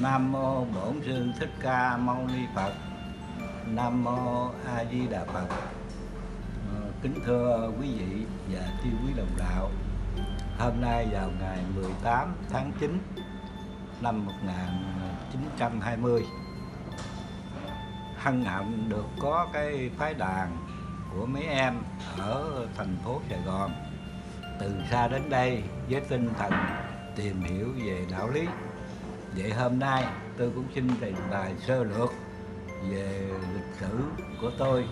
Nam mô Bổn Sư Thích Ca Mâu Ni Phật. Nam mô A Di Đà Phật. Ờ, kính thưa quý vị và chư quý đồng đạo. Hôm nay vào ngày 18 tháng 9 năm 1920 hân hạnh được có cái phái đàn của mấy em ở thành phố Sài Gòn từ xa đến đây với tinh thần tìm hiểu về đạo lý vậy hôm nay tôi cũng xin trình bày sơ lược về lịch sử của tôi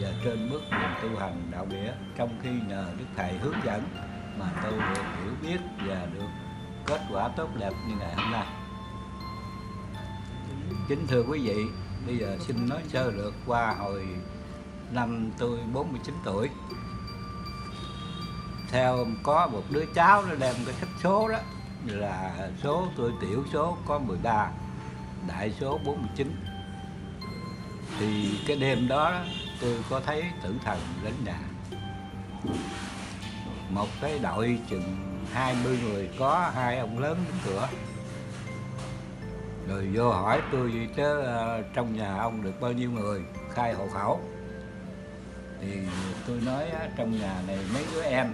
và trên bước đường tu hành đạo nghĩa trong khi nhờ đức thầy hướng dẫn mà tôi được hiểu biết và được kết quả tốt đẹp như ngày hôm nay. Kính thưa quý vị, bây giờ xin nói sơ lược qua hồi năm tôi 49 tuổi. Theo có một đứa cháu nó đem cái sách số đó là số tôi tiểu số có 13 đại số 49 thì cái đêm đó tôi có thấy tử thần đến nhà. Một cái đội chừng 20 người có hai ông lớn đến cửa. Rồi vô hỏi tôi, vậy chứ ờ, trong nhà ông được bao nhiêu người khai hộ khẩu? Thì tôi nói trong nhà này mấy đứa em,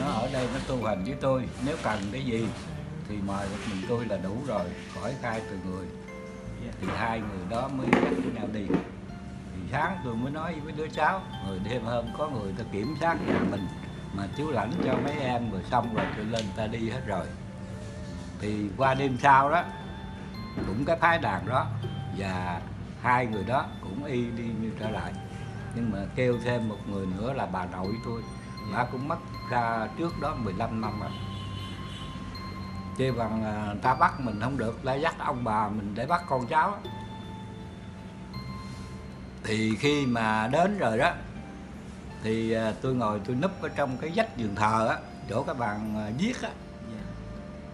nó ở đây nó tu hành với tôi, nếu cần cái gì thì mời một mình tôi là đủ rồi khỏi khai từ người. Thì hai người đó mới dắt với nhau đi. Thì sáng tôi mới nói với đứa cháu rồi đêm hôm có người ta kiểm soát nhà mình mà chú lãnh cho mấy em rồi xong rồi tôi lên ta đi hết rồi. Thì qua đêm sau đó cũng cái phái đàn đó và hai người đó cũng y đi như trở lại. Nhưng mà kêu thêm một người nữa là bà nội tôi. Bà cũng mất ra trước đó 15 năm rồi chứ bằng à, ta bắt mình không được lại dắt ông bà mình để bắt con cháu. Thì khi mà đến rồi đó thì à, tôi ngồi tôi núp ở trong cái vách giường thờ á chỗ cái bàn à, viết á.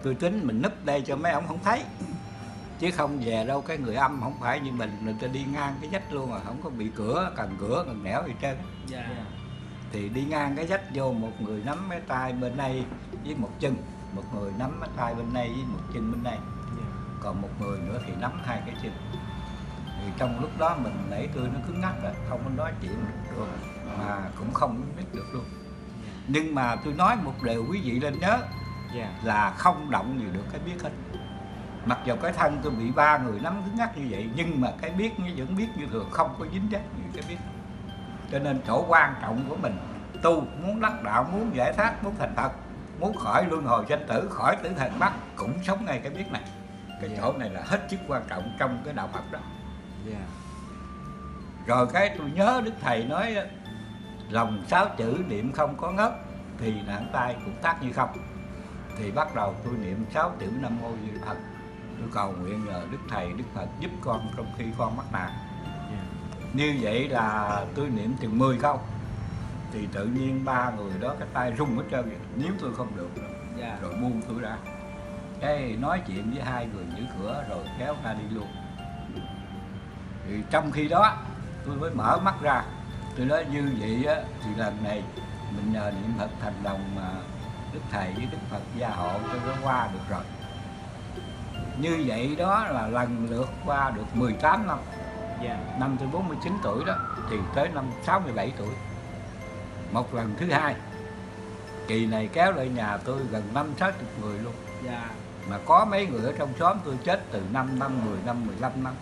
Tôi tính mình núp đây cho mấy ông không thấy. Chứ không về đâu cái người âm không phải như mình người ta đi ngang cái vách luôn à không có bị cửa cần cửa cần nẻo gì trơn. Dạ. Thì đi ngang cái vách vô một người nắm cái tay bên đây với một chân một người nắm cái tay bên đây với một chân bên đây. Còn một người nữa thì nắm hai cái chân. Thì trong lúc đó mình nãy tôi nó cứng ngắc rồi không có nói chuyện được mà cũng không biết được luôn. Nhưng mà tôi nói một điều quý vị nên nhớ dạ. là không động gì được cái biết hết. Mặc dù cái thân tôi bị ba người nắm cứng ngắc như vậy nhưng mà cái biết nó vẫn biết như thường không có dính dáng gì cái biết. Cho nên chỗ quan trọng của mình tu muốn đắc đạo muốn giải thoát muốn thành phật muốn khỏi luân hồi sanh tử khỏi tử thần bắt cũng sống ngay cái biết này. Cái Dạ. chỗ này là hết sức quan trọng trong cái đạo phật đó. Dạ. Rồi cái tôi nhớ đức thầy nói lòng sáu chữ niệm không có ngất thì nạn tay cũng tác như không. Thì bắt đầu tôi niệm sáu chữ nam mô di Đà phật. Tôi cầu nguyện nhờ đức thầy đức phật giúp con trong khi con mắc nạn. Dạ. Như vậy là tôi niệm chừng 10 câu. Thì tự nhiên ba người đó cái tay rung hết trơn vậy nếu tôi không được nữa. dạ. rồi buông tôi ra. Cái nói chuyện với hai người giữ cửa rồi kéo ra đi luôn. Thì trong khi đó tôi mới mở mắt ra. Tôi nói như vậy á, thì lần này mình nhờ niệm phật thành lòng mà đức thầy với đức phật gia hộ cho nó qua được rồi. Như vậy đó là lần lượt qua được 18 năm. Dạ. Năm tôi 49 tuổi đó thì tới năm 67 tuổi. Một lần thứ hai kỳ này kéo lại nhà tôi gần năm sáu chục người luôn. Dạ. Mà có mấy người ở trong xóm tôi chết từ 5 năm 10 năm 15 năm.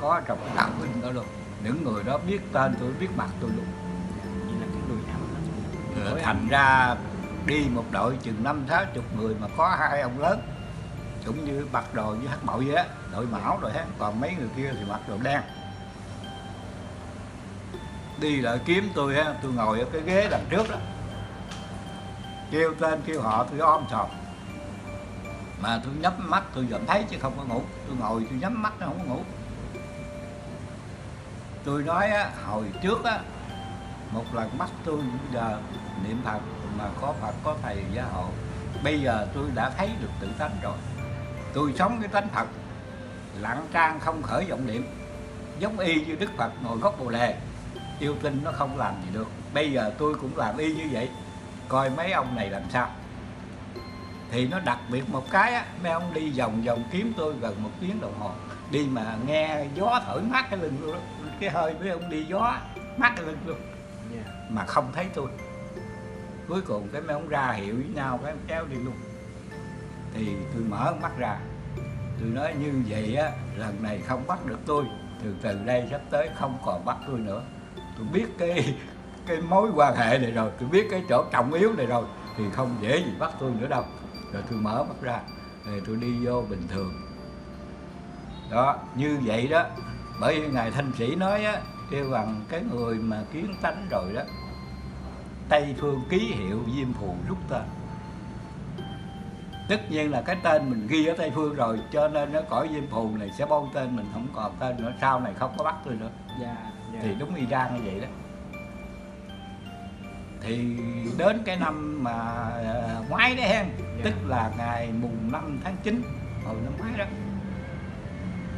Có trong cái đạo huynh đó luôn. Những người đó biết tên tôi biết mặt tôi luôn. Rồi thành ra đi một đội chừng năm sáu chục người mà có hai ông lớn cũng như mặc đồ như hát bội vậy á đội mão rồi hết. Còn mấy người kia thì mặc đồ đen. Đi lại kiếm tôi á tôi ngồi ở cái ghế đằng trước đó kêu tên kêu họ tôi om sòm mà tôi nhắm mắt tôi vẫn thấy chứ không có ngủ. Tôi ngồi tôi nhắm mắt nó không có ngủ. Tôi nói á, hồi trước á một lần mắt tôi giờ niệm phật mà có phật có thầy gia hộ. Bây giờ tôi đã thấy được tự tánh rồi. Tôi sống cái tánh phật lặng trang không khởi vọng niệm. Giống y như đức phật ngồi gốc bồ đề. Yêu tinh nó không làm gì được. Bây giờ tôi cũng làm y như vậy coi mấy ông này làm sao. Thì nó đặc biệt một cái á mấy ông đi vòng vòng kiếm tôi gần một tiếng đồng hồ. Đi mà nghe gió thổi mát cái lưng luôn cái hơi mấy ông đi gió mát cái lưng luôn. Dạ. Mà không thấy tôi. Cuối cùng cái mấy ông ra hiệu với nhau cái kéo đi luôn. Thì tôi mở mắt ra. Tôi nói như vậy á lần này không bắt được tôi. Từ từ đây sắp tới không còn bắt tôi nữa. Tôi biết cái cái mối quan hệ này rồi tôi biết cái chỗ trọng yếu này rồi thì không dễ gì bắt tôi nữa đâu. Rồi tôi mở mắt ra rồi tôi đi vô bình thường. Đó như vậy đó. Bởi vì ngài thanh sĩ nói á kêu bằng cái người mà kiến tánh rồi đó tây phương ký hiệu diêm phù rút tên. Tất nhiên là cái tên mình ghi ở tây phương rồi cho nên nó cõi diêm phù này sẽ bôi tên mình không còn tên nữa. Sau này không có bắt tôi nữa. Dạ dạ. Thì đúng y chang như vậy đó thì đến cái năm mà à, ngoái đấy hen Dạ. tức là ngày mùng 5 tháng 9 hồi năm ngoái đó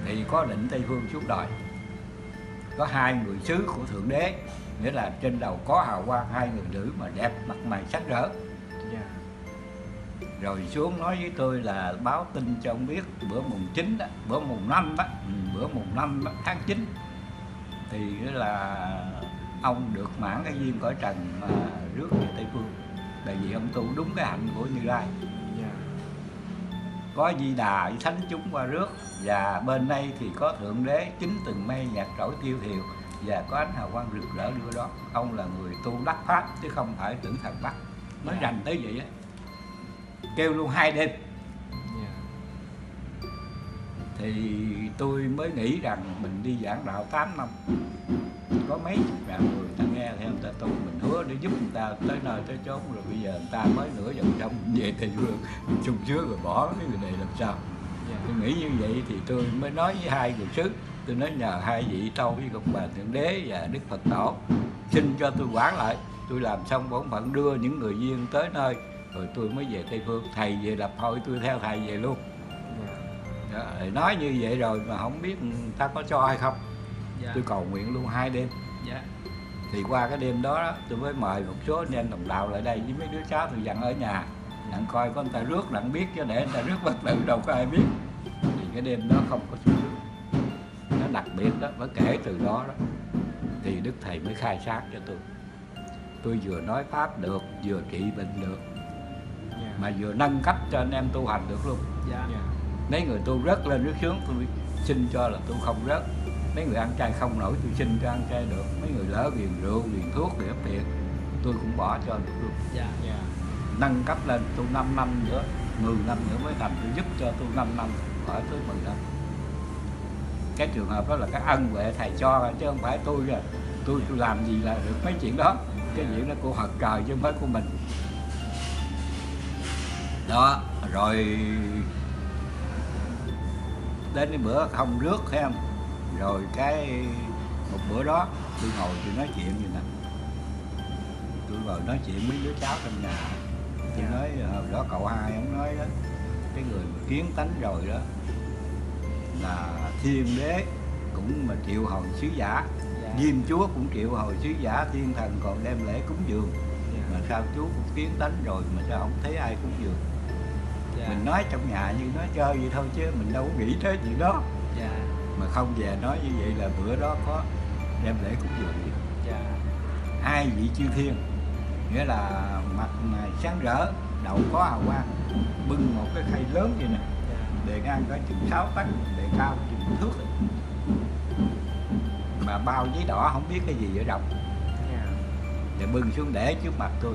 thì có định tây phương xuống đời. Có hai người sứ của thượng đế nghĩa là trên đầu có hào quang hai người nữ mà đẹp mặt mày sắc rỡ. Dạ. Rồi xuống nói với tôi là báo tin cho ông biết bữa mùng 9 đó bữa mùng 5 đó ừ, bữa mùng 5 đó, tháng 9 thì là ông được mãn cái duyên cõi trần mà rước về Tây Phương. Tại vì ông tu đúng cái hạnh của Như Lai. Dạ. Có di đà với thánh chúng qua rước và bên đây thì có thượng đế chính từng mây nhạc trỗi tiêu thiều và có ánh hào quang rực rỡ đưa đó ông là người tu đắc pháp chứ không phải tưởng thần bắt. Nói rành tới vậy á. Kêu luôn hai đêm. dạ thì tôi mới nghĩ rằng mình đi giảng đạo 8 năm có mấy chục ngàn người người ta nghe theo người ta tu. Mình hứa để giúp người ta tới nơi tới chốn rồi bây giờ người ta mới nửa vòng trong về thì vương sung sướng rồi bỏ cái người này làm sao. Dạ. Tôi nghĩ như vậy thì tôi mới nói với hai người sứ tôi nói nhờ hai vị tâu với công bà thượng đế và đức phật tổ xin cho tôi quản lại. Tôi làm xong bổn phận đưa những người duyên tới nơi rồi tôi mới về tây phương thầy về lập hội tôi theo thầy về luôn thì nói như vậy rồi mà không biết người ta có cho hay không? Dạ. Tôi cầu nguyện luôn hai đêm. Dạ. Thì qua cái đêm đó, tôi mới mời một số anh em đồng đạo lại đây với mấy đứa cháu tôi dặn ở nhà đặng coi có người ta rước đặng biết chứ để người ta rước bất tử đâu có ai biết. Thì cái đêm đó không có xuống rước nó đặc biệt đó mới kể từ đó đó. Thì đức thầy mới khai sáng cho tôi. Tôi vừa nói pháp được vừa trị bệnh được. Dạ. Mà vừa nâng cấp cho anh em tu hành được luôn. Dạ. Dạ mấy người tu rớt lên rớt xuống tôi xin cho là tôi không rớt. Mấy người ăn chay không nổi tôi xin cho ăn chay được. Mấy người lỡ ghiền rượu ghiền thuốc ghiền tiền tôi cũng bỏ cho được luôn. Dạ dạ. Nâng cấp lên tu 5 năm nữa 10 năm nữa mới thành tôi giúp cho tu 5 năm khỏi tới 10 năm. Cái trường hợp đó là cái ân huệ thầy cho chứ không phải tôi rồi tôi tôi làm gì là được mấy chuyện đó. Cái chuyện đó của Phật trời chứ không phải của mình. Đó rồi đến cái bữa không rước thấy không? Rồi cái một bữa đó tôi ngồi tôi nói chuyện gì nè. Tôi ngồi nói chuyện với đứa cháu trong nhà. Tôi Dạ. nói hồi đó cậu hai ông nói đó cái người mà kiến tánh rồi đó là thiên đế cũng mà triệu hồi sứ giả. Dạ. Diêm chúa cũng triệu hồi sứ giả thiên thần còn đem lễ cúng dường. Mà dạ sao chú cũng kiến tánh rồi mà sao không thấy ai cúng dường dạ. Mình nói trong nhà như nói chơi vậy thôi chứ mình đâu có nghĩ tới chuyện đó. Dạ. Mà không về nói như vậy là bữa đó có đem lễ cúng dường. Dạ. Hai vị chư thiên nghĩa là mặt mày sáng rỡ đầu có hào quang bưng một cái khay lớn vậy nè. Dạ. Bề ngang có chừng 6 tấc bề cao chừng thước. Mà bao giấy đỏ không biết cái gì ở trong dạ. Để bưng xuống để trước mặt tôi.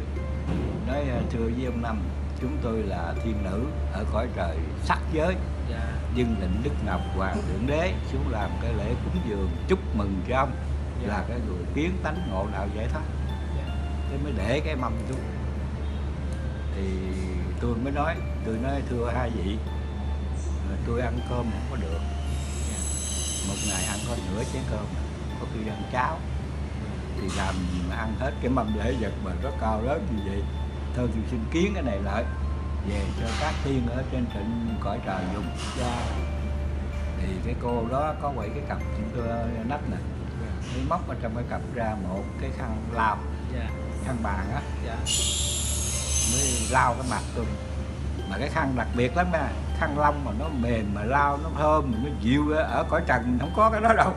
Nói "Ờ, thưa với ông năm chúng tôi là thiên nữ ở cõi trời sắc giới. Dạ. Dân định đức ngọc hoàng thượng đế xuống làm cái lễ cúng dường chúc mừng cho ông. Dạ. là cái người kiến tánh ngộ đạo giải thoát. Dạ. Thế mới để cái mâm xuống. Thì tôi mới nói tôi nói thưa hai vị tôi ăn cơm không có được. Một ngày ăn có nửa chén cơm có khi ăn cháo. Thì làm gì mà ăn hết cái mâm lễ vật mà rất cao lớn như vậy thôi tôi xin kiến cái này lại. Về cho các tiên ở trên trịnh cõi trời dùng. Dạ. Thì cái cô đó có quậy cái cặp chúng tôi nách này dạ. Mới móc ở trong cái cặp ra một cái khăn lau dạ. Khăn bàn á. Dạ. Mới lau cái mặt tôi. Mà cái khăn đặc biệt lắm nha. Khăn lông mà nó mềm mà lao nó thơm mà nó dịu ở cõi trần không có cái đó đâu.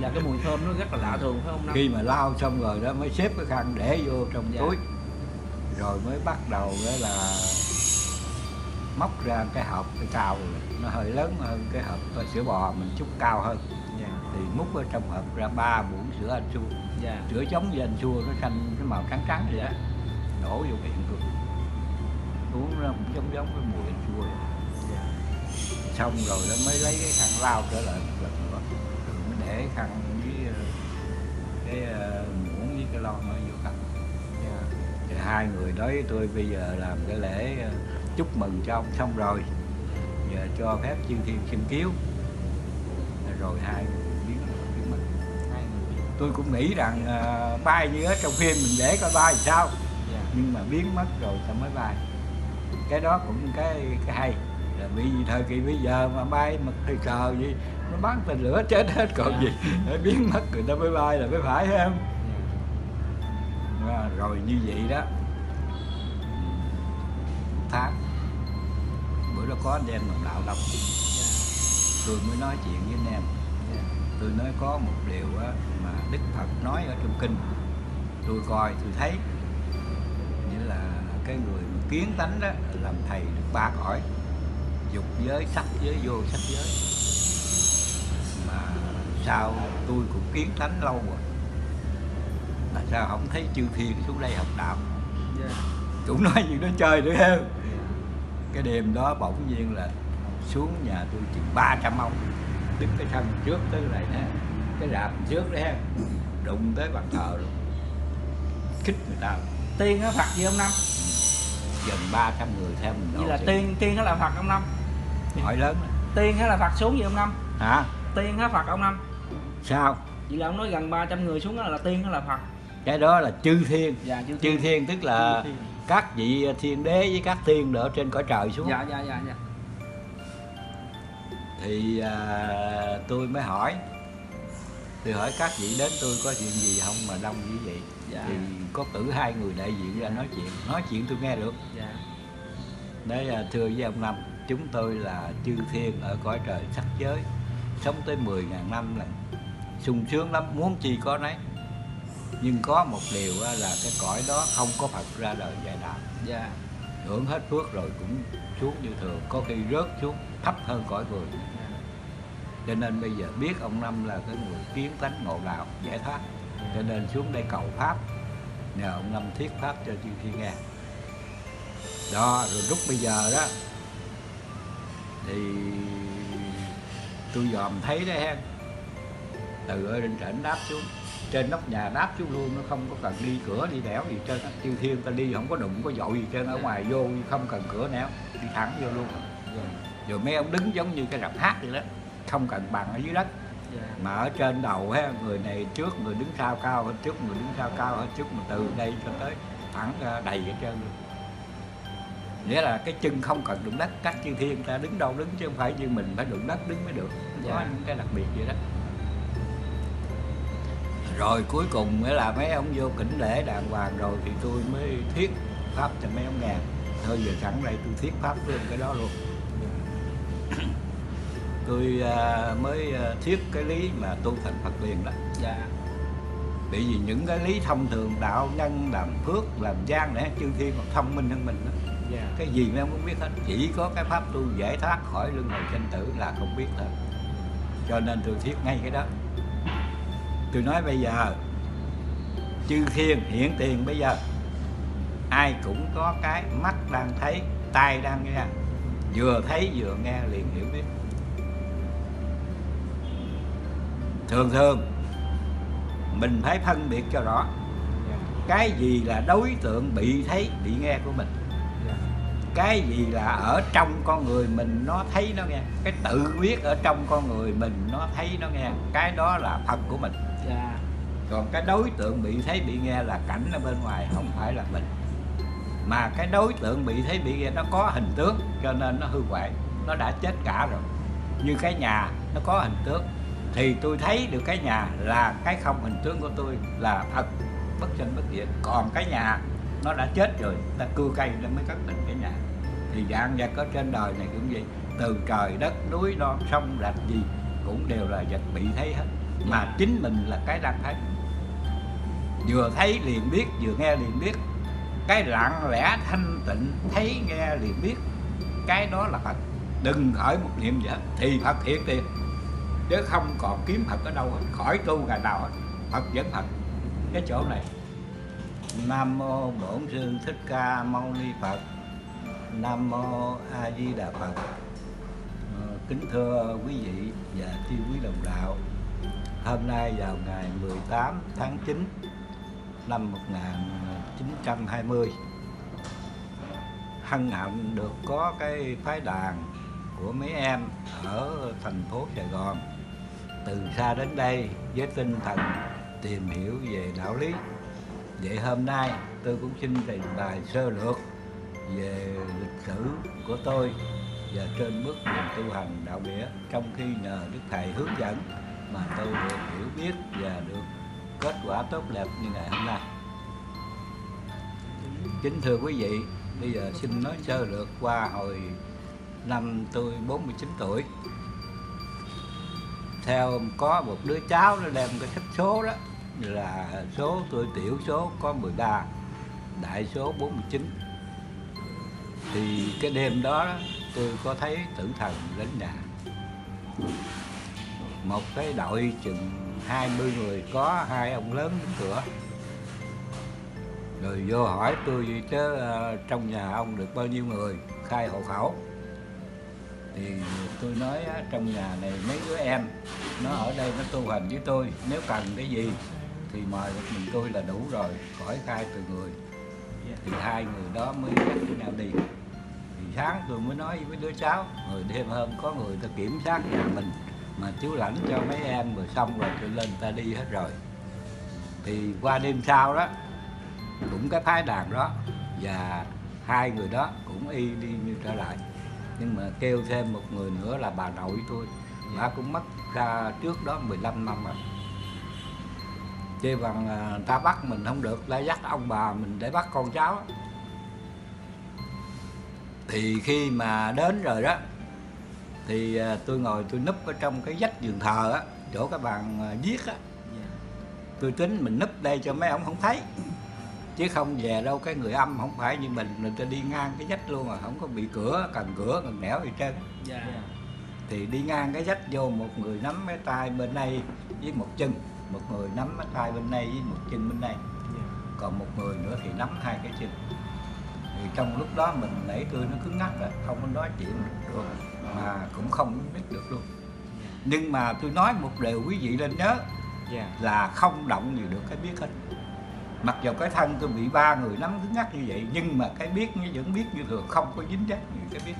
Là cái mùi thơm nó rất là lạ thường phải không năm khi mà lao xong rồi đó mới xếp cái khăn để vô trong Dạ. túi rồi mới bắt đầu là móc ra cái hộp cái cao nó hơi lớn hơn cái hộp sữa bò mình chút cao hơn. Dạ. Thì múc ở trong hộp ra ba muỗng sữa anh chua. Dạ. Sữa chống với anh chua nó xanh cái màu trắng trắng vậy đó. Đổ vô miệng tôi uống nó cũng giống giống cái mùi anh chua vậy. dạ. Xong rồi nó mới lấy cái khăn lao trở lại một lần nữa. Rồi mới để khăn với ờ, cái hai người nói với tôi bây giờ làm cái lễ ờ, chúc mừng cho ông xong rồi. Giờ cho phép chư thiên xin kiếu rồi hai người mất hai người tôi cũng nghĩ rằng ờ, bay như ở trong phim mình để coi bay sao. Dạ. Nhưng mà biến mất rồi sao mới bay. Cái đó cũng cái cái hay. Là vì thời kỳ bây giờ mà bay mà thời cờ gì nó bắn tên lửa chết hết còn Dạ. gì. Để biến mất người ta mới bay là mới phải em dạ À, rồi như vậy đó. Tháng bữa đó có anh em đồng đạo đông tôi mới nói chuyện với anh em. Tôi nói có một điều á, mà đức phật nói ở trong kinh. Tôi coi tôi thấy. Nghĩa là cái người mà kiến tánh đó làm thầy được ba cõi. Dục giới sắc giới vô sắc giới. Mà sao tôi cũng kiến tánh lâu rồi? Mà sao? Không thấy chư thiên xuống đây học đạo. Dạ. Cũng nói gì nó chơi nữa dạ cái đêm đó bỗng nhiên là xuống nhà tôi chừng 300 ông đứng cái sân trước tới này nè cái rạp trước đấy ha đụng tới bàn thờ luôn. Khích người ta. Tiên á phật gì ông năm? Gần 300 người theo mình vậy là tiên tiên á là phật ông năm. Hỏi lớn đó. tiên á là phật xuống gì ông năm? Hả? Tiên á phật ông năm. Sao? Vậy là ông nói gần 300 người xuống á là tiên á là phật cái đó là chư thiên. Dạ chư chư thiên. tức là thiên. các vị thiên đế với các thiên ở trên cõi trời xuống. Dạ dạ dạ dạ. Thì à, tôi mới hỏi. Tôi hỏi các vị đến tôi có chuyện gì không mà đông như vậy? Dạ. thì có cử hai người đại diện ra nói chuyện. Nói chuyện tôi nghe được. Dạ. Đấy à, thưa với ông năm chúng tôi là chư thiên ở cõi trời sắc giới. Sống tới 10.000 năm là sung sướng lắm. Muốn chi có nấy nhưng có một điều là cái cõi đó không có Phật ra đời dạy đạo yeah. hưởng hết phước rồi cũng xuống như thường. Có khi rớt xuống, thấp hơn cõi người cho nên bây giờ biết ông năm là cái người kiến tánh ngộ đạo, giải thoát. Cho nên xuống đây cầu pháp. Nhờ ông năm thuyết pháp cho chư thiên nghe. Đó, rồi lúc bây giờ đó, thì tôi dòm thấy đấy ha từ ở trên trển đáp xuống trên nóc nhà đáp xuống luôn nó không có cần đi cửa đi đẻo gì trên chư thiên ta đi không có đụng có dội gì trên ở ngoài vô không cần cửa nẻo đi thẳng vô luôn. Rồi mấy ông đứng giống như cái rạp hát vậy đó không cần bằng ở dưới đất. Dạ. Mà ở trên đầu ha người này trước người đứng sau cao hơn trước người đứng sau cao hơn trước mà từ đây cho tới thẳng ra đầy hết trơn luôn. Nghĩa là cái chân không cần đụng đất các chư thiên ta đứng đâu đứng chứ không phải như mình phải đụng đất đứng mới được. Có Dạ. những cái đặc biệt vậy đó rồi cuối cùng nghĩa là mấy ông vô kính lễ đàng hoàng rồi thì tôi mới thuyết pháp cho mấy ông nghe thôi giờ sẵn đây tôi thuyết pháp luôn cái đó luôn. Tôi à, mới à, thuyết cái lý mà tu thành Phật liền đó. Dạ. Bởi vì những cái lý thông thường đạo nhân làm phước làm gian để chư thiên còn thông minh hơn mình đó. dạ. Cái gì mấy ông cũng biết hết. Chỉ có cái pháp tu giải thoát khỏi luân hồi sinh tử là không biết thôi. Cho nên tôi thuyết ngay cái đó tôi nói bây giờ, chư thiên hiện tiền bây giờ, ai cũng có cái mắt đang thấy, tai đang nghe, vừa thấy vừa nghe liền hiểu biết. Thường thường, mình phải phân biệt cho rõ cái gì là đối tượng bị thấy, bị nghe của mình. Cái gì là ở trong con người mình nó thấy nó nghe. Cái tự biết ở trong con người mình nó thấy nó nghe. Cái đó là phật của mình còn cái đối tượng bị thấy bị nghe là cảnh ở bên ngoài không phải là mình. Mà cái đối tượng bị thấy bị nghe nó có hình tướng cho nên nó hư hoại, nó đã chết cả rồi. Như cái nhà, nó có hình tướng thì tôi thấy được cái nhà là cái không hình tướng của tôi là thật, bất sinh bất diệt còn cái nhà, nó đã chết rồi, ta cưa cây nó mới cất định cái nhà. Thì dạng vật ở trên đời này cũng vậy, từ trời đất núi non sông rạch gì cũng đều là vật bị thấy hết. Mà chính mình là cái đang thấy vừa thấy liền biết, vừa nghe liền biết. Cái lặng lẽ thanh tịnh, thấy nghe liền biết. Cái đó là phật. Đừng khởi một niệm gì hết, thì phật hiện tiền chứ không còn kiếm phật ở đâu hết, khỏi tu ngày nào hết. Phật vẫn phật. Cái chỗ này. Nam mô bổn sư thích ca mâu ni phật. Nam mô a di đà phật. Ờ, kính thưa quý vị và chư quý đồng đạo. Hôm nay vào ngày 18 tháng 9 năm 1920 hân hạnh được có cái phái đàn của mấy em ở thành phố Sài Gòn. Từ xa đến đây với tinh thần tìm hiểu về đạo lý. Vậy hôm nay tôi cũng xin trình bày sơ lược về lịch sử của tôi và trên bước đường tu hành đạo nghĩa trong khi nhờ đức thầy hướng dẫn mà tôi được hiểu biết và được kết quả tốt đẹp như ngày hôm nay. Kính thưa quý vị, bây giờ xin nói sơ lược qua hồi năm tôi 49 tuổi. Theo có một đứa cháu nó đem cái sách số đó, là số tôi tiểu số có 13 đại số 49 thì cái đêm đó tôi có thấy tử thần đến nhà. Một cái đội chừng 20 người có hai ông lớn đứng cửa. Rồi vô hỏi tôi chứ uh, trong nhà ông được bao nhiêu người? Khai hộ khẩu. Thì tôi nói uh, trong nhà này mấy đứa em nó ở đây nó tu hành với tôi nếu cần cái gì thì mời một mình tôi là đủ rồi khỏi khai từ người. Thì hai người đó mới dắt với nhau đi. Thì sáng tôi mới nói với đứa cháu rồi đêm hôm có người ta kiểm soát nhà mình mà chú lãnh cho mấy em rồi xong rồi tôi lên ta đi hết rồi. Thì qua đêm sau đó, cũng cái phái đàn đó và hai người đó cũng y đi như trở lại. Nhưng mà kêu thêm một người nữa là bà nội tôi. Bà cũng mất ra trước đó 15 năm rồi. Chê bằng à, ta bắt mình không được lại dắt ông bà mình để bắt con cháu. Thì khi mà đến rồi đó thì à, tôi ngồi tôi núp ở trong cái vách giường thờ á chỗ cái bàn à, viết á. Tôi tính mình núp đây cho mấy ông không thấy. Chứ không về đâu cái người âm không phải như mình người ta đi ngang cái vách luôn à không có bị cửa cần cửa cần nẻo gì trơn. Dạ. Thì đi ngang cái vách vô một người nắm cái tay bên đây với một chân một người nắm cái tay bên đây với một chân bên đây. Còn một người nữa thì nắm hai cái chân. Thì trong lúc đó mình nãy tôi nó cứng ngắc rồi không có nói chuyện được. luôn mà cũng không biết được luôn. Nhưng mà tôi nói một điều quý vị nên nhớ dạ. là không động gì được cái biết hết. Mặc dù cái thân tôi bị ba người nắm cứng ngắc như vậy nhưng mà cái biết như vẫn biết như thường không có dính dắt như cái biết.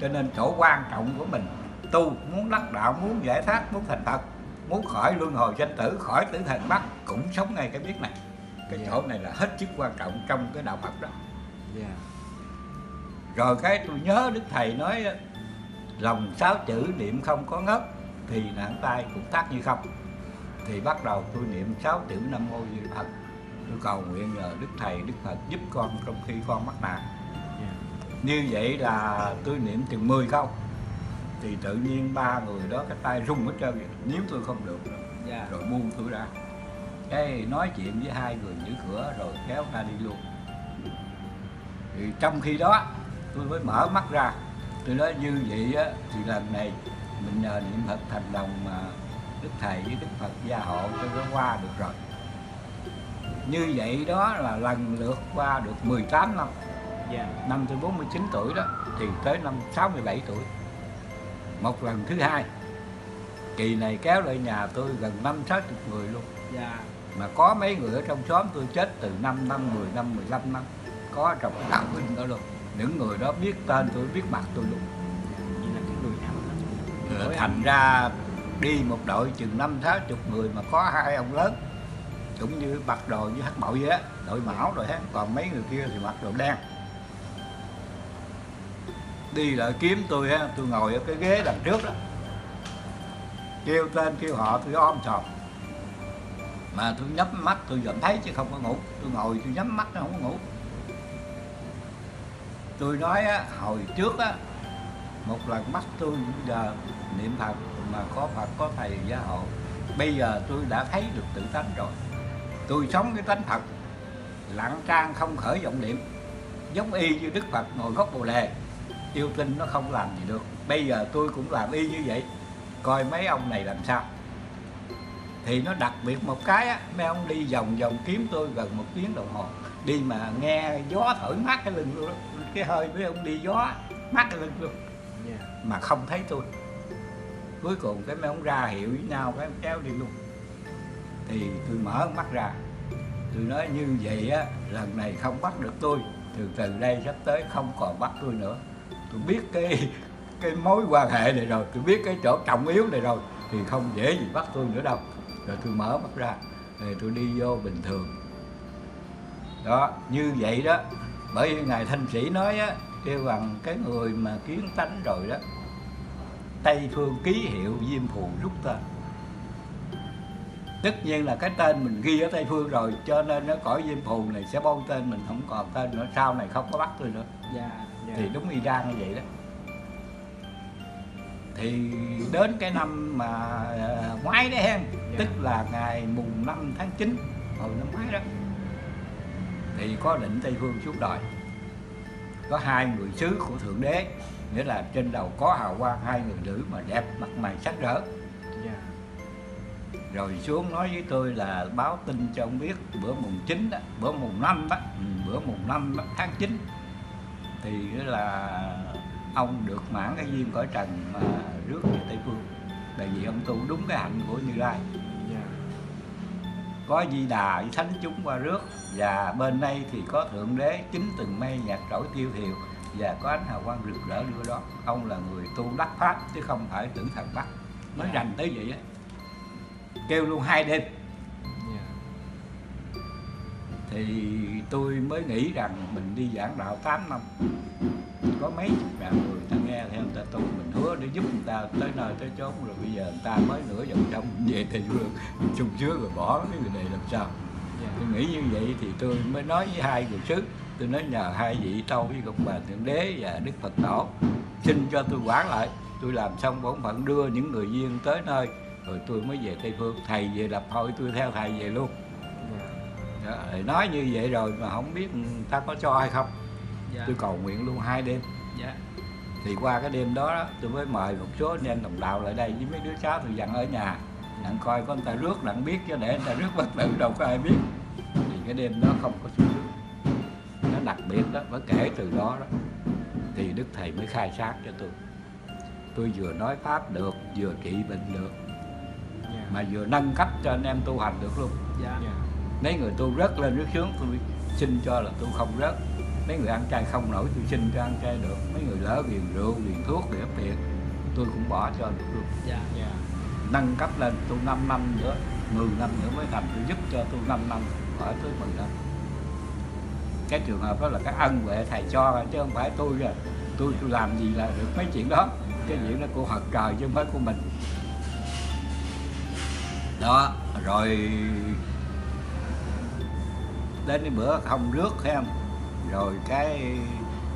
Cho nên chỗ quan trọng của mình tu muốn đắc đạo muốn giải thoát muốn thành phật muốn khỏi luân hồi sanh tử khỏi tử thần bắt cũng sống ngay cái biết này. Cái Dạ. chỗ này là hết sức quan trọng trong cái đạo phật đó. Dạ. Rồi cái tôi nhớ đức thầy nói lòng sáu chữ niệm không có ngất thì nặng tay cũng tác như không. Thì bắt đầu tôi niệm sáu chữ nam mô di phật. Tôi cầu nguyện nhờ đức thầy đức phật giúp con trong khi con mắc nạn. Như vậy là tôi niệm chừng 10 câu. Thì tự nhiên ba người đó cái tay rung hết trơn vậy. Nếu tôi không được dạ rồi buông tôi ra. Cái nói chuyện với hai người giữ cửa rồi kéo ra đi luôn. Thì trong khi đó tôi mới mở mắt ra tôi nói như vậy á thì lần này mình nhờ niệm phật thành lòng mà đức thầy với đức phật gia hộ cho nó qua được rồi. Như vậy đó là lần lượt qua được 18 năm. Dạ. Năm tôi 49 tuổi đó thì tới năm 67 tuổi. Một lần thứ hai kỳ này kéo lại nhà tôi gần năm sáu chục người luôn. Dạ. Mà có mấy người ở trong xóm tôi chết từ 5 năm 10 năm 15 năm. Có trong đạo binh đó luôn những người đó biết tên tôi biết mặt tôi luôn. Ờ, thành ra đi một đội chừng năm sáu chục người mà có hai ông lớn cũng như mặc đồ như hắc bội vậy á đội mão rồi hết còn mấy người kia thì mặc đồ đen. Đi lại kiếm tôi á tôi ngồi ở cái ghế đằng trước đó kêu tên kêu họ tôi om sòm. Mà tôi nhắm mắt tôi vẫn thấy chứ không có ngủ. Tôi ngồi tôi nhắm mắt nó không có ngủ tôi nói á, hồi trước á một lần mắt tôi giờ niệm phật mà có phật có thầy gia hộ. Bây giờ tôi đã thấy được tự tánh rồi. Tôi sống cái tánh phật lặng trang không khởi vọng niệm. Giống y như đức phật ngồi gốc bồ đề yêu tinh nó không làm gì được. Bây giờ tôi cũng làm y như vậy. Coi mấy ông này làm sao? Thì nó đặc biệt một cái á mấy ông đi vòng vòng kiếm tôi gần một tiếng đồng hồ. Đi mà nghe gió thổi mát cái lưng luôn đó cái hơi mấy ông đi gió mát cái lưng luôn. Dạ. Mà không thấy tôi. Cuối cùng cái mấy ông ra hiệu với nhau cái kéo đi luôn. Thì tôi mở mắt ra. Tôi nói như vậy á lần này không bắt được tôi. Từ từ đây sắp tới không còn bắt tôi nữa. Tôi biết cái cái mối quan hệ này rồi tôi biết cái chỗ trọng yếu này rồi thì không dễ gì bắt tôi nữa đâu. Rồi tôi mở mắt ra rồi tôi đi vô bình thường. Đó như vậy đó bởi vì ngài thanh sĩ nói á kêu bằng cái người mà kiến tánh rồi đó tây phương ký hiệu diêm phù rút tên. Tất nhiên là cái tên mình ghi ở tây phương rồi cho nên nó cõi diêm phù này sẽ bôi tên mình không còn tên nữa sau này không có bắt tôi nữa. Dạ dạ. Thì đúng y ra như vậy đó. Thì đến cái năm mà à, ngoái đấy hen tức là ngày mùng 5 tháng 9 hồi năm ngoái đó thì có định tây phương xuống đời. Có hai người sứ của thượng đế nghĩa là trên đầu có hào quang hai người nữ mà đẹp mặt mày sắc rỡ. Dạ. Rồi xuống nói với tôi là báo tin cho ông biết bữa mùng 9 đó bữa mùng 5 đó ừ, bữa mùng 5 đó, tháng 9 thì là ông được mãn cái duyên cõi trần mà rước về tây phương. Tại vì ông tu đúng cái hạnh của như lai có di đà với thánh chúng qua rước. Và bên đây thì có thượng đế chính từng mây nhạc trỗi tiêu thiều và có ánh hào quang rực rỡ đưa đó ông là người tu đắc pháp chứ không phải tưởng thần bắt. Nói Dạ. rành tới vậy á. Kêu luôn hai đêm. dạ thì tôi mới nghĩ rằng mình đi giảng đạo 8 năm có mấy chục ngàn người ta nghe theo người ta tu. Mình hứa để giúp người ta tới nơi tới chốn. Rồi bây giờ người ta mới nửa vòng trong về tây phương chung chứa rồi bỏ cái người này làm sao? Dạ. Tôi nghĩ như vậy thì tôi mới nói với hai người sứ tôi nói nhờ hai vị tâu với công bà thượng đế và đức phật tổ xin cho tôi quản lại. Tôi làm xong bổn phận đưa những người duyên tới nơi rồi tôi mới về tây phương thầy về lập hội tôi theo thầy về luôn đó, thì nói như vậy rồi mà không biết người ta có cho hay không? Dạ. Tôi cầu nguyện luôn hai đêm. Dạ. Thì qua cái đêm đó, đó tôi mới mời một số anh em đồng đạo lại đây với mấy đứa cháu tôi dặn ở nhà. Đặng coi có người ta rước đặng biết chứ để người ta rước bất tử đâu có ai biết. Thì cái đêm đó không có xuống rước nó đặc biệt đó mới kể từ đó đó thì đức thầy mới khai sáng cho tôi. Tôi vừa nói pháp được vừa trị bệnh được. Dạ. Mà vừa nâng cấp cho anh em tu hành được luôn. Dạ mấy người tu rớt lên rớt xuống tôi xin cho là tôi không rớt. Mấy người ăn chay không nổi tôi xin cho ăn chay được. Mấy người lỡ ghiền rượu ghiền thuốc ép tiền tôi cũng bỏ cho được luôn. Dạ dạ. Nâng cấp lên tu 5 năm nữa 10 năm nữa mới thành tôi giúp cho tu 5 năm khỏi tới 10 năm. Cái trường hợp đó là cái ân huệ thầy cho chứ không phải tôi rồi tôi tôi làm gì là được mấy chuyện đó. Cái chuyện đó của Phật trời chứ không phải của mình. Đó rồi đến cái bữa không rước thấy không? Rồi cái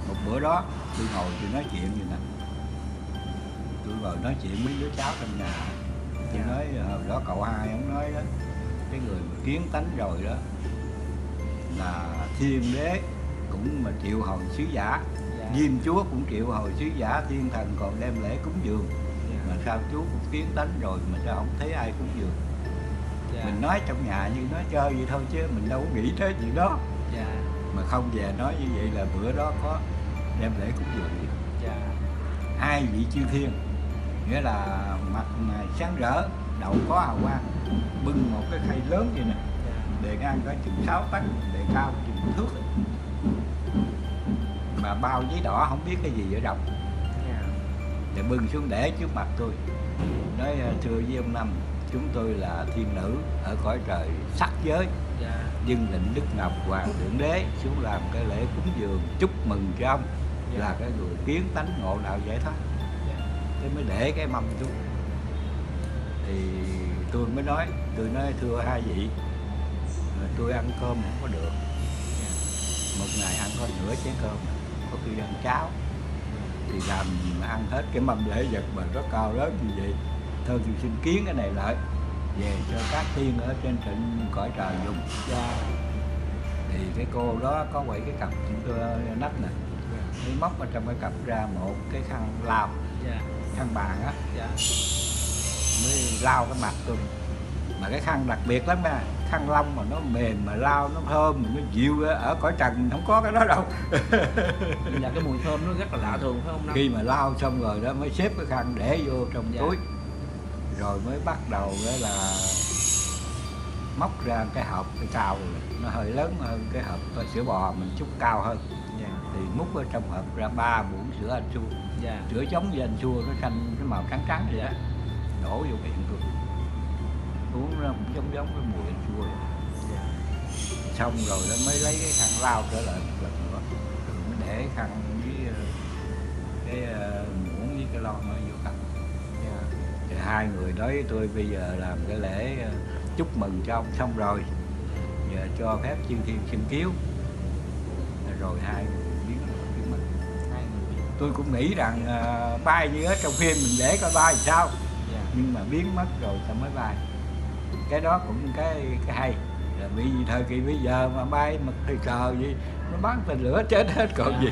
một bữa đó tôi ngồi tôi nói chuyện vậy nè. Tôi ngồi nói chuyện với đứa cháu trong nhà. Tôi Dạ. nói hồi đó cậu hai ông nói đó cái người mà kiến tánh rồi đó là thiên đế cũng mà triệu hồi sứ giả. Dạ. Diêm chúa cũng triệu hồi sứ giả thiên thần còn đem lễ cúng dường. Mà sao chú cũng kiến tánh rồi mà sao không thấy ai cúng dường dạ mình nói trong nhà như nói chơi vậy thôi chứ mình đâu có nghĩ tới chuyện đó. Dạ. Mà không về nói như vậy là bữa đó có đem lễ cúng dường dạ. Hai vị chư thiên nghĩa là mặt sáng rỡ đầu có hào quang bưng một cái khay lớn vậy nè. Dạ. Bề ngang có chừng 6 tấc bề cao chừng thước. Mà bao giấy đỏ không biết cái gì ở trong. Dạ. Để bưng xuống để trước mặt tôi. Nói thưa với ông năm chúng tôi là thiên nữ ở cõi trời sắc giới. Dạ. Dân lệnh đức ngọc hoàng thượng đế xuống làm cái lễ cúng dường chúc mừng cho ông. Là cái người kiến tánh ngộ đạo giải thoát. Dạ. Thế mới để cái mâm xuống. Thì tôi mới nói tôi nói thưa hai vị tôi ăn cơm không có được. Một ngày ăn có nửa chén cơm có khi ăn cháo. Thì làm ăn hết cái mâm lễ vật mà rất cao lớn như vậy thôi thì xin kiến cái này lại. Về cho các tiên ở trên trịnh cõi trời dùng. Dạ. Thì cái cô đó có quậy cái cặp chúng tôi nắp nè. Mới móc ở trong cái cặp ra một cái khăn lao dạ. Khăn bàn á. Dạ. Mới lao cái mặt tôi. Mà cái khăn đặc biệt lắm nha. Khăn lông mà nó mềm mà lao nó thơm nó dịu ở cõi trần không có cái đó đâu. Dạ cái mùi thơm nó rất là lạ thường phải không năm khi mà lao xong rồi đó mới xếp cái khăn để vô trong Dạ. túi rồi mới bắt đầu đó là móc ra cái hộp cái cao nó hơi lớn hơn cái hộp sữa bò mình chút cao hơn. Dạ. Thì múc ở trong hộp ra ba muỗng sữa anh chua. Dạ. Sữa giống như anh chua nó xanh cái màu trắng trắng vậy đó. Đổ vô miệng tôi uống nó cũng giống giống cái mùi anh chua vậy. dạ. Xong rồi nó mới lấy cái khăn lao trở lại một lần nữa. Rồi mới để khăn với ờ, cái ờ, muỗng với cái lon nó vô cặp hai người nói với tôi bây giờ làm cái lễ ờ, chúc mừng cho ông xong rồi. Giờ cho phép chư thiên xin kiếu rồi hai người biến biến mất hai người tôi cũng nghĩ rằng ờ, bay như ở trong phim mình để coi bay sao. Dạ. Nhưng mà biến mất rồi sao mới bay. Cái đó cũng cái cái hay. Là vì thời kỳ bây giờ mà bay mà thời cờ gì nó bắn tên lửa chết hết còn Dạ. gì.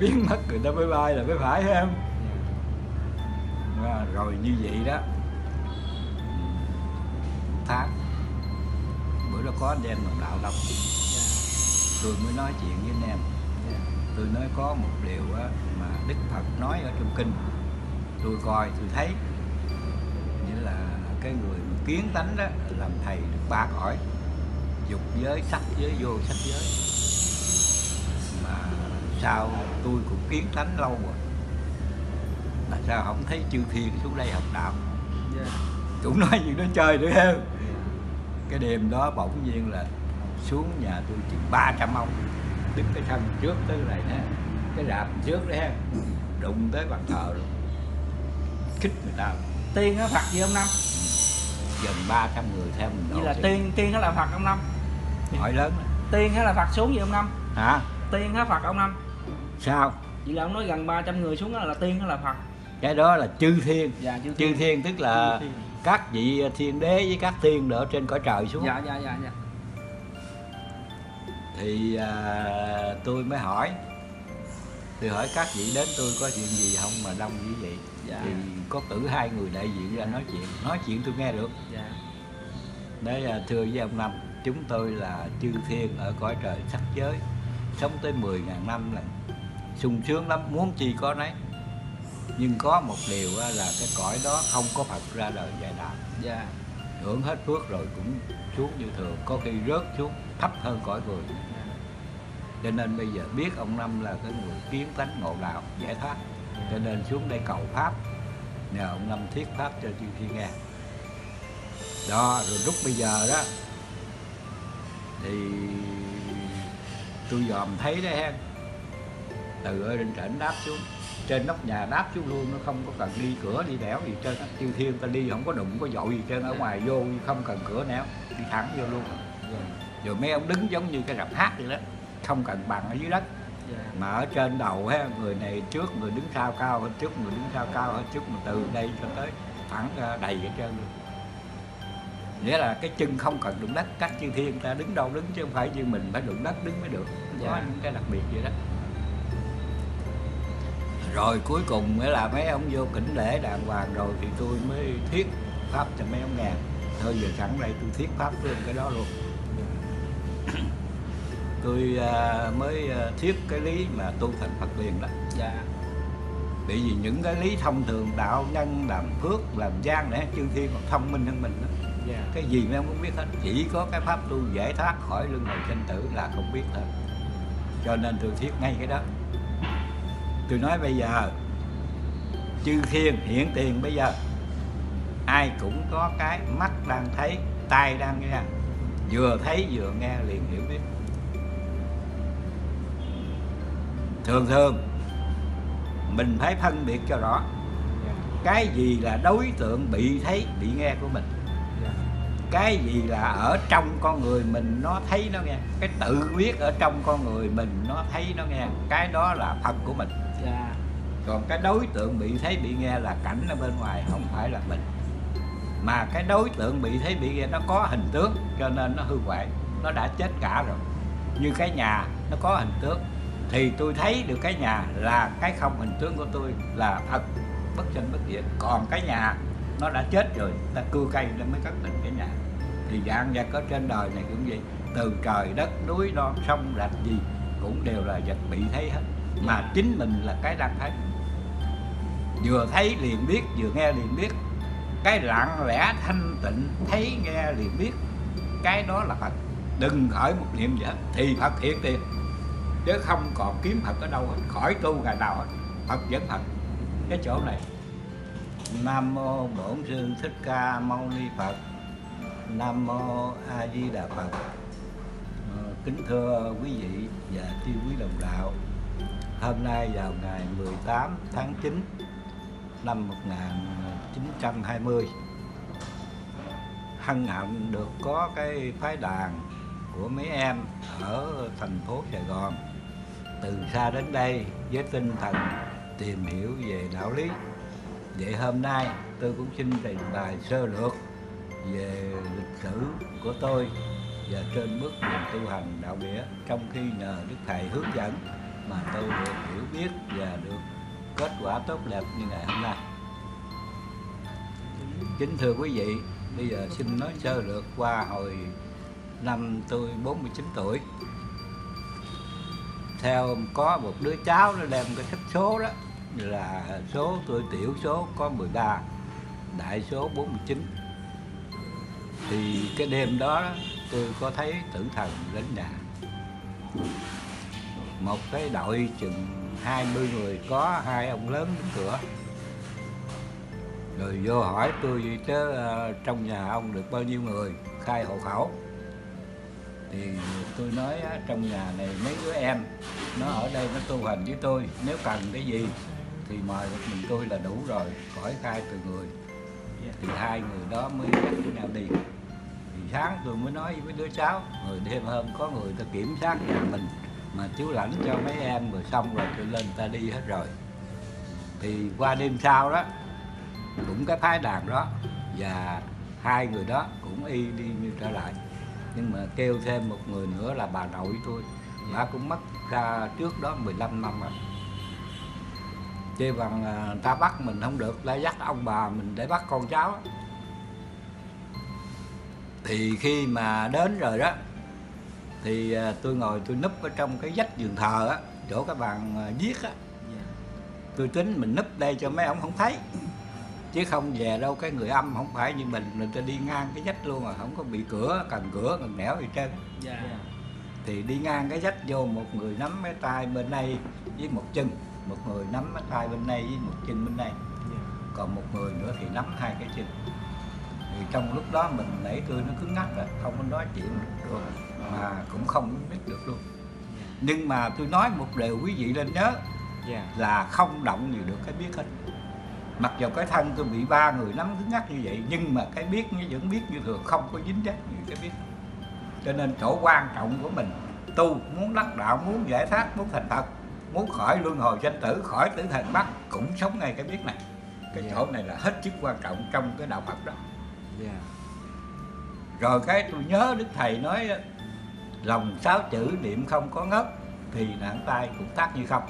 Biến mất người ta mới bay là mới phải không? Dạ. Rồi như vậy đó tháng. Bữa đó có anh em đồng đạo đông. Dạ. Tôi mới nói chuyện với anh em. Dạ. Tôi nói có một điều á, mà đức phật nói ở trong kinh. Tôi coi tôi thấy. Nghĩa là cái người mà kiến tánh đó làm thầy được ba cõi. Dục giới sắc giới vô sắc giới. Mà sao tôi cũng kiến tánh lâu rồi? Mà sao không thấy chư thiên xuống đây học đạo? Dạ cũng nói chuyện đó chơi nữa. Ha cái đêm đó bỗng nhiên là xuống nhà tôi chừng 300 ông đứng cái sân trước tới này nè cái rạp trước đấy đụng tới bàn thờ luôn. Khích người ta tiên hay phật gì ông năm? Gần 300 người theo mình vậy là đổ tiên tiên hay là phật ông năm. Hỏi lớn tiên hay là phật xuống gì ông năm? Hả? Tiên hay phật ông năm. Sao? Vậy là ông nói gần 300 người xuống đó là tiên hay là phật cái đó là chư thiên. Dạ chư chư thiên tức là Chư thiên. Các vị thiên đế với các thiên ở trên cõi trời xuống. Dạ dạ dạ dạ. Thì à, tôi mới hỏi. Tôi hỏi các vị đến tôi có chuyện gì không mà đông như vậy? Dạ. thì có cử hai người đại diện ra nói chuyện. Nói chuyện tôi nghe được. Dạ. Đấy à, thưa với ông năm chúng tôi là chư thiên ở cõi trời sắc giới sống tới 10.000 năm là sung sướng lắm muốn chi có nấy nhưng có một điều là cái cõi đó không có Phật ra đời dạy đạo dạ hưởng hết phước rồi cũng xuống như thường, có khi rớt xuống, thấp hơn cõi người. Cho nên bây giờ biết ông năm là cái người kiến tánh ngộ đạo, giải thoát. Cho nên xuống đây cầu pháp. Nhờ ông năm thiết pháp cho chư thiên nghe. Đó, rồi lúc bây giờ đó, thì tôi dòm thấy đấy ha từ ở trên trển đáp xuống trên nóc nhà đáp xuống luôn nó không có cần đi cửa đi đẻo gì trên chư thiên ta đi không có đụng có dội gì trên ở ngoài vô không cần cửa nẻo đi thẳng vô luôn. Rồi mấy ông đứng giống như cái rạp hát vậy đó không cần bằng ở dưới đất. Dạ. Mà ở trên đầu ha người này trước người đứng sau cao hơn trước người đứng sau cao hơn trước mà từ đây cho tới thẳng đầy hết trơn luôn. Nghĩa là cái chân không cần đụng đất các chư thiên ta đứng đâu đứng chứ không phải như mình phải đụng đất đứng mới được. Có Dạ. những cái đặc biệt vậy đó rồi cuối cùng nghĩa là mấy ông vô kỉnh lễ đàng hoàng rồi thì tôi mới thuyết pháp cho mấy ông nghe thôi giờ sẵn đây tôi thuyết pháp luôn cái đó luôn. Tôi à, mới à, thuyết cái lý mà tu thành Phật liền đó. Dạ. Bởi vì những cái lý thông thường đạo nhân làm phước làm gian để chư thiên còn thông minh hơn mình đó. dạ. Cái gì mấy ông cũng biết hết. Chỉ có cái pháp tu giải thoát khỏi luân hồi sinh tử là không biết thôi. Cho nên tôi thuyết ngay cái đó tôi nói bây giờ, chư thiên hiện tiền bây giờ, ai cũng có cái mắt đang thấy, tai đang nghe, vừa thấy vừa nghe liền hiểu biết. Thường thường, mình phải phân biệt cho rõ, cái gì là đối tượng bị thấy, bị nghe của mình. Cái gì là ở trong con người mình nó thấy nó nghe. Cái tự biết ở trong con người mình nó thấy nó nghe. Cái đó là phật của mình còn cái đối tượng bị thấy bị nghe là cảnh ở bên ngoài, không phải là mình. Mà cái đối tượng bị thấy bị nghe, nó có hình tướng cho nên nó hư hoại, nó đã chết cả rồi. Như cái nhà, nó có hình tướng thì tôi thấy được cái nhà là cái không hình tướng của tôi là thật, bất sinh bất diệt còn cái nhà, nó đã chết rồi, ta cưa cây nó mới cất định cái nhà. Thì dạng vật có trên đời này cũng vậy, từ trời đất, núi non, sông, rạch gì cũng đều là vật bị thấy hết. Mà chính mình là cái đang thấy vừa thấy liền biết, vừa nghe liền biết. Cái lặng lẽ thanh tịnh, thấy nghe liền biết. Cái đó là phật. Đừng khởi một niệm gì hết, thì phật hiện tiền chứ không còn kiếm phật ở đâu hết, khỏi tu ngày nào hết. Phật vẫn phật. Cái chỗ này. Nam mô bổn sư thích ca mâu ni phật. Nam mô a di đà phật. Ờ, kính thưa quý vị và chư quý đồng đạo. Hôm nay vào ngày 18 tháng 9 năm 1920 hân hạnh được có cái phái đàn của mấy em ở thành phố Sài Gòn. Từ xa đến đây với tinh thần tìm hiểu về đạo lý. Vậy hôm nay tôi cũng xin trình bày sơ lược về lịch sử của tôi và trên bước đường tu hành đạo nghĩa trong khi nhờ Đức Thầy hướng dẫn mà tôi được hiểu biết và được kết quả tốt đẹp như ngày hôm nay. Kính thưa quý vị, bây giờ xin nói sơ lược qua hồi năm tôi 49 tuổi. Theo có một đứa cháu nó đem cái sách số đó là số tôi tiểu số có 13, đại số 49 thì cái đêm đó tôi có thấy tử thần đến nhà một cái đội chừng 20 người có hai ông lớn đứng cửa. Rồi vô hỏi tôi vậy chứ ờ, trong nhà ông được bao nhiêu người? Khai hộ khẩu. Thì tôi nói á, trong nhà này mấy đứa em nó ở đây nó tu hành với tôi nếu cần cái gì thì mời một mình tôi là đủ rồi khỏi khai từ người. Thì hai người đó mới dắt nhau đi. Thì sáng tôi mới nói với đứa cháu rồi đêm hôm có người ta kiểm soát nhà mình mà chú lãnh cho mấy em rồi xong rồi tôi lên ta đi hết rồi. Thì qua đêm sau đó, cũng cái phái đàn đó và hai người đó cũng y đi như trở lại. Nhưng mà kêu thêm một người nữa là bà nội tôi. Bà cũng mất ra trước đó 15 năm rồi. Chê bằng à, ta bắt mình không được lại dắt ông bà mình để bắt con cháu. Thì khi mà đến rồi đó thì à, tôi ngồi tôi núp ở trong cái vách giường thờ á chỗ cái bàn à, viết á. Tôi tính mình núp đây cho mấy ông không thấy. Chứ không về đâu cái người âm không phải như mình người ta đi ngang cái vách luôn à không có bị cửa cần cửa cần nẻo gì trơn. Dạ. Thì đi ngang cái vách vô một người nắm cái tay bên đây với một chân một người nắm cái tay bên đây với một chân bên đây. Còn một người nữa thì nắm hai cái chân. Thì trong lúc đó mình nãy tôi nó cứng ngắc rồi không có nói chuyện được mà cũng không biết được luôn. Nhưng mà tôi nói một điều quý vị nên nhớ dạ. là không động gì được cái biết hết. Mặc dù cái thân tôi bị ba người nắm cứng ngắc như vậy nhưng mà cái biết nó vẫn biết như thường không có dính dắt như cái biết. Cho nên chỗ quan trọng của mình tu muốn đắc đạo muốn giải thoát muốn thành phật muốn khỏi luân hồi sanh tử khỏi tử thần bắt cũng sống ngay cái biết này. Cái Dạ. chỗ này là hết sức quan trọng trong cái đạo phật đó. Dạ. Rồi cái tôi nhớ đức thầy nói lòng sáu chữ niệm không có ngất thì nạn tai cũng tác như không.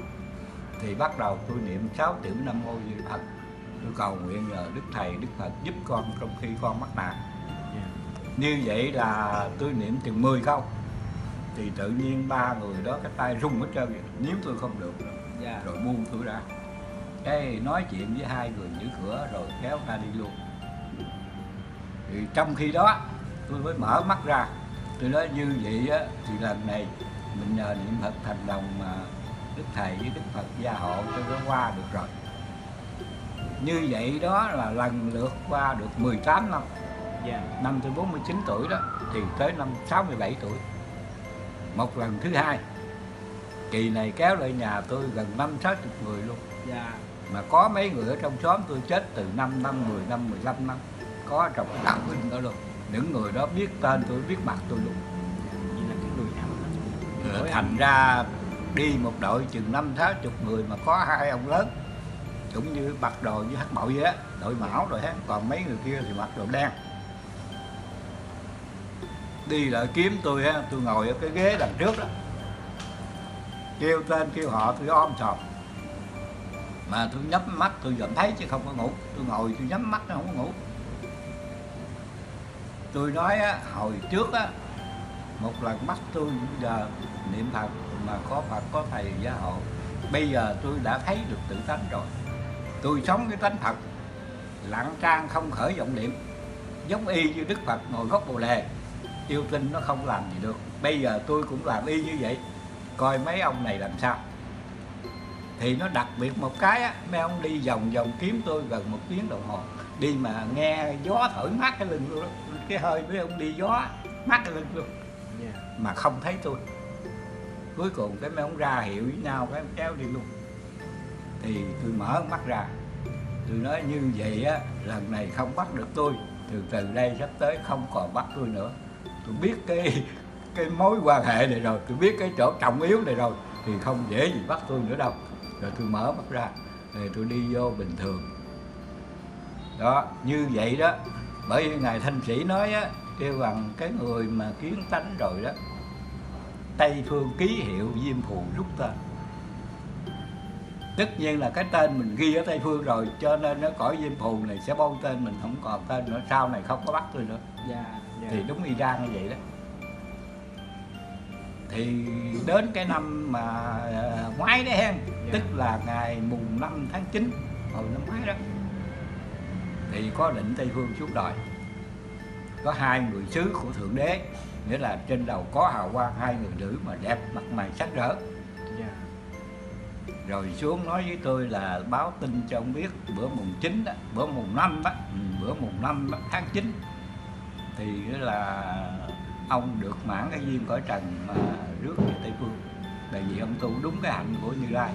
Thì bắt đầu tôi niệm sáu chữ nam mô di phật. Tôi cầu nguyện nhờ đức thầy đức phật giúp con trong khi con mắc nạn. Như vậy là tôi niệm chừng 10 câu. Thì tự nhiên ba người đó cái tay rung hết trơn. Vậy. nếu tôi không được dạ rồi buông tôi ra. Cái nói chuyện với hai người giữ cửa rồi kéo ra đi luôn. Thì trong khi đó tôi mới mở mắt ra tôi nói như vậy á, thì lần này mình nhờ niệm phật thành đồng mà đức thầy với đức phật gia hộ cho nó qua được rồi. Như vậy đó là lần lượt qua được 18 năm. Dạ. Năm tôi 49 tuổi đó thì tới năm 67 tuổi. Một lần thứ hai. Kỳ này kéo lại nhà tôi gần năm sáu chục người luôn. Dạ. Mà có mấy người ở trong xóm tôi chết từ 5 năm 10 năm 15 năm. Có trong đạo huynh đó luôn những người đó biết tên tôi biết mặt tôi luôn. Như là cái người ảo đó. Ờ, thành ra đi một đội chừng năm sáu chục người mà có hai ông lớn cũng như mặc đồ như hát bội vậy á đội mão rồi hết còn mấy người kia thì mặc đồ đen. Đi lại kiếm tôi á tôi ngồi ở cái ghế đằng trước đó kêu tên kêu họ tôi om sòm. Mà tôi nhắm mắt tôi vẫn thấy chứ không có ngủ. Tôi ngồi tôi nhắm mắt nó không có ngủ tôi nói á, hồi trước á một lần mắt tôi giờ niệm phật mà có phật có thầy gia hộ. Bây giờ tôi đã thấy được tự tánh rồi. Tôi sống cái tánh phật lặng trang không khởi vọng niệm. Giống y như đức phật ngồi gốc bồ đề yêu tinh nó không làm gì được. Bây giờ tôi cũng làm y như vậy. Coi mấy ông này làm sao? Thì nó đặc biệt một cái á mấy ông đi vòng vòng kiếm tôi gần một tiếng đồng hồ. Đi mà nghe gió thổi mát cái lưng luôn đó cái hơi mấy ông đi gió cái lưng luôn. Dạ. Mà không thấy tôi. Cuối cùng cái mấy ông ra hiệu với nhau cái kéo đi luôn. Thì tôi mở mắt ra. Tôi nói như vậy á lần này không bắt được tôi. Từ từ đây sắp tới không còn bắt tôi nữa. Tôi biết cái cái mối quan hệ này rồi. Tôi biết cái chỗ trọng yếu này rồi. Thì không dễ gì bắt tôi nữa đâu. Rồi tôi mở mắt ra. Rồi tôi đi vô bình thường. Đó như vậy đó bởi vì ngài thanh sĩ nói á kêu bằng cái người mà kiến tánh rồi đó tây phương ký hiệu diêm phù rút tên. Tất nhiên là cái tên mình ghi ở tây phương rồi cho nên nó cõi diêm phù này sẽ bôi tên mình không còn tên nữa sau này không có bắt tôi nữa. Dạ dạ. Thì đúng y ra như vậy đó. Thì đến cái năm mà à, ngoái đấy hen Dạ. tức là ngày mùng 5 tháng 9 hồi năm ngoái đó thì có định tây phương xuống đời. Có hai người sứ của thượng đế nghĩa là trên đầu có hào quang hai người nữ mà đẹp mặt mày sắc rỡ. Dạ. Rồi xuống nói với tôi là báo tin cho ông biết bữa mùng 9 đó bữa mùng 5 đó ừ, bữa mùng 5 đó, tháng 9 thì nghĩa là ông được mãn cái duyên cõi trần mà rước về Tây Phương. Tại vì ông tu đúng cái hạnh của Như Lai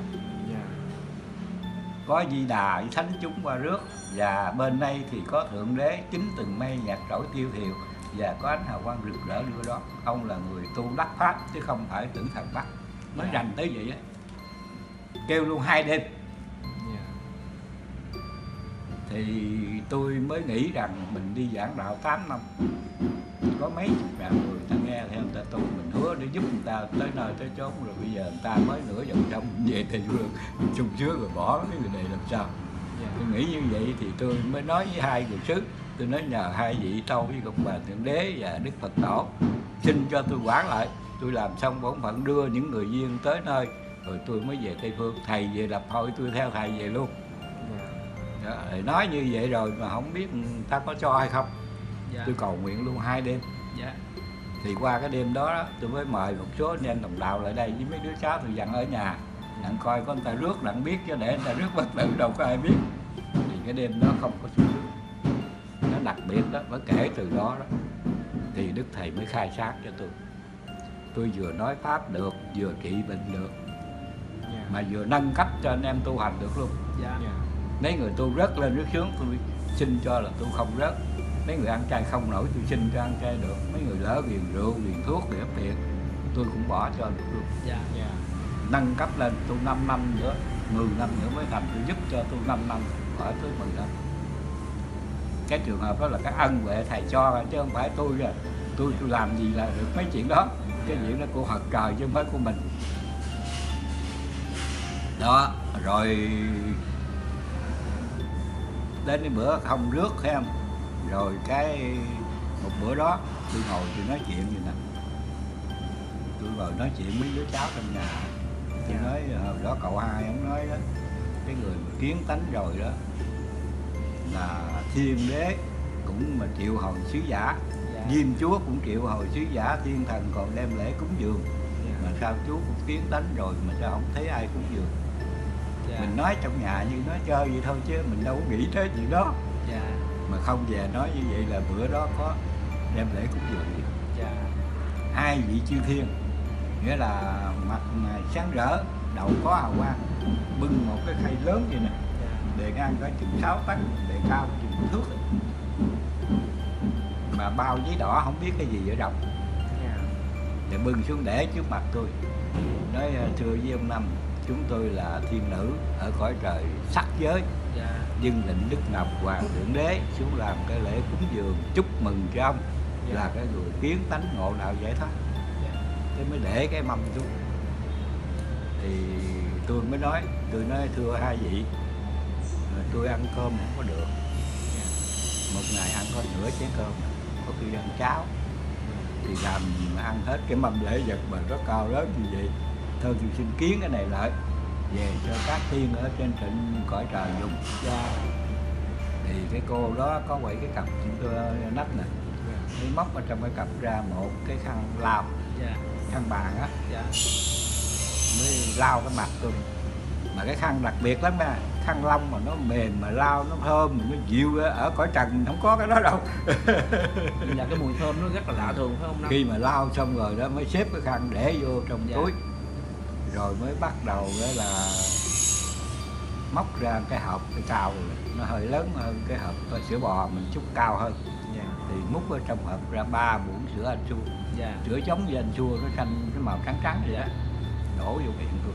có di đà với thánh chúng qua rước và bên đây thì có thượng đế chính từng mây nhạc trỗi tiêu thiều và có ánh hào quang rực rỡ đưa đó ông là người tu đắc pháp chứ không phải tử thần bắt nói Dạ. rành tới vậy á. Kêu luôn hai đêm. Dạ. Thì tôi mới nghĩ rằng mình đi giảng đạo 8 năm có mấy chục ngàn người ta nghe theo người ta tu mình hứa để giúp người ta tới nơi tới chốn. Rồi bây giờ người ta mới nửa vòng trong về tây phương sung sướng rồi bỏ cái người này làm sao? Dạ. Tôi nghĩ như vậy thì tôi mới nói với hai người sứ tôi nói nhờ hai vị tâu với công bà thượng đế và đức phật tổ. Xin cho tôi quản lại. Tôi làm xong bổn phận đưa những người duyên tới nơi. Rồi tôi mới về tây phương. Thầy về lập hội tôi theo thầy về luôn. Dạ. Đó, thì nói như vậy rồi mà không biết người ta có cho hay không dạ. Tôi cầu nguyện luôn hai đêm. Dạ. Thì qua cái đêm đó, tôi mới mời một số anh em đồng đạo lại đây với mấy đứa cháu tôi dặn ở nhà. Đặng coi có người ta rước đặng biết chứ để người ta rước bất tử đâu có ai biết. Thì cái đêm đó không có xuống rước nó đặc biệt đó mới kể từ đó đó. Thì đức thầy mới khai sáng cho tôi. Tôi vừa nói pháp được vừa trị bệnh được. Dạ. Mà vừa nâng cấp cho anh em tu hành được luôn. Dạ. Mấy người tu rớt lên rất sướng tôi xin cho là tu không rớt mấy người ăn chay không nổi tôi xin cho ăn chay được. Mấy người lỡ ghiền rượu ghiền thuốc để tiền tôi cũng bỏ cho được luôn. Dạ dạ. Nâng cấp lên tu 5 năm nữa 10 năm nữa mới thành tôi giúp cho tu 5 năm khỏi tới 10 năm. Cái trường hợp đó là cái ân huệ thầy cho chứ không phải tôi rồi tôi tôi làm gì là được mấy chuyện đó. Cái chuyện đó của Phật trời chứ không phải của mình. Đó rồi đến cái bữa không rước thấy không rồi cái một bữa đó tôi ngồi tôi nói chuyện gì nè. Tôi ngồi nói chuyện với đứa cháu trong nhà. Tôi Dạ. nói hồi đó cậu hai ông nói đó cái người mà kiến tánh rồi đó là thiên đế cũng mà triệu hồi sứ giả. Dạ. Diêm chúa cũng triệu hồi sứ giả thiên thần còn đem lễ cúng dường. Mà sao chú cũng kiến tánh rồi mà sao không thấy ai cúng dường? Dạ. Mình nói trong nhà như nói chơi vậy thôi chứ mình đâu có nghĩ tới chuyện đó. Dạ mà không về nói như vậy là bữa đó có đem lễ cúng dường gì? Dạ. Hai vị chư thiên nghĩa là mặt sáng rỡ đầu có hào quang bưng một cái khay lớn vậy nè. Dạ. Bề ngang có chừng 6 tấc bề cao chừng thước. Mà bao giấy đỏ không biết cái gì ở đâu. Dạ. Thì bưng xuống để trước mặt tôi. Nói thưa với ông năm chúng tôi là thiên nữ ở cõi trời sắc giới. Dạ dân định đức ngọc hoàng thượng đế xuống làm cái lễ cúng dường chúc mừng cho ông Dạ. là cái người kiến tánh ngộ đạo giải thoát. Dạ. Thế mới để cái mâm xuống. Thì tôi mới nói tôi nói thưa hai vị ờ, tôi ăn cơm không có được. Dạ. Một ngày ăn có nửa chén cơm có khi ăn cháo. Thì làm ăn hết cái mâm lễ vật mà rất cao lớn như vậy. Thôi tôi xin kiến cái này lại về cho các thiên ở trên trịnh cõi trời dùng dạ thì cái cô đó có quậy cái cặp chúng tôi nắp nè. Dạ mới móc ở trong cái cặp ra một cái khăn lau dạ. Khăn bàn á. Dạ. Mới lau cái mặt tôi. Mà cái khăn đặc biệt lắm nha. Khăn lông mà nó mềm mà lau nó thơm mà nó dịu ở cõi trần không có cái đó đâu. Dạ cái mùi thơm nó rất là lạ thường phải không năm khi mà lau xong rồi đó mới xếp cái khăn để vô trong Dạ. túi rồi mới bắt đầu là móc ra cái hộp cái cao rồi. nó hơi lớn hơn cái hộp sữa bò mình chút cao hơn. Dạ. Thì múc ở trong hộp ra ba muỗng sữa anh chua. Dạ. Sữa chống với anh chua nó xanh cái màu trắng trắng vậy đó. Đổ vô cái tôi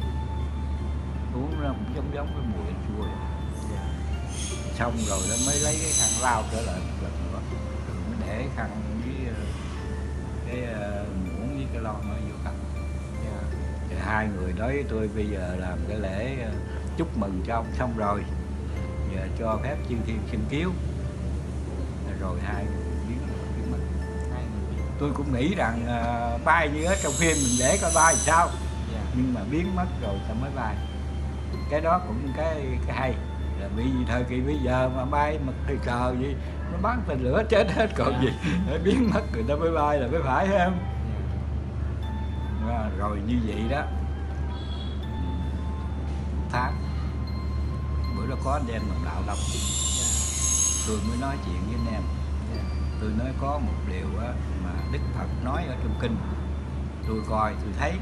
uống nó cũng giống giống cái mùi anh chua vậy. dạ. Xong rồi nó mới lấy cái khăn lau trở lại một lần nữa. Rồi mới để khăn với ờ, cái ờ, muỗng với cái lon ở hai người nói với tôi bây giờ làm cái lễ ờ, chúc mừng cho ông xong rồi. Giờ cho phép chư thiên xin kiếu. Rồi hai người biến biến mất. Hai người tôi cũng nghĩ rằng ờ, bay như ở trong phim mình để coi bay sao. Dạ. Nhưng mà biến mất rồi ta mới bay. Cái đó cũng cái cái hay. Là vì thời kỳ bây giờ mà bay mà thời cờ gì nó bắn tên lửa chết hết còn Dạ. gì biến mất người ta mới bay là mới phải không? À, rồi như vậy đó. Tháng bữa đó có anh em đồng đạo đông dạ. Tôi mới nói chuyện với anh em. Dạ. Tôi nói có một điều á, mà đức phật nói ở trong kinh. Tôi coi tôi thấy.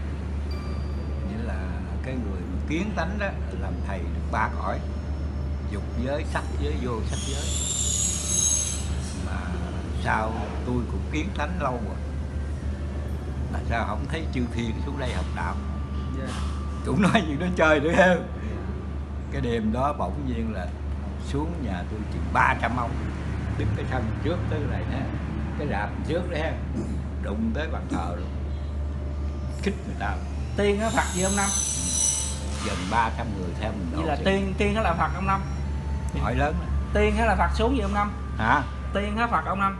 Nghĩa là cái người mà kiến tánh đó làm thầy được ba cõi. Dục giới sắc giới vô sắc giới. Mà sao tôi cũng kiến tánh lâu rồi mà sao? Không thấy chư thiên xuống đây học đạo. Dạ. Cũng nói gì nó chơi nữa dạ cái đêm đó bỗng nhiên là xuống nhà tôi chừng 300 ông đứng cái thân trước tới này nè cái rạp trước đấy đụng tới bàn thờ luôn. Khích người ta. Tiên á phật gì ông năm? Gần 300 người theo mình vậy là tiên tiên đó là phật ông năm. Hỏi lớn tiên hay là phật xuống gì ông năm? Hả? Tiên hay phật ông năm.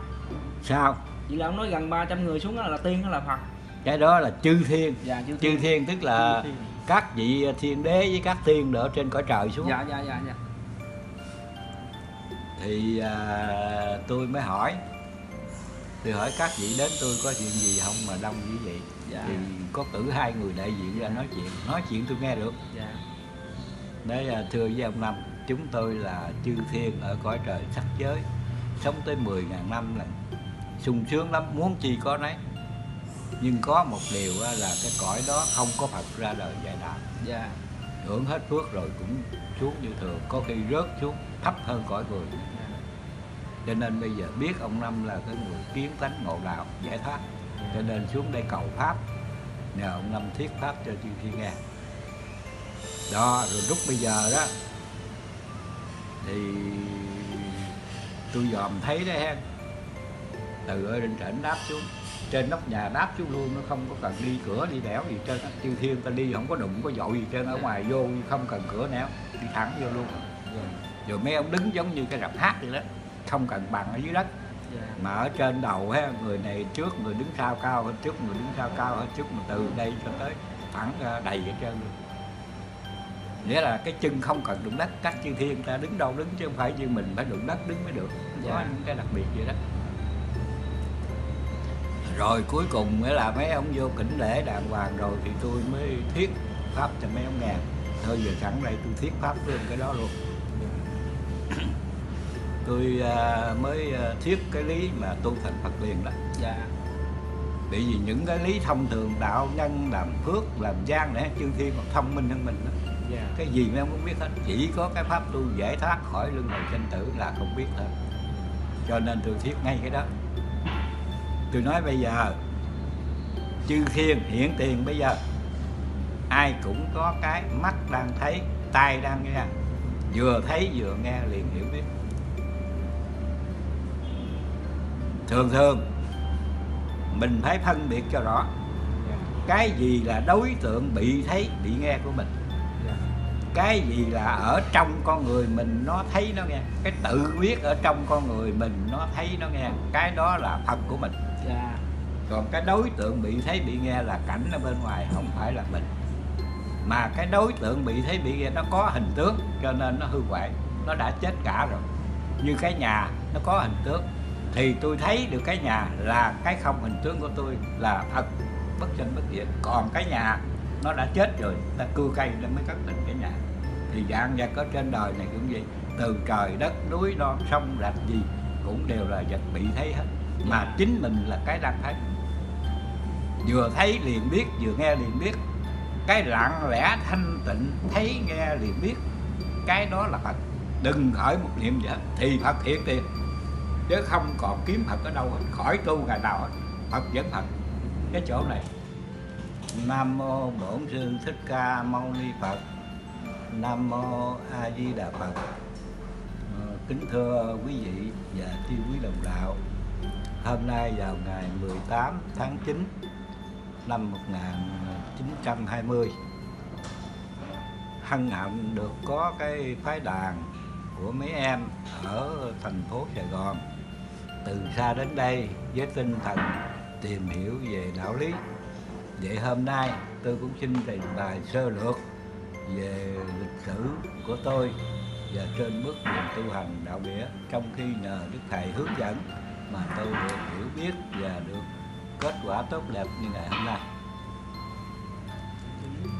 Sao? Vậy là ông nói gần 300 người xuống đó là tiên hay là phật cái đó là chư thiên. Dạ chư chư thiên tức là thiên. các vị thiên đế với các thiên ở trên cõi trời xuống. Dạ dạ dạ dạ. Thì à, tôi mới hỏi. Tôi hỏi các vị đến tôi có chuyện gì không mà đông như vậy? Dạ. thì có cử hai người đại diện ra nói chuyện. Nói chuyện tôi nghe được. Dạ. Đấy là thưa với ông năm chúng tôi là chư thiên ở cõi trời sắc giới. Sống tới 10.000 năm là sung sướng lắm. Muốn chi có nấy nhưng có một điều là cái cõi đó không có Phật ra đời dạy đạo dạ. Hưởng hết phước rồi cũng xuống như thường có khi rớt xuống thấp hơn cõi người. Cho nên bây giờ biết ông năm là cái người kiến tánh ngộ đạo giải thoát. Cho nên xuống đây cầu pháp nhờ ông năm thuyết pháp cho chư thiên nghe. Đó rồi lúc bây giờ đó thì tôi dòm thấy đấy ha từ ở trên trển đáp xuống trên nóc nhà đáp xuống luôn nó không có cần đi cửa đi đẻo gì trên chư thiên ta đi không có đụng có dội gì trên ở ngoài vô không cần cửa nẻo đi thẳng vô luôn. Rồi mấy ông đứng giống như cái rạp hát vậy đó không cần bằng ở dưới đất. Dạ. Mà ở trên đầu ha người này trước người đứng sau cao hơn trước người đứng sau cao hơn trước mà từ đây cho tới thẳng đầy ở trên luôn. Nghĩa là cái chân không cần đụng đất các chư thiên ta đứng đâu đứng chứ không phải như mình phải đụng đất đứng mới được. Có Dạ. những cái đặc biệt vậy đó rồi cuối cùng nghĩa là mấy ông vô kỉnh lễ đàng hoàng rồi thì tôi mới thuyết pháp cho mấy ông nghe thôi giờ sẵn đây tôi thuyết pháp luôn cái đó luôn. Tôi à, mới à, thuyết cái lý mà tu thành Phật liền đó. Dạ. Bởi vì những cái lý thông thường đạo nhân làm phước làm gian để chư thiên còn thông minh hơn mình đó. dạ. Cái gì mấy ông cũng biết hết. Chỉ có cái pháp tu giải thoát khỏi luân hồi sinh tử là không biết thôi. Cho nên tôi thuyết ngay cái đó tôi nói bây giờ, chư thiên hiện tiền bây giờ, ai cũng có cái mắt đang thấy, tai đang nghe. Vừa thấy vừa nghe liền hiểu biết. Thường thường, mình phải phân biệt cho rõ cái gì là đối tượng bị thấy, bị nghe của mình. Cái gì là ở trong con người mình nó thấy nó nghe. Cái tự biết ở trong con người mình nó thấy nó nghe. Cái đó là phật của mình dạ. Còn cái đối tượng bị thấy bị nghe là cảnh ở bên ngoài không phải là mình. Mà cái đối tượng bị thấy bị nghe nó có hình tướng cho nên nó hư hoại, nó đã chết cả rồi. Như cái nhà, nó có hình tướng thì tôi thấy được cái nhà là cái không hình tướng của tôi là thật. Bất sinh bất diệt. Còn cái nhà, nó đã chết rồi, ta cưa cây nó mới cất định cái nhà. Thì dạng vật ở trên đời này cũng vậy. Từ trời đất, núi non, sông, rạch gì cũng đều là vật bị thấy hết mà chính mình là cái đang thấy. Vừa thấy liền biết, vừa nghe liền biết. Cái lặng lẽ, thanh tịnh, thấy, nghe, liền biết. Cái đó là phật. Đừng khởi một niệm gì hết, thì phật hiện tiền chứ không còn kiếm phật ở đâu hết, khỏi tu ngày nào hết, phật vẫn phật. Cái chỗ này. Nam mô bổn sư thích ca mâu ni phật. Nam mô a di đà phật. Ờ, kính thưa quý vị và chư quý đồng đạo hôm nay vào ngày 18 tháng 9 năm 1920 hân hạnh được có cái phái đàn của mấy em ở thành phố Sài Gòn. Từ xa đến đây với tinh thần tìm hiểu về đạo lý. Vậy hôm nay tôi cũng xin trình bày sơ lược về lịch sử của tôi và trên bước đường tu hành đạo nghĩa trong khi nhờ đức thầy hướng dẫn mà tôi được hiểu biết và được kết quả tốt đẹp như ngày hôm nay.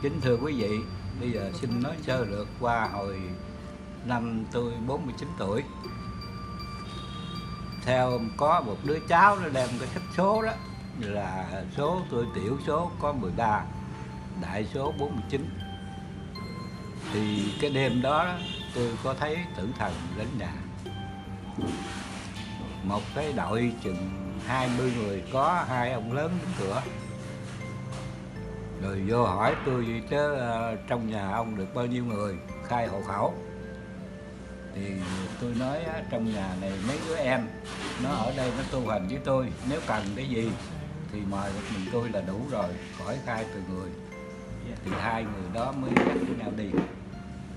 Kính thưa quý vị, bây giờ xin nói sơ lược qua hồi năm tôi 49 tuổi. Theo có một đứa cháu nó đem cái sách số đó, là số tôi, tiểu số có 13 đại số 49 thì cái đêm đó, tôi có thấy tử thần đến nhà một cái đội chừng 20 người có hai ông lớn đứng cửa. Rồi vô hỏi tôi gì chứ ờ, trong nhà ông được bao nhiêu người? Khai hộ khẩu. Thì tôi nói trong nhà này mấy đứa em, nó ở đây nó tu hành với tôi, nếu cần cái gì thì mời một mình tôi là đủ rồi, khỏi khai từ người. Thì hai người đó mới dắt với nhau đi.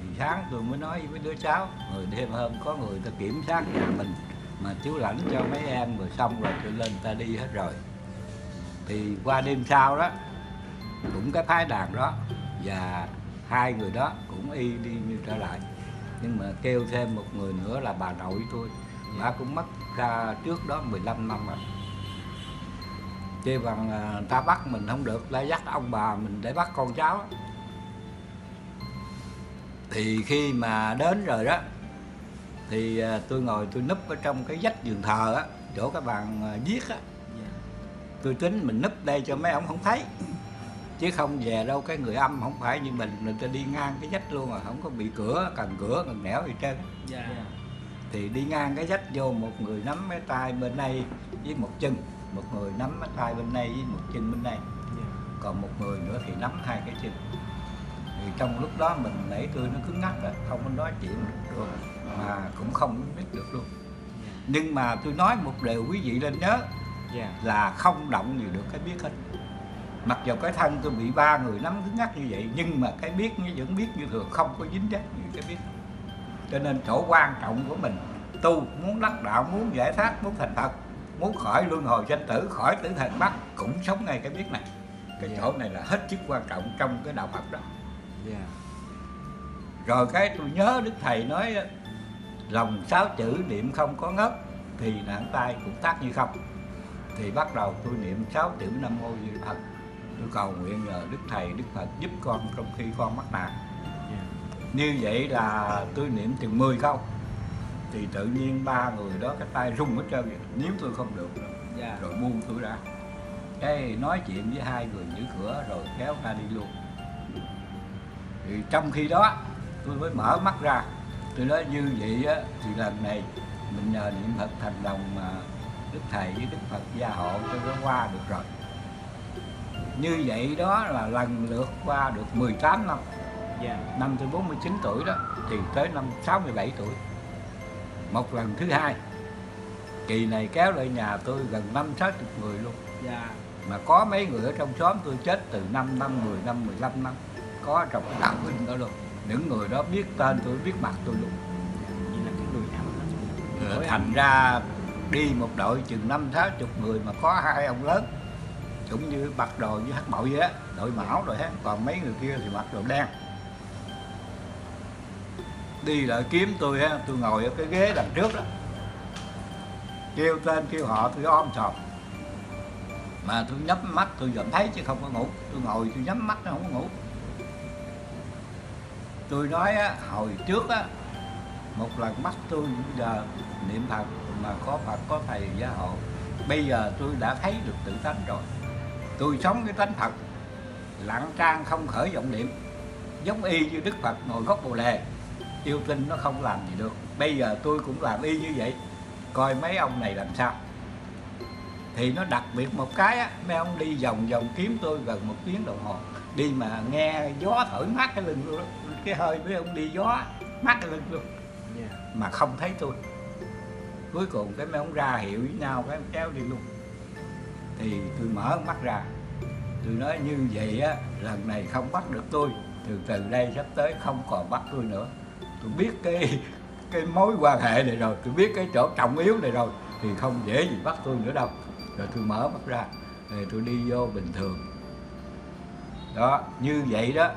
Thì sáng tôi mới nói với đứa cháu, rồi đêm hôm có người ta kiểm soát nhà mình mà chú lãnh cho mấy em rồi xong rồi tôi lên ta đi hết rồi. Thì qua đêm sau đó, cũng cái phái đàn đó và hai người đó cũng y đi như trở lại. Nhưng mà kêu thêm một người nữa là bà nội tôi. Bà cũng mất ra trước đó 15 năm rồi. Chứ bằng à, ta bắt mình không được lại dắt ông bà mình để bắt con cháu. Thì khi mà đến rồi đó thì à, tôi ngồi tôi núp ở trong cái vách giường thờ á chỗ cái bàn à, viết á. Tôi tính mình núp đây cho mấy ông không thấy. Chứ không về đâu cái người âm không phải như mình người ta đi ngang cái vách luôn à không có bị cửa cần cửa cần nẻo gì trơn. Dạ. Thì đi ngang cái vách vô một người nắm cái tay bên đây với một chân một người nắm cái tay bên đây với một chân bên đây. Còn một người nữa thì nắm hai cái chân. Thì trong lúc đó mình nãy tôi nó cứng ngắc rồi không có nói chuyện được. luôn mà cũng không biết được luôn. Nhưng mà tôi nói một điều quý vị nên nhớ dạ. là không động gì được cái biết hết. Mặc dù cái thân tôi bị ba người nắm cứng ngắc như vậy nhưng mà cái biết nó vẫn biết như thường không có dính dắt như cái biết. Cho nên chỗ quan trọng của mình tu muốn đắc đạo muốn giải thoát muốn thành phật muốn khỏi luân hồi sanh tử khỏi tử thần bắt cũng sống ngay cái biết này. Cái Dạ. chỗ này là hết sức quan trọng trong cái đạo phật đó. Dạ. Rồi cái tôi nhớ đức thầy nói lòng sáu chữ niệm không có ngất thì nặng tay cũng tác như không. Thì bắt đầu tôi niệm sáu chữ nam mô di Đà phật. Tôi cầu nguyện nhờ đức thầy đức phật giúp con trong khi con mắc nạn. Như vậy là tôi niệm chừng 10 câu. Thì tự nhiên ba người đó cái tay rung hết trơn vậy nếu tôi không được dạ rồi buông tôi ra. Cái nói chuyện với hai người giữ cửa rồi kéo ra đi luôn. Thì trong khi đó tôi mới mở mắt ra tôi nói như vậy á, thì lần này mình nhờ niệm phật thành đồng mà đức thầy với đức phật gia hộ cho nó qua được rồi. Như vậy đó là lần lượt qua được 18 năm. Dạ. Năm tôi 49 tuổi đó thì tới năm 67 tuổi. Một lần thứ hai kỳ này kéo lại nhà tôi gần năm sáu chục người luôn. Dạ. Mà có mấy người ở trong xóm tôi chết từ 5 năm 10 năm 15 năm. Có trong đạo huynh đó luôn những người đó biết tên tôi biết mặt tôi luôn. Ờ, thành ra đi một đội chừng năm sáu chục người mà có hai ông lớn cũng như mặc đồ như hát bội vậy á đội mão rồi hết. Còn mấy người kia thì mặc đồ đen. Đi lại kiếm tôi á tôi ngồi ở cái ghế đằng trước đó. Kêu tên kêu họ tôi om sòm mà tôi nhắm mắt tôi vẫn thấy chứ không có ngủ. Tôi ngồi tôi nhắm mắt nó không có ngủ tôi nói á, hồi trước á một lần mắt tôi giờ niệm phật mà có phật có thầy gia hộ bây giờ tôi đã thấy được tự tánh rồi. Tôi sống cái tánh phật lặng trang không khởi vọng niệm. Giống y như đức phật ngồi gốc bồ đề yêu tinh nó không làm gì được. Bây giờ tôi cũng làm y như vậy coi mấy ông này làm sao. Thì nó đặc biệt một cái á mấy ông đi vòng vòng kiếm tôi gần một tiếng đồng hồ đi mà nghe gió thổi mát cái lưng luôn. Cái hơi mấy ông đi gió mát cái lưng luôn. Dạ. Mà không thấy tôi. Cuối cùng cái mấy ông ra hiệu với nhau cái kéo đi luôn. Thì tôi mở mắt ra. Tôi nói như vậy á lần này không bắt được tôi. Từ từ đây sắp tới không còn bắt tôi nữa. Tôi biết cái cái mối quan hệ này rồi. Tôi biết cái chỗ trọng yếu này rồi. Thì không dễ gì bắt tôi nữa đâu. Rồi tôi mở mắt ra. Rồi tôi đi vô bình thường đó như vậy đó.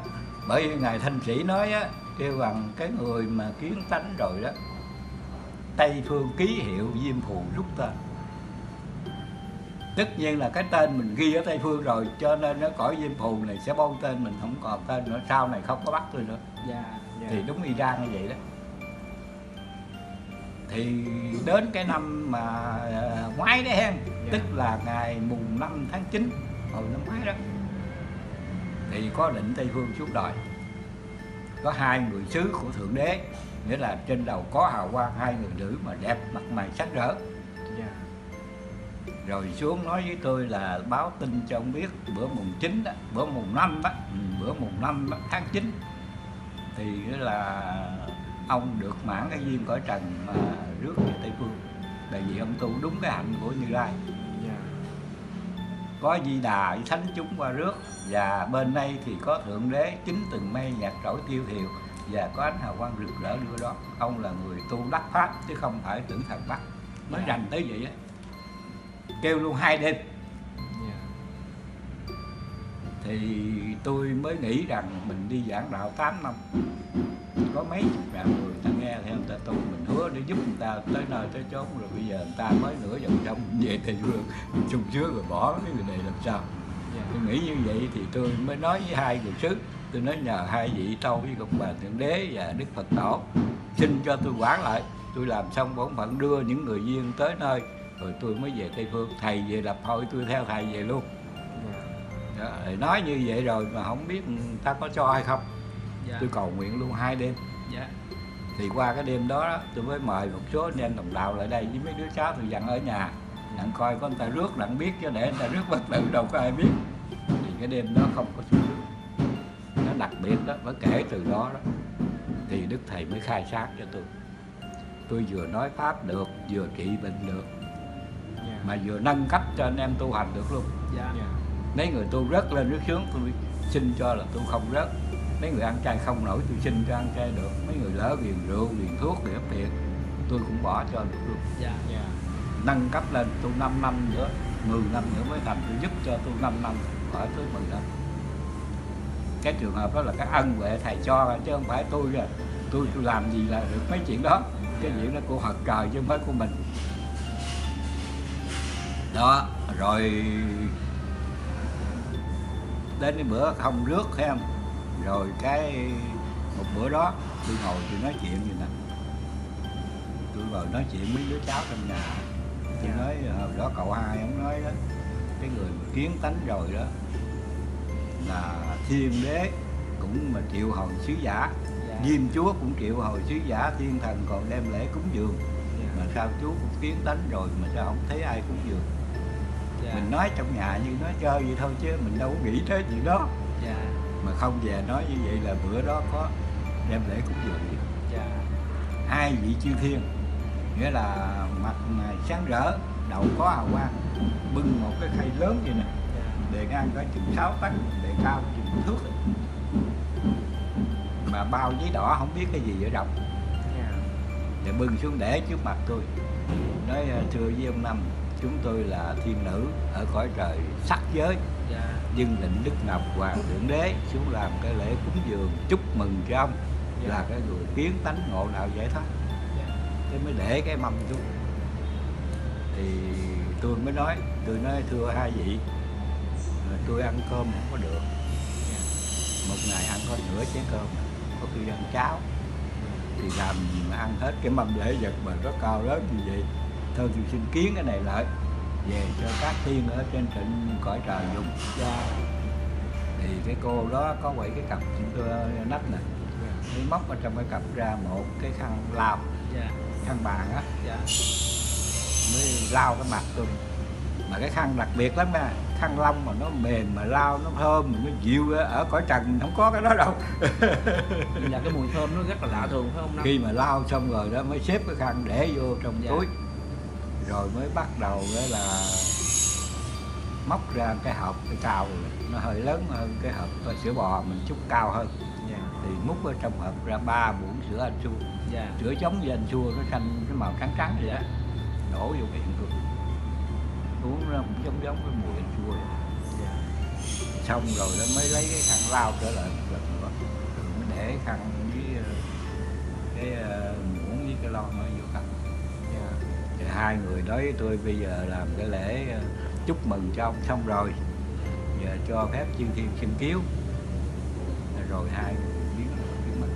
Bởi vì ngài thanh sĩ nói á kêu bằng cái người mà kiến tánh rồi đó tây phương ký hiệu diêm phù rút tên. Tất nhiên là cái tên mình ghi ở tây phương rồi cho nên nó cõi diêm phù này sẽ bôi tên mình không còn tên nữa. Sau này không có bắt tôi nữa. Dạ dạ. Thì đúng y ra như vậy đó. Thì đến cái năm mà à, ngoái đấy hen tức là ngày mùng 5 tháng 9 hồi năm ngoái đó thì có định tây phương xuống đời. Có hai người sứ của thượng đế nghĩa là trên đầu có hào quang hai người nữ mà đẹp mặt mày sắc rỡ. Dạ. Rồi xuống nói với tôi là báo tin cho ông biết bữa mùng 9 đó bữa mùng 5 đó ừ, bữa mùng 5 đó, tháng 9 thì là ông được mãn cái duyên cõi trần mà rước về tây phương. Tại vì ông tu đúng cái hạnh của như lai có di đà với thánh chúng qua rước. Và bên đây thì có thượng đế chính từng mây nhạc trỗi tiêu thiều và có ánh hào quang rực rỡ đưa đó. Ông là người tu đắc pháp chứ không phải tưởng thần bắt. Mới rành tới vậy á. Kêu luôn hai đêm. dạ thì tôi mới nghĩ rằng mình đi giảng đạo 8 năm có mấy chục ngàn người ta nghe theo người ta tu. Mình hứa để giúp người ta tới nơi tới chốn rồi bây giờ người ta mới nửa vòng trong về tây phương sung sướng rồi bỏ cái người này làm sao. Dạ. Tôi nghĩ như vậy thì tôi mới nói với hai người sứ. Tôi nói nhờ hai vị tâu với công bà thượng đế và đức phật tổ xin cho tôi quản lại. Tôi làm xong bổn phận đưa những người duyên tới nơi rồi tôi mới về tây phương. Thầy về lập hội tôi theo thầy về luôn đó, nói như vậy rồi mà không biết người ta có cho hay không? Dạ. Tôi cầu nguyện luôn hai đêm. Dạ. Thì qua cái đêm đó, đó tôi mới mời một số anh em đồng đạo lại đây với mấy đứa cháu tôi dặn ở nhà. Đặng coi có người ta rước đặng biết chứ để người ta rước bất tử đâu có ai biết. Thì cái đêm đó không có xuống rước nó đặc biệt đó mới kể từ đó đó. Thì đức thầy mới khai sáng cho tôi. Tôi vừa nói pháp được vừa trị bệnh được. Dạ. Mà vừa nâng cấp cho anh em tu hành được luôn. Dạ mấy người tu rớt lên rớt xuống tôi xin cho là tôi không rớt. Mấy người ăn chay không nổi tôi xin cho ăn chay được. Mấy người lỡ ghiền rượu ghiền thuốc để tiền tôi cũng bỏ cho được luôn. Dạ dạ. Nâng cấp lên tu 5 năm nữa 10 năm nữa mới thành tôi giúp cho tu 5 năm khỏi tới 10 năm. Cái trường hợp đó là cái ân huệ thầy cho chứ không phải tôi rồi tôi tôi làm gì là được mấy chuyện đó. Cái chuyện đó của Phật trời chứ không phải của mình. Đó rồi đến cái bữa không rước thấy không? Rồi cái một bữa đó tôi ngồi tôi nói chuyện gì nè. Tôi ngồi nói chuyện với đứa cháu trong nhà. Tôi Dạ. nói hồi đó cậu hai ông nói đó cái người mà kiến tánh rồi đó là thiên đế cũng mà triệu hồi sứ giả. Dạ. Diêm chúa cũng triệu hồi sứ giả thiên thần còn đem lễ cúng dường. Dạ. Mà sao chú cũng kiến tánh rồi mà sao không thấy ai cúng dường dạ. Mình nói trong nhà như nói chơi vậy thôi chứ mình đâu có nghĩ tới chuyện đó. Dạ. Mà không về nói như vậy là bữa đó có đem lễ cúng dường. Dạ. Hai vị chư thiên nghĩa là mặt sáng rỡ đầu có hào quang bưng một cái khay lớn vậy nè. Dạ. Bề ngang có chừng 6 tấc bề cao chừng thước. Mà bao giấy đỏ không biết cái gì ở trong dạ. Để bưng xuống để trước mặt tôi. Nói ờ, thưa với ông năm chúng tôi là thiên nữ ở cõi trời sắc giới. Dạ. Dân định đức ngọc hoàng thượng đế xuống làm cái lễ cúng dường chúc mừng cho ông là cái người kiến tánh ngộ đạo giải thoát. Dạ. Thế mới để cái mâm xuống. Thì tôi mới nói tôi nói thưa hai vị ờ, tôi ăn cơm không có được. Một ngày ăn có nửa chén cơm có khi ăn cháo. Thì làm ăn hết cái mâm lễ vật mà rất cao lớn như vậy thôi tôi xin kiến cái này lại. Về cho các tiên ở trên trịnh cõi trời dùng. Dạ. Thì cái cô đó có quậy cái cặp chúng tôi nách nè. Mới móc ở trong cái cặp ra một cái khăn lau. Dạ. Khăn bàn á. Dạ. Mới lau cái mặt tôi. Mà cái khăn đặc biệt lắm nha. Khăn lông mà nó mềm mà lau nó thơm nó dịu ở cõi trần không có cái đó đâu. Là cái mùi thơm nó rất là lạ thường phải không năm khi mà lau xong rồi đó mới xếp cái khăn để vô trong Dạ. túi rồi mới bắt đầu đó là móc ra cái hộp cái cao nó hơi lớn hơn cái hộp sữa bò mình chút cao hơn. Dạ. Thì múc ở trong hộp ra ba muỗng sữa anh chua. Dạ. Sữa giống như anh chua nó xanh cái màu trắng trắng vậy đó. Đổ vô miệng tôi uống nó cũng giống giống cái mùi anh chua vậy. dạ. Xong rồi nó mới lấy cái khăn lau trở lại một lần nữa. Rồi mới để khăn với ờ, cái hai người nói với tôi bây giờ làm cái lễ ờ, chúc mừng cho ông xong rồi. Giờ cho phép chư thiên xin kiếu rồi hai người biến biến người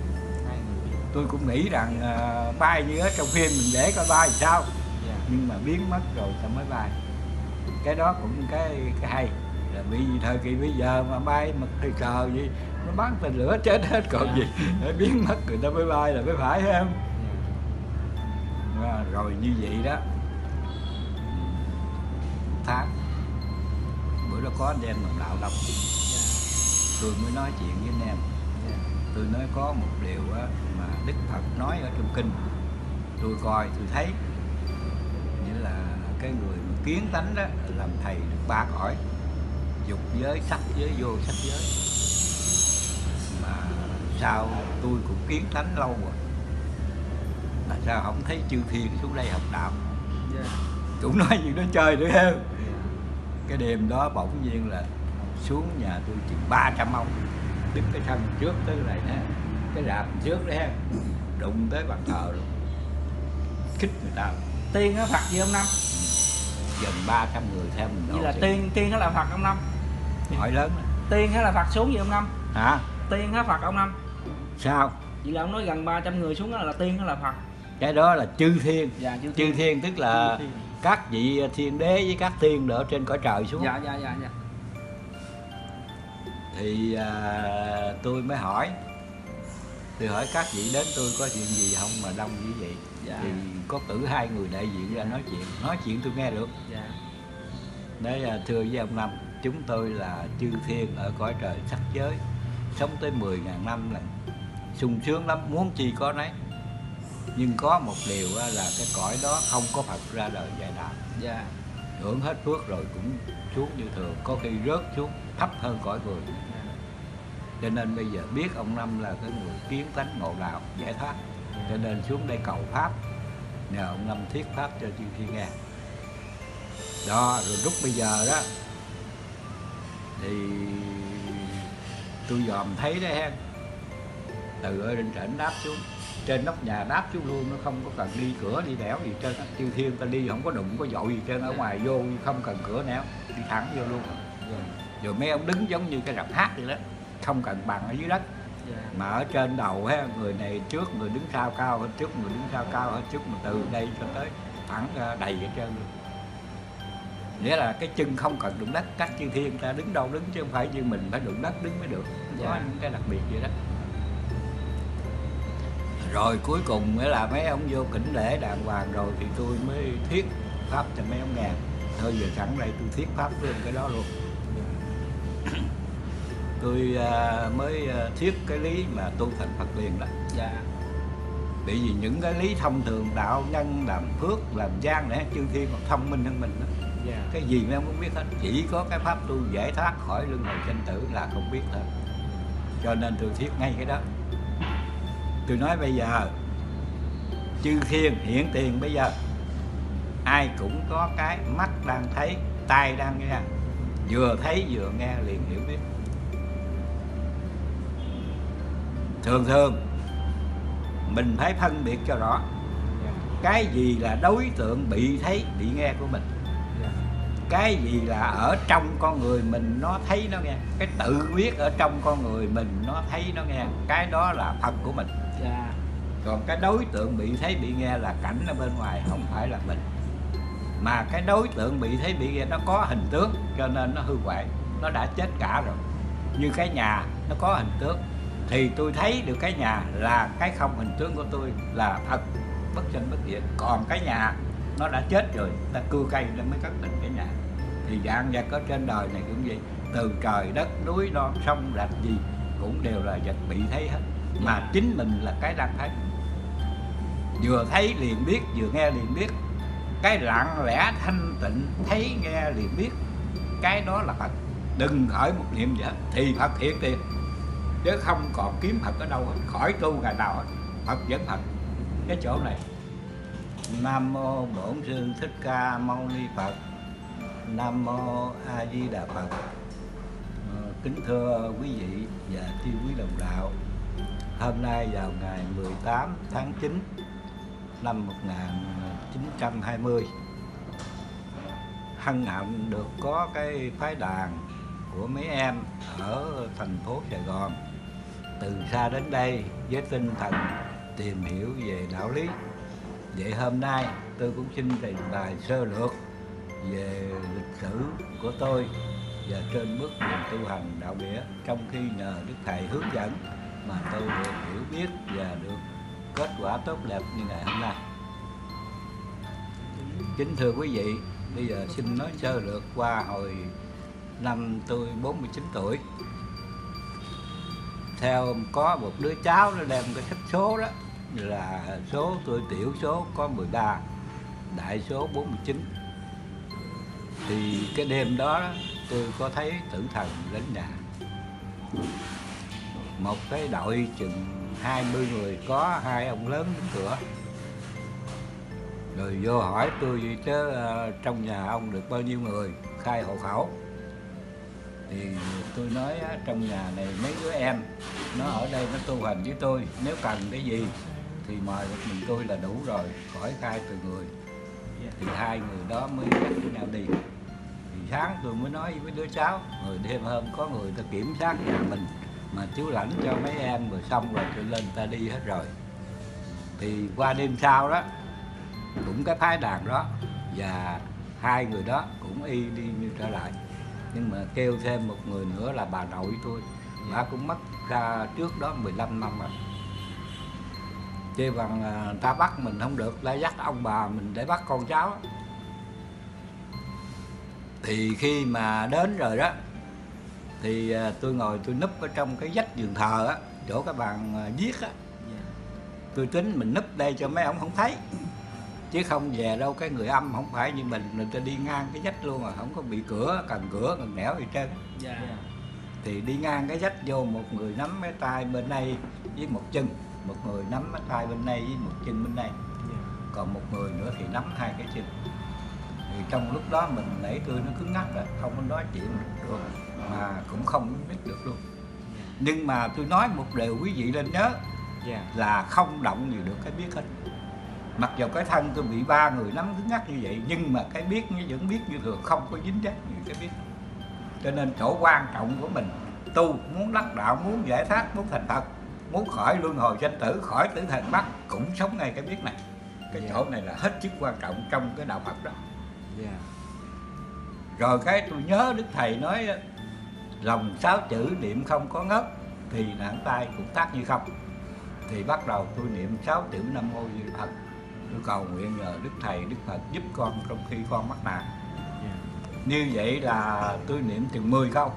tôi cũng nghĩ rằng ờ, bay như ở trong phim mình để coi bay sao. Dạ. Nhưng mà biến mất rồi sao mới bay cái đó cũng cái cái hay. Là vì thời kỳ bây giờ mà bay mà thời cờ gì nó bắn tên lửa chết hết. Còn Dạ. gì Để biến mất người ta mới bay là mới phải không? À, rồi như vậy đó. Tháng. Bữa đó có anh em đồng đạo đông dạ. Tôi mới nói chuyện với anh em. Dạ. Tôi nói có một điều mà đức phật nói ở trong kinh. Tôi coi tôi thấy. Nghĩa là cái người mà kiến tánh đó làm thầy được ba cõi. Dục giới sắc giới vô sắc giới. Mà sao tôi cũng kiến tánh lâu rồi mà sao? Không thấy chư thiên xuống đây học đạo. Dạ. Cũng nói như nó chơi nữa dạ cái đêm đó bỗng nhiên là xuống nhà tôi chừng 300 ông. Đứng cái thân trước tới này nè. Cái rạp trước đấy ha đụng tới bàn thờ luôn. Khích người ta. Tiên á phật gì ông năm? Gần 300 người theo mình vậy là thì tiên tiên á là phật ông năm. Hỏi lớn tiên á là phật xuống gì ông năm? Hả? Tiên á phật ông năm. Sao? Vậy là ông nói gần 300 người xuống á là tiên á là phật cái đó là chư thiên. Dạ chư chư thiên. tức là thiên. các vị thiên đế với các tiên ở trên cõi trời xuống. Dạ dạ dạ dạ. Thì à, tôi mới hỏi. Tôi hỏi các vị đến tôi có chuyện gì không mà đông như vậy? Dạ. Thì có cử hai người đại diện ra nói chuyện. Nói chuyện tôi nghe được. Dạ. Đấy là thưa với ông năm chúng tôi là chư thiên ở cõi trời sắc giới. Sống tới 10.000 năm là sung sướng lắm. Muốn chi có nấy nhưng có một điều là cái cõi đó không có Phật ra đời dạy đạo dạ hưởng hết phước rồi cũng xuống như thường. Có khi rớt xuống thấp hơn cõi người. Cho nên bây giờ biết ông năm là cái người kiến tánh ngộ đạo, giải thoát. Cho nên xuống đây cầu pháp. Nhờ ông năm thiết pháp cho chư thiên nghe đó, rồi lúc bây giờ đó, thì tôi dòm thấy đấy ha. Từ ở trên trển đáp xuống trên nóc nhà đáp xuống luôn nó không có cần đi cửa đi đẻo gì trên chư thiên ta đi không có đụng có dội gì trên ở ngoài vô không cần cửa nẻo đi thẳng vô luôn. Rồi mấy ông đứng giống như cái rạp hát vậy đó không cần bằng ở dưới đất. Dạ. Mà ở trên đầu ha người này trước người đứng sau cao hơn trước người đứng sau cao hơn trước mà từ đây cho tới thẳng ra đầy ở trên luôn. Nghĩa là cái chân không cần đụng đất các chư thiên ta đứng đâu đứng chứ không phải như mình phải đụng đất đứng mới được. Có Dạ. những cái đặc biệt vậy đó rồi cuối cùng nghĩa là mấy ông vô kỉnh lễ đàng hoàng rồi thì tôi mới thuyết pháp cho mấy ông nghe thôi giờ sẵn đây tôi thuyết pháp luôn cái đó luôn. Tôi à, mới à, thuyết cái lý mà tu thành phật liền đó. Dạ. Bởi vì những cái lý thông thường đạo nhân làm phước làm gian để chư thiên còn thông minh hơn mình đó. dạ. Cái gì mấy ông cũng biết hết. Chỉ có cái pháp tu giải thoát khỏi luân hồi sinh tử là không biết thôi. Cho nên tôi thuyết ngay cái đó tôi nói bây giờ, chư thiên hiện tiền bây giờ, ai cũng có cái mắt đang thấy, tai đang nghe, vừa thấy vừa nghe liền hiểu biết. Thường thường, mình phải phân biệt cho rõ, cái gì là đối tượng bị thấy, bị nghe của mình. Cái gì là ở trong con người mình nó thấy nó nghe, cái tự biết ở trong con người mình nó thấy nó nghe, cái đó là phật của mình còn cái đối tượng bị thấy bị nghe là cảnh ở bên ngoài, không phải là mình. Mà cái đối tượng bị thấy bị nghe, nó có hình tướng cho nên nó hư hoại, nó đã chết cả rồi. Như cái nhà, nó có hình tướng thì tôi thấy được cái nhà là cái không hình tướng của tôi là thật, bất sinh bất diệt còn cái nhà, nó đã chết rồi, ta cưa cây lên mới cất định cái nhà. Thì dạng vật ở trên đời này cũng vậy, từ trời đất, núi, non, sông, rạch gì cũng đều là vật bị thấy hết. Mà chính mình là cái đang thấy vừa thấy liền biết, vừa nghe liền biết. Cái lặng lẽ thanh tịnh, thấy nghe liền biết. Cái đó là phật. Đừng khởi một niệm gì hết thì phật hiện tiền chứ không còn kiếm phật ở đâu hết, khỏi tu ngày nào hết. Phật vẫn phật. Cái chỗ này. Nam mô bổn sư thích ca mâu ni phật. Nam mô a di đà phật. Ờ, kính thưa quý vị và chư quý đồng đạo. Hôm nay vào ngày 18 tháng 9 năm 1920 hân hạnh được có cái phái đàn của mấy em ở thành phố Sài Gòn. Từ xa đến đây với tinh thần tìm hiểu về đạo lý. Vậy hôm nay tôi cũng xin trình bày sơ lược về lịch sử của tôi và trên bước đường tu hành đạo nghĩa trong khi nhờ đức thầy hướng dẫn mà tôi được hiểu biết và được kết quả tốt đẹp như ngày hôm nay. Kính thưa quý vị bây giờ xin nói sơ lược qua hồi năm tôi 49 tuổi. Theo có một đứa cháu nó đem cái sách số đó là số tôi tiểu số có 13 đại số 49 thì cái đêm đó, đó tôi có thấy tử thần đến nhà. Một cái đội chừng 20 người có hai ông lớn đứng cửa. Rồi vô hỏi tôi vậy chứ uh, trong nhà ông được bao nhiêu người? Khai hộ khẩu. Thì tôi nói uh, trong nhà này mấy đứa em nó ở đây nó tu hành với tôi nếu cần cái gì thì mời một mình tôi là đủ rồi khỏi khai từ người. Thì hai người đó mới dắt với nhau đi. Thì sáng tôi mới nói với đứa cháu rồi đêm hôm có người ta kiểm soát nhà mình mà chú lãnh cho mấy em rồi xong rồi tôi lên ta đi hết rồi. Thì qua đêm sau đó, cũng cái phái đàn đó và hai người đó cũng y đi như trở lại. Nhưng mà kêu thêm một người nữa là bà nội tôi. Bà cũng mất ra trước đó 15 năm rồi. Chứ bằng à, ta bắt mình không được lại dắt ông bà mình để bắt con cháu. Thì khi mà đến rồi đó thì à, tôi ngồi tôi núp ở trong cái vách giường thờ á chỗ cái bàn à, viết á. Tôi tính mình núp đây cho mấy ông không thấy. Chứ không về đâu cái người âm không phải như mình người ta đi ngang cái vách luôn à không có bị cửa cần cửa cần nẻo gì trơn. Dạ. Thì đi ngang cái vách vô một người nắm cái tay bên đây với một chân một người nắm cái tay bên đây với một chân bên đây. Còn một người nữa thì nắm hai cái chân. Thì trong lúc đó mình nãy tôi nó cứng ngắc rồi không có nói chuyện được mà cũng không biết được luôn. Nhưng mà tôi nói một điều quý vị nên nhớ dạ. là không động gì được cái biết hết. Mặc dù cái thân tôi bị ba người nắm cứng ngắc như vậy nhưng mà cái biết nó vẫn biết như thường không có dính dắt như cái biết. Cho nên chỗ quan trọng của mình tu muốn đắc đạo muốn giải thoát muốn thành phật muốn khỏi luân hồi sanh tử khỏi tử thần bắt cũng sống ngay cái biết này. Cái Dạ. chỗ này là hết sức quan trọng trong cái đạo phật đó. Dạ. Rồi cái tôi nhớ đức thầy nói lòng sáu chữ niệm không có ngất thì nặng tay cũng tác như không. Thì bắt đầu tôi niệm sáu chữ nam mô di phật. Tôi cầu nguyện nhờ đức thầy đức phật giúp con trong khi con mắc nạn. Như vậy là tôi niệm chừng 10 câu.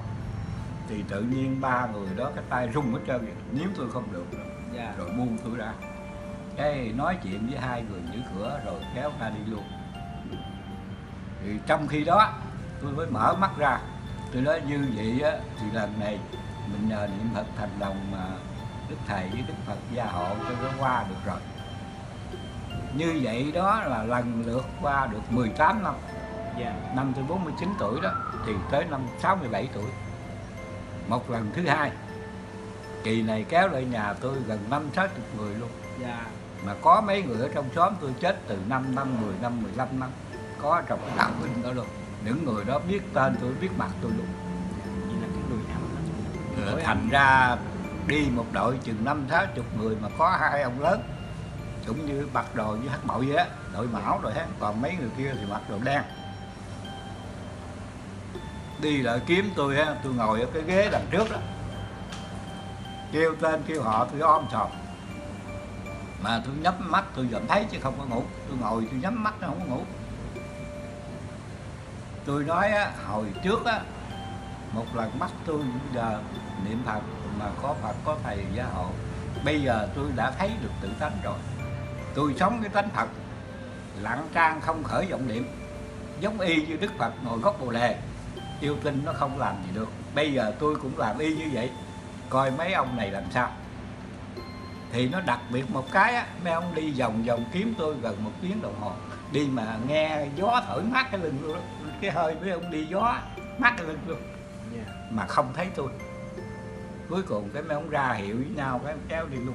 Thì tự nhiên ba người đó cái tay rung hết trơn vậy nếu tôi không được. Dạ rồi buông tôi ra. Cái nói chuyện với hai người giữ cửa rồi kéo ra đi luôn. Thì trong khi đó tôi mới mở mắt ra tôi nói như vậy á, thì lần này mình nhờ niệm phật thành đồng mà đức thầy với đức phật gia hộ cho nó qua được rồi. Như vậy đó là lần lượt qua được 18 năm. Dạ. Năm tôi 49 tuổi đó thì tới năm 67 tuổi. Một lần thứ hai kỳ này kéo lại nhà tôi gần năm sáu chục người luôn. Dạ. Mà có mấy người ở trong xóm tôi chết từ 5 năm 10 năm 15 năm. Có trong đạo binh đó luôn những người đó biết tên tôi biết mặt tôi luôn. Như Rồi thành ra đi một đội chừng năm sáu chục người mà có hai ông lớn cũng như mặc đồ với hắc mậu vậy á đội mão rồi hết. Còn mấy người kia thì mặc đồ đen. Đi lại kiếm tôi á tôi ngồi ở cái ghế đằng trước đó. Kêu tên kêu họ tôi om sòm mà tôi nhắm mắt tôi vẫn thấy chứ không có ngủ. Tôi ngồi tôi nhắm mắt nó không có ngủ tôi nói á, hồi trước á một lần mắt tôi giờ niệm phật mà có phật có thầy gia hộ. Bây giờ tôi đã thấy được tự tánh rồi. Tôi sống cái tánh phật lặng trang không khởi vọng niệm. Giống y như đức phật ngồi gốc bồ đề yêu tinh nó không làm gì được. Bây giờ tôi cũng làm y như vậy. Coi mấy ông này làm sao? Thì nó đặc biệt một cái á mấy ông đi vòng vòng kiếm tôi gần một tiếng đồng hồ. Đi mà nghe gió thổi mát cái lưng luôn đó cái hơi mấy ông đi gió cái lưng luôn. Dạ. Mà không thấy tôi. Cuối cùng cái mấy ông ra hiệu với nhau cái kéo đi luôn.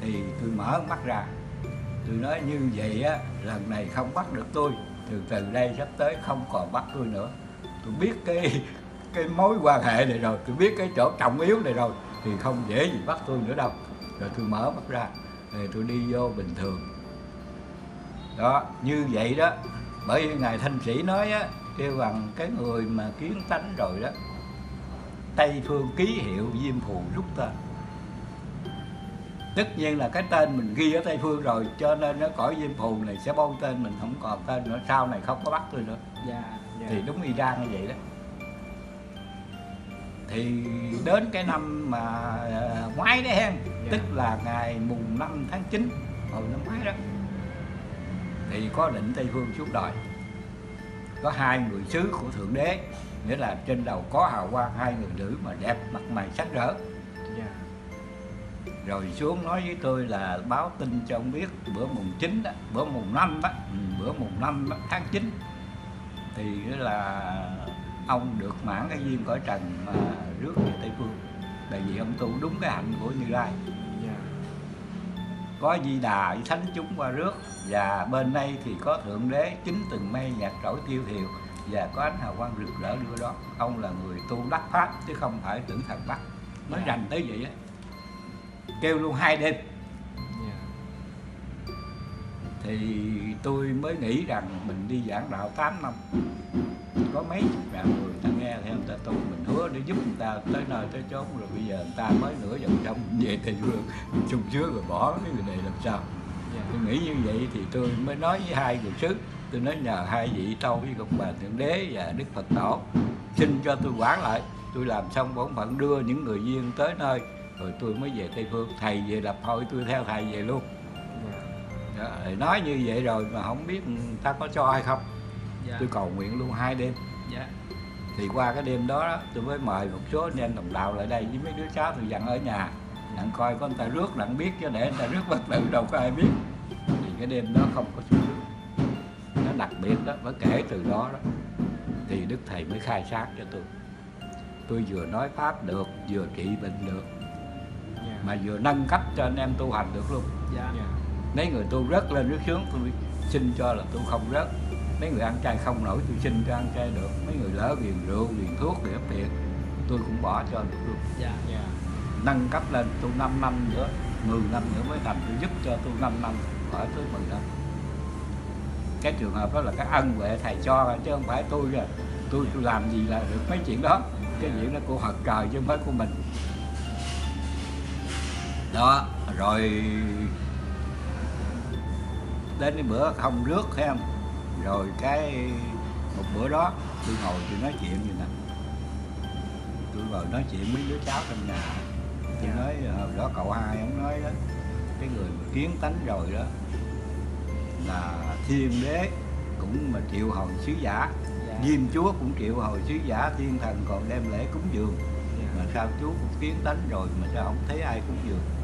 Thì tôi mở mắt ra. Tôi nói như vậy á lần này không bắt được tôi. Từ từ đây sắp tới không còn bắt tôi nữa. Tôi biết cái cái mối quan hệ này rồi. Tôi biết cái chỗ trọng yếu này rồi. Thì không dễ gì bắt tôi nữa đâu. Rồi tôi mở mắt ra. Rồi tôi đi vô bình thường. Đó như vậy đó bởi vì ngài thanh sĩ nói á kêu bằng cái người mà kiến tánh rồi đó tây phương ký hiệu diêm phù rút tên. Tất nhiên là cái tên mình ghi ở tây phương rồi cho nên nó cõi diêm phù này sẽ bôi tên mình không còn tên nữa sau này không có bắt tôi nữa. Dạ dạ. Thì đúng y ra như vậy đó. Thì đến cái năm mà à, ngoái đấy hen tức là ngày mùng 5 tháng 9 hồi năm ngoái đó thì có định tây phương xuống đòi có hai người sứ của thượng đế nghĩa là trên đầu có hào quang hai người nữ mà đẹp mặt mày sắc rỡ. Dạ. Rồi xuống nói với tôi là báo tin cho ông biết bữa mùng 9 đó bữa mùng 5 đó ừ, bữa mùng 5 đó, tháng 9 thì là ông được mãn cái duyên cõi trần mà rước về tây phương. Tại vì ông tu đúng cái hạnh của như lai có di đà với thánh chúng qua rước. Và bên đây thì có thượng đế chính từng mây nhạc trỗi tiêu thiều. Và có ánh hào quang rực rỡ đưa đó ông là người tu đắc pháp chứ không phải tử thần bắt. Nói Dạ. rành tới vậy á. Kêu luôn hai đêm thì tôi mới nghĩ rằng mình đi giảng đạo 8 năm có mấy chục ngàn người ta nghe theo người ta tu mình hứa để giúp người ta tới nơi tới chốn rồi bây giờ người ta mới nửa vòng trong về thì phương sung sướng rồi bỏ cái người này làm sao. Dạ. Tôi nghĩ như vậy thì tôi mới nói với hai người sứ tôi nói nhờ hai vị tâu với ông bà thượng đế và đức phật tổ xin cho tôi quản lại. Tôi làm xong bổn phận đưa những người duyên tới nơi rồi tôi mới về tây phương. Thầy về lập hội tôi theo thầy về luôn đó, thì nói như vậy rồi mà không biết người ta có cho hay không? Dạ. Tôi cầu nguyện luôn hai đêm. Dạ. Thì qua cái đêm đó, đó tôi mới mời một số anh em đồng đạo lại đây với mấy đứa cháu tôi dặn ở nhà đặng coi có người ta rước đặng biết chứ để người ta rước bất tử đâu có ai biết. Thì cái đêm đó không có xuống rước nó đặc biệt đó mới kể từ đó đó. Thì đức thầy mới khai sáng cho tôi. Tôi vừa nói pháp được vừa trị bệnh được. Dạ. Mà vừa nâng cấp cho anh em tu hành được luôn. Dạ mấy người tu rớt lên rất sướng tôi xin cho là tôi không rớt. Mấy người ăn chay không nổi tôi xin cho ăn chay được. Mấy người lỡ ghiền rượu ghiền thuốc để tiền tôi cũng bỏ cho được luôn. Dạ dạ. Nâng cấp lên tu 5 năm nữa 10 năm nữa mới thành tôi giúp cho tôi 5 năm khỏi tới 10 năm. Cái trường hợp đó là cái ân huệ thầy cho chứ không phải tôi rồi tôi tôi làm gì là được mấy chuyện đó. Cái chuyện đó của Phật trời chứ không phải của mình. Đó rồi đến cái bữa không rước thấy không? Rồi cái một bữa đó tôi ngồi tôi nói chuyện gì nè. Tôi ngồi nói chuyện với đứa cháu trong nhà. Tôi nói hồi đó cậu hai ông nói đó cái người mà kiến tánh rồi đó là thiên đế cũng mà triệu hồi sứ giả. Dạ. Diêm chúa cũng triệu hồi sứ giả thiên thần còn đem lễ cúng dường. Mà dạ sao chú cũng kiến tánh rồi mà sao không thấy ai cúng dường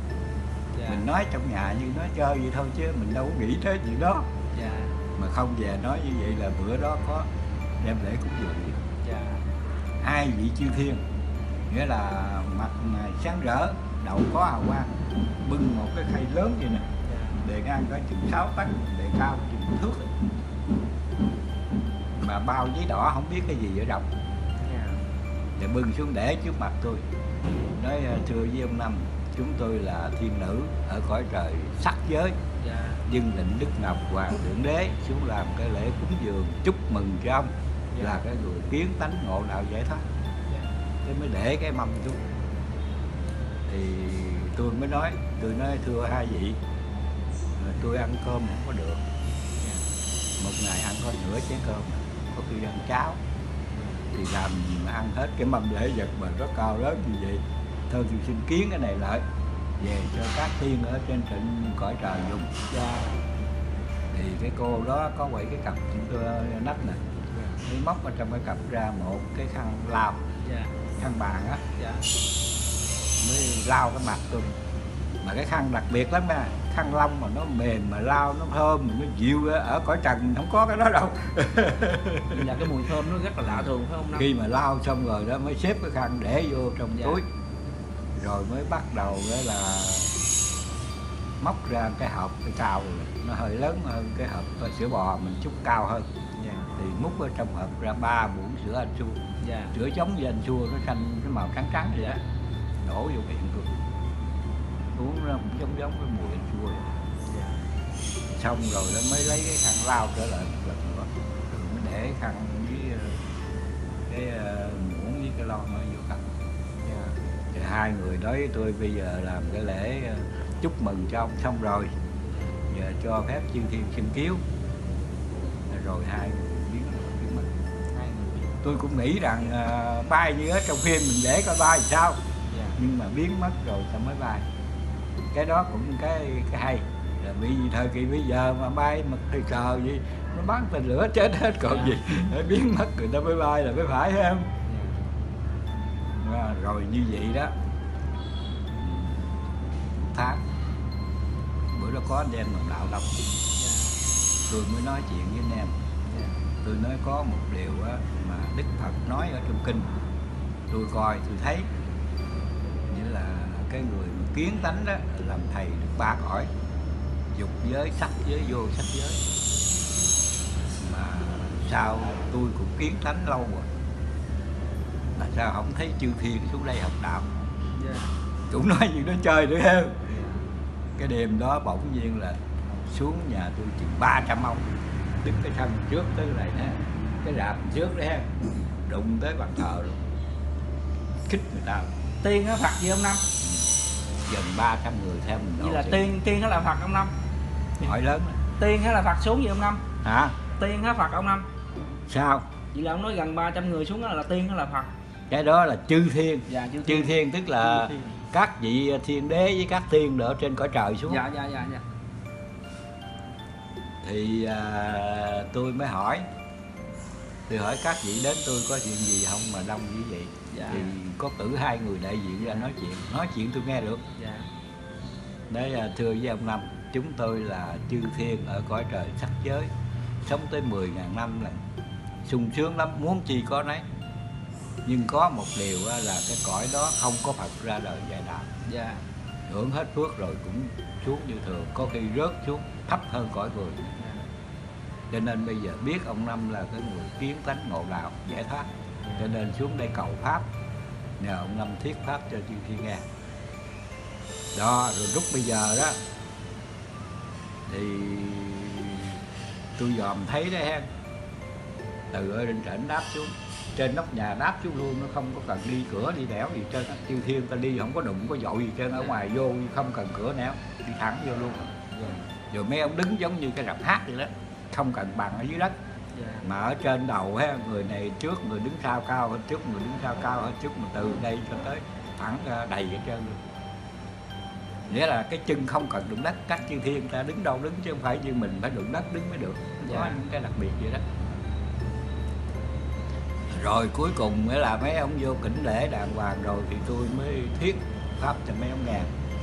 dạ. Mình nói trong nhà như nói chơi vậy thôi chứ mình đâu có nghĩ tới chuyện đó. Dạ. Mà không về nói như vậy là bữa đó có đem lễ cúng dường. Dạ. Hai vị chư thiên nghĩa là mặt sáng rỡ đầu có hào quang bưng một cái khay lớn vậy nè. Dạ. Bề ngang có chừng 6 tấc bề cao chừng thước. Mà bao giấy đỏ không biết cái gì ở trong dạ. Để bưng xuống để trước mặt tôi. Nói ờ, thưa với ông năm chúng tôi là thiên nữ ở cõi trời sắc giới. Dạ. Dân định đức ngọc hoàng thượng đế xuống làm cái lễ cúng dường chúc mừng cho ông Dạ. là cái người kiến tánh ngộ đạo giải thoát. Dạ. Thế mới để cái mâm xuống. Thì tôi mới nói tôi nói thưa hai vị tôi ăn cơm không có được. Dạ. Một ngày ăn có nửa chén cơm có khi ăn cháo. Thì làm ăn hết cái mâm lễ vật mà rất cao lớn như vậy thôi tôi xin kiến cái này lại. Về cho các tiên ở trên trịnh cõi trời dùng dạ thì cái cô đó có quậy cái cặp chúng tôi nách nè. Đi móc ở trong cái cặp ra một cái khăn lau. Dạ. Khăn bàn á. Dạ. Mới lau cái mặt tôi. Mà cái khăn đặc biệt lắm nha. Khăn lông mà nó mềm mà lau nó thơm nó dịu ở cõi trần không có cái đó đâu. Là cái mùi thơm nó rất là lạ thường phải không khi mà lau xong rồi đó mới xếp cái khăn để vô trong Dạ. túi rồi mới bắt đầu đó là móc ra cái hộp cái cao nó hơi lớn hơn cái hộp sữa bò mình chút cao hơn. Dạ. Thì múc ở trong hộp ra ba muỗng sữa anh xua dạ. Sữa giống như anh xua nó xanh cái màu trắng trắng vậy đó. Đổ vô miệng tôi uống ra cũng giống giống cái mùi anh xua vậy. dạ. Xong rồi nó mới lấy cái khăn lau trở lại một lần nữa. Rồi mới để khăn với ờ, cái ờ, muỗng với cái lon nó hai người nói với tôi bây giờ làm cái lễ ờ, chúc mừng cho ông xong rồi. Giờ cho phép chư thiên xin cứu rồi hai người biến biến mất hai người tôi cũng nghĩ rằng ờ, bay như ở trong phim mình để coi bay sao. Dạ. Nhưng mà biến mất rồi sao mới bay. Cái đó cũng cái cái hay. Là vì thời kỳ bây giờ mà bay mà thời cờ gì nó bắn tên lửa chết hết còn Dạ. gì. Để biến mất người ta mới bay là mới phải em dạ. Rồi như vậy đó tháng. Bữa đó có anh em đồng đạo đọc, tôi mới nói chuyện với anh em. Tôi nói có một điều mà đức phật nói ở trong kinh. Tôi coi tôi thấy. Như là cái người mà kiến tánh đó làm thầy được ba cõi. Dục giới sắc giới vô sắc giới. Mà sao tôi cũng kiến tánh lâu rồi? Mà sao không thấy chư thiên xuống đây học đạo? Yeah cũng nói gì nó chơi nữa dạ cái đêm đó bỗng nhiên là xuống nhà tôi chừng 300 ông đứng cái sân trước tới này nè cái rạp trước đấy đụng tới bàn thờ luôn. Khích người ta. Tiên á phật gì ông năm? Gần 300 người theo mình như đồ là thì tiên tiên nó là phật ông năm. Hỏi lớn đó. tiên hay là phật xuống gì ông năm? Hả? Tiên hay phật ông năm. Sao? Vậy là ông nói gần 300 người xuống đó là tiên hay là phật cái đó là chư thiên. Dạ chư chư thiên tức là Chư thiên. Các vị thiên đế với các thiên ở trên cõi trời xuống. Dạ dạ dạ dạ. Thì à, tôi mới hỏi. Tôi hỏi các vị đến tôi có chuyện gì không mà đông như vậy? Dạ. thì có cử hai người đại diện ra nói chuyện. Nói chuyện tôi nghe được. Dạ. Đấy là thưa với ông năm chúng tôi là chư thiên ở cõi trời sắc giới sống tới 10.000 năm là sung sướng lắm muốn chi có nấy nhưng có một điều là cái cõi đó không có Phật ra đời dạy đạo yeah. hưởng hết phước rồi cũng xuống như thường. Có khi rớt xuống, thấp hơn cõi người. Cho nên bây giờ biết ông năm là cái người kiến tánh ngộ đạo, giải thoát. Cho nên xuống đây cầu pháp. Nhờ ông năm thiết pháp cho chư thiên nghe. Đó, rồi lúc bây giờ đó, thì tôi dòm thấy đấy ha. Từ ở trên trển đáp xuống trên nóc nhà đáp xuống luôn nó không có cần đi cửa đi đẻo gì trên chư thiên ta đi không có đụng có dội gì trên ở ngoài vô không cần cửa nẻo đi thẳng vô luôn. Dạ. Rồi mấy ông đứng giống như cái rạp hát vậy đó không cần bằng ở dưới đất. Dạ. Mà ở trên đầu ha người này trước người đứng sau cao hơn trước người đứng sau cao hơn trước mà từ đây cho tới thẳng đầy hết trơn luôn. Nghĩa là cái chân không cần đụng đất các chư thiên ta đứng đâu đứng chứ không phải như mình phải đụng đất đứng mới được. Có Dạ. những cái đặc biệt vậy đó rồi cuối cùng nghĩa là mấy ông vô kính lễ đàng hoàng rồi thì tôi mới thuyết pháp cho mấy ông nghe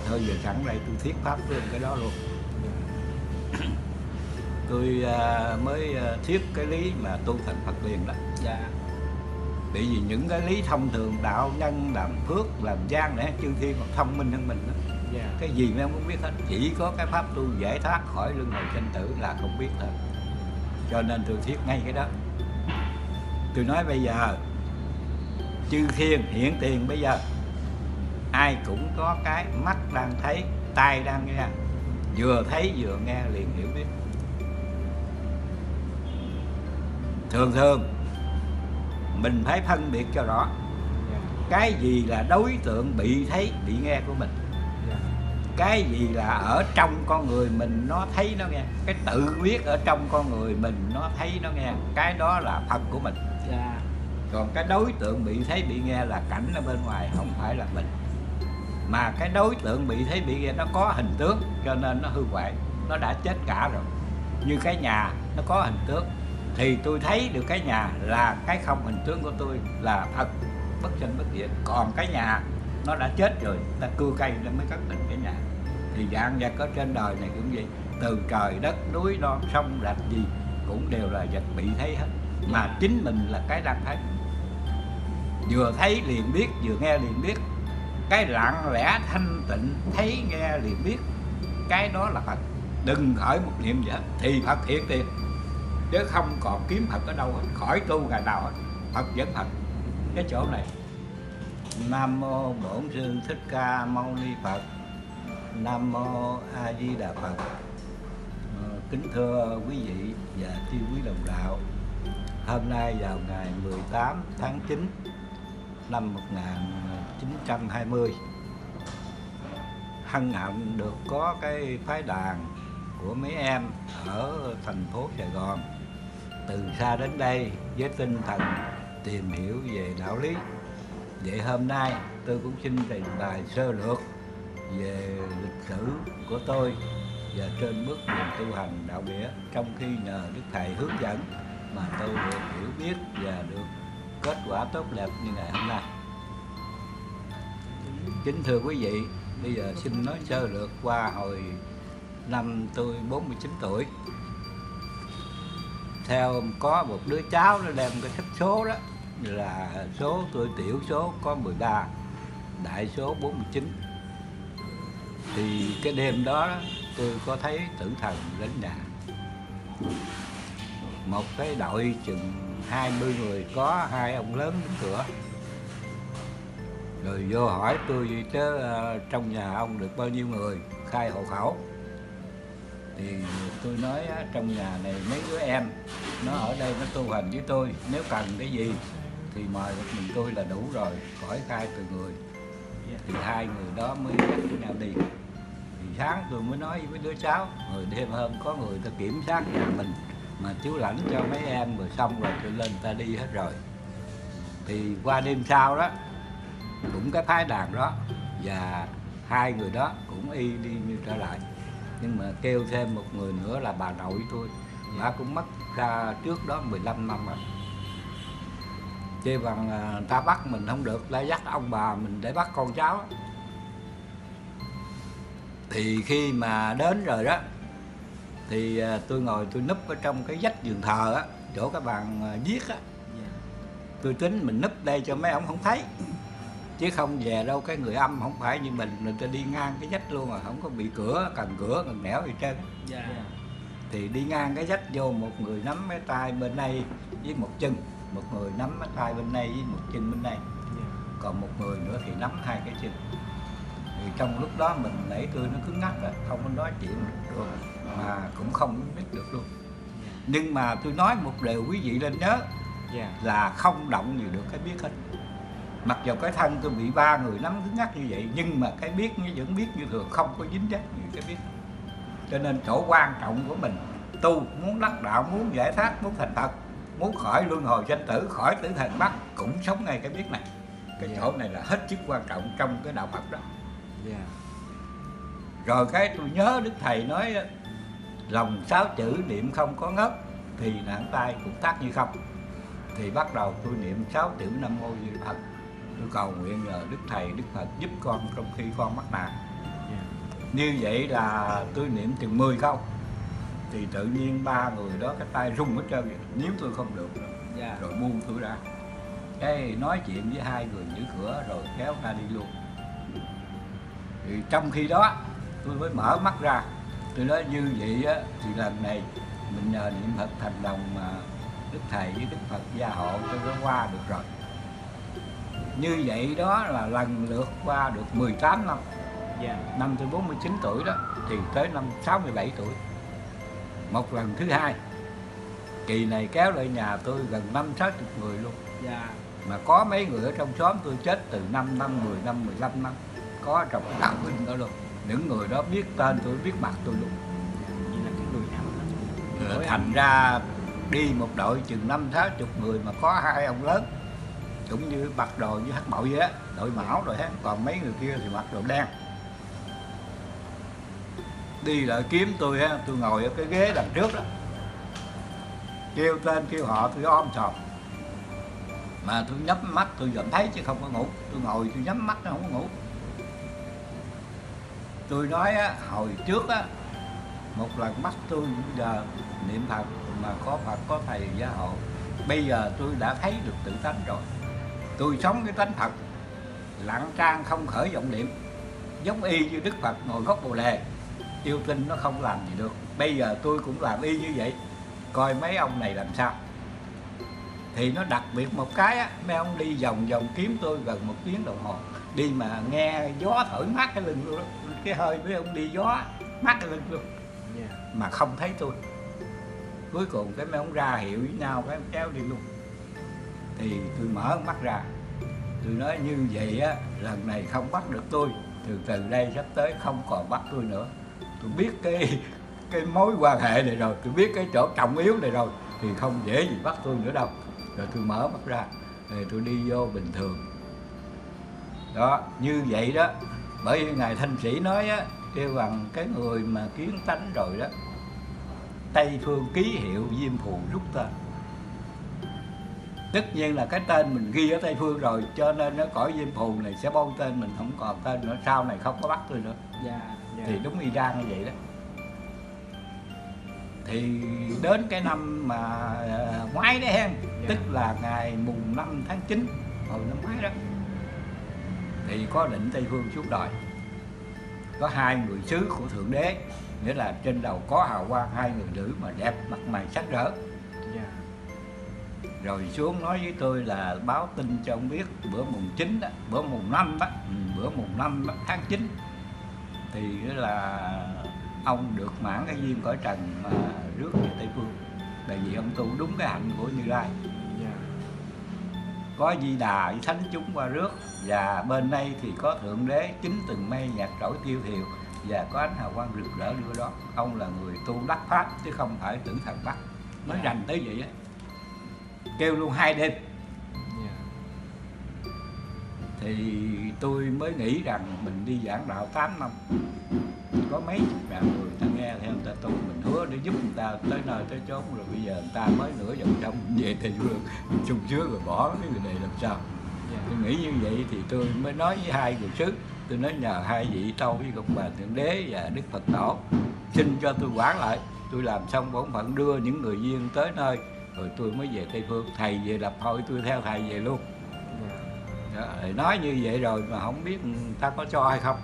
thôi giờ sẵn đây tôi thuyết pháp luôn cái đó luôn. Tôi à, mới à, thuyết cái lý mà tu thành Phật liền đó. Dạ. Bởi vì những cái lý thông thường đạo nhân làm phước làm gian để chư thiên còn thông minh hơn mình đó. dạ. Cái gì mấy ông cũng biết hết. Chỉ có cái pháp tu giải thoát khỏi luân hồi sinh tử là không biết thôi. Cho nên tôi thuyết ngay cái đó tôi nói bây giờ, chư thiên hiện tiền bây giờ, ai cũng có cái mắt đang thấy, tai đang nghe. Vừa thấy vừa nghe liền hiểu biết. Thường thường, mình phải phân biệt cho rõ cái gì là đối tượng bị thấy, bị nghe của mình. Cái gì là ở trong con người mình nó thấy, nó nghe. Cái tự biết ở trong con người mình nó thấy, nó nghe. Cái đó là phật của mình còn cái đối tượng bị thấy bị nghe là cảnh ở bên ngoài, không phải là mình. Mà cái đối tượng bị thấy bị nghe nó có hình tướng cho nên nó hư hoại, nó đã chết cả rồi. Như cái nhà, nó có hình tướng thì tôi thấy được cái nhà là cái không hình tướng của tôi là thật, bất sinh bất diệt còn cái nhà, nó đã chết rồi, ta cưa cây nó mới cất định cái nhà. Thì dạng vật ở trên đời này cũng vậy, từ trời đất núi non sông rạch gì cũng đều là vật bị thấy hết. Mà chính mình là cái đang thấy vừa thấy liền biết, vừa nghe liền biết. Cái lặng lẽ thanh tịnh, thấy nghe liền biết. Cái đó là phật. Đừng khởi một niệm gì thì phật hiện tiền chứ không còn kiếm phật ở đâu hết, khỏi tu ngày nào hết. Phật vẫn phật. Cái chỗ này. Nam mô bổn sư thích ca mâu ni phật. Nam mô a di đà phật. Ờ, kính thưa quý vị và chư quý đồng đạo. Hôm nay vào ngày 18 tháng 9 năm 1920 hân hạnh được có cái phái đàn của mấy em ở thành phố Sài Gòn. Từ xa đến đây với tinh thần tìm hiểu về đạo lý. Vậy hôm nay tôi cũng xin trình bày sơ lược về lịch sử của tôi và trên bước đường tu hành đạo nghĩa trong khi nhờ đức thầy hướng dẫn mà tôi được hiểu biết và được kết quả tốt đẹp như ngày hôm nay. Kính thưa quý vị, bây giờ xin nói sơ lược qua hồi năm tôi 49 tuổi. Theo có một đứa cháu nó đem cái sách số đó, là số tôi tiểu số có 13 đại số 49 thì cái đêm đó tôi có thấy tử thần đến nhà. Một cái đội chừng 20 người có hai ông lớn đứng cửa. Rồi vô hỏi tôi chứ ờ, trong nhà ông được bao nhiêu người khai hộ khẩu? Thì tôi nói á, trong nhà này mấy đứa em nó ở đây nó tu hành với tôi nếu cần cái gì thì mời một mình tôi là đủ rồi khỏi khai từ người. Thì hai người đó mới dắt với nhau đi. Thì sáng tôi mới nói với đứa cháu rồi đêm hôm có người ta kiểm soát nhà mình mà chú lãnh cho mấy em rồi xong rồi tôi lên, ta đi hết rồi. Thì qua đêm sau đó, cũng cái phái đàn đó và hai người đó cũng y đi như trở lại. Nhưng mà kêu thêm một người nữa là bà nội tôi. Bà cũng mất ra trước đó 15 năm rồi. Chê bằng à, ta bắt mình không được lại dắt ông bà mình để bắt con cháu. Thì khi mà đến rồi đó thì à, tôi ngồi tôi núp ở trong cái vách giường thờ á chỗ cái bàn à, viết á. Tôi tính mình núp đây cho mấy ông không thấy. Chứ không về đâu cái người âm không phải như mình người ta đi ngang cái vách luôn à không có bị cửa cần cửa cần nẻo gì trơn. Dạ. Thì đi ngang cái vách vô một người nắm cái tay bên đây với một chân một người nắm cái tay bên đây với một chân bên đây. Còn một người nữa thì nắm hai cái chân. Thì trong lúc đó mình nãy tôi nó cứng ngắc rồi không có nói chuyện được mà cũng không biết được luôn. Nhưng mà tôi nói một điều quý vị nên nhớ dạ. là không động gì được cái biết hết. Mặc dù cái thân tôi bị ba người nắm cứng ngắc như vậy nhưng mà cái biết như vẫn biết như thường không có dính dắt gì cái biết. Cho nên chỗ quan trọng của mình tu muốn đắc đạo muốn giải thoát muốn thành phật muốn khỏi luân hồi sanh tử khỏi tử thần bắt cũng sống ngay cái biết này. Cái Dạ. chỗ này là hết sức quan trọng trong cái đạo phật đó. Dạ. Rồi cái tôi nhớ đức thầy nói lòng sáu chữ niệm không có ngất thì nặng tay cũng tác như không. Thì bắt đầu tôi niệm sáu chữ nam mô di Đà phật. Tôi cầu nguyện nhờ đức thầy đức phật giúp con trong khi con mắc nạn. Như vậy là tôi niệm chừng 10 câu. Thì tự nhiên ba người đó cái tay rung hết trơn vậy nếu tôi không được. Dạ rồi buông tôi ra. Cái nói chuyện với hai người giữ cửa rồi kéo ra đi luôn. Thì trong khi đó tôi mới mở mắt ra tôi nói như vậy á, thì lần này mình nhờ niệm phật thành đồng mà đức thầy với đức phật gia hộ cho nó qua được rồi. Như vậy đó là lần lượt qua được 18 năm. Dạ. Năm tôi 49 tuổi đó thì tới năm 67 tuổi. Một lần thứ hai kỳ này kéo lại nhà tôi gần năm sáu chục người luôn. Dạ. Mà có mấy người ở trong xóm tôi chết từ 5 năm 10 năm 15 năm có trong đạo huynh đó luôn những người đó biết tên tôi biết mặt tôi luôn. Như là cái người nào đó? Ờ, thành ra đi một đội chừng năm sáu chục người mà có hai ông lớn cũng như mặc đồ như hắc bội vậy á đội mão rồi hết. Còn mấy người kia thì mặc đồ đen. Đi lại kiếm tôi á tôi ngồi ở cái ghế đằng trước đó. Kêu tên kêu họ tôi om sòm mà tôi nhắm mắt tôi vẫn thấy chứ không có ngủ. Tôi ngồi tôi nhắm mắt nó không có ngủ tôi nói á, hồi trước á một lần mắt tôi giờ niệm phật mà có phật có thầy gia hộ. Bây giờ tôi đã thấy được tự tánh rồi. Tôi sống cái tánh phật lặng trang không khởi vọng niệm. Giống y như đức phật ngồi gốc bồ đề yêu tinh nó không làm gì được. Bây giờ tôi cũng làm y như vậy. Coi mấy ông này làm sao? Thì nó đặc biệt một cái á mấy ông đi vòng vòng kiếm tôi gần một tiếng đồng hồ. Đi mà nghe gió thổi mát cái lưng luôn đó cái hơi mấy ông đi gió mát cái lưng luôn. Dạ. Mà không thấy tôi. Cuối cùng cái mấy ông ra hiệu với nhau cái ông kéo đi luôn. Thì tôi mở mắt ra. Tôi nói như vậy á lần này không bắt được tôi. Từ từ đây sắp tới không còn bắt tôi nữa. Tôi biết cái cái mối quan hệ này rồi tôi biết cái chỗ trọng yếu này rồi thì không dễ gì bắt tôi nữa đâu. Rồi tôi mở mắt ra rồi tôi đi vô bình thường. Đó như vậy đó bởi vì ngài thanh sĩ nói á kêu bằng cái người mà kiến tánh rồi đó tây phương ký hiệu diêm phù rút tên. Tất nhiên là cái tên mình ghi ở tây phương rồi cho nên nó cõi diêm phù này sẽ bôi tên mình không còn tên nữa sau này không có bắt tôi nữa. Dạ dạ. Thì đúng y chang như vậy đó. Thì đến cái năm mà à, ngoái đấy hen tức là ngày mùng 5 tháng 9 hồi năm ngoái đó thì có định tây phương xuống đời. Có hai người sứ của thượng đế nghĩa là trên đầu có hào quang hai người nữ mà đẹp mặt mày sắc rỡ dạ. Rồi xuống nói với tôi là báo tin cho ông biết bữa mùng 9 đó, bữa mùng 5 đó, ừ, bữa mùng 5 đó, tháng 9 thì là ông được mãn cái duyên cõi trần mà rước về Tây Phương. Tại vì ông tu đúng cái hạnh của Như Lai có di đà với thánh chúng qua rước. Và bên đây thì có thượng đế chính từng mây nhạc trỗi tiêu thiều. Và có ánh hào quang rực rỡ đưa đó ông là người tu đắc pháp chứ không phải tử thần bắt. Nói Dạ. rành tới vậy á. Kêu luôn hai đêm. Dạ. Thì tôi mới nghĩ rằng mình đi giảng đạo 8 năm có mấy chục ngàn người ta nghe theo người ta tu mình hứa để giúp người ta tới nơi tới chốn. Rồi bây giờ người ta mới nửa vòng trong về thì phương sung sướng rồi bỏ cái người này làm sao? Dạ. Tôi nghĩ như vậy thì tôi mới nói với hai người sứ tôi nói nhờ hai vị tâu với công bà thượng đế và đức phật tổ xin cho tôi quản lại. Tôi làm xong bổn phận đưa những người duyên tới nơi rồi tôi mới về tây phương. Thầy về lập hội tôi theo thầy về luôn. Dạ. Đó, thì nói như vậy rồi mà không biết người ta có cho hay không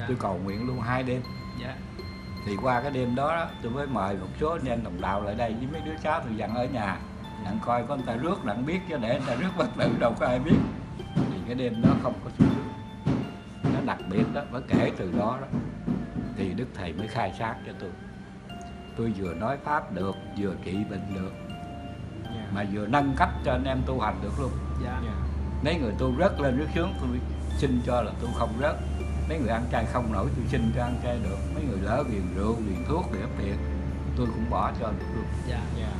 dạ. Tôi cầu nguyện luôn hai đêm. Dạ. Thì qua cái đêm đó, đó tôi mới mời một số anh em đồng đạo lại đây với mấy đứa cháu tôi dặn ở nhà. Đặng coi có người ta rước đặng biết chứ để người ta rước bất tử đâu có ai biết. Thì cái đêm đó không có xuống rước nó đặc biệt đó mới kể từ đó đó. Thì đức thầy mới khai sáng cho tôi. Tôi vừa nói pháp được vừa trị bệnh được. Dạ. Mà vừa nâng cấp cho anh em tu hành được luôn. Dạ. Dạ. Mấy người tu rớt lên rớt xuống tôi xin cho là tu không rớt mấy người ăn chay không nổi tôi xin cho ăn chay được. Mấy người lỡ ghiền rượu ghiền thuốc thì ấp tiện tôi cũng bỏ cho được luôn. Dạ dạ.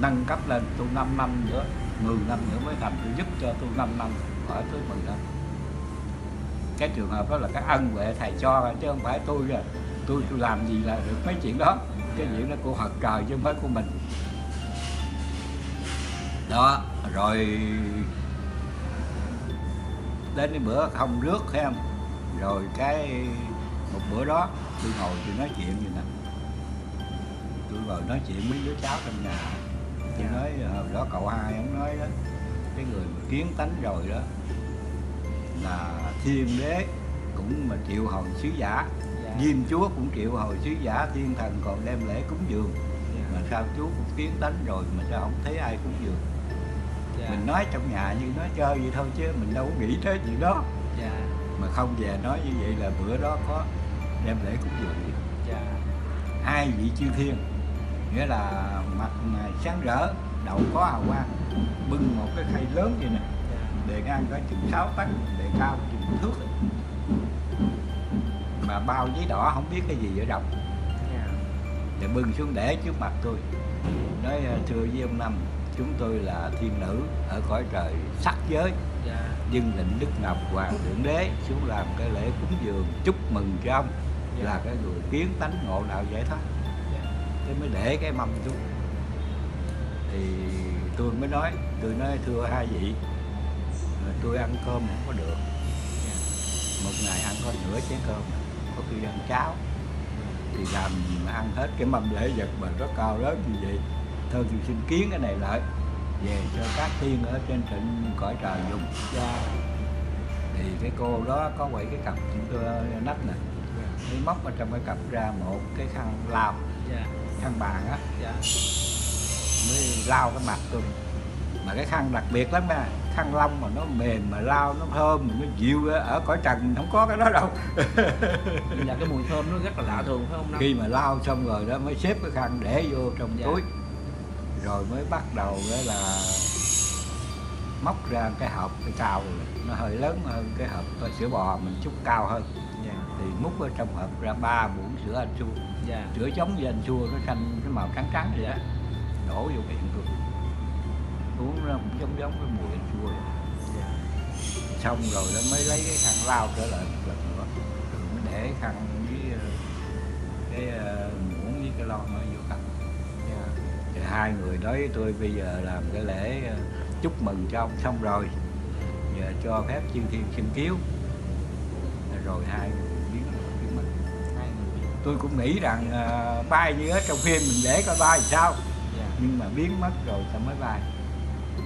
Nâng cấp lên tu 5 năm nữa 10 năm nữa mới thành tôi giúp cho tu 5 năm khỏi tới 10 năm. Cái trường hợp đó là cái ân huệ thầy cho chứ không phải tôi rồi tôi, tôi làm gì là được mấy chuyện đó. Cái chuyện đó của Phật trời chứ không phải của mình. Đó rồi. Đến cái bữa không rước thấy không rồi cái một bữa đó tôi ngồi tôi nói chuyện vậy nè. Tôi ngồi nói chuyện với đứa cháu trong nhà. Tôi Dạ. nói hồi đó cậu hai ông nói đó cái người mà kiến tánh rồi đó là thiên đế cũng mà triệu hồi sứ giả. Dạ. Diêm chúa cũng triệu hồi sứ giả thiên thần còn đem lễ cúng dường. Mà sao chú cũng kiến tánh rồi mà sao không thấy ai cúng dường? Dạ. Mình nói trong nhà như nói chơi vậy thôi chứ mình đâu có nghĩ tới chuyện đó. Dạ mà không về nói như vậy là bữa đó có đem lễ cúng dường. Gì dạ. Hai vị chư thiên nghĩa là mặt sáng rỡ đầu có hào quang bưng một cái khay lớn vậy nè. Dạ. Bề ngang có chừng 6 tấc bề cao chừng thước. Mà bao giấy đỏ không biết cái gì ở đâu. Dạ. Để bưng xuống để trước mặt tôi. Nói thưa với ông năm chúng tôi là thiên nữ ở cõi trời sắc giới. Dạ dân lệnh đức ngọc hoàng thượng đế xuống làm cái lễ cúng dường chúc mừng cho ông là cái người kiến tánh ngộ đạo giải thoát. Dạ. Thế mới để cái mâm xuống. Thì tôi mới nói tôi nói thưa hai vị ờ, tôi ăn cơm không có được. Một ngày ăn có nửa chén cơm có khi ăn cháo. Thì làm mà ăn hết cái mâm lễ vật mà rất cao lớn như vậy. Thôi tôi xin kiến cái này lại về cho các tiên ở trên trịnh cõi trời dùng. Dạ. Thì cái cô đó có quậy cái cặp chúng tôi nách nè. Mới móc ở trong cái cặp ra một cái khăn lau. Dạ. Khăn bàn á. Dạ. Mới lau cái mặt tôi. Mà cái khăn đặc biệt lắm nha. Khăn lông mà nó mềm mà lau nó thơm nó dịu ở cõi trần không có cái đó đâu. Là cái mùi thơm nó rất là lạ thường phải không khi mà lau xong rồi đó mới xếp cái khăn để vô trong Dạ. túi rồi mới bắt đầu là móc ra cái hộp cái cao nó hơi lớn hơn cái hộp sữa bò mình chút cao hơn. Dạ. Thì múc ở trong hộp ra ba muỗng sữa anh chua. Dạ. Sữa giống với anh chua nó xanh cái màu trắng trắng vậy đó. Đổ vô miệng tôi uống nó cũng giống giống cái mùi anh chua vậy. dạ. Xong rồi nó mới lấy cái khăn lau trở lại một lần nữa. Rồi mới để khăn với ờ, cái ờ, muỗng với cái lon nó vô hai người nói với tôi bây giờ làm cái lễ ờ, chúc mừng cho ông xong rồi. Giờ cho phép chư thiên xin kiếu. Rồi hai người biến biến mất hai người biết. Tôi cũng nghĩ rằng ờ, bay như ở trong phim mình để coi bay sao. Dạ. Nhưng mà biến mất rồi sao mới bay.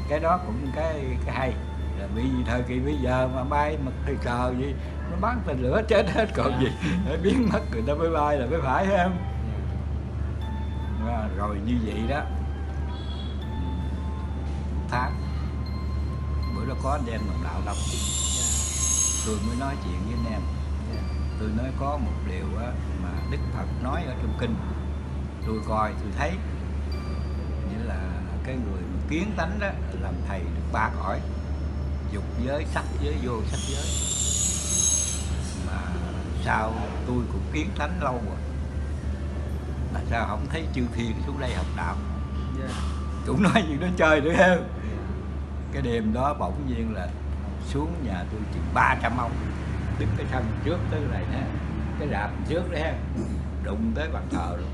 Cái đó cũng cái cái hay. Là vì thời kỳ bây giờ mà bay mà thời cờ gì nó bắn tên lửa chết hết còn Dạ. gì. Biến mất người ta mới bay là mới phải em dạ à, rồi như vậy đó. Tháng. Bữa đó có anh em đồng đạo đông dạ. Tôi mới nói chuyện với anh em. Dạ. Tôi nói có một điều mà đức phật nói ở trong kinh. Tôi coi tôi thấy. Nghĩa là cái người mà kiến tánh đó làm thầy được ba cõi. Dục giới sắc giới vô sắc giới. Mà sao tôi cũng kiến tánh lâu rồi mà sao không thấy chư thiên xuống đây học đạo? Dạ. Cũng nói như nó chơi nữa ha cái đêm đó bỗng nhiên là xuống nhà tôi chừng 300 ông đứng cái sân trước tới này nè cái rạp trước đấy ha đụng tới bàn thờ luôn.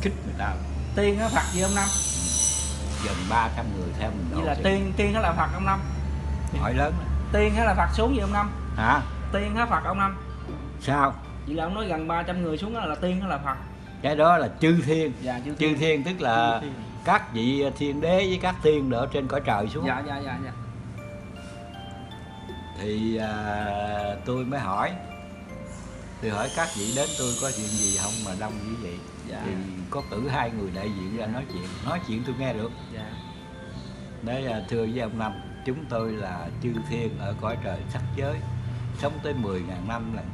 Khích người ta. Tiên á phật gì ông năm? Gần 300 người theo mình vậy là xuống. tiên tiên á là phật ông năm. Hỏi lớn tiên á là phật xuống gì ông năm? Hả? Tiên á phật ông năm. Sao? Vậy là ông nói gần 300 người xuống là tiên á là phật cái đó là chư thiên. Dạ chư chư thiên. tức là thiên. các vị thiên đế với các thiên ở trên cõi trời xuống. Dạ dạ dạ dạ. Thì à, tôi mới hỏi. Tôi hỏi các vị đến tôi có chuyện gì không mà đông như vậy? Dạ. thì có cử hai người đại diện ra nói chuyện. Nói chuyện tôi nghe được. Dạ. Đấy là thưa với ông năm chúng tôi là chư thiên ở cõi trời sắc giới. Sống tới 10.000 năm lần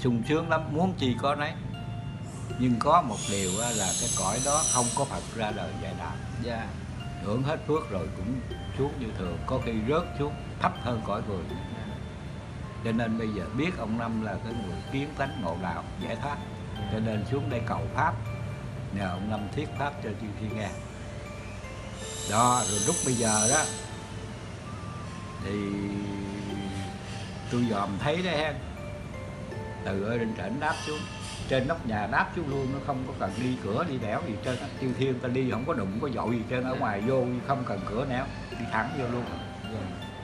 sung sướng lắm. Muốn chi có nấy nhưng có một điều là cái cõi đó không có Phật ra đời dạy đạo dạ. Hưởng hết phước rồi cũng xuống như thường có khi rớt xuống thấp hơn cõi người. Cho nên bây giờ biết ông năm là cái người kiến tánh ngộ đạo giải thoát. Cho nên xuống đây cầu pháp. Nhờ ông năm thiết pháp cho chư thiên nghe đó rồi lúc bây giờ đó thì tôi dòm thấy đấy ha. Từ ở trên trển đáp xuống trên nóc nhà đáp xuống luôn nó không có cần đi cửa đi đẻo gì trên chư thiên ta đi không có đụng có dội gì trên ở ngoài vô không cần cửa néo đi thẳng vô luôn.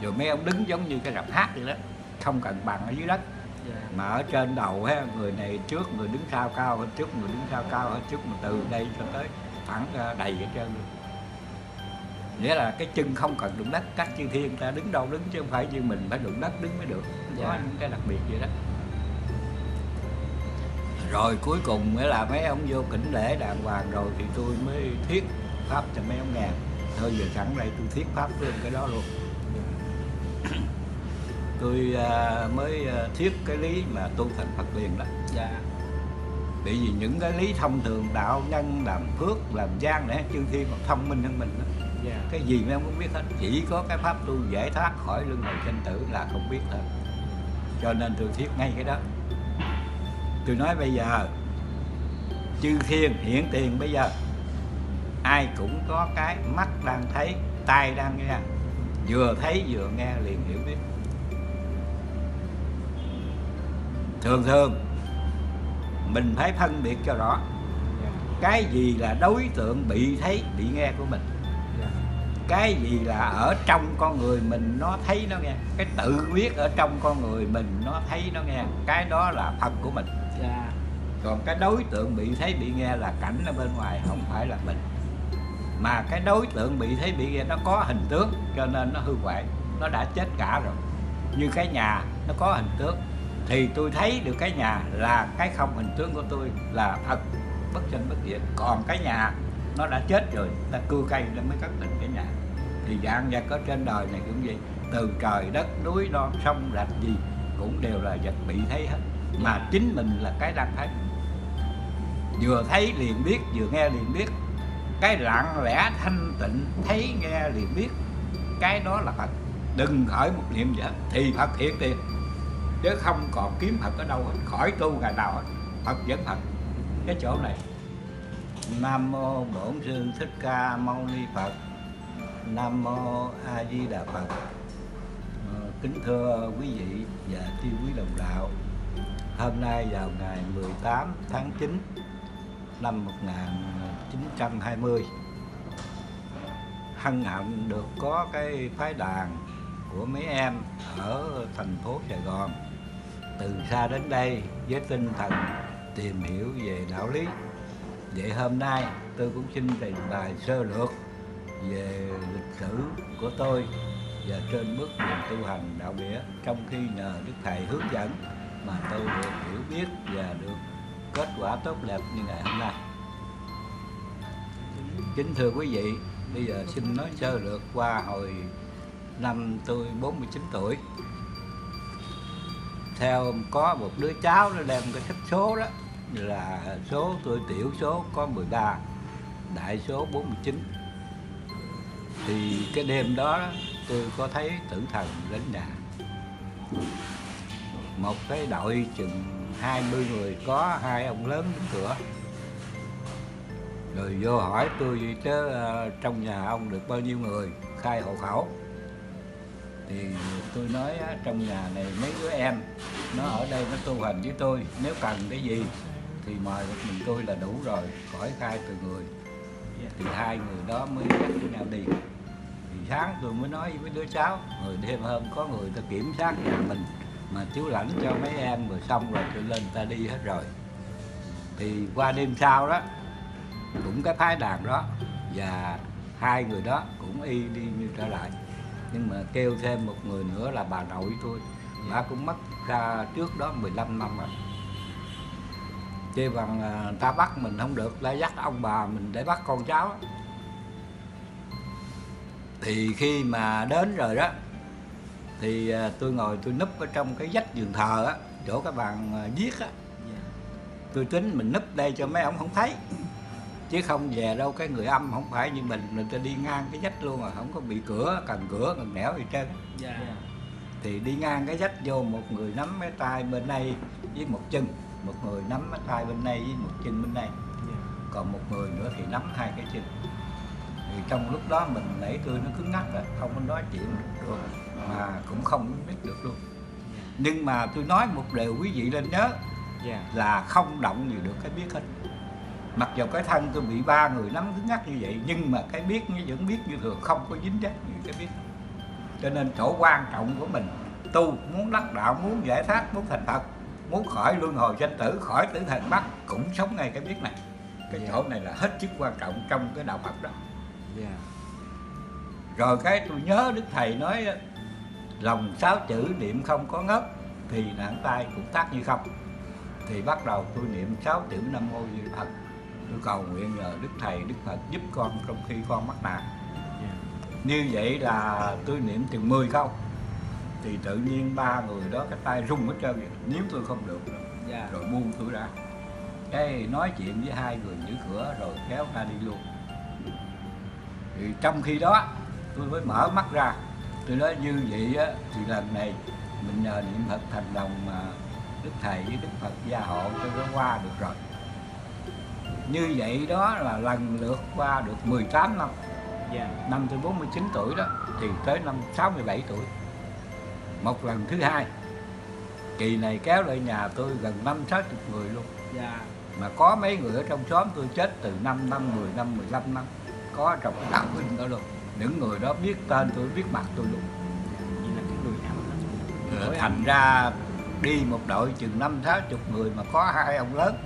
Rồi mấy ông đứng giống như cái rạp hát vậy đó không cần bằng ở dưới đất. Mà ở trên đầu ha người này trước người đứng sau cao hơn trước người đứng sau cao hơn trước mà từ đây cho tới thẳng ra đầy ở trên luôn. Nghĩa là cái chân không cần đụng đất các chư thiên ta đứng đâu đứng chứ không phải như mình phải đụng đất đứng mới được. Có Dạ. những cái đặc biệt vậy đó rồi cuối cùng nghĩa là mấy ông vô kính lễ đàng hoàng rồi thì tôi mới thuyết pháp cho mấy ông nghe thôi giờ sẵn đây tôi thuyết pháp luôn cái đó luôn. Tôi à, mới à, thuyết cái lý mà tu thành Phật liền đó. Dạ. Bởi vì những cái lý thông thường đạo nhân làm phước làm gian để chư thiên còn thông minh hơn mình đó. dạ. Cái gì mấy ông cũng biết hết. Chỉ có cái pháp tu giải thoát khỏi luân hồi sinh tử là không biết thôi. Cho nên tôi thuyết ngay cái đó tôi nói bây giờ, chư thiên hiện tiền bây giờ, ai cũng có cái mắt đang thấy, tai đang nghe, vừa thấy vừa nghe liền hiểu biết. Thường thường, mình phải phân biệt cho rõ cái gì là đối tượng bị thấy, bị nghe của mình. Cái gì là ở trong con người mình nó thấy nó nghe. Cái tự biết ở trong con người mình nó thấy nó nghe. Cái đó là phật của mình dạ. Còn cái đối tượng bị thấy bị nghe là cảnh ở bên ngoài không phải là mình. Mà cái đối tượng bị thấy bị nghe, nó có hình tướng cho nên nó hư hoại, nó đã chết cả rồi. Như cái nhà, nó có hình tướng thì tôi thấy được cái nhà là cái không hình tướng của tôi là thật, bất chân bất diệt còn cái nhà, nó đã chết rồi, ta cưa cây nó mới cất định cái nhà. Thì dạng vật ở trên đời này cũng vậy, từ trời đất núi non sông rạch gì cũng đều là vật bị thấy hết mà chính mình là cái đang thấy. Vừa thấy liền biết, vừa nghe liền biết. Cái lặng lẽ thanh tịnh, thấy nghe liền biết. Cái đó là phật. Đừng khởi một niệm gì hết, thì phật hiện tiền chứ không còn kiếm phật ở đâu hết, khỏi tu ngày nào hết. Phật vẫn phật. Cái chỗ này. Nam mô bổn sư thích ca mâu ni phật. Nam mô a di đà phật. Ờ, kính thưa quý vị và chư quý đồng đạo hôm nay vào ngày 18 tháng 9 năm 1920 hân hạnh được có cái phái đàn của mấy em ở thành phố Sài Gòn. Từ xa đến đây với tinh thần tìm hiểu về đạo lý. Vậy hôm nay tôi cũng xin trình bày sơ lược về lịch sử của tôi và trên bước đường tu hành đạo nghĩa trong khi nhờ đức thầy hướng dẫn mà tôi được hiểu biết và được kết quả tốt đẹp như ngày hôm nay. Kính thưa quý vị bây giờ xin nói sơ lược qua hồi năm tôi 49 tuổi. Theo có một đứa cháu nó đem cái sách số đó là số tôi tiểu số có 13 đại số 49 thì cái đêm đó, đó tôi có thấy tử thần đến nhà một cái đội chừng 20 người có hai ông lớn đứng cửa. Rồi vô hỏi tôi vậy chứ ờ, trong nhà ông được bao nhiêu người? Khai hộ khẩu. Thì tôi nói trong nhà này mấy đứa em, nó ở đây nó tu hành với tôi, nếu cần cái gì thì mời một mình tôi là đủ rồi, khỏi khai từ người. Thì hai người đó mới dắt với nhau đi. Thì sáng tôi mới nói với đứa cháu, rồi đêm hôm có người ta kiểm soát nhà mình mà chú lãnh cho mấy em rồi xong rồi tôi lên ta đi hết rồi. Thì qua đêm sau đó, cũng cái phái đàn đó và hai người đó cũng y đi như trở lại. Nhưng mà kêu thêm một người nữa là bà nội tôi. Bà cũng mất ra trước đó 15 năm rồi. Chê bằng à, ta bắt mình không được lại dắt ông bà mình để bắt con cháu. Thì khi mà đến rồi đó thì à, tôi ngồi tôi núp ở trong cái vách giường thờ á chỗ cái bàn à, viết á. Tôi tính mình núp đây cho mấy ông không thấy. Chứ không về đâu cái người âm không phải như mình người ta đi ngang cái dách luôn à không có bị cửa cần cửa cần nẻo gì trơn. Dạ. Thì đi ngang cái dách vô một người nắm cái tay bên đây với một chân một người nắm cái tay bên đây với một chân bên đây. Dạ. Còn một người nữa thì nắm hai cái chân. Thì trong lúc đó mình nãy tôi nó cứng ngắc rồi không có nói chuyện được mà cũng không biết được luôn. Nhưng mà tôi nói một điều quý vị nên nhớ dạ. là không động gì được cái biết hết. Mặc dù cái thân tôi bị ba người nắm cứng ngắc như vậy nhưng mà cái biết nó vẫn biết như thường không có dính dắt như cái biết. Cho nên chỗ quan trọng của mình tu muốn đắc đạo muốn giải thoát muốn thành phật muốn khỏi luân hồi sanh tử khỏi tử thần bắt cũng sống ngay cái biết này. Cái Dạ. chỗ này là hết sức quan trọng trong cái đạo Phật đó. Dạ. Rồi cái tôi nhớ đức thầy nói lòng sáu chữ niệm không có ngất thì nạn tay cũng tác như không. Thì bắt đầu tôi niệm sáu chữ nam mô di Đà phật. Tôi cầu nguyện nhờ đức thầy đức phật giúp con trong khi con mắc nạn. Như vậy là tôi niệm chừng 10 câu. Thì tự nhiên ba người đó cái tay rung hết trơn vậy nếu tôi không được rồi buông tôi ra. Cái nói chuyện với hai người giữ cửa rồi kéo ra đi luôn. Thì trong khi đó tôi mới mở mắt ra tôi nói như vậy á thì lần này mình nhờ niệm phật thành lòng mà đức thầy với đức phật gia hộ cho nó qua được rồi. Như vậy đó là lần lượt qua được 18 năm. Dạ. Năm tôi 49 tuổi đó thì tới năm 67 tuổi. Một lần thứ hai kỳ này kéo lại nhà tôi gần năm sáu chục người luôn. Dạ. Mà có mấy người ở trong xóm tôi chết từ 5 năm 10 năm 15 năm. Có trong cái đạo binh đó luôn những người đó biết tên tôi biết mặt tôi luôn. Ờ, thành ra đi một đội chừng năm sáu chục người mà có hai ông lớn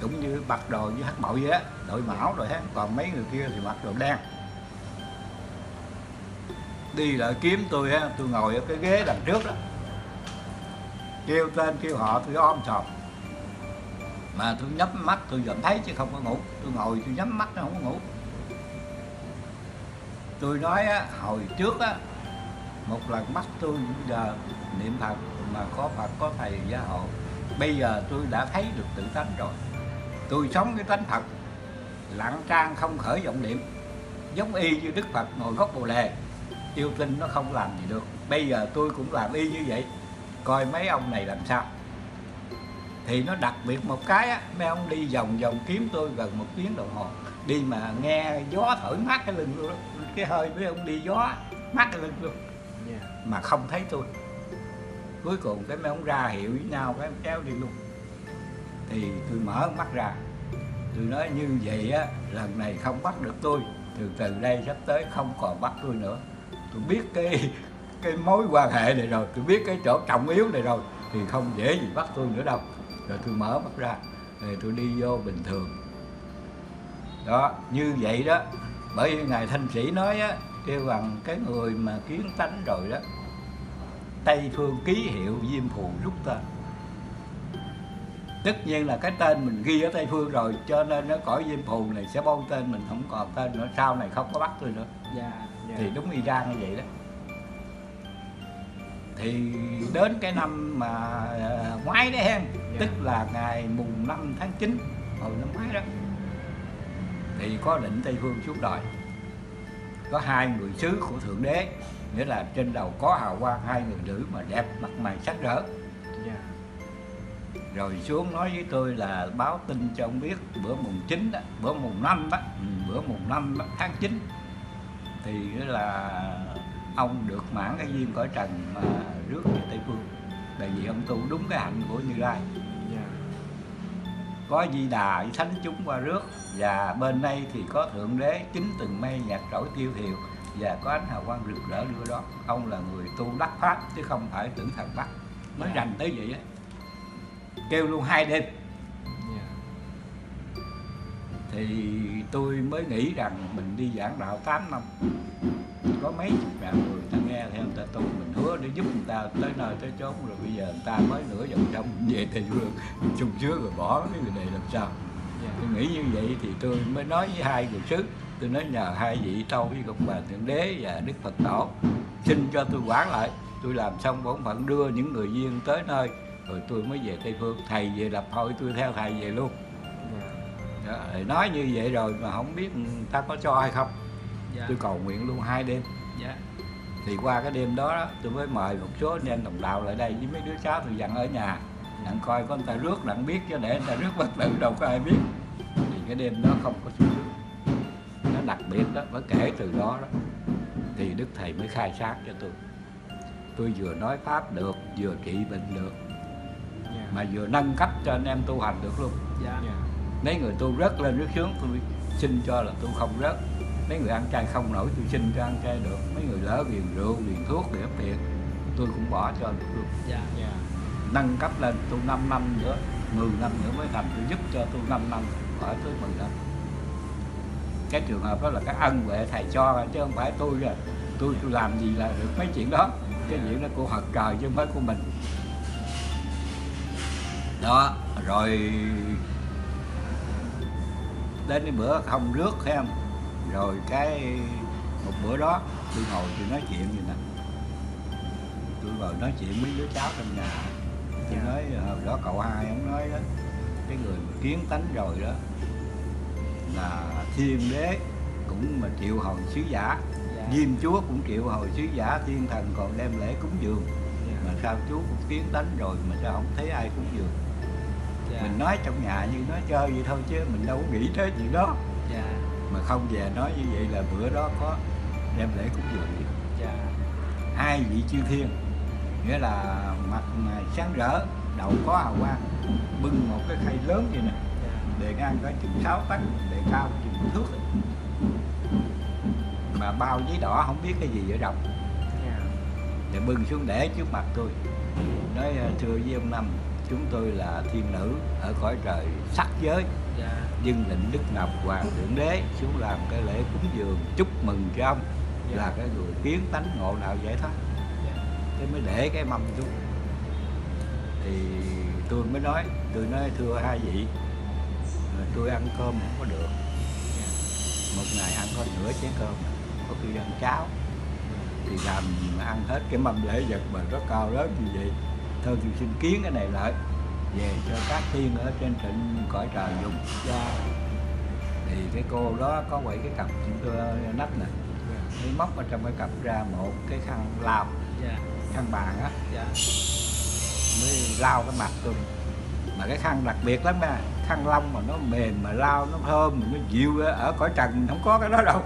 cũng như mặc đồ như hát bội vậy á đội mão rồi hết. Còn mấy người kia thì mặc đồ đen. Đi lại kiếm tôi á tôi ngồi ở cái ghế đằng trước đó. Kêu tên kêu họ tôi om sòm. Mà tôi nhắm mắt tôi vẫn thấy chứ không có ngủ. Tôi ngồi tôi nhắm mắt nó không có ngủ tôi nói á, hồi trước á một lần bắt tôi bây giờ niệm phật mà có phật có thầy gia hộ. Bây giờ tôi đã thấy được tự tánh rồi. Tôi sống cái tánh phật lặng trang không khởi vọng niệm. Giống y như đức phật ngồi gốc bồ đề yêu tinh nó không làm gì được. Bây giờ tôi cũng làm y như vậy. Coi mấy ông này làm sao? Thì nó đặc biệt một cái á mấy ông đi vòng vòng kiếm tôi gần một tiếng đồng hồ đi mà nghe gió thổi mát cái lưng luôn đó. cái hơi mấy ông đi gió mát cái lưng luôn. Dạ. Mà không thấy tôi. Cuối cùng cái mấy ông ra hiệu với nhau cái kéo đi luôn. Thì tôi mở mắt ra. Tôi nói như vậy á lần này không bắt được tôi. Từ từ đây sắp tới không còn bắt tôi nữa. Tôi biết cái cái mối quan hệ này rồi. Tôi biết cái chỗ trọng yếu này rồi. Thì không dễ gì bắt tôi nữa đâu. Rồi tôi mở mắt ra. Rồi tôi đi vô bình thường đó như vậy đó. Bởi vì ngài thanh sĩ nói á kêu bằng cái người mà kiến tánh rồi đó tây phương ký hiệu diêm phù rút tên. Tất nhiên là cái tên mình ghi ở tây phương rồi cho nên nó cõi diêm phù này sẽ bôi tên mình không còn tên nữa. Sau này không có bắt tôi nữa. Dạ dạ. Thì đúng y ra như vậy đó. Thì đến cái năm mà à, ngoái đấy hen tức là ngày mùng 5 tháng 9 hồi năm ngoái đó thì có định tây phương xuống đời. Có hai người sứ của thượng đế nghĩa là trên đầu có hào quang hai người nữ mà đẹp mặt mày sắc rỡ. Dạ. Rồi xuống nói với tôi là báo tin cho ông biết bữa mùng 9 đó bữa mùng 5 đó ừ, bữa mùng 5 đó, tháng 9 thì là ông được mãn cái duyên cõi trần mà rước về tây phương. Tại vì ông tu đúng cái hạnh của như lai có di đà với thánh chúng qua rước. Và bên đây thì có thượng đế chính từng mây nhạc trỗi tiêu thiều và có ánh hào quang rực rỡ đưa đó ông là người tu đắc pháp chứ không phải tử thần bắt. Nói Dạ. rành tới vậy á. Kêu luôn hai đêm thì tôi mới nghĩ rằng mình đi giảng đạo 8 năm có mấy chục ngàn người ta nghe theo người ta tu mình hứa để giúp người ta tới nơi tới chốn. Rồi bây giờ người ta mới nửa dòng sông về tây phương sung sướng rồi bỏ cái người này làm sao? Dạ. Tôi nghĩ như vậy thì tôi mới nói với hai người sứ tôi nói nhờ hai vị tâu với cục bà thượng đế và đức phật tổ xin cho tôi quản lại. Tôi làm xong bổn phận đưa những người duyên tới nơi rồi tôi mới về tây phương. Thầy về lập hội tôi theo thầy về luôn Đó, nói như vậy rồi mà không biết người ta có cho hay không? Dạ. Tôi cầu nguyện luôn hai đêm. Dạ. Thì qua cái đêm đó, đó tôi mới mời một số anh em đồng đạo lại đây với mấy đứa cháu tôi dặn ở nhà. Đặng coi có người ta rước đặng biết chứ để người ta rước bất tử đâu có ai biết. Thì cái đêm đó không có xuống rước nó đặc biệt đó mới kể từ đó đó. Thì đức thầy mới khai sáng cho tôi. Tôi vừa nói pháp được vừa trị bệnh được. Dạ. Mà vừa nâng cấp cho anh em tu hành được luôn. Dạ mấy người tu rớt lên rớt xuống tôi xin cho là tôi không rớt. Mấy người ăn chay không nổi tôi xin cho ăn chay được. Mấy người lỡ ghiền rượu ghiền thuốc ép thiệt tôi cũng bỏ cho được luôn. Dạ dạ. Nâng cấp lên tu 5 năm nữa 10 năm nữa mới thành tôi giúp cho tu 5 năm khỏi tới 10 năm. Cái trường hợp đó là cái ân huệ thầy cho chứ không phải tôi rồi tôi tôi làm gì là được mấy chuyện đó. Cái chuyện đó của Phật trời chứ không phải của mình. Đó rồi đến cái bữa không rước thấy không? Rồi cái một bữa đó tôi ngồi tôi nói chuyện gì nè. Tôi ngồi nói chuyện với đứa cháu trong nhà. Tôi nói hồi đó cậu hai ông nói đó. Cái người mà kiến tánh rồi đó là thiên đế cũng mà triệu hồi sứ giả. Dạ. Diêm chúa cũng triệu hồi sứ giả thiên thần còn đem lễ cúng dường. Mà sao chú cũng kiến tánh rồi mà sao không thấy ai cúng dường dạ. Mình nói trong nhà như nói chơi vậy thôi chứ mình đâu có nghĩ tới chuyện đó. Dạ. Mà không về nói như vậy là bữa đó có đem lễ cúng dường. Dạ. Hai vị chư thiên nghĩa là mặt mà sáng rỡ đầu có hào quang bưng một cái khay lớn vậy nè. Bề ngang có chừng 6 tấc bề cao chừng thước. Mà bao giấy đỏ không biết cái gì ở trong dạ. Thì bưng xuống để trước mặt tôi. Nói thưa với ông năm chúng tôi là thiên nữ ở cõi trời sắc giới. Dạ. Dân định đức ngọc hoàng thượng đế xuống làm cái lễ cúng dường chúc mừng cho ông. Dạ. là cái người kiến tánh ngộ giải thoát. Dạ. Thế mới để cái mâm xuống. Thì tôi mới nói tôi nói thưa hai vị tôi ăn cơm không có được. Một ngày ăn có nửa chén cơm có khi ăn cháo. Thì làm ăn hết cái mâm lễ vật mà rất cao lớn như vậy thôi tôi xin kiến cái này lại. Về cho các tiên ở trên trịnh cõi trời dùng dạ thì cái cô đó có quậy cái cặp chúng tôi nắp nè. Mới móc ở trong cái cặp ra một cái khăn lao dạ. Khăn bàn á. Dạ. Mới lau cái mặt tôi. Mà cái khăn đặc biệt lắm nha. Khăn lông mà nó mềm mà lau nó thơm mà nó dịu ở cõi trần không có cái đó đâu.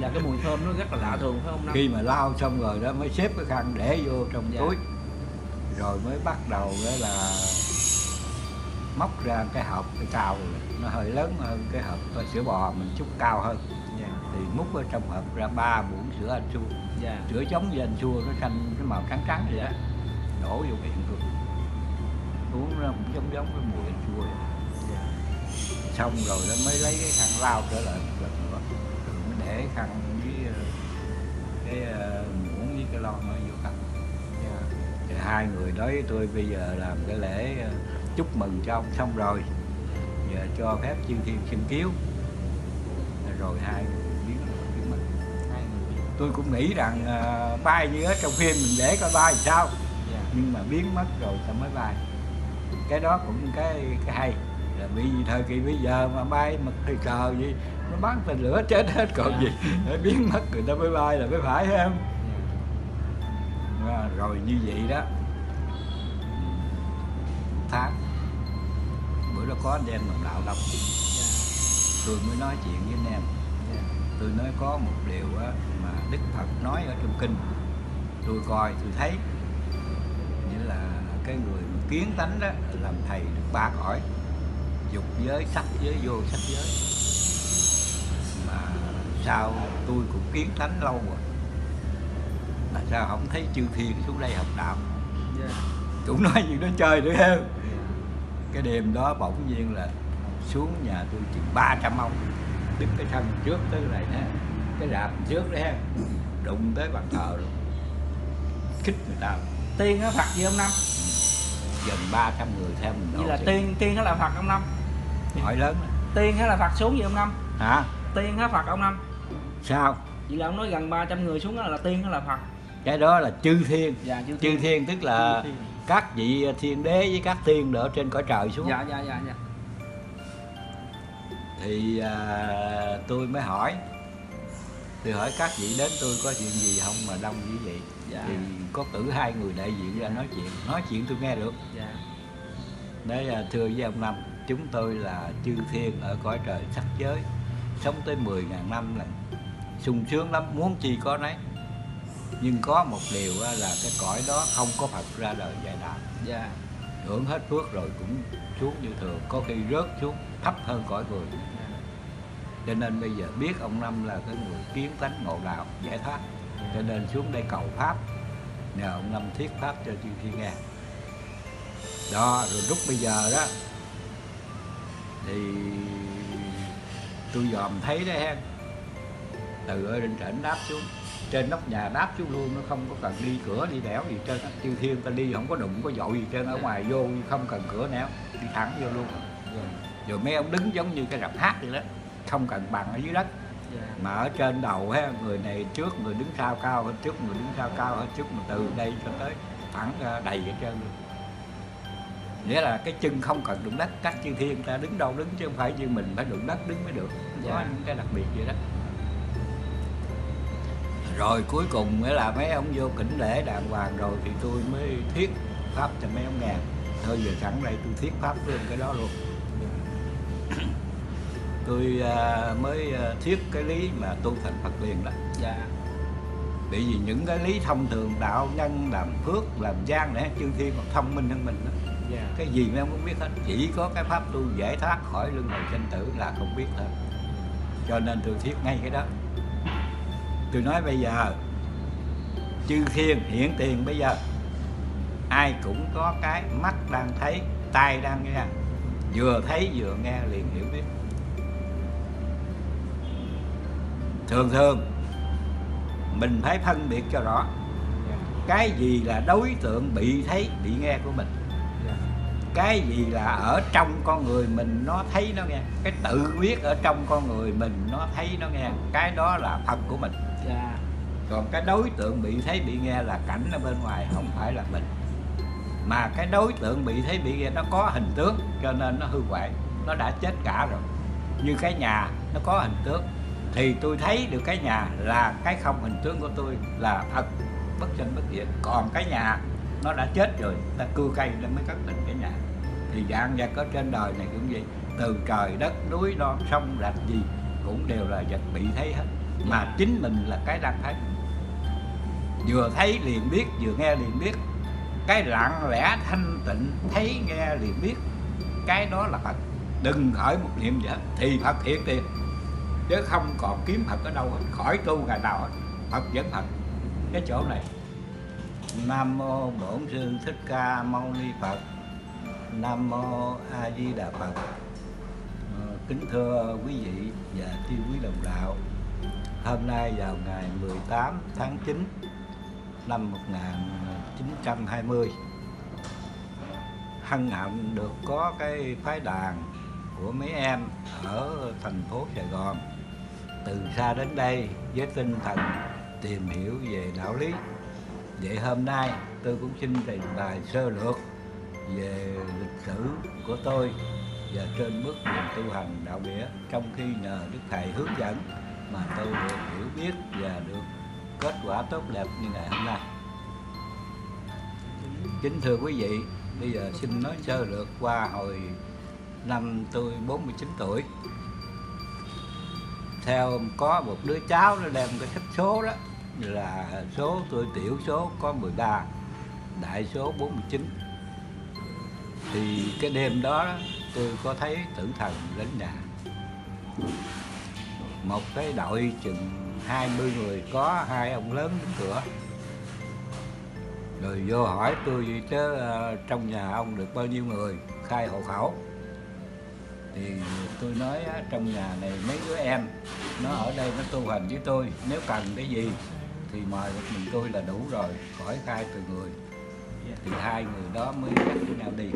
Dạ cái mùi thơm nó rất là lạ thường phải không năm khi mà lau xong rồi đó mới xếp cái khăn để vô trong Dạ. túi rồi mới bắt đầu là móc ra cái hộp cái cao nó hơi lớn hơn cái hộp có sữa bò mình chút cao hơn. Dạ. Thì múc ở trong hộp ra ba muỗng sữa anh chua. Dạ. Sữa giống như anh chua nó xanh cái màu trắng trắng vậy đó đổ vô miệng tôi uống nó cũng giống giống cái mùi anh chua vậy. dạ. Xong rồi nó mới lấy cái khăn lau trở lại một lần nữa. Rồi mới để khăn với ờ, cái hai người nói với tôi bây giờ làm cái lễ ờ, chúc mừng cho ông xong rồi. Giờ cho phép chư thiên xin cứu. Rồi hai người biến biến mất. Hai người tôi cũng nghĩ rằng ờ, bay như ở trong phim mình để coi bay làm sao. Dạ. Nhưng mà biến mất rồi ta mới bay. Cái đó cũng cái cái hay. Là vì thời kỳ bây giờ mà bay mà thời cờ gì nó bắn tên lửa chết hết còn Dạ. gì. Để biến mất người ta mới bay là mới phải không À, rồi như vậy đó. Tháng. Bữa đó có anh em đồng đạo đông. Tôi mới nói chuyện với anh em. Tôi nói có một điều á, mà đức phật nói ở trong kinh. Tôi coi tôi thấy. Nghĩa là cái người kiến tánh đó làm thầy được ba cõi. Dục giới sắc giới vô sắc giới. Mà sao tôi cũng kiến tánh lâu rồi? Mà sao không thấy chư thiên xuống đây học đạo? Dạ cũng nói như nó chơi nữa ha cái đêm đó bỗng nhiên là xuống nhà tôi chừng 300 ông đứng cái thân trước tới này nè cái rạp trước đấy đụng tới bàn thờ luôn. Khích người ta tiên hay phật gì ông năm? Gần 300 người theo mình vậy là độ tiên tiên hay là phật ông năm. Hỏi lớn đó. tiên hay là phật xuống gì ông năm? Hả? Tiên hay phật ông năm. Sao? Vậy là ông nói gần 300 người xuống đó là tiên hay là phật cái đó là chư thiên. Dạ chư chư thiên. tức là thiên. các vị thiên đế với các thiên ở trên cõi trời xuống. Dạ dạ dạ dạ. Thì à, tôi mới hỏi. Tôi hỏi các vị đến tôi có chuyện gì không mà đông như vậy? Dạ. thì có cử hai người đại diện ra nói chuyện. Nói chuyện tôi nghe được. Dạ. Đấy à, thưa với ông Năm chúng tôi là chư thiên ở cõi trời sắc giới. Sống tới 10.000 năm là sung sướng lắm. Muốn chi có nấy nhưng có một điều là cái cõi đó không có Phật ra đời dạy đạo dạ hưởng hết phước rồi cũng xuống như thường. Có khi rớt xuống thấp hơn cõi người. Cho nên bây giờ biết ông Năm là cái người kiến tánh ngộ đạo giải thoát. Cho nên xuống đây cầu pháp. Nhờ ông Năm thuyết pháp cho chư thiên nghe. Đó rồi lúc bây giờ đó thì tôi dòm thấy đấy hen, từ ở trên trển đáp xuống trên nóc nhà đáp xuống luôn nó không có cần đi cửa đi đẻo gì trên chư thiên ta đi không có đụng có dội gì trên ở ngoài vô không cần cửa nẻo đi thẳng vô luôn. Rồi mấy ông đứng giống như cái rạp hát vậy đó không cần bằng ở dưới đất. Dạ. Mà ở trên đầu ha người này trước người đứng sau cao hơn trước người đứng sau cao hơn trước mà từ đây cho tới thẳng ra đầy ở trơn luôn. Nghĩa là cái chân không cần đụng đất các chư thiên ta đứng đâu đứng chứ không phải như mình phải đụng đất đứng mới được. Có Dạ. những cái đặc biệt vậy đó rồi cuối cùng nghĩa là mấy ông vô kính lễ đàng hoàng rồi thì tôi mới thuyết pháp cho mấy ông nghe thôi giờ sẵn đây tôi thuyết pháp luôn cái đó luôn. Tôi à, mới à, thuyết cái lý mà tu thành Phật liền đó. Dạ. Bởi vì những cái lý thông thường đạo nhân làm phước làm gian để chư thiên còn thông minh hơn mình đó. dạ. Cái gì mấy ông cũng biết hết. Chỉ có cái pháp tu giải thoát khỏi luân hồi sinh tử là không biết thôi. Cho nên tôi thuyết ngay cái đó tôi nói bây giờ, chư thiên hiện tiền bây giờ, ai cũng có cái mắt đang thấy, tai đang nghe. Vừa thấy vừa nghe liền hiểu biết. Thường thường, mình phải phân biệt cho rõ cái gì là đối tượng bị thấy, bị nghe của mình. Cái gì là ở trong con người mình nó thấy nó nghe. Cái tự biết ở trong con người mình nó thấy nó nghe. Cái đó là phật của mình ra còn cái đối tượng bị thấy bị nghe là cảnh ở bên ngoài không phải là mình. Mà cái đối tượng bị thấy bị nghe nó có hình tướng cho nên nó hư hoại, nó đã chết cả rồi. Như cái nhà, nó có hình tướng thì tôi thấy được cái nhà là cái không hình tướng của tôi là thật. Bất sinh bất diệt. Còn cái nhà, nó đã chết rồi, ta cưa cây nó mới cất định cái nhà. Thì dạng vật có trên đời này cũng vậy. Từ trời đất, núi non, sông, rạch gì cũng đều là vật bị thấy hết mà chính mình là cái đang thấy. Vừa thấy liền biết, vừa nghe liền biết. Cái lặng lẽ thanh tịnh, thấy nghe liền biết. Cái đó là phật. Đừng khởi một niệm gì hết, thì phật hiện tiền chứ không còn kiếm phật ở đâu hết, khỏi tu ngày nào hết. Phật vẫn phật. Cái chỗ này. Nam mô bổn sư thích ca mâu ni phật. Nam mô a di đà phật. Ờ, kính thưa quý vị và chư quý đồng đạo hôm nay vào ngày 18 tháng 9 năm 1920 hân hạnh được có cái phái đoàn của mấy em ở thành phố Sài Gòn từ xa đến đây với tinh thần tìm hiểu về đạo lý. Vậy hôm nay tôi cũng xin trình bày sơ lược về lịch sử của tôi và trên bước đường tu hành đạo nghĩa trong khi nhờ đức thầy hướng dẫn mà tôi được hiểu biết và được kết quả tốt đẹp như ngày hôm nay. Kính thưa quý vị, bây giờ xin nói sơ lược qua hồi năm tôi 49 tuổi. Theo có một đứa cháu nó đem cái sách số đó, là số tôi tiểu số có 13 đại số 49 thì cái đêm đó, tôi có thấy tử thần đến nhà một cái đội chừng 20 người có hai ông lớn đứng cửa. Rồi vô hỏi tôi chứ ờ, trong nhà ông được bao nhiêu người? Khai hộ khẩu. Thì tôi nói á, trong nhà này mấy đứa em nó ở đây nó tu hành với tôi nếu cần cái gì thì mời một mình tôi là đủ rồi khỏi khai từ người. Thì hai người đó mới dắt với nhau đi.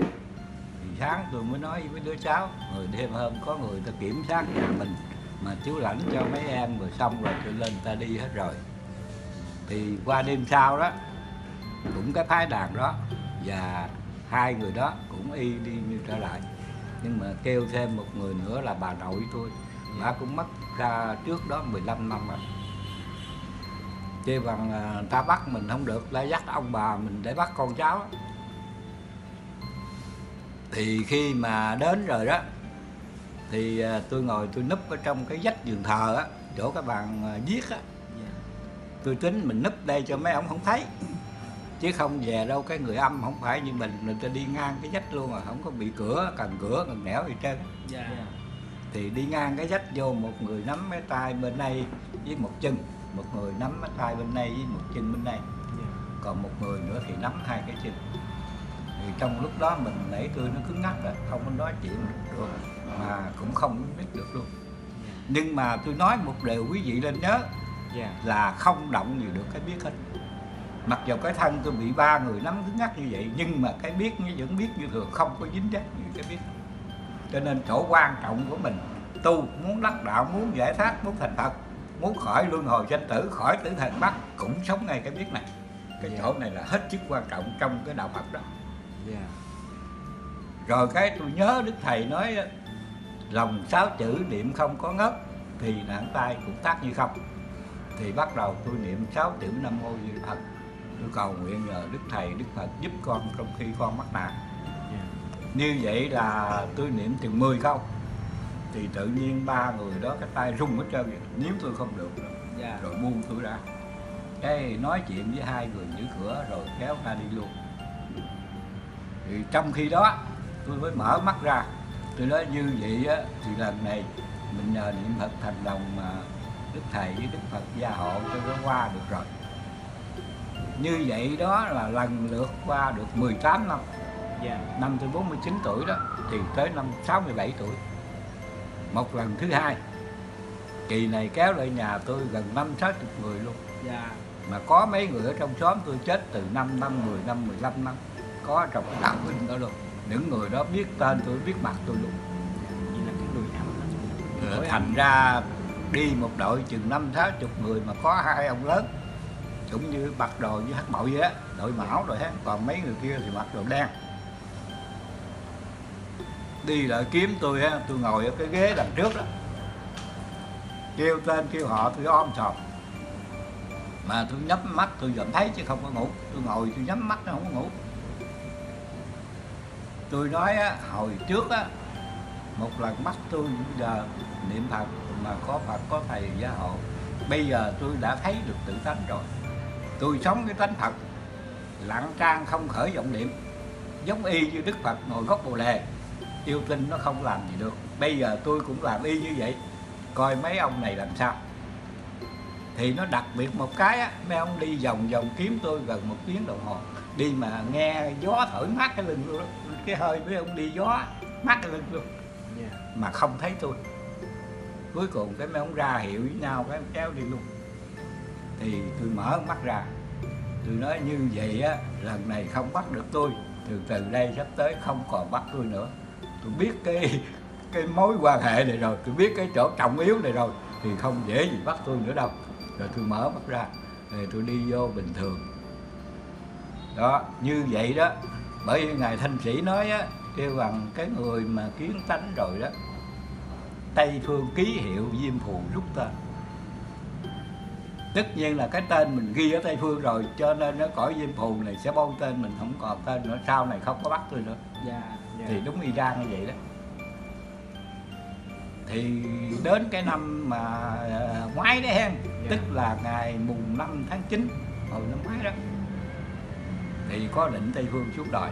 Thì sáng tôi mới nói với đứa cháu rồi đêm hôm có người ta kiểm soát nhà mình mà chú lãnh cho mấy em rồi xong rồi tôi lên ta đi hết rồi. Thì qua đêm sau đó, cũng cái phái đàn đó và hai người đó cũng y đi như trở lại. Nhưng mà kêu thêm một người nữa là bà nội tôi. Bà cũng mất ra trước đó 15 năm rồi. Chê bằng à, ta bắt mình không được lại dắt ông bà mình để bắt con cháu. Thì khi mà đến rồi đó thì à, tôi ngồi tôi núp ở trong cái vách giường thờ á chỗ cái bàn à, viết á. Dạ. Tôi tính mình núp đây cho mấy ông không thấy. Chứ không về đâu cái người âm không phải như mình người ta đi ngang cái vách luôn à không có bị cửa cần cửa cần nẻo gì trơn. Dạ. Thì đi ngang cái vách vô một người nắm cái tay bên đây với một chân một người nắm cái tay bên đây với một chân bên đây. Dạ. Còn một người nữa thì nắm hai cái chân. Thì trong lúc đó mình nãy tôi nó cứng ngắc rồi không có nói chuyện được mà cũng không biết được luôn. Nhưng mà tôi nói một điều quý vị nên nhớ dạ. là không động gì được cái biết hết. Mặc dù cái thân tôi bị ba người nắm cứng ngắc như vậy nhưng mà cái biết nó vẫn biết như thường không có dính dáng gì cái biết. Cho nên chỗ quan trọng của mình tu muốn đắc đạo muốn giải thoát muốn thành phật muốn khỏi luân hồi sanh tử khỏi tử thần bắt cũng sống ngay cái biết này. Cái Dạ. chỗ này là hết sức quan trọng trong cái đạo phật đó. Dạ. Rồi cái tôi nhớ đức thầy nói lòng sáu chữ niệm không có ngất thì nạn tay cũng tác như không. Thì bắt đầu tôi niệm sáu chữ nam mô di Đà phật. Tôi cầu nguyện nhờ đức thầy đức phật giúp con trong khi con mắc nạn. Như vậy là tôi niệm chừng 10 câu. Thì tự nhiên ba người đó cái tay rung hết trơn vậy nếu tôi không được. Nữa. dạ rồi buông tôi ra. Cái nói chuyện với hai người giữ cửa rồi kéo ra đi luôn. Thì trong khi đó tôi mới mở mắt ra tôi nói như vậy á, thì lần này mình nhờ niệm phật thành đồng mà đức thầy với đức phật gia hộ cho nó qua được rồi. Như vậy đó là lần lượt qua được 18 năm. Dạ. Năm tôi 49 tuổi đó thì tới năm 67 tuổi. Một lần thứ hai. Kỳ này kéo lại nhà tôi gần năm sáu chục người luôn. Dạ. Mà có mấy người ở trong xóm tôi chết từ 5 năm 10 năm 15 năm. Có trong cái đạo huynh đó luôn những người đó biết tên tôi biết mặt tôi luôn. Ờ, thành ra đi một đội chừng năm sáu chục người mà có hai ông lớn cũng như mặc đồ với hát bội vậy á đội mão rồi hết. Còn mấy người kia thì mặc đồ đen. Đi lại kiếm tôi á tôi ngồi ở cái ghế đằng trước đó. Kêu tên kêu họ tôi om sòm mà tôi nhắm mắt tôi vẫn thấy chứ không có ngủ. Tôi ngồi tôi nhắm mắt nó không có ngủ tôi nói á, hồi trước á một lần mắt tôi giờ niệm phật mà có phật có thầy gia hộ. Bây giờ tôi đã thấy được tự tánh rồi. Tôi sống cái tánh phật lặng trang không khởi vọng niệm. Giống y như đức phật ngồi gốc bồ đề yêu tinh nó không làm gì được. Bây giờ tôi cũng làm y như vậy. Coi mấy ông này làm sao? Thì nó đặc biệt một cái á mấy ông đi vòng vòng kiếm tôi gần một tiếng đồng hồ. Đi mà nghe gió thổi mát cái lưng luôn đó cái hơi mấy ông đi gió cái lưng luôn. Dạ. Mà không thấy tôi. Cuối cùng cái mấy ông ra hiệu với nhau cái kéo đi luôn. Thì tôi mở mắt ra. Tôi nói như vậy á lần này không bắt được tôi. Từ từ đây sắp tới không còn bắt tôi nữa. Tôi biết cái cái mối quan hệ này rồi. Tôi biết cái chỗ trọng yếu này rồi. Thì không dễ gì bắt tôi nữa đâu. Rồi tôi mở mắt ra. Rồi tôi đi vô bình thường. Đó như vậy đó bởi vì ngài thanh sĩ nói á kêu bằng cái người mà kiến tánh rồi đó tây phương ký hiệu diêm phù rút tên. Tất nhiên là cái tên mình ghi ở tây phương rồi cho nên nó cõi diêm phù này sẽ bôi tên mình không còn tên nữa. Sau này không có bắt tôi nữa. Dạ dạ. Thì đúng y ra như vậy đó. Thì đến cái năm mà à, ngoái đấy hen Dạ. tức là ngày mùng 5 tháng 9 hồi năm ngoái đó thì có định tây phương xuống đời.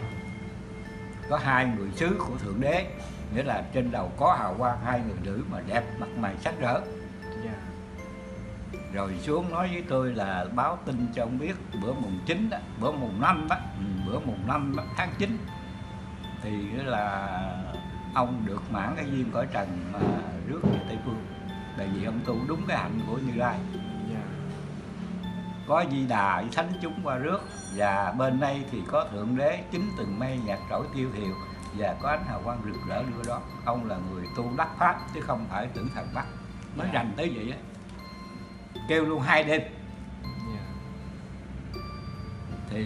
Có hai người sứ của thượng đế nghĩa là trên đầu có hào quang hai người nữ mà đẹp mặt mày sắc rỡ. Dạ. Rồi xuống nói với tôi là báo tin cho ông biết bữa mùng 9 đó bữa mùng 5 đó ừ, bữa mùng 5 đó, tháng 9 thì nghĩa là ông được mãn cái duyên cõi trần mà rước về Tây Phương. Tại vì ông tu đúng cái hạnh của Như Lai có di đà với thánh chúng qua rước. Và bên đây thì có thượng đế chính từng mây nhạc trỗi tiêu thiều. Và có ánh hào quang rực rỡ đưa đó ông là người tu đắc pháp chứ không phải tử thần bắt. Nói Dạ. rành tới vậy á. Kêu luôn hai đêm thì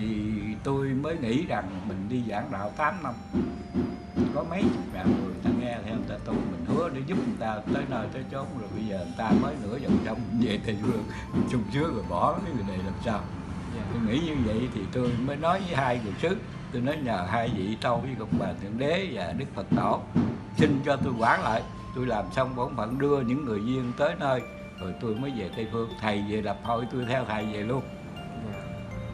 tôi mới nghĩ rằng mình đi giảng đạo 8 năm có mấy chục ngàn người ta nghe theo người ta tu. Mình hứa để giúp người ta tới nơi tới chốn rồi bây giờ người ta mới nửa dòng sông về tây phương sung sướng rồi bỏ cái người này làm sao. Dạ. Tôi nghĩ như vậy thì tôi mới nói với hai người sứ tôi nói nhờ hai vị tâu với công bà thượng đế và đức phật tổ xin cho tôi quản lại. Tôi làm xong bổn phận đưa những người duyên tới nơi rồi tôi mới về tây phương. Thầy về lập hội tôi theo thầy về luôn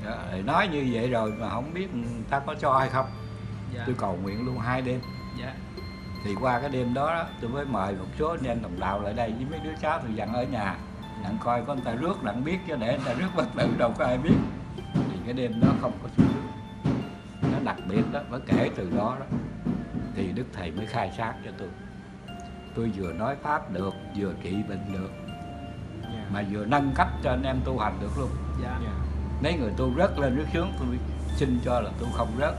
dạ. Nói như vậy rồi mà không biết người ta có cho hay không? Dạ. Tôi cầu nguyện luôn hai đêm. Dạ. Thì qua cái đêm đó, đó tôi mới mời một số anh em đồng đạo lại đây với mấy đứa cháu tôi dặn ở nhà đặng coi có người ta rước đặng biết chứ để người ta rước bất tử đâu có ai biết. Thì cái đêm đó không có xuống rước nó đặc biệt đó mới kể từ đó đó. Thì đức thầy mới khai sáng cho tôi. Tôi vừa nói pháp được vừa trị bệnh được. Dạ. Mà vừa nâng cấp cho anh em tu hành được luôn. Dạ mấy người tu rớt lên rớt xuống tôi xin cho là tôi không rớt.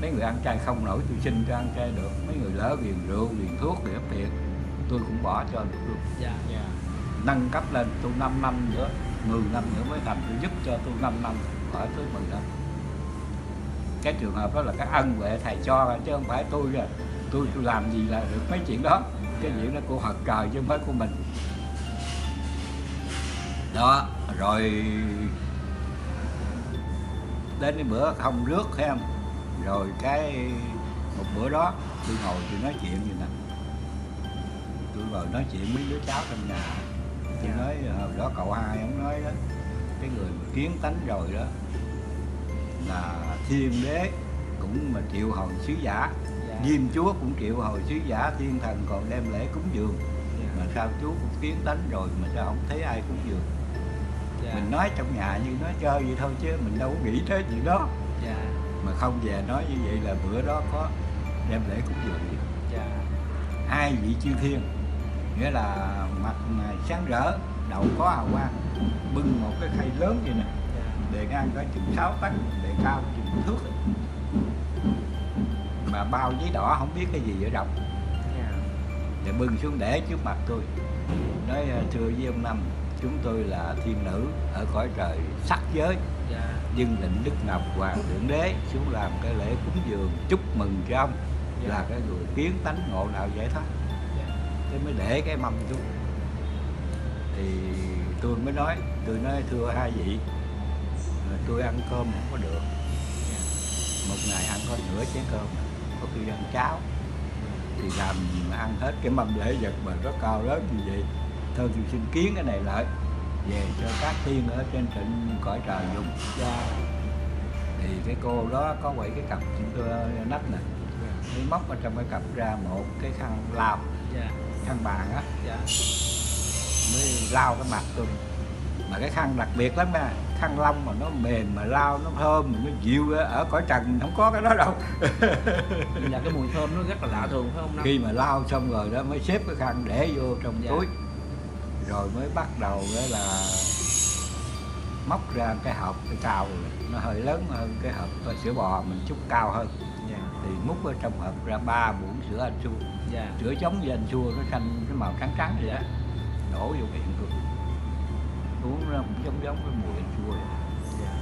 Mấy người ăn chay không nổi tôi xin cho ăn chay được. Mấy người lỡ ghiền rượu ghiền thuốc ghiền tiền tôi cũng bỏ cho được luôn. Dạ dạ. Nâng cấp lên tu 5 năm nữa 10 năm nữa mới thành tôi giúp cho tu 5 năm khỏi tới 10 năm. Cái trường hợp đó là cái ân huệ thầy cho chứ không phải tôi à tôi tôi làm gì là được mấy chuyện đó. Cái chuyện đó của Phật trời chứ không phải của mình. Đó rồi đến cái bữa không rước thấy không? Rồi cái một bữa đó tôi ngồi tôi nói chuyện gì nè. Tôi ngồi nói chuyện với đứa cháu trong nhà. Tôi Dạ. nói hồi đó cậu hai ông nói đó cái người mà kiến tánh rồi đó là thiên đế cũng mà triệu hồi sứ giả. Dạ. Diêm chúa cũng triệu hồi sứ giả thiên thần còn đem lễ cúng dường. Mà sao chú cũng kiến tánh rồi mà sao không thấy ai cúng dường? dạ mình nói trong nhà như nói chơi vậy thôi chứ mình đâu có nghĩ tới chuyện đó. Dạ. Mà không về nói như vậy là bữa đó có đem lễ cúng dường. Dạ. Hai vị chư thiên nghĩa là mặt mày sáng rỡ đầu có hào quang bưng một cái khay lớn vậy nè. Dạ. Bề ngang có chừng 6 tấc bề cao chừng thước. Mà bao giấy đỏ không biết cái gì ở trong dạ. Để bưng xuống để trước mặt tôi. Nói "Ờ, thưa với ông năm chúng tôi là thiên nữ ở cõi trời sắc giới. Dạ. Dân định đức ngọc hoàng thượng đế xuống làm cái lễ cúng dường chúc mừng cho ông. Dạ. là cái người kiến tánh ngộ đạo giải thoát. Dạ. Thế mới để cái mâm xuống. Thì tôi mới nói tôi nói thưa hai vị tôi ăn cơm không có được. Một ngày ăn có nửa chén cơm có khi ăn cháo. Thì làm gì mà ăn hết cái mâm lễ vật mà rất cao lớn như vậy thôi tôi xin kiến cái này lại. Về cho các tiên ở trên trịnh cõi trời dùng dạ thì cái cô đó có quậy cái cặp chúng tôi nách nè. Dạ mới móc ở trong cái cặp ra một cái khăn lau dạ. Khăn bàn á. Dạ. Mới lau cái mặt tôi. Mà cái khăn đặc biệt lắm nha. Khăn lông mà nó mềm mà lau nó thơm mà nó dịu ở cõi trần không có cái đó đâu. Là cái mùi thơm nó rất là lạ thường phải không năm khi mà lau xong rồi đó mới xếp cái khăn để vô trong Dạ. túi rồi mới bắt đầu là móc ra cái hộp cái cao nó hơi lớn hơn cái hộp sữa bò mình chút cao hơn. Dạ. Thì múc ở trong hộp ra ba muỗng sữa anh chua dạ. Sữa chống với anh chua nó xanh cái màu trắng trắng vậy đó. Đổ vô miệng tôi uống nó cũng giống giống cái mùi anh chua vậy. dạ.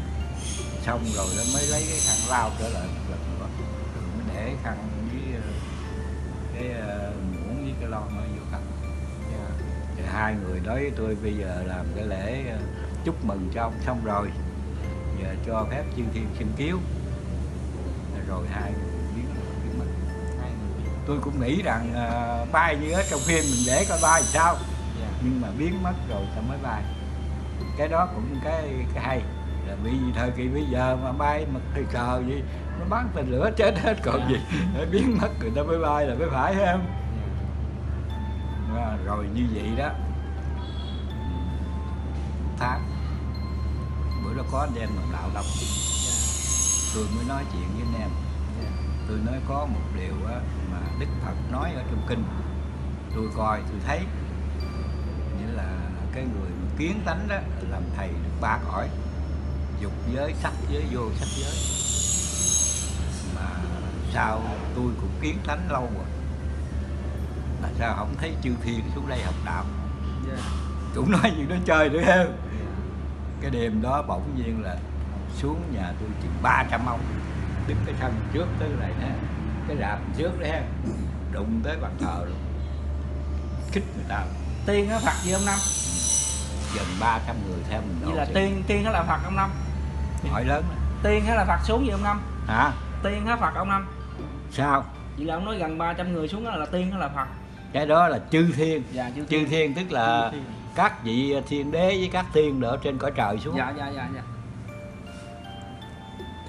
Xong rồi nó mới lấy cái khăn lau trở lại một lần nữa. Rồi mới để khăn với ờ, cái ờ, muỗng với cái lon hai người nói với tôi bây giờ làm cái lễ ờ, chúc mừng cho ông xong rồi. Giờ cho phép chư thiên xin kiếu rồi hai người biến biến mất. Tôi cũng nghĩ rằng ờ, bay như ở trong phim mình để coi bay sao. Dạ. Nhưng mà biến mất rồi ta mới bay. Cái đó cũng cái cái hay. Là vì thời kỳ bây giờ mà bay mà thời cờ gì? Nó bắn tên lửa chết hết còn Dạ. gì? Để biến mất người ta mới bay là mới phải dạ à, rồi như vậy đó. Tháng bữa đó có anh em đồng đạo đông tôi mới nói chuyện với anh em. Tôi nói có một điều á, mà đức phật nói ở trong kinh. Tôi coi tôi thấy. Nghĩa là cái người mà kiến tánh đó làm thầy được ba cõi. Dục giới sắc giới vô sắc giới. Mà sao tôi cũng kiến tánh lâu rồi? Mà sao không thấy chư thiên xuống đây học đạo? Dạ. Cũng nói gì nó chơi nữa ha cái đêm đó bỗng nhiên là xuống nhà tôi chừng 300 ông đứng cái thân trước tới này nè cái rạp trước đấy ha đụng tới bàn thờ luôn. Khích người ta. Tiên á phật gì ông năm? Gần 300 người theo mình vậy là tiên tiên á là phật ông năm. Hỏi lớn đó. tiên á là phật xuống gì ông năm? Hả? Tiên á phật ông năm. Sao? Vậy là ông nói gần 300 người xuống á là tiên á là phật cái đó là chư thiên. Dạ chư chư thiên. tức là thiên. các vị thiên đế với các thiên ở trên cõi trời xuống. Dạ dạ dạ dạ.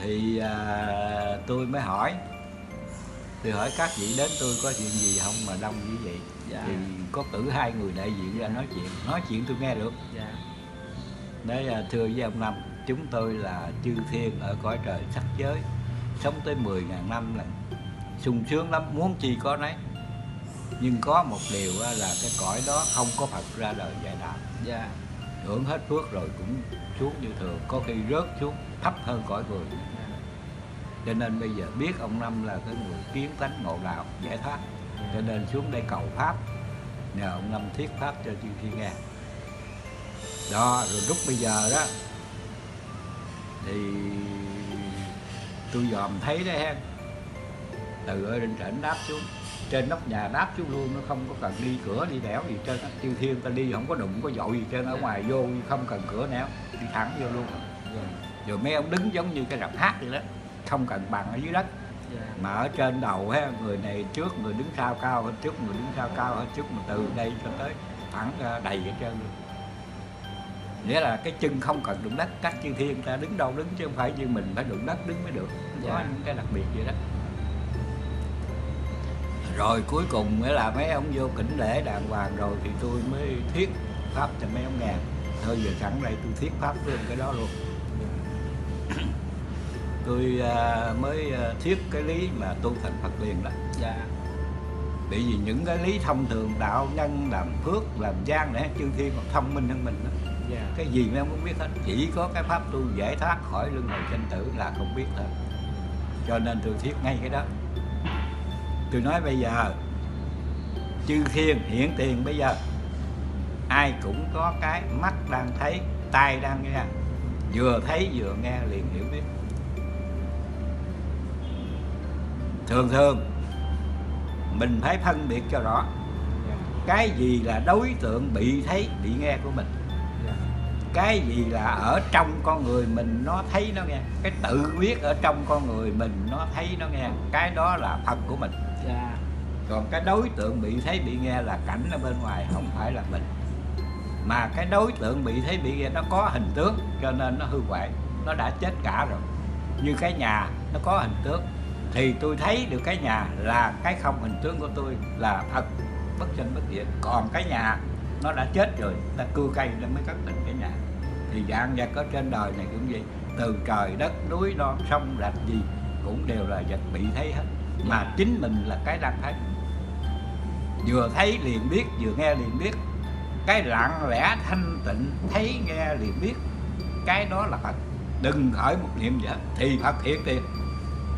Thì à, tôi mới hỏi. Tôi hỏi các vị đến tôi có chuyện gì không mà đông như vậy? Dạ. thì có cử hai người đại diện ra nói chuyện. Nói chuyện tôi nghe được. Dạ. Đấy à, thưa với ông năm chúng tôi là chư thiên ở cõi trời sắc giới. Sống tới 10.000 năm là sung sướng lắm. Muốn chi có nấy nhưng có một điều là cái cõi đó không có Phật ra đời dạy đạo yeah. hưởng hết phước rồi cũng xuống như thường, có khi rớt xuống, thấp hơn cõi người cho nên bây giờ biết ông năm là cái người kiến tánh ngộ đạo, giải thoát. Cho nên xuống đây cầu pháp. Nhờ ông năm thuyết pháp cho chư thiên nghe. Đó, rồi lúc bây giờ đó, thì tôi dòm thấy đấy ha từ ở trên trển đáp xuống trên nóc nhà đáp xuống luôn nó không có cần đi cửa đi đẻo gì trên chư thiên ta đi không có đụng có dội gì trên ở ngoài vô không cần cửa nẻo đi thẳng vô luôn. Rồi mấy ông đứng giống như cái rạp hát vậy đó không cần bằng ở dưới đất. Dạ. Mà ở trên đầu ha người này trước người đứng sau cao hơn trước người đứng sau cao hơn trước mà từ đây cho tới thẳng ra đầy ở trơn luôn. Nghĩa là cái chân không cần đụng đất các chư thiên ta đứng đâu đứng chứ không phải như mình phải đụng đất đứng mới được. Có Dạ. những cái đặc biệt vậy đó rồi cuối cùng nghĩa là mấy ông vô kính lễ đàng hoàng rồi thì tôi mới thuyết pháp cho mấy ông nghe thôi giờ sẵn đây tôi thuyết pháp luôn cái đó luôn. Tôi à, mới à, thuyết cái lý mà tu thành Phật liền đó. Dạ. Bởi vì những cái lý thông thường đạo nhân làm phước làm gian để chư thiên còn thông minh hơn mình đó. dạ. Cái gì mấy ông cũng biết hết. Chỉ có cái pháp tu giải thoát khỏi luân hồi sinh tử là không biết thôi. Cho nên tôi thuyết ngay cái đó tôi nói bây giờ, chư thiên hiện tiền bây giờ, ai cũng có cái mắt đang thấy, tai đang nghe, vừa thấy vừa nghe liền hiểu biết. Thường thường, mình phải phân biệt cho rõ, cái gì là đối tượng bị thấy, bị nghe của mình. Cái gì là ở trong con người mình nó thấy nó nghe, cái tự biết ở trong con người mình nó thấy nó nghe, cái đó là phật của mình còn cái đối tượng bị thấy bị nghe là cảnh ở bên ngoài không phải là mình. Mà cái đối tượng bị thấy bị nghe nó có hình tướng cho nên nó hư hoại, nó đã chết cả rồi. Như cái nhà, nó có hình tướng thì tôi thấy được cái nhà là cái không hình tướng của tôi là thật, bất sinh bất diệt còn cái nhà, nó đã chết rồi, ta cưa cây nó mới cất định cái nhà. Thì dạng vật ở trên đời này cũng vậy, từ trời đất núi non sông rạch gì cũng đều là vật bị thấy hết. Mà chính mình là cái đang thấy vừa thấy liền biết, vừa nghe liền biết. Cái lặng lẽ thanh tịnh thấy nghe liền biết. Cái đó là phật. Đừng khởi một niệm gì hết, thì phật hiện tiền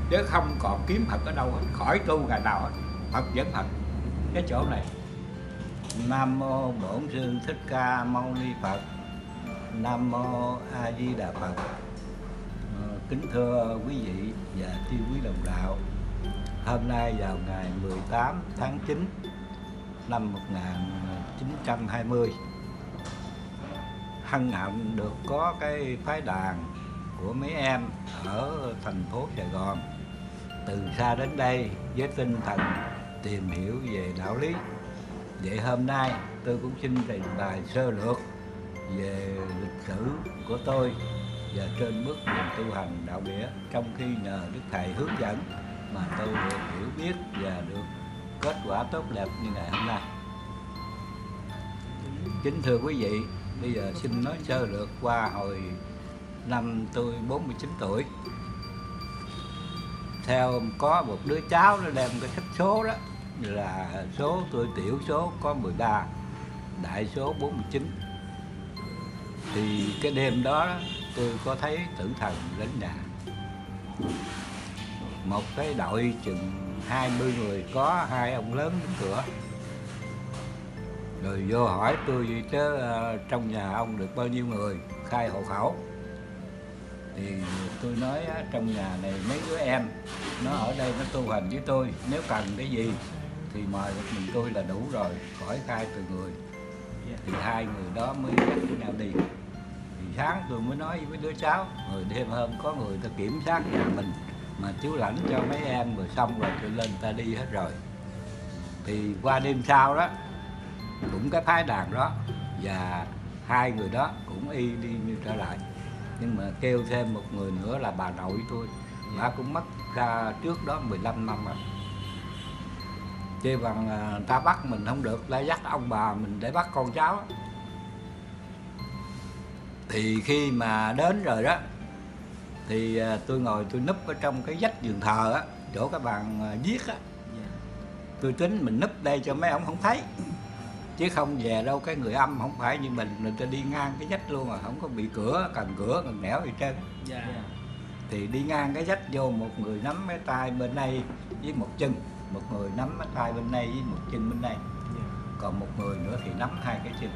chứ không còn kiếm phật ở đâu hết, khỏi tu ngày nào hết, phật vẫn phật. Cái chỗ này. Nam mô bổn sư thích ca mâu ni phật. Nam mô a di đà phật. Ờ, kính thưa quý vị và chư quý đồng đạo. Hôm nay vào ngày 18 tháng 9 năm 1920 hân hạnh được có cái phái đàn của mấy em ở thành phố Sài Gòn. Từ xa đến đây với tinh thần tìm hiểu về đạo lý. Vậy hôm nay tôi cũng xin trình bày sơ lược về lịch sử của tôi và trên bước đường tu hành đạo nghĩa trong khi nhờ đức thầy hướng dẫn mà tôi được hiểu biết và được kết quả tốt đẹp như ngày hôm nay. Kính thưa quý vị, bây giờ xin nói sơ lược qua hồi năm tôi 49 tuổi. Theo có một đứa cháu nó đem cái sách số đó, là số tôi tiểu số có 13 đại số 49 thì cái đêm đó tôi có thấy tử thần đến nhà. Một cái đội chừng 20 người có hai ông lớn đứng cửa. Rồi vô hỏi, tôi chứ ờ, trong nhà ông được bao nhiêu người? Khai hộ khẩu. Thì tôi nói trong nhà này mấy đứa em, nó ở đây nó tu hành với tôi, nếu cần cái gì thì mời một mình tôi là đủ rồi, khỏi khai từ người. Thì hai người đó mới dắt với nhau đi. Thì sáng tôi mới nói với đứa cháu, rồi đêm hôm có người ta kiểm soát nhà mình mà chú lãnh cho mấy em rồi xong rồi tôi lên ta đi hết rồi. Thì qua đêm sau đó, cũng cái phái đàn đó và hai người đó cũng y đi như trở lại. Nhưng mà kêu thêm một người nữa là bà nội tôi. Bà cũng mất ra trước đó 15 năm rồi. Chê bằng à, ta bắt mình không được lại dắt ông bà mình để bắt con cháu. Thì khi mà đến rồi đó thì à, tôi ngồi tôi núp ở trong cái vách giường thờ á chỗ cái bàn à, viết á. Dạ. tôi tính mình núp đây cho mấy ông không thấy. Chứ không về đâu cái người âm không phải như mình người ta đi ngang cái vách luôn à không có bị cửa cần cửa cần nẻo gì trơn. Dạ. thì đi ngang cái vách vô một người nắm cái tay bên đây với một chân. Một người nắm cái tay bên đây với một chân bên đây. Dạ. còn một người nữa thì nắm hai cái chân.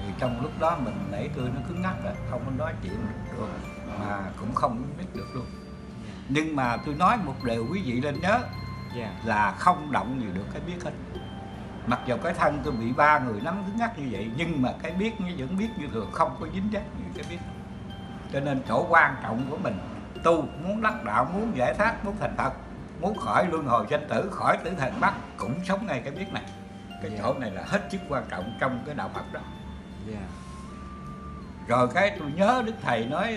Thì trong lúc đó mình nãy tôi nó cứng ngắc rồi không có nói chuyện được. luôn mà cũng không biết được luôn nhưng mà tôi nói một điều quý vị nên nhớ Dạ. là không động gì được cái biết hết mặc dù cái thân tôi bị ba người nắm cứng ngắc như vậy nhưng mà cái biết nó vẫn biết như thường không có dính dắt gì cái biết cho nên chỗ quan trọng của mình tu muốn đắc đạo muốn giải thoát muốn thành phật muốn khỏi luân hồi sanh tử khỏi tử thần bắt cũng sống ngay cái biết này cái Dạ. chỗ này là hết sức quan trọng trong cái đạo phật đó Dạ. rồi cái tôi nhớ đức thầy nói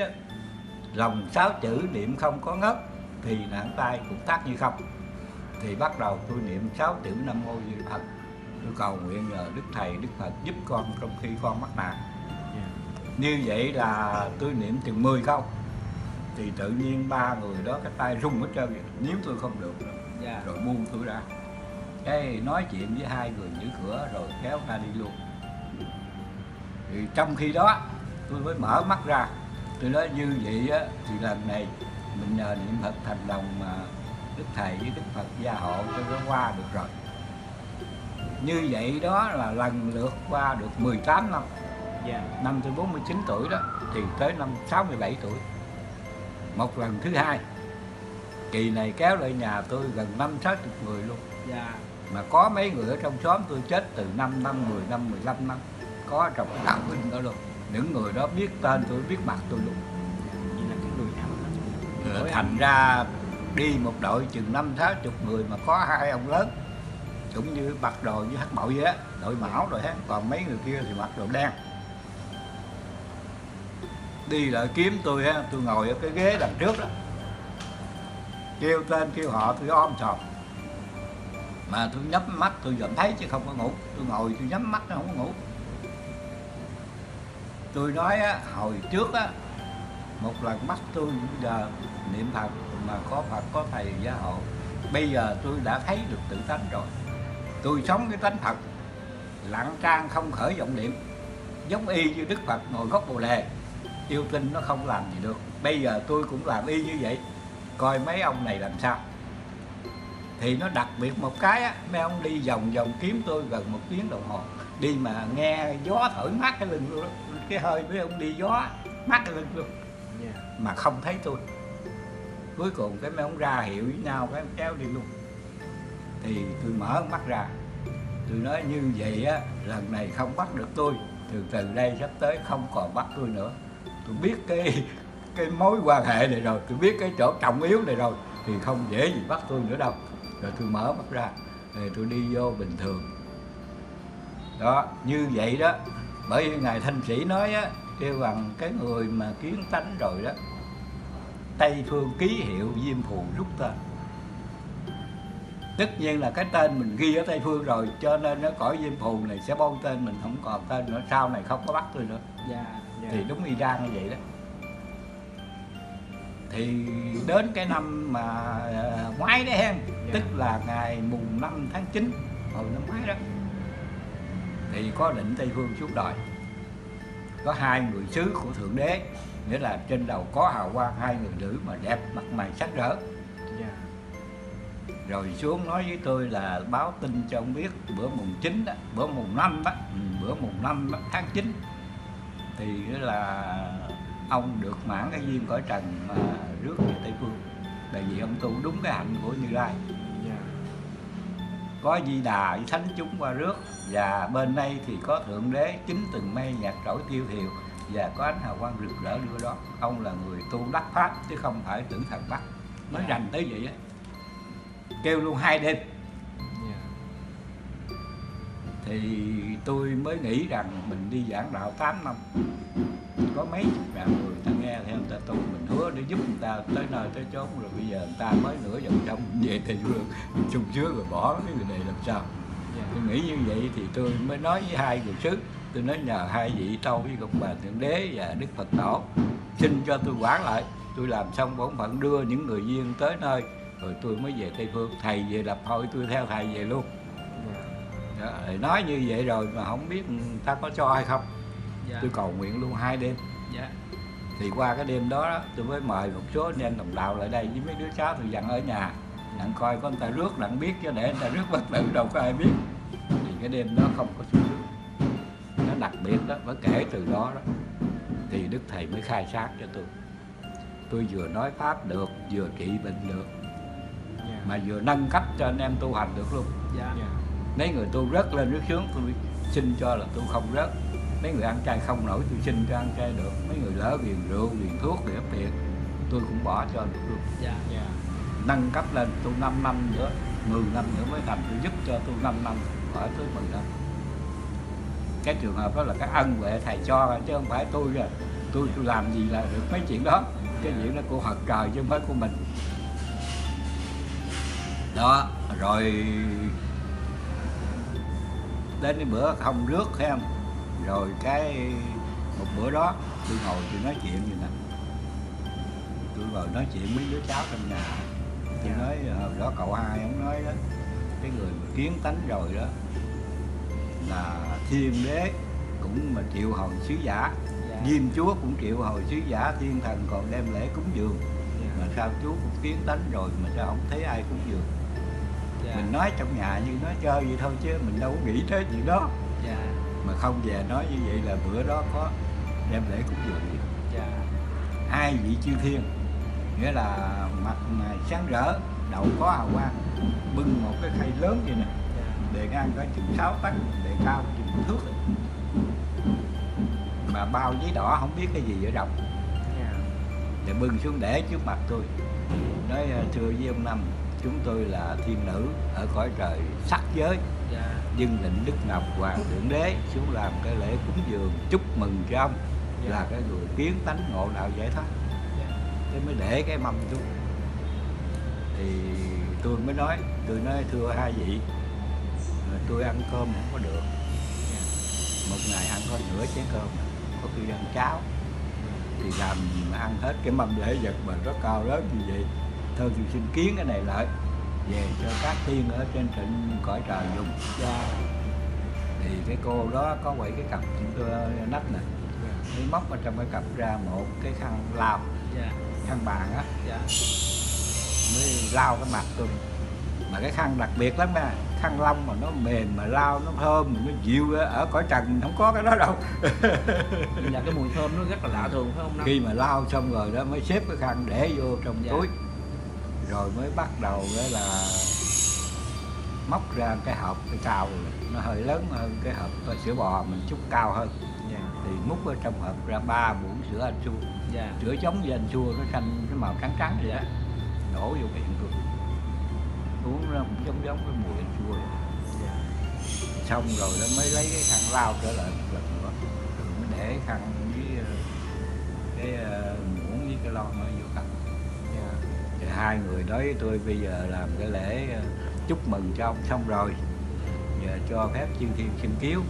lòng sáu chữ niệm không có ngất thì nặng tay cũng tác như không. Thì bắt đầu tôi niệm sáu chữ nam mô di phật. Tôi cầu nguyện nhờ đức thầy đức phật giúp con trong khi con mắc nạn. Như vậy là tôi niệm chừng 10 câu. Thì tự nhiên ba người đó cái tay rung hết trơn vậy. Nếu tôi không được Dạ. rồi buông tôi ra. Cái nói chuyện với hai người giữ cửa rồi kéo ra đi luôn. Thì trong khi đó tôi mới mở mắt ra tôi nói như vậy á thì lần này mình nhờ niệm phật thành lòng mà đức thầy với đức phật gia hộ cho nó qua được rồi. Như vậy đó là lần lượt qua được 18 năm. Dạ. năm tôi 49 tuổi đó thì tới năm 67 tuổi. Một lần thứ hai kỳ này kéo lại nhà tôi gần năm sáu chục người luôn. Dạ. mà có mấy người ở trong xóm tôi chết từ 5 năm 10 năm 15 năm có trong đạo binh đó luôn những người đó biết tên tôi biết mặt tôi luôn. Đối thành ra đi một đội chừng năm sáu chục người mà có hai ông lớn cũng như mặc đồ như hắc bội vậy á đội mão rồi hết. Còn mấy người kia thì mặc đồ đen. Đi lại kiếm tôi á tôi ngồi ở cái ghế đằng trước đó. Kêu tên kêu họ tôi om sòm. Mà tôi nhắm mắt tôi vẫn thấy chứ không có ngủ. Tôi ngồi tôi nhắm mắt nó không có ngủ tôi nói á, hồi trước á một lần mắt tôi giờ niệm phật mà có phật có thầy gia hộ. Bây giờ tôi đã thấy được tự tánh rồi. Tôi sống cái tánh phật lặng trang không khởi vọng niệm. Giống y như đức phật ngồi gốc bồ đề yêu tinh nó không làm gì được. Bây giờ tôi cũng làm y như vậy. Coi mấy ông này làm sao? Thì nó đặc biệt một cái á mấy ông đi vòng vòng kiếm tôi gần một tiếng đồng hồ. Đi mà nghe gió thổi mát cái lưng luôn đó cái hơi mấy ông đi gió mát cái lưng luôn. Dạ. mà không thấy tôi. Cuối cùng cái mấy ông ra hiệu với nhau cái kéo đi luôn. Thì tôi mở mắt ra. Tôi nói như vậy á lần này không bắt được tôi. Từ từ đây sắp tới không còn bắt tôi nữa. Tôi biết cái cái mối quan hệ này rồi tôi biết cái chỗ trọng yếu này rồi thì không dễ gì bắt tôi nữa đâu. Rồi tôi mở mắt ra rồi tôi đi vô bình thường. Đó như vậy đó bởi vì ngài thanh sĩ nói á kêu bằng cái người mà kiến tánh rồi đó tây phương ký hiệu diêm phù rút tên tất nhiên là cái tên mình ghi ở tây phương rồi cho nên nó cõi diêm phù này sẽ bôi tên mình không còn tên nữa sau này không có bắt tôi nữa Dạ. Dạ. thì đúng y ra như vậy đó thì đến cái năm mà à, ngoái đấy hen tức là ngày mùng 5 tháng 9 hồi năm ngoái đó thì có định tây phương xuống đời. Có hai người sứ của thượng đế nghĩa là trên đầu có hào quang hai người nữ mà đẹp mặt mày sắc rỡ. Dạ. rồi xuống nói với tôi là báo tin cho ông biết bữa mùng 9 đó bữa mùng 5 đó ừ, bữa mùng 5 đó, tháng 9 thì là ông được mãn cái duyên cõi trần mà rước về tây phương. Tại vì ông tu đúng cái hạnh của như lai có di đà với thánh chúng qua rước. Và bên đây thì có thượng đế chính từng mây nhạc trỗi tiêu thiều và có ánh hào quang rực rỡ đưa đó ông là người tu đắc pháp chứ không phải tưởng thần bắt. Nói rành tới vậy á kêu luôn hai đêm. Dạ. Thì tôi mới nghĩ rằng mình đi giảng đạo 8 năm có mấy chục ngàn người ta nghe theo người ta tu mình hứa để giúp người ta tới nơi tới chốn. Rồi bây giờ người ta mới nửa vòng trong về tây phương sung sướng rồi bỏ cái người này làm sao? Dạ. Tôi nghĩ như vậy thì tôi mới nói với hai người sứ tôi nói nhờ hai vị tâu với công bà thượng đế và đức phật tổ xin cho tôi quản lại. Tôi làm xong bổn phận đưa những người duyên tới nơi rồi tôi mới về tây phương thầy về lập hội tôi theo thầy về luôn. Dạ. Đó, thì nói như vậy rồi mà không biết người ta có cho hay không dạ. Tôi cầu nguyện luôn hai đêm. Dạ. Thì qua cái đêm đó, đó tôi mới mời một số anh em đồng đạo lại đây với mấy đứa cháu tôi dặn ở nhà. Đặng coi có người ta rước đặng biết chứ để người ta rước bất tử đâu có ai biết. Thì cái đêm đó không có xuống rước nó đặc biệt đó mới kể từ đó đó thì đức thầy mới khai sáng cho tôi. Tôi vừa nói pháp được vừa trị bệnh được dạ. mà vừa nâng cấp cho anh em tu hành được luôn. Dạ. Mấy người tu rớt lên rớt xuống tôi xin cho là tôi không rớt mấy người ăn chay không nổi tôi xin cho ăn chay được. Mấy người lỡ viền rượu viền thuốc ép tiền tôi cũng bỏ cho được luôn. Dạ dạ. Nâng cấp lên tu 5 năm nữa 10 năm nữa mới thành tôi giúp cho tu 5 năm khỏi tới 10 năm. Cái trường hợp đó là cái ân huệ thầy cho chứ không phải tôi rồi tôi tôi làm gì là được mấy chuyện đó. Cái chuyện đó của Phật trời chứ không phải của mình. Đó rồi. Đến cái bữa không rước thấy không rồi cái một bữa đó tôi ngồi tôi nói chuyện gì nè. Tôi ngồi nói chuyện với đứa cháu trong nhà. Tôi nói hồi đó cậu hai ông nói đó cái người mà kiến tánh rồi đó là thiên đế cũng mà triệu hồi sứ giả. Dạ. Diêm chúa cũng triệu hồi sứ giả thiên thần còn đem lễ cúng dường. Mà sao chúa cũng kiến tánh rồi mà sao không thấy ai cúng dường? Dạ. Mình nói trong nhà như nói chơi vậy thôi chứ mình đâu có nghĩ tới chuyện đó. Dạ mà không về nói như vậy là bữa đó có đem lễ cúng dường dạ. Hai vị chư thiên nghĩa là mặt sáng rỡ đầu có hào quang bưng một cái khay lớn vậy nè. Dạ. Bề ngang có chừng 6 tấc bề cao chừng thước. Mà bao giấy đỏ không biết cái gì ở trong. Dạ. Để bưng xuống để trước mặt tôi. Nói thưa với ông năm chúng tôi là thiên nữ ở cõi trời sắc giới. Dạ dân lệnh đức ngọc hoàng thượng đế xuống làm cái lễ cúng dường chúc mừng cho ông là cái người kiến tánh ngộ đạo giải thoát. Dạ. Thế mới để cái mâm xuống. Thì tôi mới nói tôi nói thưa hai vị tôi ăn cơm không có được. Một ngày ăn có nửa chén cơm có khi ăn cháo. Thì làm gì mà ăn hết cái mâm lễ vật mà rất cao lớn như vậy. Thôi tôi xin kiến cái này lại về cho các tiên ở trên trịnh cõi trời dùng. Dạ. Thì cái cô đó có quậy cái cặp chúng tôi nách nè. Mới móc ở trong cái cặp ra một cái khăn lao dạ. Khăn bàn á. Dạ. Mới lao cái mặt tôi. Mà cái khăn đặc biệt lắm nha. Khăn lông mà nó mềm mà lao nó thơm nó dịu ở cõi trần không có cái đó đâu. Dạ cái mùi thơm nó rất là lạ thường phải không năm khi mà lao xong rồi đó mới xếp cái khăn để vô trong Dạ. túi rồi mới bắt đầu đó là móc ra cái hộp cái cao rồi. nó hơi lớn hơn cái hộp có sữa bò mình chút cao hơn. Dạ. Thì múc ở trong hộp ra ba muỗng sữa anh chua. Dạ. Sữa giống như anh chua nó xanh cái màu trắng trắng vậy đó. Đổ vô miệng tôi uống nó cũng giống giống cái mùi anh chua vậy. dạ. Xong rồi nó mới lấy cái khăn lao trở lại một lần nữa. Rồi mới để khăn với ờ, cái ờ, muỗng với cái lon nó hai người nói với tôi bây giờ làm cái lễ ờ, chúc mừng cho ông xong rồi. Giờ cho phép chư thiên xin cứu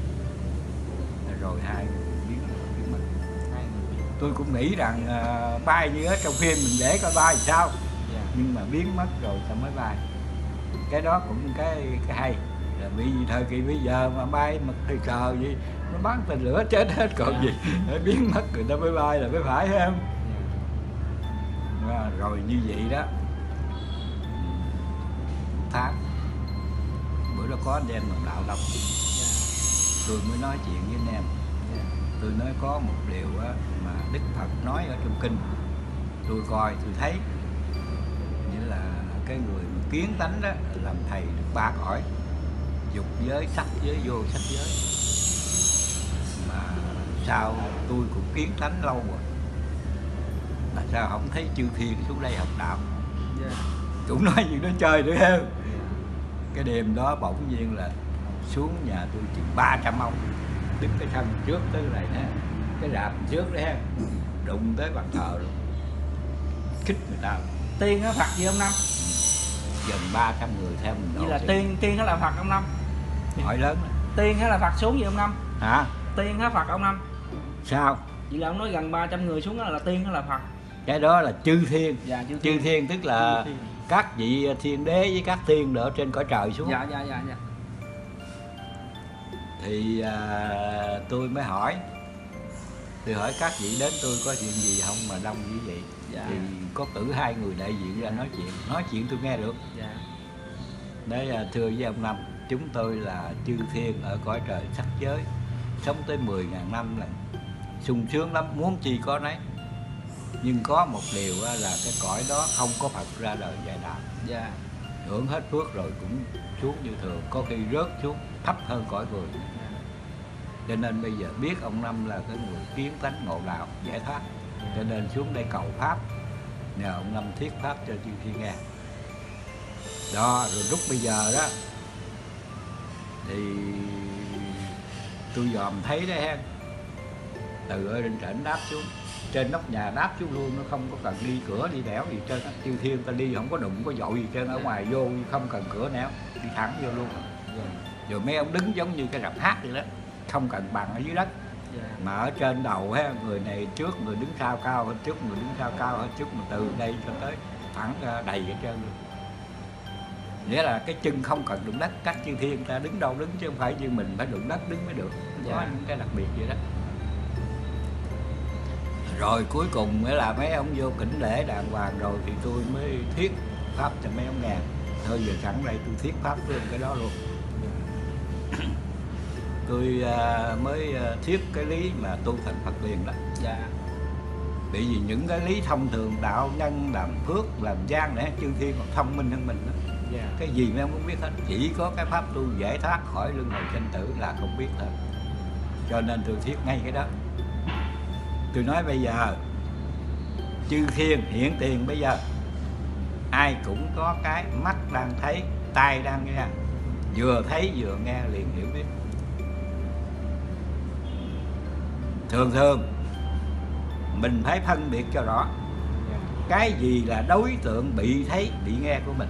rồi hai người biến mất hai người tôi cũng nghĩ rằng ờ, bay như ở trong phim mình để coi bay sao. Dạ. Nhưng mà biến mất rồi sao mới bay cái đó cũng cái cái hay. Là vì thời kỳ bây giờ mà bay mà thời cờ gì nó bắn tên lửa chết hết còn Dạ. gì. Biến mất người ta mới bay là mới phải không rồi như vậy đó. Tháng. Bữa đó có anh em đồng đạo đông dạ. Tôi mới nói chuyện với anh em. Dạ. Tôi nói có một điều mà đức phật nói ở trong kinh. Tôi coi tôi thấy. Nghĩa là cái người mà kiến tánh đó làm thầy được ba cõi. Dục giới sắc giới vô sắc giới. Mà sao tôi cũng kiến tánh lâu rồi mà sao không thấy chư thiên xuống đây học đạo? Dạ. Cũng nói như nó chơi nữa ha cái đêm đó bỗng nhiên là xuống nhà tôi chừng 300 ông đứng cái sân trước tới này nè cái rạp trước đấy ha đụng tới bàn thờ luôn. Khích người ta tiên hay phật gì ông năm? Gần 300 người theo mình vậy là thì tiên tiên hay là phật ông năm. Hỏi lớn tiên hay là phật xuống gì ông năm? Hả? Tiên hay phật ông năm. Sao? Vậy là ông nói gần 300 người xuống đó là tiên hay là phật cái đó là chư thiên. Dạ chư chư thiên. tức là thiên. các vị thiên đế với các thiên ở trên cõi trời xuống. Dạ dạ dạ dạ. Thì à, tôi mới hỏi. Tôi hỏi các vị đến tôi có chuyện gì không mà đông như vậy? Dạ. thì có cử hai người đại diện ra nói chuyện. Nói chuyện tôi nghe được. Dạ. Đấy à, thưa với ông năm chúng tôi là chư thiên ở cõi trời sắc giới. Sống tới 10.000 năm là sung sướng lắm. Muốn chi có nấy nhưng có một điều là cái cõi đó không có Phật ra đời dạy đạo dạ hưởng hết phước rồi cũng xuống như thường có khi rớt xuống thấp hơn cõi người. Cho nên bây giờ biết ông năm là cái người kiến tánh ngộ đạo giải thoát. Cho nên xuống đây cầu pháp. Nhờ ông năm thuyết pháp cho chư thiên nghe. Đó rồi lúc bây giờ đó thì tôi dòm thấy đấy hen, từ ở trên trển đáp xuống trên nóc nhà đáp xuống luôn nó không có cần đi cửa đi đẻo gì trên chư thiên ta đi không có đụng có dội gì trên ở ngoài vô không cần cửa nẻo đi thẳng vô luôn. Rồi mấy ông đứng giống như cái rạp hát vậy đó không cần bằng ở dưới đất. Dạ. Mà ở trên đầu ha người này trước người đứng sau cao hơn trước người đứng sau cao hơn trước mà từ đây cho tới thẳng ra đầy ở trơn luôn. Nghĩa là cái chân không cần đụng đất các chư thiên ta đứng đâu đứng chứ không phải như mình phải đụng đất đứng mới được. Có Dạ. những cái đặc biệt vậy đó rồi cuối cùng nghĩa là mấy ông vô kính lễ đàng hoàng rồi thì tôi mới thuyết pháp cho mấy ông nghe thôi giờ sẵn đây tôi thuyết pháp luôn cái đó luôn. Tôi à, mới à, thuyết cái lý mà tu thành Phật liền đó. Dạ. Bởi vì những cái lý thông thường đạo nhân làm phước làm gian để chư thiên còn thông minh hơn mình đó. dạ. Cái gì mấy ông cũng biết hết. Chỉ có cái pháp tu giải thoát khỏi luân hồi sanh tử là không biết thôi. Cho nên tôi thuyết ngay cái đó tôi nói bây giờ, chư thiên hiện tiền bây giờ, ai cũng có cái mắt đang thấy, tai đang nghe. Vừa thấy vừa nghe liền hiểu biết. Thường thường, mình phải phân biệt cho rõ cái gì là đối tượng bị thấy, bị nghe của mình.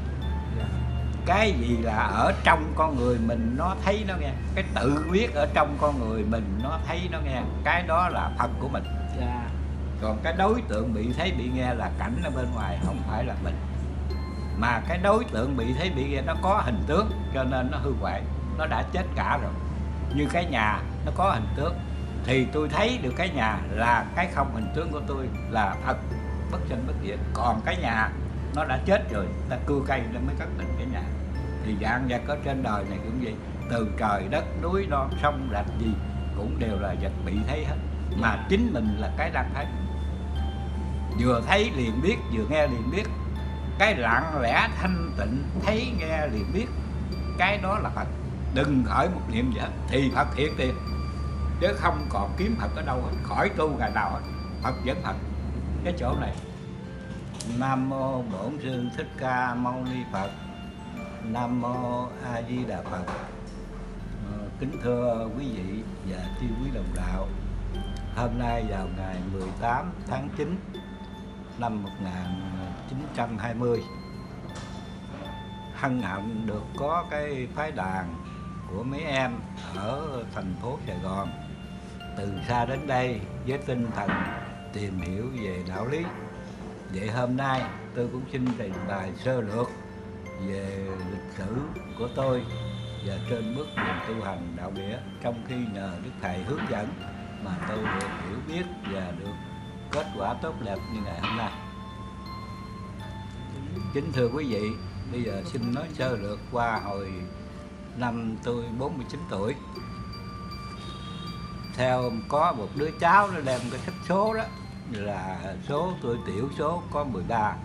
Cái gì là ở trong con người mình nó thấy nó nghe. Cái tự biết ở trong con người mình nó thấy nó nghe. Cái đó là phật của mình dạ. Còn cái đối tượng bị thấy bị nghe là cảnh ở bên ngoài, không phải là mình. Mà cái đối tượng bị thấy bị nghe, nó có hình tướng cho nên nó hư hoại, nó đã chết cả rồi. Như cái nhà, nó có hình tướng thì tôi thấy được cái nhà là cái không hình tướng của tôi là thật, bất sinh bất diệt còn cái nhà, nó đã chết rồi, ta cưa cây nó mới cất định cái nhà. Thì dạng vật có trên đời này cũng vậy, từ trời đất, núi non, sông, rạch gì cũng đều là vật bị thấy hết mà chính mình là cái đang thấy. Vừa thấy liền biết, vừa nghe liền biết. Cái lặng lẽ thanh tịnh thấy nghe liền biết. Cái đó là phật. Đừng khởi một niệm gì hết, thì phật hiện tiền chứ không còn kiếm phật ở đâu hết, khỏi tu ngày nào hết. Phật vẫn phật. Cái chỗ này. Nam mô bổn sư thích ca mâu ni phật. Nam mô a di đà phật. Ờ, kính thưa quý vị và chư quý đồng đạo hôm nay vào ngày 18 tháng 9 năm 1920 hân hạnh được có cái phái đàn của mấy em ở thành phố Sài Gòn từ xa đến đây với tinh thần tìm hiểu về đạo lý. Vậy hôm nay tôi cũng xin trình bày sơ lược về lịch sử của tôi và trên bước đường tu hành đạo nghĩa trong khi nhờ đức thầy hướng dẫn mà tôi được hiểu biết và được kết quả tốt đẹp như ngày hôm nay. Kính thưa quý vị, bây giờ xin nói sơ lược qua hồi năm tôi 49 tuổi. Theo có một đứa cháu nó đem cái sách số đó, là số tôi, tiểu số có 13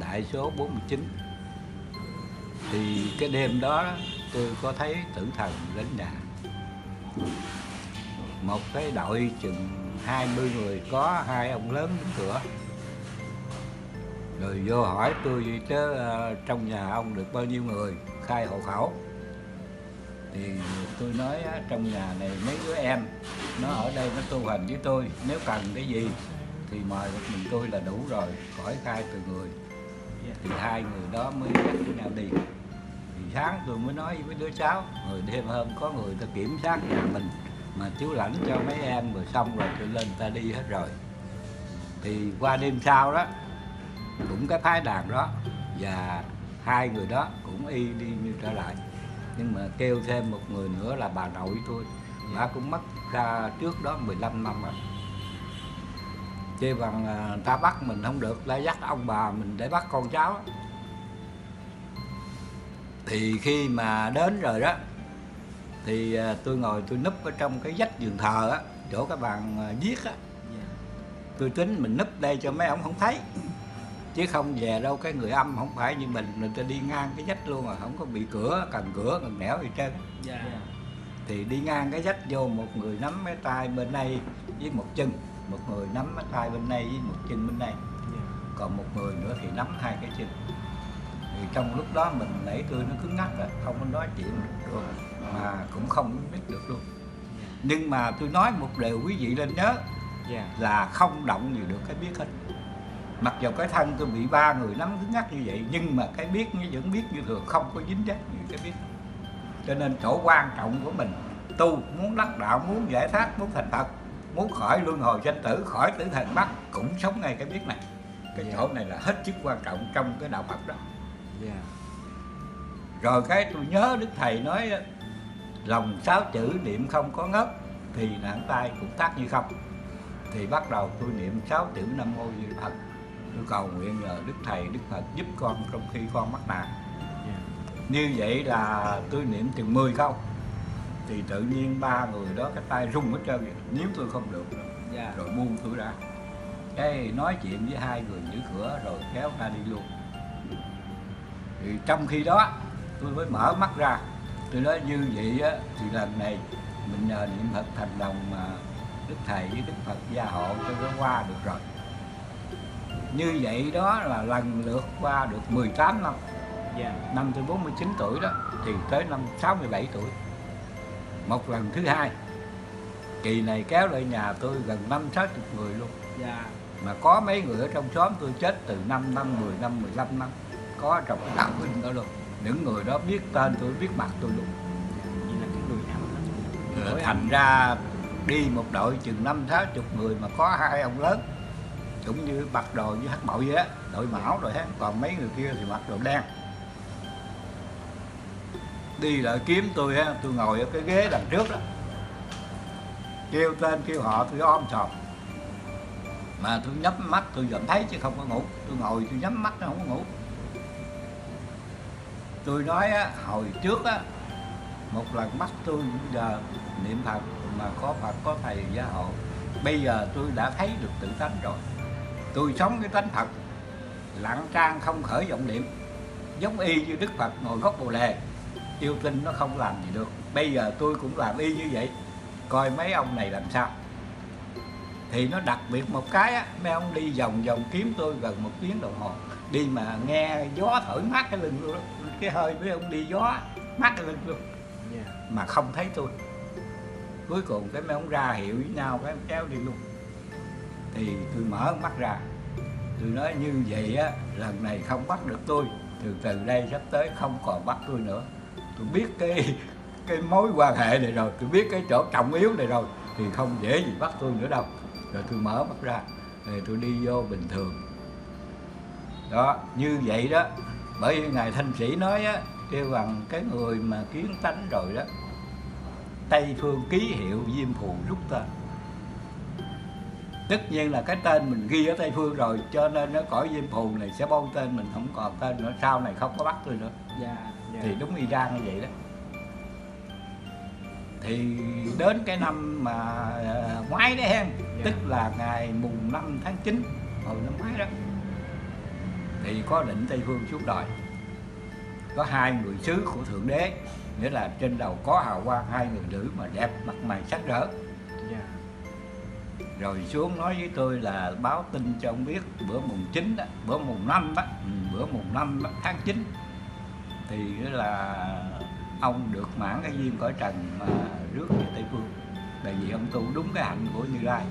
đại số 49 thì cái đêm đó, tôi có thấy tử thần đến nhà một cái đội chừng 20 người có hai ông lớn đứng cửa. Rồi vô hỏi tôi vậy chứ ờ, trong nhà ông được bao nhiêu người khai hộ khẩu? Thì tôi nói á, trong nhà này mấy đứa em nó ở đây nó tu hành với tôi nếu cần cái gì thì mời một mình tôi là đủ rồi khỏi khai từ người. Thì hai người đó mới dắt với nhau đi. Thì sáng tôi mới nói với đứa cháu rồi đêm hôm có người ta kiểm soát nhà mình mà chú lãnh cho mấy em rồi xong rồi tôi lên ta đi hết rồi. Thì qua đêm sau đó, cũng cái phái đàn đó và hai người đó cũng y đi như trở lại. Nhưng mà kêu thêm một người nữa là bà nội tôi. Bà cũng mất ra trước đó 15 năm rồi. Chê bằng à, ta bắt mình không được lại dắt ông bà mình để bắt con cháu. Thì khi mà đến rồi đó thì à, tôi ngồi tôi núp ở trong cái vách giường thờ á chỗ cái bàn à, viết á. Tôi tính mình núp đây cho mấy ông không thấy. Chứ không về đâu cái người âm không phải như mình người ta đi ngang cái vách luôn à không có bị cửa cần cửa cần nẻo gì trơn. Dạ. Thì đi ngang cái vách vô một người nắm cái tay bên đây với một chân một người nắm cái tay bên đây với một chân bên đây. Còn một người nữa thì nắm hai cái chân. Thì trong lúc đó mình nãy tôi nó cứng ngắc rồi không có nói chuyện được. luôn mà cũng không biết được luôn. Nhưng mà tôi nói một điều quý vị nên nhớ dạ. là không động gì được cái biết hết. Mặc dù cái thân tôi bị ba người nắm cứng ngắc như vậy nhưng mà cái biết nó vẫn biết như thường không có dính dắt gì cái biết. Cho nên chỗ quan trọng của mình tu muốn đắc đạo muốn giải thoát muốn thành phật muốn khỏi luân hồi sanh tử khỏi tử thần bắt cũng sống ngay cái biết này. Cái Dạ. chỗ này là hết sức quan trọng trong cái đạo phật đó. Dạ. Rồi cái tôi nhớ đức thầy nói lòng sáu chữ niệm không có ngất thì nạn tai cũng tác như không. Thì bắt đầu tôi niệm sáu chữ nam mô di phật. Tôi cầu nguyện nhờ đức thầy đức phật giúp con trong khi con mắc nạn. Như vậy là tôi niệm chừng 10 câu. Thì tự nhiên ba người đó cái tay rung hết trơn. Vậy. nếu tôi không được dạ rồi buông tôi ra. Cái nói chuyện với hai người giữ cửa rồi kéo ra đi luôn. Thì trong khi đó tôi mới mở mắt ra tôi nói như vậy á, thì lần này mình nhờ niệm phật thành lòng mà đức thầy với đức phật gia hộ cho nó qua được rồi. Như vậy đó là lần lượt qua được 18 năm. Dạ. Năm tôi 49 tuổi đó thì tới năm 67 tuổi. Một lần thứ hai. Kỳ này kéo lại nhà tôi gần năm sáu chục người luôn. Dạ. Mà có mấy người ở trong xóm tôi chết từ 5 năm 10 năm 15 năm. Có trong đạo huynh đó luôn những người đó biết tên tôi biết mặt tôi luôn. Như là cái người nào đó. Rồi thành ra đi một đội chừng năm sáu chục người mà có hai ông lớn cũng như mặc đồ như hát mậu vậy á đội mão rồi hết còn mấy người kia thì mặc đồ đen. Đi lại kiếm tôi á tôi ngồi ở cái ghế đằng trước đó kêu tên kêu họ tôi om sòm. Mà tôi nhắm mắt tôi vẫn thấy chứ không có ngủ. Tôi ngồi tôi nhắm mắt nó không có ngủ tôi nói á, hồi trước á một lần mắt tôi giờ niệm phật mà có phật có thầy gia hộ. Bây giờ tôi đã thấy được tự tánh rồi. Tôi sống cái tánh phật lặng trang không khởi vọng niệm. Giống y như đức phật ngồi gốc bồ đề yêu tinh nó không làm gì được. Bây giờ tôi cũng làm y như vậy. Coi mấy ông này làm sao? Thì nó đặc biệt một cái á mấy ông đi vòng vòng kiếm tôi gần một tiếng đồng hồ đi mà nghe gió thổi mát cái lưng luôn đó. cái hơi mấy ông đi gió mát cái lưng luôn. Dạ. Mà không thấy tôi. Cuối cùng cái mấy ông ra hiệu với nhau cái kéo đi luôn. Thì tôi mở mắt ra. Tôi nói như vậy á lần này không bắt được tôi. Từ từ đây sắp tới không còn bắt tôi nữa. Tôi biết cái cái mối quan hệ này rồi. Tôi biết cái chỗ trọng yếu này rồi. Thì không dễ gì bắt tôi nữa đâu. Rồi tôi mở mắt ra. Rồi tôi đi vô bình thường đó như vậy đó. Bởi vì ngài thanh sĩ nói á kêu bằng cái người mà kiến tánh rồi đó tây phương ký hiệu diêm phù rút tên. Tất nhiên là cái tên mình ghi ở tây phương rồi cho nên nó cõi diêm phù này sẽ bôi tên mình không còn tên nữa. Sau này không có bắt tôi nữa. Dạ dạ. Thì đúng y ra như vậy đó. Thì đến cái năm mà à, ngoái đấy hen Dạ. tức là ngày mùng 5 tháng 9 hồi năm ngoái đó thì có định tây phương xuống đòi có hai người sứ của thượng đế nghĩa là trên đầu có hào quang hai người nữ mà đẹp mặt mày sắc rỡ. Dạ. Rồi xuống nói với tôi là báo tin cho ông biết bữa mùng 9 đó bữa mùng 5 đó ừ, bữa mùng 5 đó, tháng 9 thì nghĩa là ông được mãn cái duyên cõi trần mà rước về Tây Phương. Tại vì ông tu đúng cái hạnh của Như Lai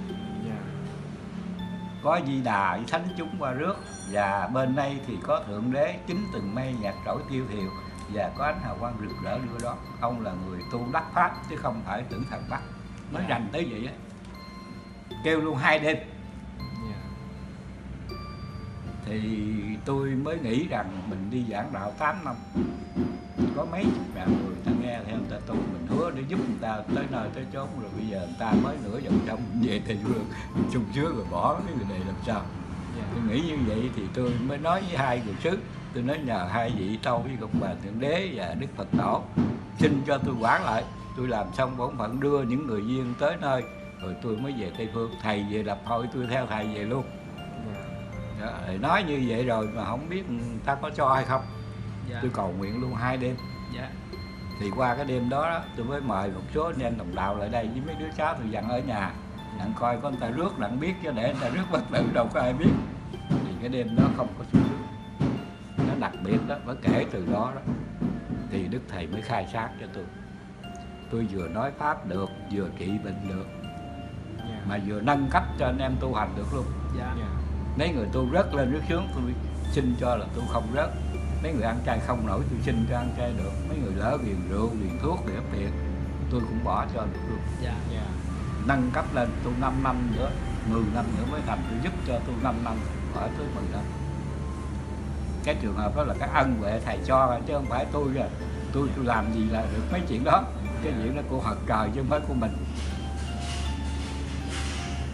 có di đà với thánh chúng qua rước. Và bên đây thì có thượng đế chính từng mây nhạc trỗi tiêu thiều. Và có ánh hào quang rực rỡ đưa đó ông là người tu đắc pháp chứ không phải tử thần bắt. Nói Dạ. rành tới vậy á. Kêu luôn hai đêm thì tôi mới nghĩ rằng mình đi giảng đạo 8 năm có mấy chục ngàn người ta nghe theo người ta tu. Mình hứa để giúp người ta tới nơi tới chốn rồi bây giờ người ta mới nửa vòng trong về tây phương sung sướng rồi bỏ cái người này làm sao? Dạ. Tôi nghĩ như vậy thì tôi mới nói với hai người sứ tôi nói nhờ hai vị tâu với công bà thượng đế và đức phật tổ xin cho tôi quản lại. Tôi làm xong bổn phận đưa những người duyên tới nơi rồi tôi mới về tây phương thầy về lập hội tôi theo thầy về luôn đó, thì nói như vậy rồi mà không biết người ta có cho hay không? Dạ. Tôi cầu nguyện luôn hai đêm. Dạ. Thì qua cái đêm đó, đó tôi mới mời một số anh em đồng đạo lại đây với mấy đứa cháu tôi dặn ở nhà đặng coi có người ta rước đặng biết chứ để người ta rước bất tử đâu có ai biết. Thì cái đêm đó không có xuống rước nó đặc biệt đó mới kể từ đó đó. Thì đức thầy mới khai sáng cho tôi. Tôi vừa nói pháp được vừa trị bệnh được. Dạ. Mà vừa nâng cấp cho anh em tu hành được luôn. Dạ mấy người tu rớt lên rất sướng tôi xin cho là tôi không rớt. Mấy người ăn chay không nổi tôi xin cho ăn chay được. Mấy người lỡ viền rượu viền thuốc để tiền tôi cũng bỏ cho được luôn. Dạ dạ. Nâng cấp lên tu 5 năm nữa 10 năm nữa mới thành tôi giúp cho tôi 5 năm khỏi tới 10 năm. Cái trường hợp đó là cái ân huệ thầy cho chứ không phải tôi rồi tôi tôi làm gì là được mấy chuyện đó. Cái chuyện đó của Phật trời chứ không phải của mình.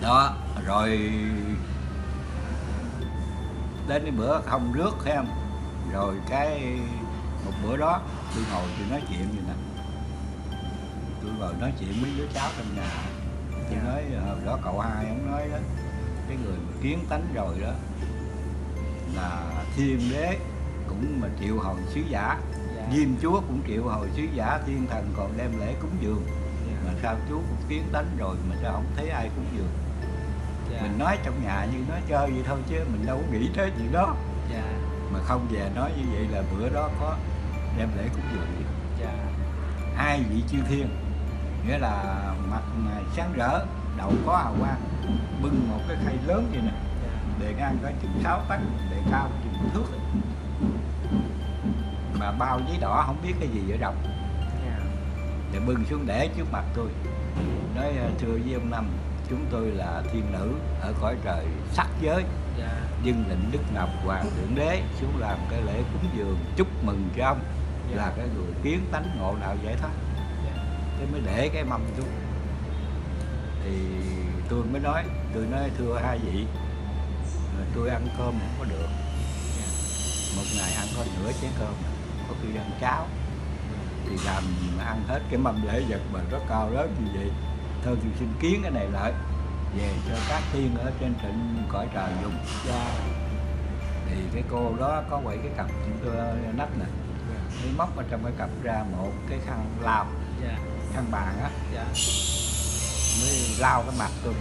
Đó rồi đến cái bữa không rước thấy không? Rồi cái một bữa đó tôi ngồi tôi nói chuyện gì nè. Tôi ngồi nói chuyện với đứa cháu trong nhà. Tôi Dạ. nói hồi đó cậu hai ông nói đó. Cái người mà kiến tánh rồi đó là thiên đế cũng mà triệu hồi sứ giả. Dạ. Diêm chúa cũng triệu hồi sứ giả thiên thần còn đem lễ cúng dường. Mà sao chú cũng kiến tánh rồi mà sao không thấy ai cúng dường dạ. Mình nói trong nhà như nói chơi vậy thôi chứ mình đâu có nghĩ tới chuyện đó. Dạ. Mà không về nói như vậy là bữa đó có đem lễ cúng dường. Gì dạ. Hai vị chư thiên nghĩa là mặt sáng rỡ đầu có hào quang bưng một cái khay lớn vậy nè. Bề ngang có chừng 6 tấc bề cao chừng thước. Mà bao giấy đỏ không biết cái gì ở dạ. Để bưng xuống để trước mặt tôi. Nói ờ, thưa với ông năm chúng tôi là thiên nữ ở cõi trời sắc giới. Dạ. Dân định đức ngọc hoàng thượng đế xuống làm cái lễ cúng dường chúc mừng cho ông Dạ. là cái người kiến tánh ngộ đạo giải thoát. Dạ. Thế mới để cái mâm xuống. Thì tôi mới nói tôi nói thưa hai vị tôi ăn cơm không có được. Một ngày ăn có nửa chén cơm có khi ăn cháo. Thì làm ăn hết cái mâm lễ vật mà rất cao lớn như vậy thôi tôi xin kiến cái này lại về cho các tiên ở trên trịnh cõi trời dùng dạ thì cái cô đó có quậy cái cặp chúng tôi nắp nè. Mới móc ở trong cái cặp ra một cái khăn lao dạ. Khăn bàn á. Dạ. Mới lao cái mặt tôi.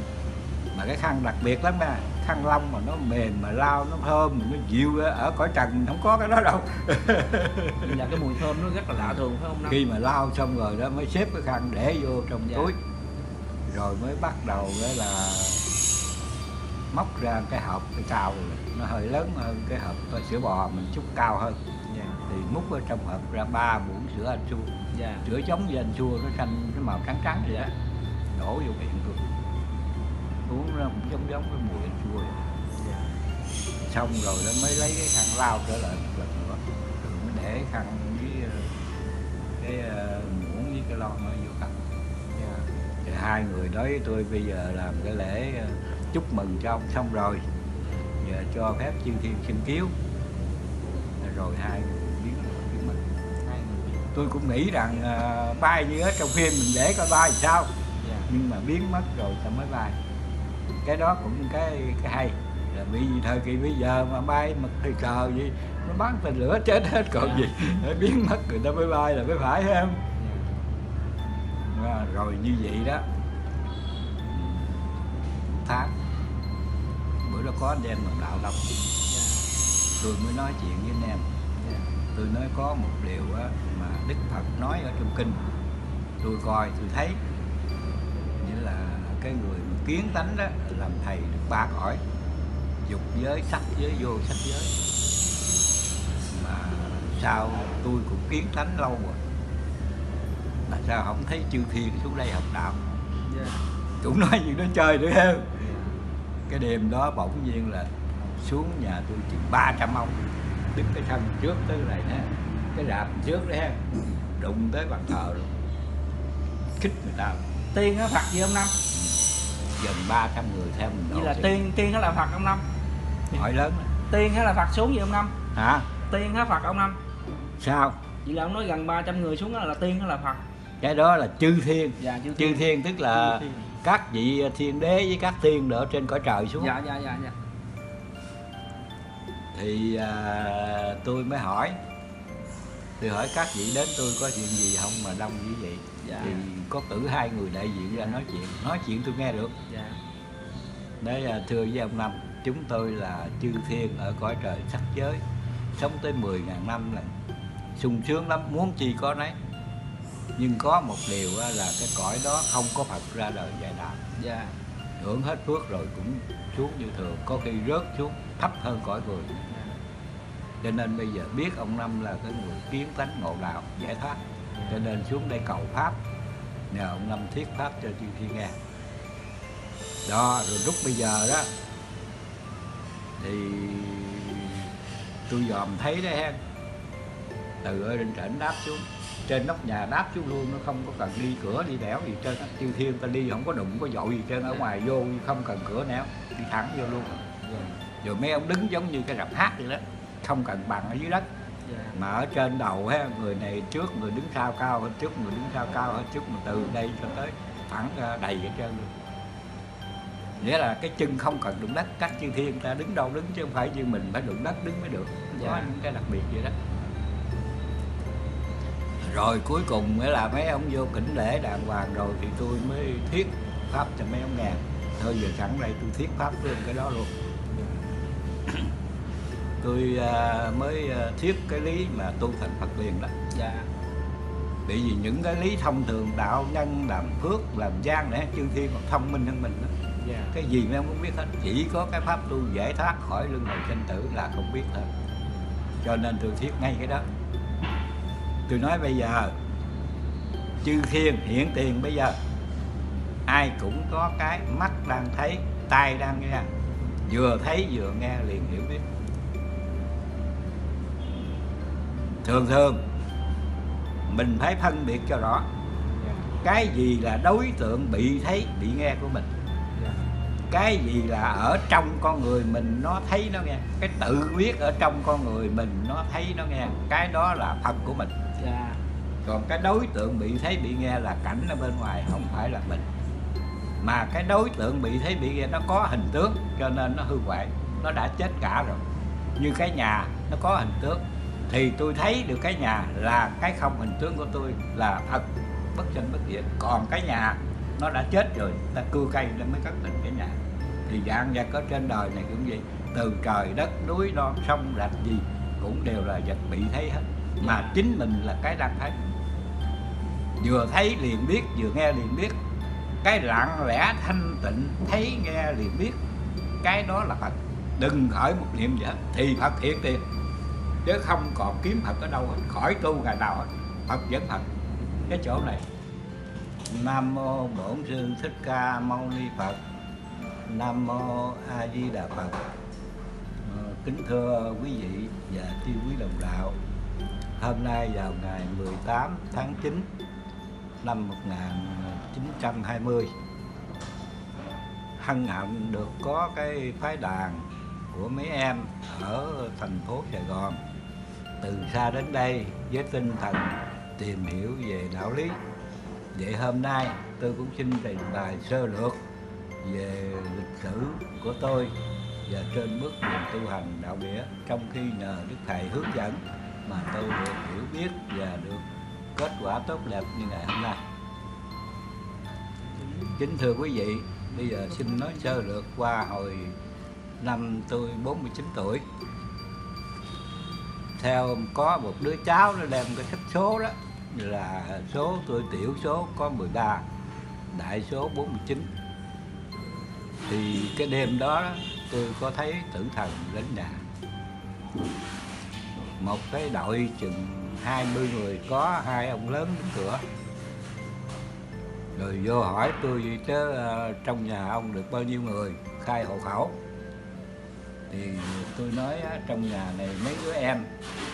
Mà cái khăn đặc biệt lắm nha. Khăn lông mà nó mềm mà lao nó thơm mà nó dịu ở cõi trần không có cái đó đâu. Dạ cái mùi thơm nó rất là lạ thường phải không năm khi mà lao xong rồi đó mới xếp cái khăn để vô trong Dạ. túi rồi mới bắt đầu là móc ra cái hộp cái cao rồi. Nó hơi lớn hơn cái hộp sữa bò mình chút cao hơn. Dạ. Thì múc ở trong hộp ra ba muỗng sữa anh chua. Dạ. Sữa giống như anh chua nó xanh cái màu trắng trắng vậy đó. Đổ vô miệng tôi uống ra cũng giống giống cái mùi anh chua vậy. dạ. Xong rồi nó mới lấy cái khăn lao trở lại một lần nữa. Rồi mới để khăn với ờ, cái thì hai người nói với tôi bây giờ làm cái lễ ờ, chúc mừng cho ông xong rồi. Giờ cho phép chư thiên xin cứu. Rồi hai người biến biến người tôi cũng nghĩ rằng à, bay như ở trong phim mình để coi bay sao. Dạ. Nhưng mà biến mất rồi ta mới bay. Cái đó cũng cái cái hay. Là vì thời kỳ bây giờ mà bay mà thời cờ gì nó bắn tên lửa chết hết còn Dạ. gì. Biến mất người ta mới bay là mới phải không? À, rồi như vậy đó. Tháng. Bữa đó có anh em đồng đạo đâu tôi mới nói chuyện với anh em. Dạ. Tôi nói có một điều á, mà đức phật nói ở trong kinh. Tôi coi tôi thấy. Nghĩa là cái người mà kiến tánh đó làm thầy được ba cõi. Dục giới sắc giới vô sắc giới. Mà sao tôi cũng kiến tánh lâu rồi mà sao không thấy chư thiên xuống đây học đạo? Dạ. Cũng nói như nó chơi nữa không? Cái đêm đó bỗng nhiên là xuống nhà tôi chừng 300 ông đứng cái sân trước tới này nè cái rạp trước đấy ha đụng tới bàn thờ luôn. Khích người ta. Tiên á phật gì ông năm? Gần 300 người theo mình vậy là tiên tiên đó là phật ông năm. Hỏi lớn tiên đó là phật xuống gì ông năm? Hả? Tiên đó phật ông năm. Sao? Vậy là ông nói gần 300 người xuống đó là tiên đó là phật cái đó là chư thiên. Dạ chư chư thiên. tức là thiên. các vị thiên đế với các thiên ở trên cõi trời xuống. Dạ dạ dạ dạ. Thì à, tôi mới hỏi. Tôi hỏi các vị đến tôi có chuyện gì không mà đông như vậy? Dạ. thì có cử hai người đại diện ra nói chuyện. Nói chuyện tôi nghe được. Dạ. Đấy à, thưa với ông năm chúng tôi là chư thiên ở cõi trời sắc giới. Sống tới 10.000 năm là sung sướng lắm. Muốn chi có nấy nhưng có một điều là cái cõi đó không có Phật ra đời dạy đạo. Dạ hưởng hết phước rồi cũng xuống như thường, có khi rớt xuống, thấp hơn cõi người. Cho nên bây giờ biết ông năm là cái người kiến tánh ngộ đạo, giải thoát. Cho nên xuống đây cầu pháp. Nhờ ông năm thuyết pháp cho chư thiên nghe. Đó, rồi lúc bây giờ đó, thì tôi dòm thấy đấy hen. Từ ở trên trển đáp xuống trên nóc nhà đáp xuống luôn nó không có cần đi cửa đi đẻo gì trên chư thiên ta đi không có đụng có dội gì trên ở ngoài vô không cần cửa nẻo đi thẳng vô luôn. Rồi mấy ông đứng giống như cái rạp hát vậy đó không cần bằng ở dưới đất. Dạ. Mà ở trên đầu ha người này trước người đứng sau cao hơn trước người đứng sau cao hơn trước mà từ đây cho tới thẳng ra đầy ở trên luôn. Nghĩa là cái chân không cần đụng đất các chư thiên ta đứng đâu đứng chứ không phải như mình phải đụng đất đứng mới được. Có Dạ. những cái đặc biệt vậy đó rồi cuối cùng nghĩa là mấy ông vô kính lễ đàng hoàng rồi thì tôi mới thuyết pháp cho mấy ông nghe thôi giờ sẵn đây tôi thuyết pháp luôn cái đó luôn. Tôi à, mới à, thuyết cái lý mà tu thành Phật liền đó. Dạ. Bởi vì những cái lý thông thường đạo nhân làm phước làm gian để chư thiên còn thông minh hơn mình đó. dạ. Cái gì mấy ông cũng biết hết. Chỉ có cái pháp tu giải thoát khỏi luân hồi sinh tử là không biết thôi. Cho nên tôi thuyết ngay cái đó tôi nói bây giờ, chư thiên hiện tiền bây giờ, ai cũng có cái mắt đang thấy, tai đang nghe, vừa thấy vừa nghe liền hiểu biết. Thường thường, mình phải phân biệt cho rõ cái gì là đối tượng bị thấy, bị nghe của mình. Cái gì là ở trong con người mình nó thấy nó nghe. Cái tự biết ở trong con người mình nó thấy nó nghe. Cái đó là phật của mình còn cái đối tượng bị thấy bị nghe là cảnh ở bên ngoài không phải là mình. Mà cái đối tượng bị thấy bị nghe nó có hình tướng cho nên nó hư hoại, nó đã chết cả rồi. Như cái nhà, nó có hình tướng thì tôi thấy được cái nhà là cái không hình tướng của tôi là thật, bất sinh bất diệt. Còn cái nhà, nó đã chết rồi, ta cưa cây nó mới cất định cái nhà. Thì dạng vật ở trên đời này cũng vậy, từ trời đất núi non sông rạch gì cũng đều là vật bị thấy hết. Mà chính mình là cái đang thấy vừa thấy liền biết, vừa nghe liền biết. Cái lặng lẽ thanh tịnh, thấy nghe liền biết. Cái đó là phật. Đừng khởi một niệm gì thì phật hiện tiền chứ không còn kiếm phật ở đâu hết, khỏi tu ngày nào hết. Phật vẫn phật. Cái chỗ này. Nam mô bổn sư thích ca mâu ni phật. Nam mô a di đà phật. Ờ, kính thưa quý vị và chư quý đồng đạo. Hôm nay vào ngày 18 tháng 9 năm 1920 hân hạnh được có cái phái đàn của mấy em ở thành phố Sài Gòn. Từ xa đến đây với tinh thần tìm hiểu về đạo lý. Vậy hôm nay tôi cũng xin trình bày sơ lược về lịch sử của tôi và trên bước đường tu hành đạo nghĩa trong khi nhờ đức thầy hướng dẫn mà tôi được hiểu biết và được kết quả tốt đẹp như ngày hôm nay. Kính thưa quý vị, bây giờ xin nói sơ lược qua hồi năm tôi 49 tuổi. Theo có một đứa cháu nó đem cái sách số đó, là số tôi, tiểu số có 13 đại số 49 thì cái đêm đó, tôi có thấy tử thần đến nhà. Một cái đội chừng 20 người có hai ông lớn đứng cửa. Rồi vô hỏi tôi gì chứ ờ, trong nhà ông được bao nhiêu người khai hộ khẩu? Thì tôi nói á, trong nhà này mấy đứa em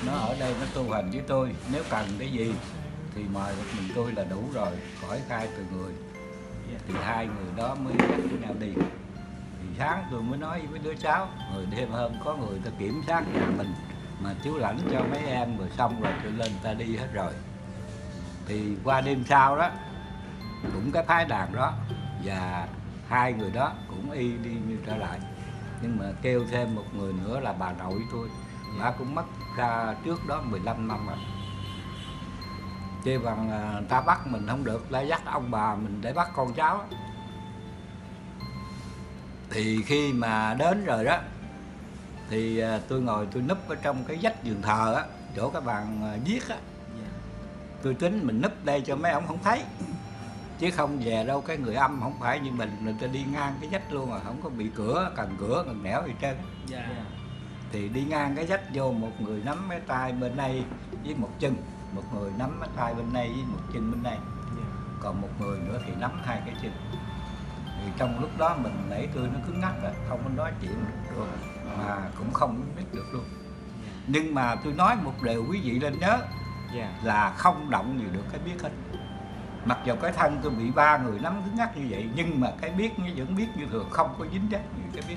nó ở đây nó tu hành với tôi nếu cần cái gì thì mời một mình tôi là đủ rồi khỏi khai từ người. Thì hai người đó mới dắt với nhau đi. Thì sáng tôi mới nói với đứa cháu rồi đêm hôm có người ta kiểm soát nhà mình mà chú lãnh cho mấy em rồi xong rồi tôi lên ta đi hết rồi. Thì qua đêm sau đó, cũng cái phái đàn đó và hai người đó cũng y đi như trở lại. Nhưng mà kêu thêm một người nữa là bà nội tôi. Bà cũng mất ra trước đó 15 năm rồi. Chê bằng à, ta bắt mình không được lại dắt ông bà mình để bắt con cháu. Thì khi mà đến rồi đó thì à, tôi ngồi tôi núp ở trong cái vách giường thờ á chỗ cái bàn à, viết á. Tôi tính mình núp đây cho mấy ông không thấy. Chứ không về đâu cái người âm không phải như mình người ta đi ngang cái vách luôn à không có bị cửa cần cửa cần nẻo gì trơn. Dạ. Thì đi ngang cái vách vô một người nắm cái tay bên đây với một chân một người nắm cái tay bên đây với một chân bên đây. Còn một người nữa thì nắm hai cái chân. Thì trong lúc đó mình nãy tôi nó cứng ngắc rồi không có nói chuyện được. luôn mà cũng không biết được luôn. Nhưng mà tôi nói một điều quý vị nên nhớ dạ. là không động gì được cái biết hết. Mặc dù cái thân tôi bị ba người nắm cứng ngắc như vậy nhưng mà cái biết nó vẫn biết như thường không có dính dắt như cái biết.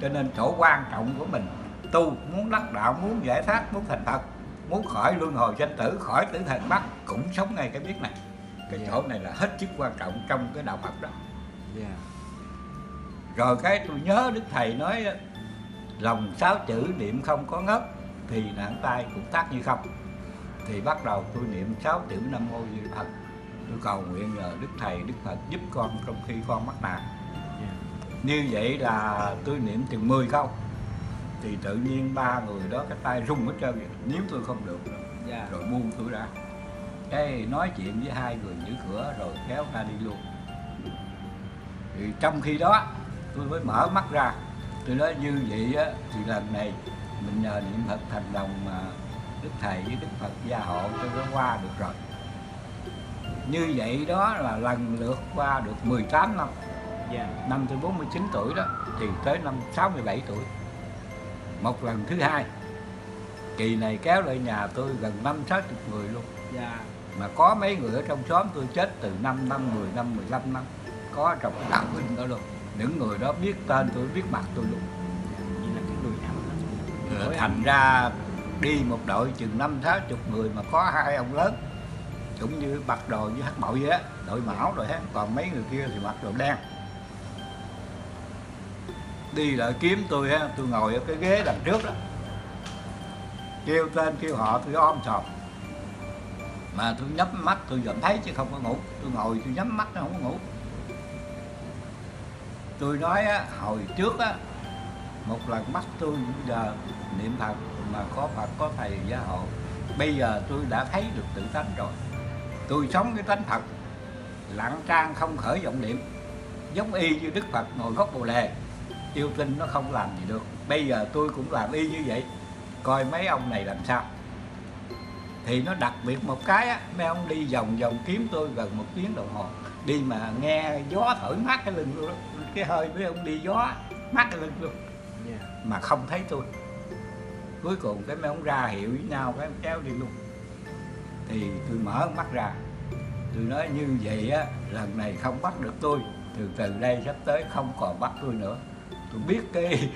Cho nên chỗ quan trọng của mình tu muốn đắc đạo muốn giải thoát muốn thành phật muốn khỏi luân hồi sanh tử khỏi tử thần bắt cũng sống ngay cái biết này. Cái Dạ. chỗ này là hết sức quan trọng trong cái đạo phật đó. Dạ. Rồi cái tôi nhớ đức thầy nói lòng sáu chữ niệm không có ngất thì nặng tay cũng tác như không. Thì bắt đầu tôi niệm sáu chữ nam mô di phật. Tôi cầu nguyện nhờ đức thầy đức phật giúp con trong khi con mắc nạn. Như vậy là tôi niệm chừng 10 câu. Thì tự nhiên ba người đó cái tay rung hết trơn nếu tôi không được dạ rồi buông tôi ra. Cái nói chuyện với hai người giữ cửa rồi kéo ta đi luôn. Thì trong khi đó tôi mới mở mắt ra tôi nói như vậy á thì lần này mình nhờ niệm phật thành đồng mà đức thầy với đức phật gia hộ cho nó qua được rồi. Như vậy đó là lần lượt qua được 18 năm. Dạ. Năm tôi 49 tuổi đó thì tới năm 67 tuổi. Một lần thứ hai kỳ này kéo lại nhà tôi gần năm sáu chục người luôn. Dạ. Mà có mấy người ở trong xóm tôi chết từ 5 năm 10 năm 15 năm. Có trong cái đạo huynh đó luôn những người đó biết tên tôi biết mặt tôi luôn. Ờ, thành ra đi một đội chừng năm sáu chục người mà có hai ông lớn cũng như mặc đồ như hát bội vậy á đội mão rồi hết. Còn mấy người kia thì mặc đồ đen. Đi lại kiếm tôi á tôi ngồi ở cái ghế đằng trước đó. Kêu tên kêu họ tôi om sòm mà tôi nhắm mắt tôi vẫn thấy chứ không có ngủ. Tôi ngồi tôi nhắm mắt nó không có ngủ tôi nói á, hồi trước á một lần mắt tôi giờ niệm phật mà có phật có thầy gia hộ bây giờ tôi đã thấy được tự tánh rồi. Tôi sống cái tánh thật lặng trang không khởi vọng niệm. Giống y như đức phật ngồi gốc bồ đề yêu tinh nó không làm gì được. Bây giờ tôi cũng làm y như vậy coi mấy ông này làm sao. Thì nó đặc biệt một cái á mấy ông đi vòng vòng kiếm tôi gần một tiếng đồng hồ. Đi mà nghe gió thổi mát cái lưng luôn đó cái hơi mấy ông đi gió mát lưng luôn. Dạ. Mà không thấy tôi. Cuối cùng cái mấy ông ra hiệu với nhau cái kéo đi luôn. Thì tôi mở mắt ra. Tôi nói như vậy á lần này không bắt được tôi. Từ từ đây sắp tới không còn bắt tôi nữa. Tôi biết cái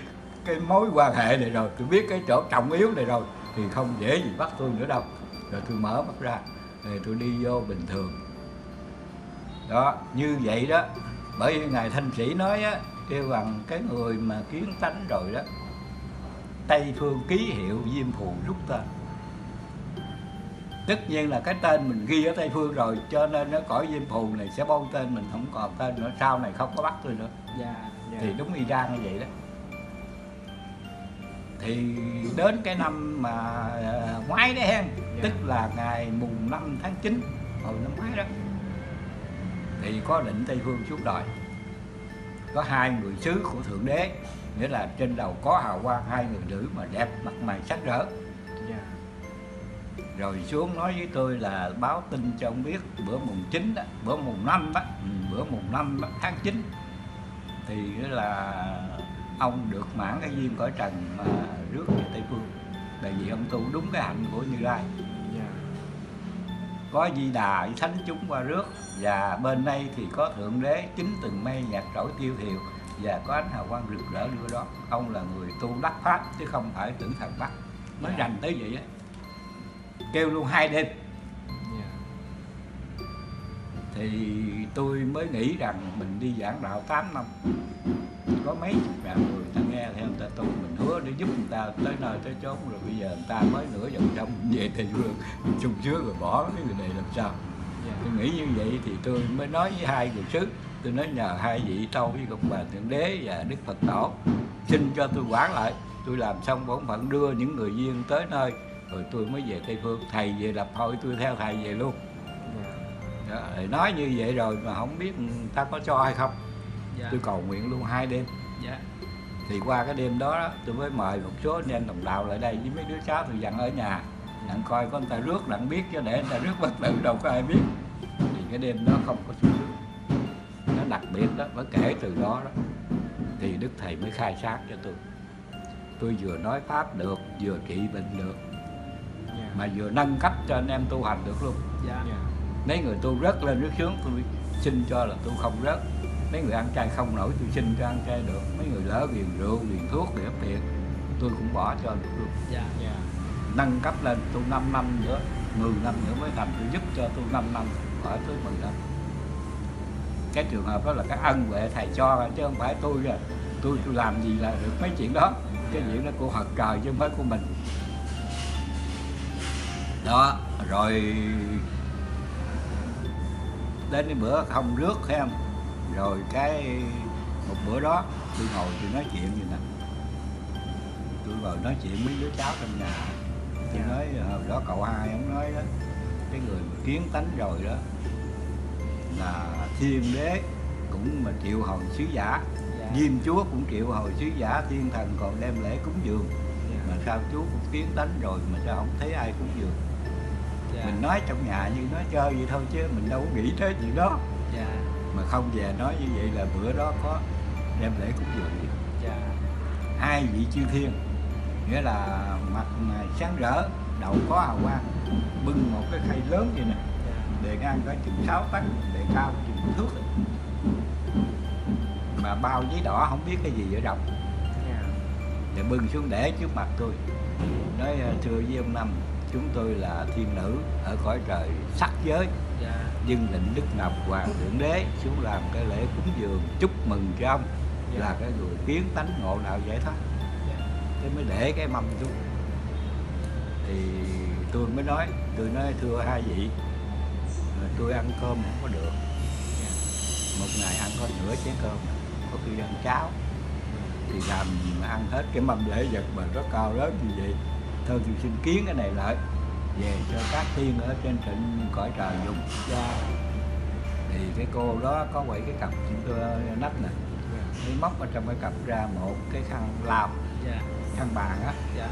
cái mối quan hệ này rồi. Tôi biết cái chỗ trọng yếu này rồi. Thì không dễ gì bắt tôi nữa đâu. Rồi tôi mở mắt ra. Thì tôi đi vô bình thường. Đó như vậy đó bởi vì ngài thanh sĩ nói á kêu bằng cái người mà kiến tánh rồi đó tây phương ký hiệu diêm phù rút tên. Tất nhiên là cái tên mình ghi ở tây phương rồi cho nên nó cõi diêm phù này sẽ bôi tên mình không còn tên nữa sau này không có bắt tôi nữa. Dạ dạ. Thì đúng y chang như vậy đó. Thì đến cái năm mà à, ngoái đấy hen Dạ. tức là ngày mùng 5 tháng 9 hồi năm ngoái đó thì có định tây phương xuống đời. Có hai người sứ của thượng đế nghĩa là trên đầu có hào quang hai người nữ mà đẹp mặt mày sắc rỡ. Dạ. Rồi xuống nói với tôi là báo tin cho ông biết bữa mùng 9 đó, bữa mùng 5 đó, ừ, bữa mùng 5 đó, tháng 9 thì là ông được mãn cái duyên cõi trần mà rước về Tây Phương. Tại vì ông tu đúng cái hạnh của Như Lai có di đà với thánh chúng qua rước. Và bên đây thì có thượng đế chính từng mây nhạc trỗi tiêu thiều và có ánh hào quang rực rỡ đưa đó ông là người tu đắc pháp chứ không phải tưởng thần bắt. Mới rành tới vậy á. Kêu luôn hai đêm. dạ thì tôi mới nghĩ rằng mình đi giảng đạo 8 năm có mấy chục ngàn người ta nghe theo người ta tu. Mình hứa để giúp người ta tới nơi tới chốn rồi bây giờ người ta mới nửa dòng sông về tây phương sung sướng rồi bỏ cái người này làm sao? Dạ. Tôi nghĩ như vậy thì tôi mới nói với hai người sứ. Tôi nói nhờ hai vị tâu với công bà thượng đế và đức phật tổ xin cho tôi quản lại. Tôi làm xong bổn phận đưa những người duyên tới nơi rồi tôi mới về tây phương. Thầy về lập hội tôi theo thầy về luôn đó, nói như vậy rồi mà không biết người ta có cho hay không? Dạ. Tôi cầu nguyện luôn hai đêm. Dạ. Thì qua cái đêm đó, đó tôi mới mời một số anh em đồng đạo lại đây với mấy đứa cháu tôi dặn ở nhà. Đặng coi có người ta rước đặng biết chứ để người ta rước bất tử đâu có ai biết. Thì cái đêm đó không có sung sướng nó đặc biệt đó mới kể từ đó đó. Thì đức thầy mới khai sáng cho tôi. Tôi vừa nói pháp được vừa trị bệnh được. Dạ. Mà vừa nâng cấp cho anh em tu hành được luôn. Dạ mấy người tu rớt lên rất sướng tôi xin cho là tôi không rớt. Mấy người ăn chay không nổi tôi xin cho ăn chay được. Mấy người lỡ ghiền rượu ghiền thuốc để tiền tôi cũng bỏ cho được luôn. Dạ dạ. Nâng cấp lên tu 5 năm nữa 10 năm nữa mới thành tôi giúp cho tu 5 năm khỏi tới 10 năm. Cái trường hợp đó là cái ân huệ thầy cho chứ không phải tôi rồi tôi tôi làm gì là được mấy chuyện đó. Cái chuyện đó của Phật trời chứ không phải của mình. Đó rồi đến cái bữa không rước thấy không? Rồi cái một bữa đó tôi ngồi tôi nói chuyện gì nè. Tôi ngồi nói chuyện với đứa cháu trong nhà. Tôi Dạ. nói hồi đó cậu hai ông nói đó cái người mà kiến tánh rồi đó là thiên đế cũng mà triệu hồi sứ giả. Dạ. Diêm chúa cũng triệu hồi sứ giả thiên thần còn đem lễ cúng dường. Mà sao chú cũng kiến tánh rồi mà sao không thấy ai cúng dường dạ. Mình nói trong nhà như nói chơi vậy thôi chứ mình đâu có nghĩ tới chuyện đó. Dạ. Mà không về nói như vậy là bữa đó có đem lễ cúng dường dạ. Hai vị chư thiên nghĩa là mặt sáng rỡ đầu có hào quang bưng một cái khay lớn vậy nè. Dạ. Bề ngang có chừng 6 tấc bề cao chừng thước. Mà bao giấy đỏ không biết cái gì ở trong dạ. Để bưng xuống để trước mặt tôi. Nói thưa với ông năm chúng tôi là thiên nữ ở cõi trời sắc giới. Dạ. Dân lệnh đức ngọc hoàng thượng đế xuống làm cái lễ cúng dường chúc mừng cho ông. Là cái người kiến tánh ngộ đạo giải thoát. Dạ. Thế mới để cái mâm xuống. Thì tôi mới nói tôi nói thưa hai vị ờ, tôi ăn cơm không có được. Một ngày ăn có nửa chén cơm có khi ăn cháo. Thì làm mà ăn hết cái mâm lễ vật mà rất cao lớn như vậy thôi tôi xin kiến cái này lại. Về cho các tiên ở trên trịnh cõi trời dùng. Dạ. Thì cái cô đó có quậy cái cặp chúng tôi nách nè. Dạ mới móc ở trong cái cặp ra một cái khăn lao dạ. Khăn bàn á. Dạ.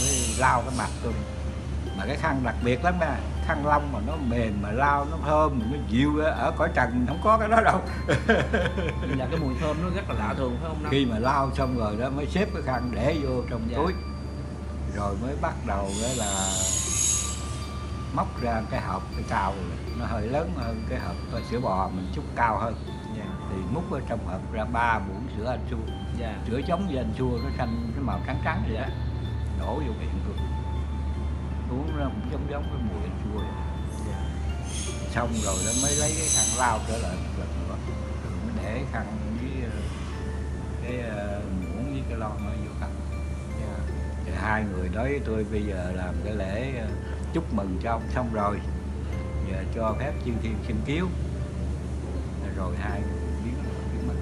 Mới lao cái mặt tôi. Mà cái khăn đặc biệt lắm nha. Khăn lông mà nó mềm mà lao nó thơm nó dịu ở cõi trần không có cái đó đâu. Là cái mùi thơm nó rất là lạ thường phải không năm khi mà lao xong rồi đó mới xếp cái khăn để vô trong Dạ. túi rồi mới bắt đầu đó là móc ra cái hộp cái cao nó hơi lớn hơn cái hộp có sữa bò mình chút cao hơn. Dạ. Thì múc ở trong hộp ra ba muỗng sữa anh chua. Dạ. Sữa giống như anh chua nó xanh cái màu trắng trắng vậy đó. Đổ vô miệng tôi uống nó cũng giống giống cái mùi hành chua vậy. dạ. Xong rồi nó mới lấy cái khăn lau trở lại một lần nữa. Rồi mới để khăn hai người nói với tôi bây giờ làm cái lễ ờ, chúc mừng cho ông xong rồi. Giờ cho phép chư thiên xin kiếu. Rồi hai người biến biến mất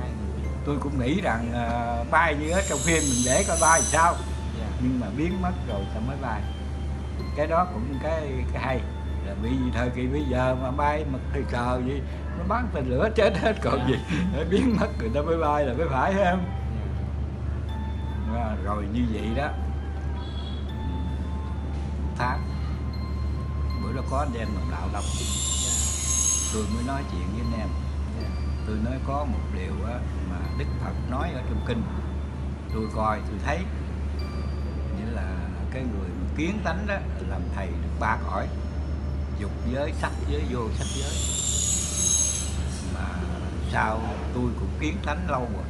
hai người biết tôi cũng nghĩ rằng ờ, bay như ở trong phim mình để coi bay sao. Dạ. Nhưng mà biến mất rồi sao mới bay cái đó cũng cái cái hay. Là vì thời kỳ bây giờ mà bay mà thời cờ gì? Nó bắn tên lửa chết hết còn Dạ. gì. Để biến mất người ta mới bay là mới phải không? Dạ. À, rồi như vậy đó tháng. Bữa đó có anh em đồng đạo dạ. Tôi mới nói chuyện với anh em. Dạ. Tôi nói có một điều á, mà đức phật nói ở trong kinh. Tôi coi tôi thấy. Nghĩa là cái người mà kiến tánh đó làm thầy được ba cõi. Dục giới sắc giới vô sắc giới. Mà sao tôi cũng kiến tánh lâu rồi?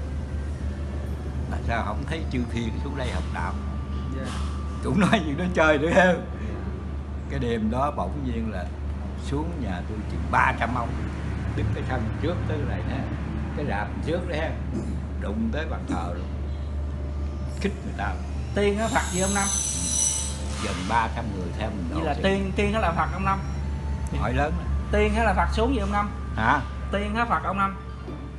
Mà sao không thấy chư thiên xuống đây học đạo? Dạ cũng nói như nó chơi nữa dạ cái đêm đó bỗng nhiên là xuống nhà tôi chừng 300 ông đứng cái thân trước tới này nè cái rạp trước đấy đụng tới bàn thờ luôn. Khích người ta. Tiên á phật gì ông năm? Gần 300 người theo mình vậy là thì tiên tiên á là phật ông năm. Hỏi lớn tiên á là phật xuống gì ông năm? Hả? Tiên á phật ông năm.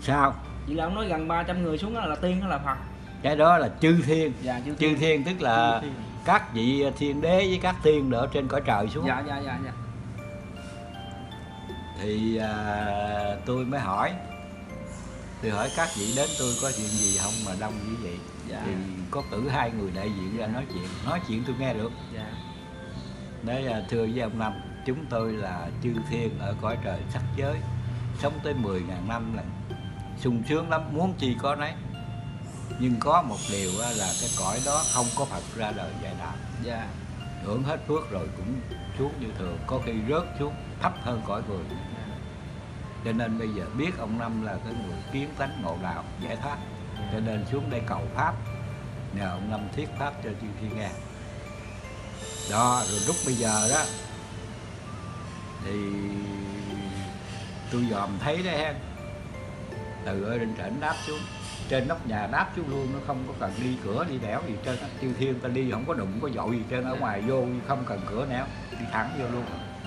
Sao? Vậy là ông nói gần 300 người xuống á là tiên á là phật cái đó là chư thiên. Dạ chư chư thiên tức là Chư thiên. Các vị thiên đế với các tiên ở trên cõi trời xuống. Dạ dạ dạ dạ. Thì à, tôi mới hỏi. Tôi hỏi các vị đến tôi có chuyện gì không mà đông như vậy? Dạ. thì có cử hai người đại diện ra nói chuyện. Nói chuyện tôi nghe được. Dạ. Đấy à, thưa với ông năm chúng tôi là chư thiên ở cõi trời sắc giới sống tới 10.000 năm là sung sướng lắm. Muốn chi có nấy nhưng có một điều là cái cõi đó không có Phật ra đời dạy đạo dạ hưởng hết phước rồi cũng xuống như thường. Có khi rớt xuống thấp hơn cõi người. Cho nên bây giờ biết ông năm là cái người kiến tánh ngộ đạo, giải thoát. Cho nên xuống đây cầu pháp. Nhờ ông năm thuyết pháp cho chư thiên nghe. Đó, rồi lúc bây giờ đó, thì tôi dòm thấy đấy ha từ ở trên trển đáp xuống trên nóc nhà đáp xuống luôn nó không có cần đi cửa đi đẻo gì trên chư thiên ta đi không có đụng có dội gì trên ở ngoài vô không cần cửa nẻo đi thẳng vô luôn.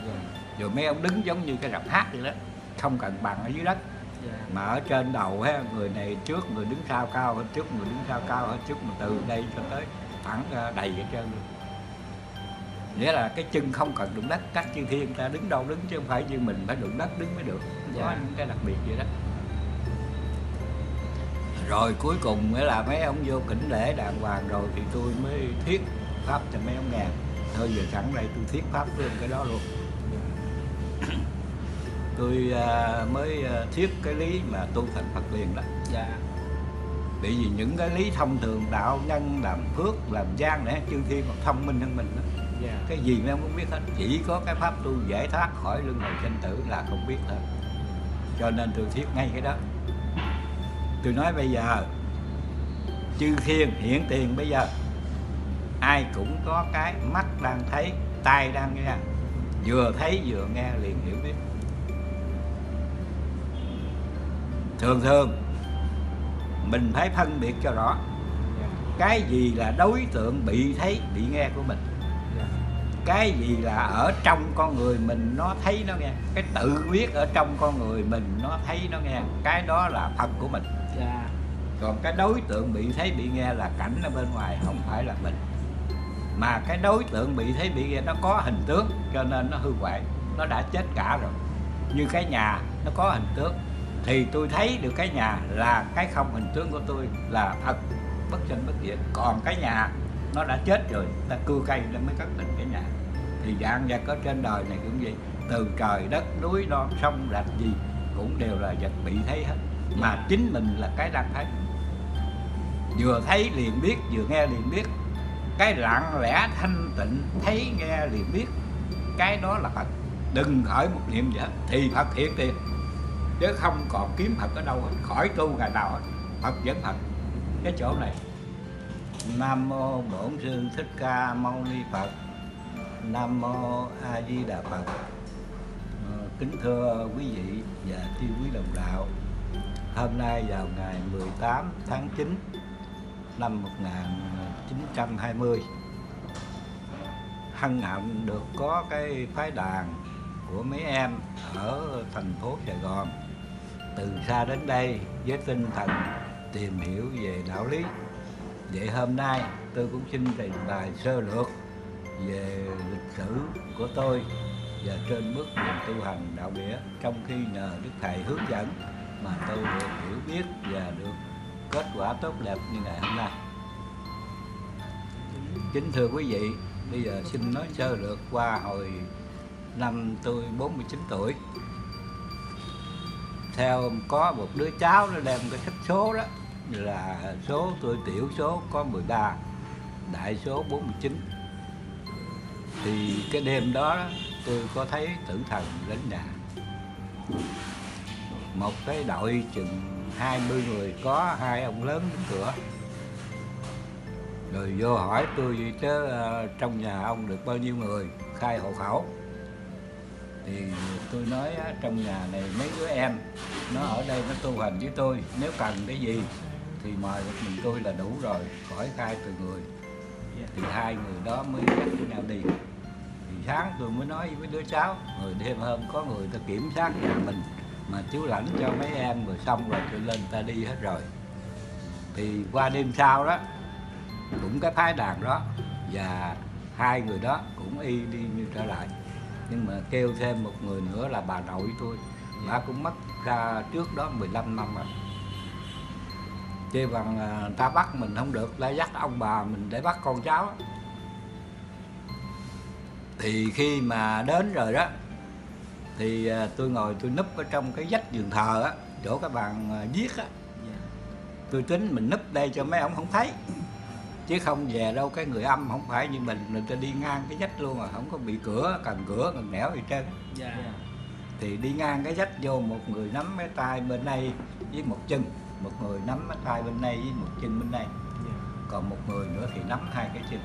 Dạ. Rồi mấy ông đứng giống như cái rạp hát vậy đó không cần bằng ở dưới đất. Dạ. Mà ở trên đầu ha người này trước người đứng sau cao hơn trước người đứng sau cao hơn trước mà từ đây cho tới thẳng ra đầy ở trên luôn. Nghĩa là cái chân không cần đụng đất các chư thiên ta đứng đâu đứng chứ không phải như mình phải đụng đất đứng mới được. Có Dạ. những cái đặc biệt vậy đó rồi cuối cùng nghĩa là mấy ông vô kính lễ đàng hoàng rồi thì tôi mới thuyết pháp cho mấy ông nghe thôi giờ sẵn đây tôi thuyết pháp luôn cái đó luôn. Tôi à, mới à, thuyết cái lý mà tu thành Phật liền đó. Dạ. Bởi vì những cái lý thông thường đạo nhân làm phước làm gian để chư thiên còn thông minh hơn mình đó. dạ. Cái gì mấy ông cũng biết hết. Chỉ có cái pháp tu giải thoát khỏi luân hồi sinh tử là không biết thôi. Cho nên tôi thuyết ngay cái đó tôi nói bây giờ, chư thiên hiện tiền bây giờ, ai cũng có cái mắt đang thấy, tai đang nghe, vừa thấy vừa nghe liền hiểu biết. Thường thường, mình phải phân biệt cho rõ, cái gì là đối tượng bị thấy, bị nghe của mình. Cái gì là ở trong con người mình nó thấy nó nghe, cái tự biết ở trong con người mình nó thấy nó nghe, cái đó là phật của mình còn cái đối tượng bị thấy bị nghe là cảnh ở bên ngoài, không phải là mình. Mà cái đối tượng bị thấy bị nghe, nó có hình tướng cho nên nó hư hoại, nó đã chết cả rồi. Như cái nhà, nó có hình tướng thì tôi thấy được cái nhà là cái không hình tướng của tôi là thật, bất sinh bất diệt còn cái nhà, nó đã chết rồi, ta cưa cây nó mới cất định cái nhà. Thì dạng vật ở trên đời này cũng vậy, từ trời đất, núi, non, sông, rạch gì cũng đều là vật bị thấy hết. Mà chính mình là cái đang thấy vừa thấy liền biết, vừa nghe liền biết. Cái lặng lẽ thanh tịnh, thấy nghe liền biết. Cái đó là phật. Đừng khởi một niệm gì hết thì phật hiện tiền chứ không còn kiếm phật ở đâu hết, khỏi tu ngày nào hết. Phật vẫn phật. Cái chỗ này. Nam mô bổn sư thích ca mâu ni phật. Nam Mô A Di Đà Phật. Ờ, kính thưa quý vị và chư quý đồng đạo. Hôm nay vào ngày 18 tháng 9 năm 1920 Hân hạnh được có cái phái đàn của mấy em ở thành phố Sài Gòn. Từ xa đến đây với tinh thần tìm hiểu về đạo lý. Vậy hôm nay tôi cũng xin trình bày sơ lược về lịch sử của tôi và trên bước đường tu hành đạo nghĩa trong khi nhờ Đức Thầy hướng dẫn mà tôi được hiểu biết và được kết quả tốt đẹp như ngày hôm nay. Kính thưa quý vị, bây giờ xin nói sơ lược qua hồi năm tôi 49 tuổi. Theo có một đứa cháu nó đem cái sách số đó là số tôi tiểu số có 13, đại số 49 thì cái đêm đó tôi có thấy tử thần đến nhà một cái đội chừng 20 người có hai ông lớn đứng cửa. Rồi vô hỏi tôi vậy chứ uh, trong nhà ông được bao nhiêu người? Khai hộ khẩu. Thì tôi nói uh, trong nhà này mấy đứa em nó ở đây nó tu hành với tôi nếu cần cái gì thì mời một mình tôi là đủ rồi. Khỏi khai từ người. Thì hai người đó mới dắt với nhau đi. Thì sáng tôi mới nói với đứa cháu rồi đêm hôm có người ta kiểm soát nhà mình mà chú lãnh cho mấy em rồi xong rồi tôi lên ta đi hết rồi. Thì qua đêm sau đó, cũng cái phái đàn đó và hai người đó cũng y đi như trở lại. Nhưng mà kêu thêm một người nữa là bà nội tôi, bà cũng mất ra trước đó 15 năm rồi. Chứ bằng à, ta bắt mình không được lại dắt ông bà mình để bắt con cháu. Thì khi mà đến rồi đó thì à, tôi ngồi tôi núp ở trong cái vách giường thờ á chỗ cái bàn à, viết á. Tôi tính mình núp đây cho mấy ông không thấy. Chứ không về đâu cái người âm không phải như mình người ta đi ngang cái vách luôn à không có bị cửa cần cửa cần nẻo gì trơn. Dạ. thì đi ngang cái vách vô một người nắm cái tay bên đây với một chân một người nắm cái tay bên đây với một chân bên đây. Còn một người nữa thì nắm hai cái chân.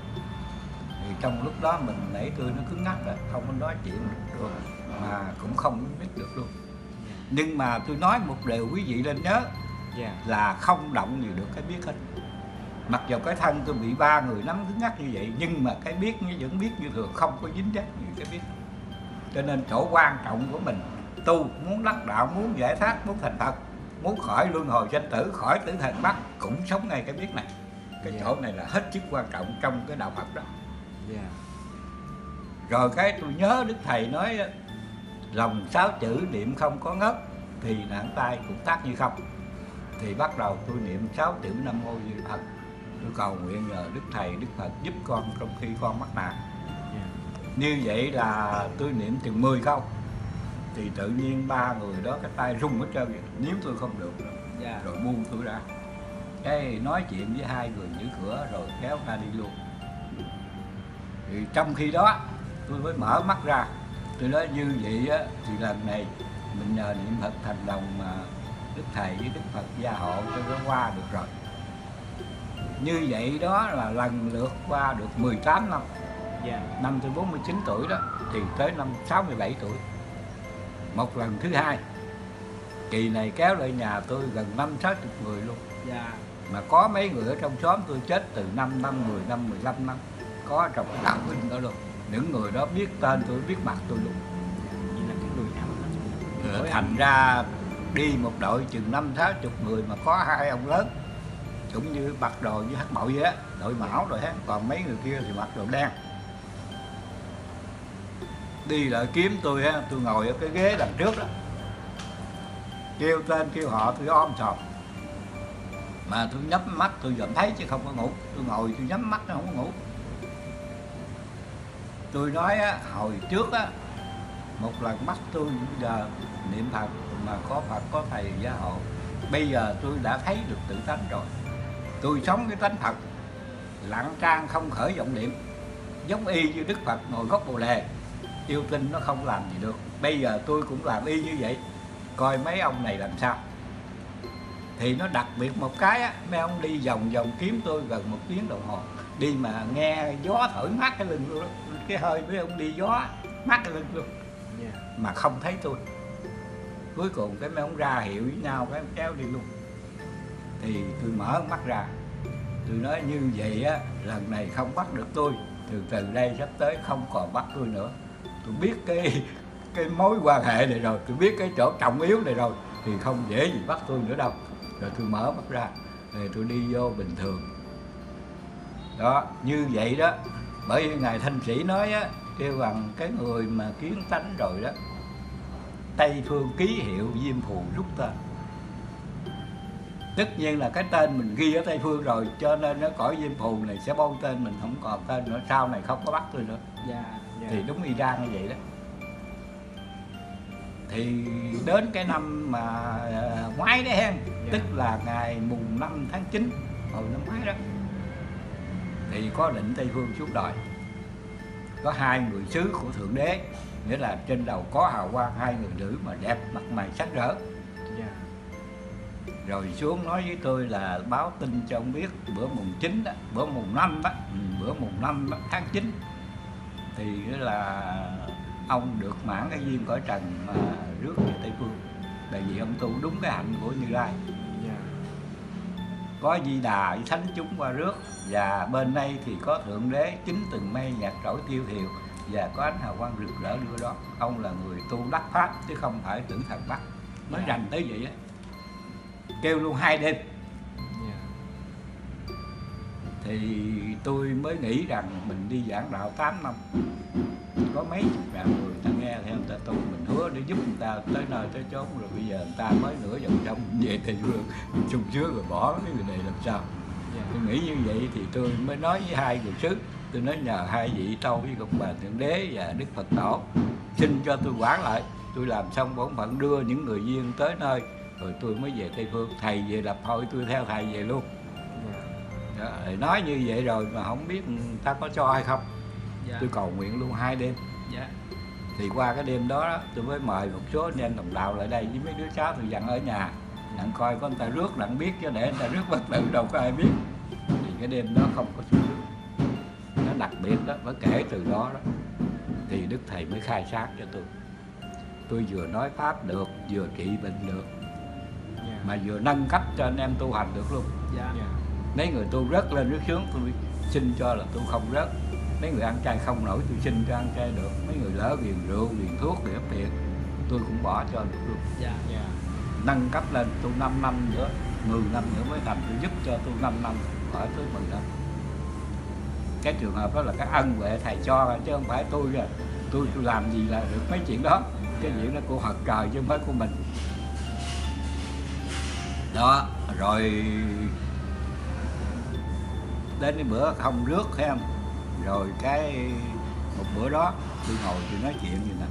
Thì trong lúc đó mình nãy tôi nó cứng ngắc rồi không có nói chuyện được mà cũng không biết được luôn nhưng mà tôi nói một điều quý vị nên nhớ Dạ. là không động gì được cái biết hết mặc dù cái thân tôi bị ba người nắm cứng ngắc như vậy nhưng mà cái biết nó vẫn biết như thường không có dính dắt như cái biết cho nên chỗ quan trọng của mình tu muốn đắc đạo muốn giải thoát muốn thành phật muốn khỏi luân hồi sanh tử khỏi tử thần bắt cũng sống ngay cái biết này cái Dạ. chỗ này là hết sức quan trọng trong cái đạo phật đó Dạ. rồi cái tôi nhớ đức thầy nói lòng sáu chữ niệm không có ngất thì nạn tai cũng tác như không. Thì bắt đầu tôi niệm sáu chữ nam mô di Đà phật. Tôi cầu nguyện nhờ đức thầy đức phật giúp con trong khi con mắc nạn. Như vậy là tôi niệm chừng 10 câu. Thì tự nhiên ba người đó cái tay rung hết trơn vậy nếu tôi không được. Rồi, Dạ. rồi buông tôi ra. Cái nói chuyện với hai người giữ cửa rồi kéo ra đi luôn. Thì trong khi đó tôi mới mở mắt ra tôi nói như vậy á, thì lần này mình nhờ niệm phật thành đồng mà đức thầy với đức phật gia hộ cho nó qua được rồi. Như vậy đó là lần lượt qua được 18 năm. Dạ. năm tôi 49 tuổi đó thì tới năm 67 tuổi. Một lần thứ hai kỳ này kéo lại nhà tôi gần năm sáu chục người luôn. Dạ. mà có mấy người ở trong xóm tôi chết từ 5 năm 10 năm 15 năm có trong đạo binh đó luôn những người đó biết tên tôi biết mặt tôi luôn. Rồi thành ra đi một đội chừng năm sáu chục người mà có hai ông lớn cũng như mặc đồ như hát bội vậy á đội mão rồi hết còn mấy người kia thì mặc đồ đen. Đi lại kiếm tôi á tôi ngồi ở cái ghế đằng trước đó. Kêu tên kêu họ tôi om sòm. Mà tôi nhắm mắt tôi vẫn thấy chứ không có ngủ. Tôi ngồi tôi nhắm mắt nó không có ngủ tôi nói á, hồi trước á một lần mắt tôi bây giờ niệm phật mà có phật có thầy gia hộ. Bây giờ tôi đã thấy được tự tánh rồi. Tôi sống cái tánh phật lặng trang không khởi vọng niệm. Giống y như đức phật ngồi gốc bồ đề yêu tinh nó không làm gì được. Bây giờ tôi cũng làm y như vậy. Coi mấy ông này làm sao? Thì nó đặc biệt một cái á mấy ông đi vòng vòng kiếm tôi gần một tiếng đồng hồ. Đi mà nghe gió thổi mát cái lưng luôn đó cái hơi với ông đi gió mát lên luôn. Dạ. Mà không thấy tôi. Cuối cùng cái mấy ông ra hiệu với nhau cái kéo đi luôn. Thì tôi mở mắt ra. Tôi nói như vậy á lần này không bắt được tôi. Từ từ đây sắp tới không còn bắt tôi nữa. Tôi biết cái cái mối quan hệ này rồi. Tôi biết cái chỗ trọng yếu này rồi. Thì không dễ gì bắt tôi nữa đâu. Rồi tôi mở mắt ra. Rồi tôi đi vô bình thường. Đó như vậy đó bởi vì ngài thanh sĩ nói á kêu bằng cái người mà kiến tánh rồi đó tây phương ký hiệu diêm phù rút tên. Tất nhiên là cái tên mình ghi ở tây phương rồi cho nên nó cõi diêm phù này sẽ bôi tên mình không còn tên nữa sau này không có bắt tôi nữa. Dạ dạ. Thì đúng y ra như vậy đó. Thì đến cái năm mà à, ngoái đấy hen tức là ngày mùng 5 tháng 9 hồi năm ngoái đó thì có định tây phương xuống đòi có hai người sứ của thượng đế nghĩa là trên đầu có hào quang hai người nữ mà đẹp mặt mày sắc rỡ. Dạ. Rồi xuống nói với tôi là báo tin cho ông biết bữa mùng 9 đó bữa mùng 5 đó ừ, bữa mùng 5 đó, tháng 9 thì là ông được mãn cái duyên cõi trần mà rước về tây phương. Tại vì ông tu đúng cái hạnh của như lai có di đà với thánh chúng qua rước. Và bên đây thì có thượng đế chính từng mây nhạc trỗi tiêu thiều. Và có ánh hào quang rực rỡ đưa đó ông là người tu đắc pháp chứ không phải tử thần bắt. Nói Dạ. rành tới vậy á. Kêu luôn hai đêm. Dạ. Thì tôi mới nghĩ rằng mình đi giảng đạo 8 năm có mấy chục ngàn người ta nghe theo người ta tu mình hứa để giúp người ta tới nơi tới chốn. Rồi bây giờ người ta mới nửa vòng trong về tây phương sung sướng rồi bỏ cái người này làm sao? Dạ. Tôi nghĩ như vậy thì tôi mới nói với hai người sứ tôi nói nhờ hai vị tâu với ông bà thượng đế và đức phật tổ xin cho tôi quản lại. Tôi làm xong bổn phận đưa những người duyên tới nơi rồi tôi mới về tây phương. Thầy về lập hội tôi theo thầy về luôn. Dạ. Đó, thì nói như vậy rồi mà không biết người ta có cho hay không dạ. Tôi cầu nguyện luôn hai đêm. Dạ. Thì qua cái đêm đó, đó tôi mới mời một số anh em đồng đạo lại đây với mấy đứa cháu tôi dặn ở nhà đặng coi có người ta rước đặng biết chứ để người ta rước bất tử đâu có ai biết. Thì cái đêm đó không có xuống rước nó đặc biệt đó mới kể từ đó đó thì đức thầy mới khai sáng cho tôi. Tôi vừa nói pháp được vừa trị bệnh được dạ. mà vừa nâng cấp cho anh em tu hành được luôn. Dạ. Dạ mấy người tu rớt lên rất sướng tôi xin cho là tôi không rớt mấy người ăn chay không nổi tôi xin cho ăn chay được. Mấy người lỡ ghiền rượu ghiền thuốc để tiền tôi cũng bỏ cho được luôn. Dạ dạ. Nâng cấp lên tu 5 năm nữa 10 năm nữa mới thành tôi giúp cho tu 5 năm khỏi tới 10 năm. Cái trường hợp đó là cái ân huệ thầy cho chứ không phải tôi rồi tôi tôi làm gì là được mấy chuyện đó. Cái chuyện đó của Phật trời chứ không phải của mình. Đó rồi. Đến cái bữa không rước thấy không rồi cái một bữa đó tôi ngồi tôi nói chuyện gì nè.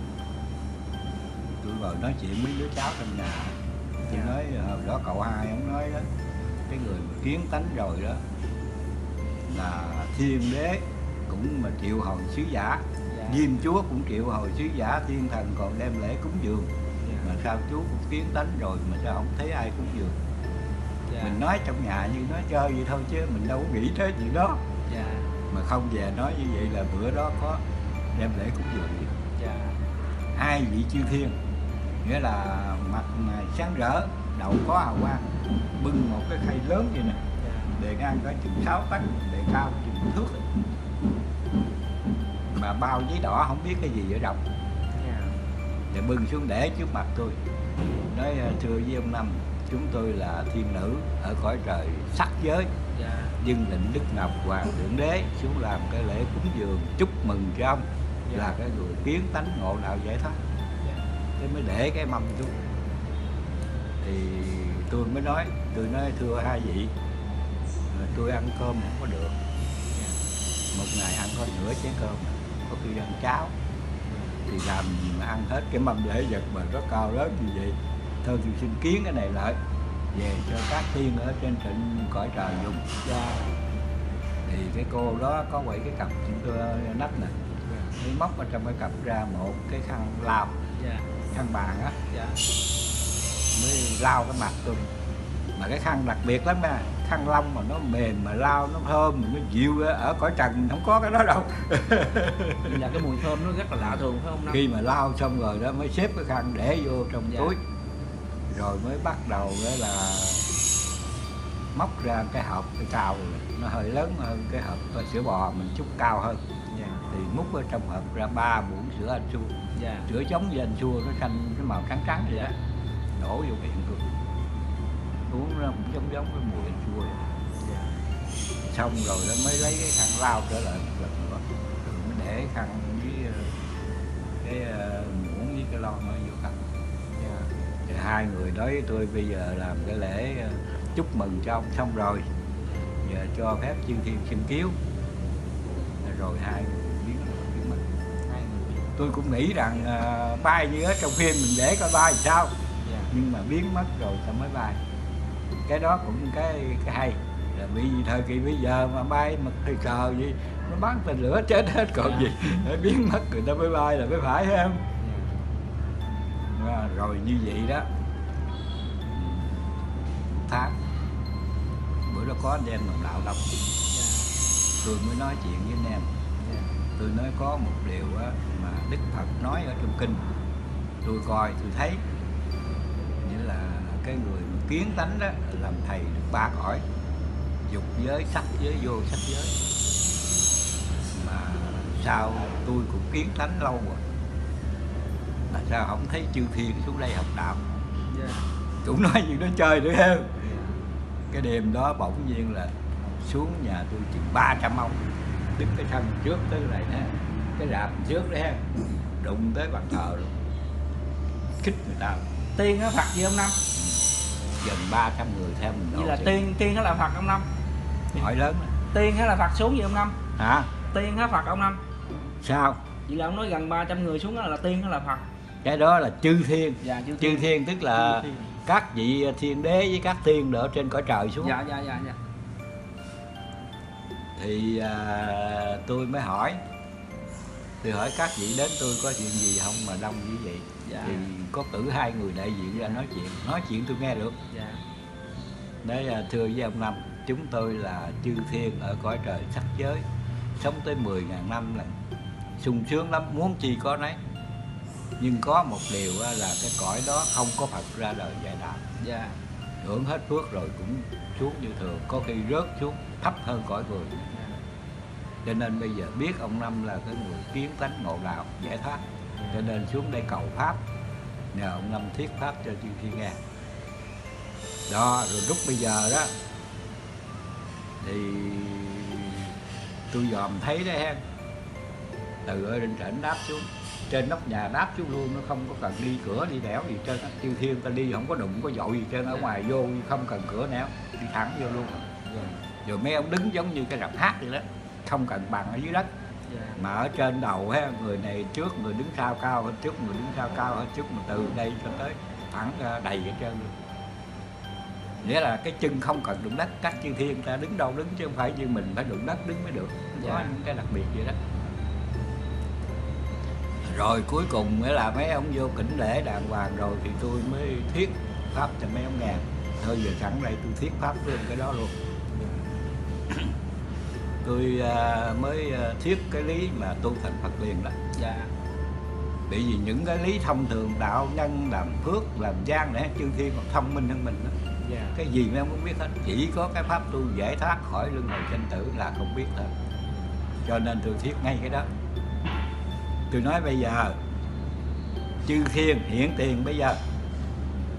Tôi ngồi nói chuyện với đứa cháu trong nhà. Tôi Dạ. nói hồi đó cậu hai ông nói đó cái người mà kiến tánh rồi đó là thiên đế cũng mà triệu hồi sứ giả. Dạ. Diêm chúa cũng triệu hồi sứ giả thiên thần còn đem lễ cúng dường. Mà dạ sao chú cũng kiến tánh rồi mà sao không thấy ai cúng dường? Dạ. Mình nói trong nhà như nói chơi vậy thôi chứ mình đâu có nghĩ tới chuyện đó. Dạ mà không về nói như vậy là bữa đó có đem lễ cúng dường gì? Dạ. Hai vị chư thiên nghĩa là mặt mày sáng rỡ đầu có hào quang bưng một cái khay lớn vậy nè. Dạ. Bề ngang có chừng 6 tấc bề cao chừng thước. Mà bao giấy đỏ không biết cái gì ở trong dạ. Thì bưng xuống để trước mặt tôi. Nói "Ờ, thưa với ông năm chúng tôi là thiên nữ ở cõi trời sắc giới. Dạ dân định đức ngọc hoàng thượng đế xuống làm cái lễ cúng dường chúc mừng cho ông Dạ. là cái người kiến tánh ngộ đạo giải thoát. Dạ. Thế mới để cái mâm xuống. Thì tôi mới nói tôi nói thưa hai vị ờ, tôi ăn cơm không có được. Dạ. Một ngày ăn có nửa chén cơm có khi ăn cháo. Thì làm gì mà ăn hết cái mâm lễ vật mà rất cao lớn như vậy? Thôi tôi xin kiến cái này lại về cho các tiên ở trên trịnh cõi trời dùng. Dạ thì cái cô đó có quậy cái cặp chúng tôi nách nè. Dạ mới móc ở trong cái cặp ra một cái khăn lau. Dạ. Khăn bàn á. Dạ. Mới lau cái mặt tôi. Mà cái khăn đặc biệt lắm nha. Khăn lông mà nó mềm mà lao nó thơm nó dịu ở cõi trần không có cái đó đâu. Là cái mùi thơm nó rất là lạ thường phải không khi mà lao xong rồi đó mới xếp cái khăn để vô trong Dạ. túi rồi mới bắt đầu đó là móc ra cái hộp cái cao rồi. nó hơi lớn hơn cái hộp sữa bò mình chút cao hơn. Dạ. Thì múc ở trong hộp ra ba muỗng sữa anh xua. Dạ. Sữa giống như anh xua nó xanh cái màu trắng trắng vậy đó đổ vô miệng luôn. Uống ra cũng giống giống cái mùi anh xua vậy. dạ. Xong rồi nó mới lấy cái khăn lao trở lại một lần nữa. Rồi mới để khăn với ờ, cái ờ, muỗng với cái lon dạ thì hai người nói với tôi bây giờ làm cái lễ ờ, chúc mừng cho ông xong rồi. Giờ cho phép chư thiên xin cứu rồi hai người biến mất. Hai người tôi cũng nghĩ rằng ờ, bay như ở trong phim mình để coi bay sao. Dạ. Nhưng mà biến mất rồi sao mới bay. Cái đó cũng cái cái hay. Là vì thời kỳ bây giờ mà bay mà thời cờ gì nó bắn tên lửa chết hết còn Dạ. gì Để biến mất người ta mới bay là mới phải À, rồi như vậy đó. Tháng. Bữa đó có anh em đồng đạo đông tôi mới nói chuyện với anh em. Dạ. Tôi nói có một điều mà đức phật nói ở trong kinh. Tôi coi tôi thấy. Như là cái người mà kiến tánh đó làm thầy được ba cõi. Dục giới sắc giới vô sắc giới. Mà sao tôi cũng kiến tánh lâu rồi mà sao không thấy chư thiên xuống đây học đạo? Dạ. Cũng nói gì nó chơi nữa dạ cái đêm đó bỗng nhiên là xuống nhà tôi chừng 300 ông đứng cái thân trước tới này nè cái rạp trước đấy đụng tới bàn thờ luôn. Khích người ta. Tiên á phật gì ông năm? Gần 300 người theo mình đồ là thì tiên tiên á là phật ông năm. Hỏi lớn đó. tiên á là phật xuống gì ông năm? Hả? Tiên á phật ông năm. Sao? Vậy là ông nói gần 300 người xuống đó là tiên á là phật cái đó là chư thiên. Dạ chư chư thiên. tức là thiên. các vị thiên đế với các thiên ở trên cõi trời xuống. Dạ dạ dạ dạ. Thì à, tôi mới hỏi. Tôi hỏi các vị đến tôi có chuyện gì không mà đông như vậy? Dạ. thì có cử hai người đại diện ra nói chuyện. Nói chuyện tôi nghe được. Dạ. Đấy là thưa với ông năm chúng tôi là chư thiên ở cõi trời sắc giới. Sống tới 10.000 năm là sung sướng lắm. Muốn chi có nấy nhưng có một điều là cái cõi đó không có Phật ra đời dạy đạo dạ hưởng hết phước rồi cũng xuống như thường. Có khi rớt xuống, thấp hơn cõi người. Cho nên bây giờ biết ông năm là cái người kiến tánh ngộ đạo, giải thoát. Cho nên xuống đây cầu pháp. Nhờ ông năm thiết pháp cho chư thiên nghe. Đó, rồi lúc bây giờ đó, thì tôi dòm thấy đấy ha. Từ ở trên trển đáp xuống trên nóc nhà đáp xuống luôn nó không có cần đi cửa đi đẻo gì trên chư thiên ta đi không có đụng có dội gì trên ở ngoài vô không cần cửa nẻo đi thẳng vô luôn. Dạ. Rồi mấy ông đứng giống như cái rạp hát vậy đó không cần bằng ở dưới đất. Dạ. Mà ở trên đầu ha người này trước người đứng sau cao hơn trước người đứng sau cao hơn trước mà từ đây cho tới thẳng đầy ở trơn luôn. Nghĩa là cái chân không cần đụng đất các chư thiên ta đứng đâu đứng chứ không phải như mình phải đụng đất đứng mới được. Có Dạ. những cái đặc biệt vậy đó rồi cuối cùng nghĩa là mấy ông vô kính lễ đàng hoàng rồi thì tôi mới thuyết pháp cho mấy ông nghe thôi giờ sẵn đây tôi thuyết pháp luôn cái đó luôn. Tôi à, mới à, thuyết cái lý mà tu thành Phật liền đó. Dạ. Bởi vì những cái lý thông thường đạo nhân làm phước làm gian để chư thiên còn thông minh hơn mình đó. dạ. Cái gì mấy ông cũng biết hết. Chỉ có cái pháp tu giải thoát khỏi luân hồi sinh tử là không biết thôi. Cho nên tôi thuyết ngay cái đó tôi nói bây giờ, chư thiên hiện tiền bây giờ,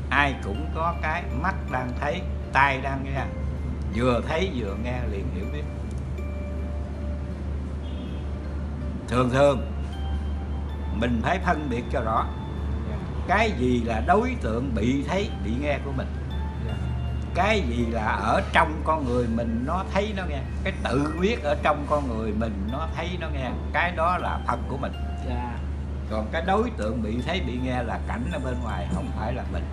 ai cũng có cái mắt đang thấy, tai đang nghe. Vừa thấy vừa nghe liền hiểu biết. Thường thường, mình phải phân biệt cho rõ cái gì là đối tượng bị thấy, bị nghe của mình. Cái gì là ở trong con người mình nó thấy, nó nghe. Cái tự biết ở trong con người mình nó thấy, nó nghe. Cái đó là phật của mình dạ. Còn cái đối tượng bị thấy bị nghe là cảnh ở bên ngoài, không phải là mình.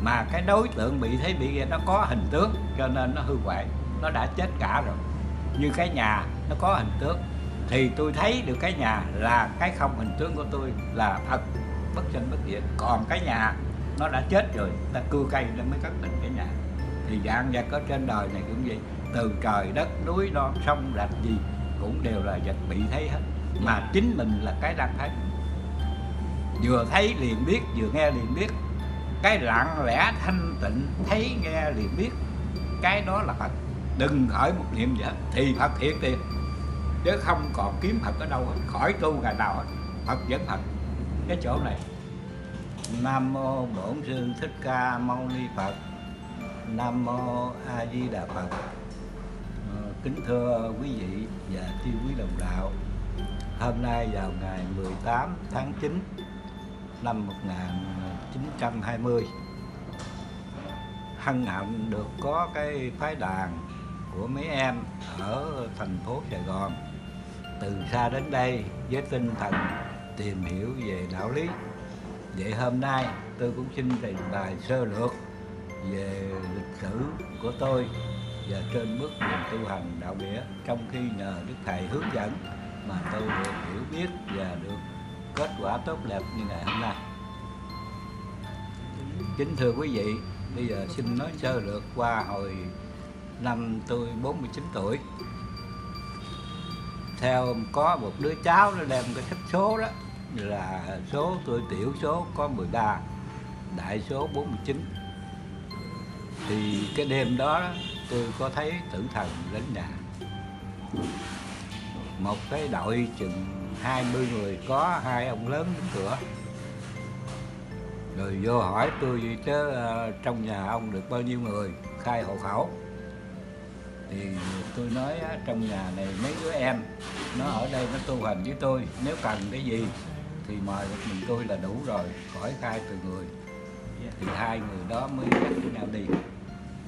Mà cái đối tượng bị thấy bị nghe nó có hình tướng cho nên nó hư hoại, nó đã chết cả rồi. Như cái nhà, nó có hình tướng thì tôi thấy được cái nhà là cái không hình tướng của tôi là thật, bất sinh bất diệt còn cái nhà, nó đã chết rồi, ta cưa cây nó mới cất định cái nhà. Thì dạng vật ở trên đời này cũng vậy, từ trời đất, núi non, sông, rạch gì cũng đều là vật bị thấy hết mà chính mình là cái đang thấy. Vừa thấy liền biết, vừa nghe liền biết. Cái lặng lẽ, thanh tịnh, thấy, nghe, liền biết. Cái đó là Phật. Đừng khởi một niệm gì hết thì Phật hiện tiền. Chứ không còn kiếm Phật ở đâu hết, khỏi tu ngày nào hết. Phật vẫn Phật. Cái chỗ này. Nam mô Bổn Sư Thích Ca Mâu Ni Phật. Nam mô A Di Đà Phật. Ờ, kính thưa quý vị và chư quý đồng đạo. Hôm nay vào ngày 18 tháng 9 năm 1920 hân hạnh được có cái phái đàn của mấy em ở thành phố Sài Gòn từ xa đến đây với tinh thần tìm hiểu về đạo lý. Vậy hôm nay tôi cũng xin trình bày sơ lược về lịch sử của tôi và trên bước đường tu hành đạo nghĩa trong khi nhờ đức thầy hướng dẫn mà tôi được hiểu biết và được kết quả tốt đẹp như ngày hôm nay. Kính thưa quý vị, bây giờ xin nói sơ lược qua hồi năm tôi 49 tuổi. Theo có một đứa cháu nó đem cái sách số đó, là số tôi tiểu số có 13 đại số 49 thì cái đêm đó, tôi có thấy tử thần đến nhà một cái đội chừng 20 người có hai ông lớn đứng cửa. Rồi vô hỏi tôi vậy chứ ờ, trong nhà ông được bao nhiêu người? Khai hộ khẩu. Thì tôi nói á, trong nhà này mấy đứa em nó ở đây nó tu hành với tôi nếu cần cái gì thì mời một mình tôi là đủ rồi khỏi khai từ người. Thì hai người đó mới dắt với nhau đi.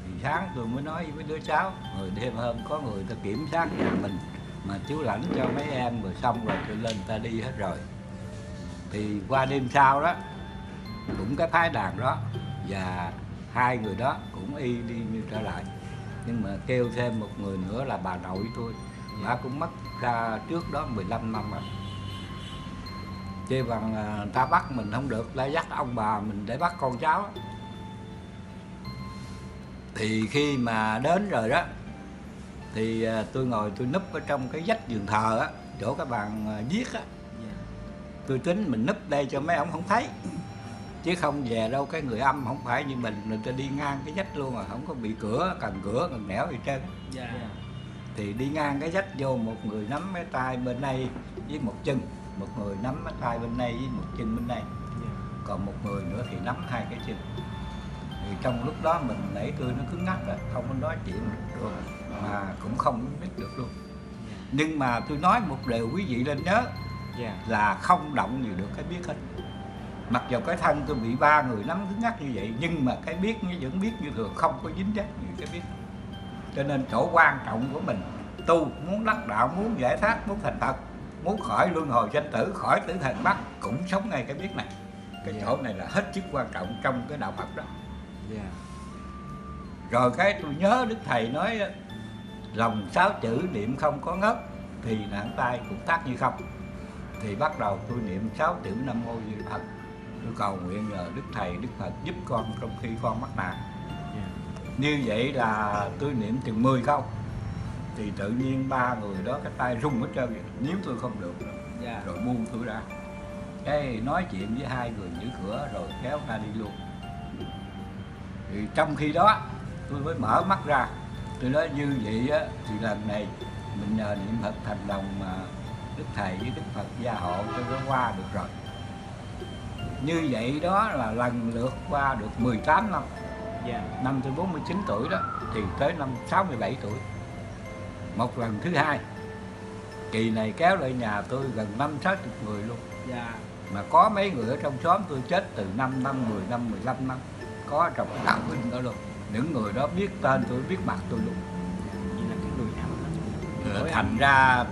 Thì sáng tôi mới nói với đứa cháu rồi đêm hôm có người ta kiểm soát nhà mình mà chú lãnh cho mấy em rồi xong rồi tôi lên ta đi hết rồi. Thì qua đêm sau đó, cũng cái phái đàn đó và hai người đó cũng y đi như trở lại. Nhưng mà kêu thêm một người nữa là bà nội tôi. Bà cũng mất ra trước đó 15 năm rồi. Chê bằng à, ta bắt mình không được lại dắt ông bà mình để bắt con cháu. Thì khi mà đến rồi đó thì à, tôi ngồi tôi núp ở trong cái vách giường thờ á chỗ cái bàn à, viết á. Tôi tính mình núp đây cho mấy ông không thấy. Chứ không về đâu cái người âm không phải như mình người ta đi ngang cái vách luôn à không có bị cửa cần cửa cần nẻo gì trơn. Dạ. Thì đi ngang cái vách vô một người nắm cái tay bên đây với một chân một người nắm cái tay bên đây với một chân bên đây. Còn một người nữa thì nắm hai cái chân. Thì trong lúc đó mình nãy tôi nó cứng ngắc rồi không có nói chuyện được mà cũng không biết được luôn. Nhưng mà tôi nói một điều quý vị nên nhớ dạ. là không động gì được cái biết hết. Mặc dù cái thân tôi bị ba người nắm cứng ngắc như vậy nhưng mà cái biết nó vẫn biết như thường không có dính dắt gì cái biết. Cho nên chỗ quan trọng của mình tu muốn đắc đạo muốn giải thoát muốn thành phật muốn khỏi luân hồi sanh tử khỏi tử thần bắt cũng sống ngay cái biết này. Cái Dạ. chỗ này là hết sức quan trọng trong cái đạo phật đó. Dạ. Rồi cái tôi nhớ đức thầy nói lòng sáu chữ niệm không có ngất thì nặng tay cũng tác như không. Thì bắt đầu tôi niệm sáu chữ nam mô di Đà phật. Tôi cầu nguyện nhờ đức thầy đức phật giúp con trong khi con mắc nạn. Như vậy là tôi niệm chừng 10 câu. Thì tự nhiên ba người đó cái tay rung hết trơn vậy nếu tôi không được. Dạ rồi buông tôi ra. Cái nói chuyện với hai người giữ cửa rồi kéo ra đi luôn. Thì trong khi đó tôi mới mở mắt ra tôi nói như vậy á, thì lần này mình nhờ niệm phật thành đồng mà đức thầy với đức phật gia hộ cho nó qua được rồi. Như vậy đó là lần lượt qua được 18 năm. Dạ. Năm tôi 49 tuổi đó thì tới năm 67 tuổi. Một lần thứ hai kỳ này kéo lại nhà tôi gần năm sáu chục người luôn. Dạ. Mà có mấy người ở trong xóm tôi chết từ 5 năm 10 năm 15 năm có trong đạo binh đó luôn những người đó biết tên tôi biết mặt tôi luôn. Như là cái người mà Ờ, thành ra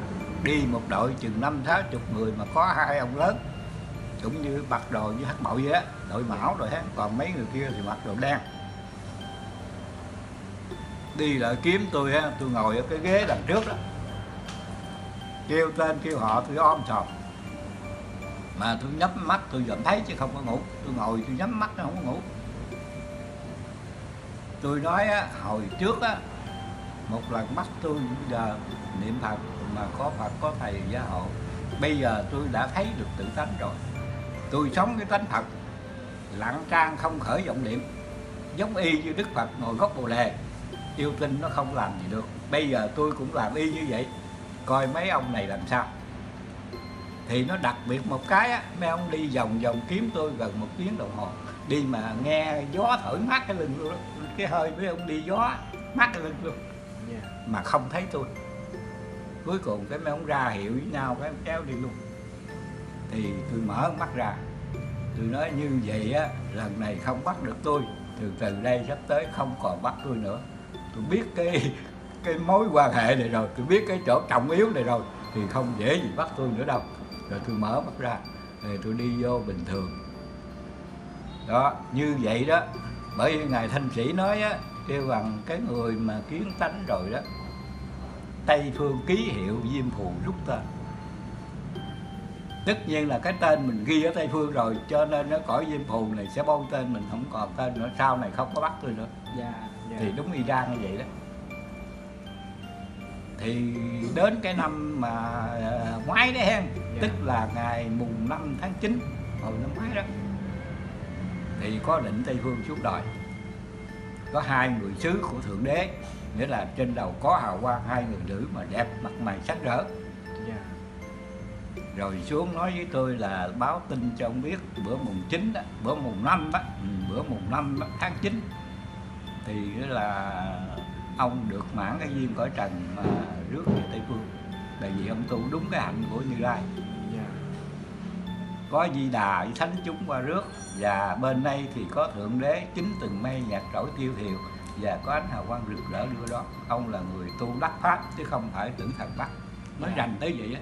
đi một đội chừng năm sáu chục người mà có hai ông lớn cũng như mặc đồ như hắc bội vậy á đội mão rồi hết. Còn mấy người kia thì mặc đồ đen. Đi lại kiếm tôi á tôi ngồi ở cái ghế đằng trước đó. Kêu tên kêu họ tôi om sòm mà tôi nhắm mắt tôi vẫn thấy chứ không có ngủ. Tôi ngồi tôi nhắm mắt nó không có ngủ tôi nói á, hồi trước á một lần mắt tôi giờ niệm phật mà có phật có thầy gia hộ. Bây giờ tôi đã thấy được tự tánh rồi. Tôi sống cái tánh phật lặng trang không khởi vọng niệm. Giống y như đức phật ngồi gốc bồ đề yêu tinh nó không làm gì được. Bây giờ tôi cũng làm y như vậy. Coi mấy ông này làm sao? Thì nó đặc biệt một cái á mấy ông đi vòng vòng kiếm tôi gần một tiếng đồng hồ đi mà nghe gió thổi mát cái lưng luôn. Cái hơi mấy ông đi gió mát cái lưng luôn. Dạ. Mà không thấy tôi. Cuối cùng cái mấy ông ra hiệu với nhau cái kéo đi luôn. Thì tôi mở mắt ra. Tôi nói như vậy á lần này không bắt được tôi. Từ từ đây sắp tới không còn bắt tôi nữa. Tôi biết cái cái mối quan hệ này rồi. Tôi biết cái chỗ trọng yếu này rồi. Thì không dễ gì bắt tôi nữa đâu. Rồi tôi mở mắt ra. Rồi tôi đi vô bình thường đó như vậy đó. Bởi vì ngài thanh sĩ nói á kêu bằng cái người mà kiến tánh rồi đó tây phương ký hiệu diêm phù rút tên. Tất nhiên là cái tên mình ghi ở tây phương rồi cho nên nó cõi diêm phù này sẽ bôi tên mình không còn tên nữa. Sau này không có bắt tôi nữa. Dạ dạ. Thì đúng y chang như vậy đó. Thì đến cái năm mà à, ngoái đấy hen Dạ. tức là ngày mùng 5 tháng 9 hồi năm ngoái đó thì có định tây phương xuống đời. Có hai người sứ của thượng đế nghĩa là trên đầu có hào quang hai người nữ mà đẹp mặt mày sắc rỡ. Dạ. Rồi xuống nói với tôi là báo tin cho ông biết bữa mùng 9 đó, bữa mùng 5 đó, ừ, bữa mùng 5 đó, tháng 9 thì là ông được mãn cái duyên cõi trần mà rước về Tây Phương. Tại vì ông tu đúng cái hạnh của Như Lai có di đà với thánh chúng qua rước. Và bên đây thì có thượng đế chính từng mây nhạc trỗi tiêu thiều và có ánh hào quang rực rỡ đưa đó ông là người tu đắc pháp chứ không phải tử thần bắt. Nói Dạ. rành tới vậy á.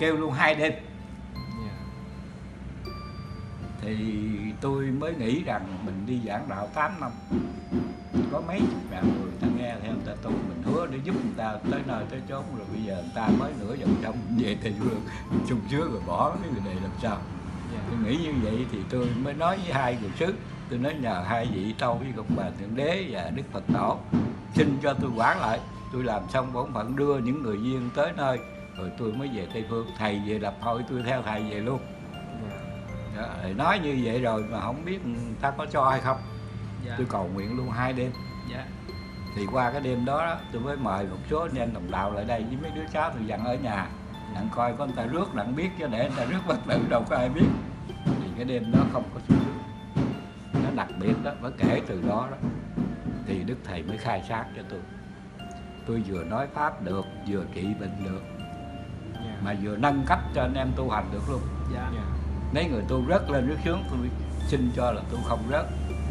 Kêu luôn hai đêm thì tôi mới nghĩ rằng mình đi giảng đạo 8 năm có mấy chục ngàn người ta nghe theo người ta tu. Mình hứa để giúp người ta tới nơi tới chốn rồi bây giờ người ta mới nửa vòng trong về thì phương sung sướng rồi bỏ cái người này làm sao. Dạ. Tôi nghĩ như vậy thì tôi mới nói với hai người sứ tôi nói nhờ hai vị tâu với công bà thượng đế và đức phật tổ xin cho tôi quản lại. Tôi làm xong bổn phận đưa những người duyên tới nơi rồi tôi mới về tây phương. Thầy về lập hội tôi theo thầy về luôn đó, nói như vậy rồi mà không biết người ta có cho hay không? Dạ. Tôi cầu nguyện luôn hai đêm. Dạ. Thì qua cái đêm đó, đó tôi mới mời một số anh em đồng đạo lại đây với mấy đứa cháu tôi dặn ở nhà. Đặng coi có người ta rước đặng biết chứ để người ta rước bất tử đâu có ai biết. Thì cái đêm đó không có sự rước nó đặc biệt đó mới kể từ đó đó. Thì đức thầy mới khai sáng cho tôi. Tôi vừa nói pháp được vừa trị bệnh được. Dạ. Mà vừa nâng cấp cho anh em tu hành được luôn. Dạ. Dạ mấy người tu rớt lên rớt xuống tôi xin cho là tôi không rớt.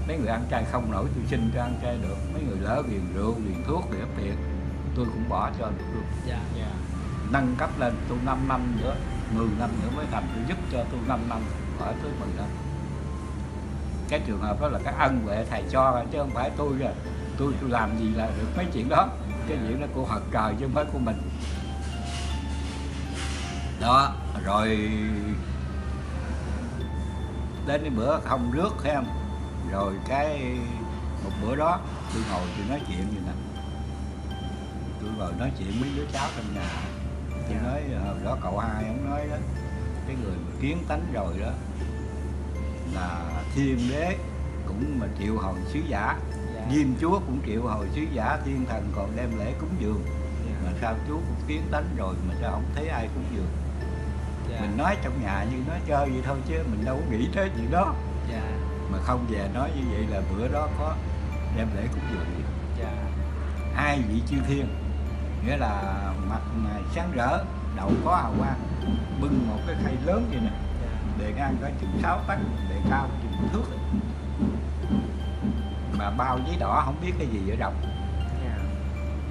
Mấy người ăn chay không nổi tôi xin cho ăn chay được. Mấy người lỡ ghiền rượu ghiền thuốc ghiền tiền tôi cũng bỏ cho được luôn. Dạ dạ. Nâng cấp lên tu 5 năm nữa 10 năm nữa mới thành tôi giúp cho tôi 5 năm khỏi tới 10 năm. Cái trường hợp đó là cái ân huệ thầy cho chứ không phải tôi rồi tôi tôi làm gì là được mấy chuyện đó. Cái chuyện đó của Phật trời chứ không phải của mình. Đó rồi đến cái bữa không rước thấy không? Rồi cái một bữa đó tôi ngồi tôi nói chuyện vậy nè. Tôi ngồi nói chuyện với đứa cháu trong nhà. Tôi Dạ. nói hồi đó cậu hai ông nói đó cái người mà kiến tánh rồi đó là thiên đế cũng mà triệu hồi sứ giả. Dạ. Diêm chúa cũng triệu hồi sứ giả thiên thần còn đem lễ cúng dường. Mà sao chú cũng kiến tánh rồi mà sao không thấy ai cúng dường dạ mình nói trong nhà như nói chơi vậy thôi chứ mình đâu có nghĩ tới chuyện đó. Dạ. Mà không về nói như vậy là bữa đó có đem lễ cúng dường. Dạ. Hai vị chư thiên nghĩa là mặt sáng rỡ đầu có hào quang bưng một cái khay lớn vậy nè. Dạ. Bề ngang có chừng 6 tấc bề cao chừng thước. Mà bao giấy đỏ không biết cái gì ở trong dạ.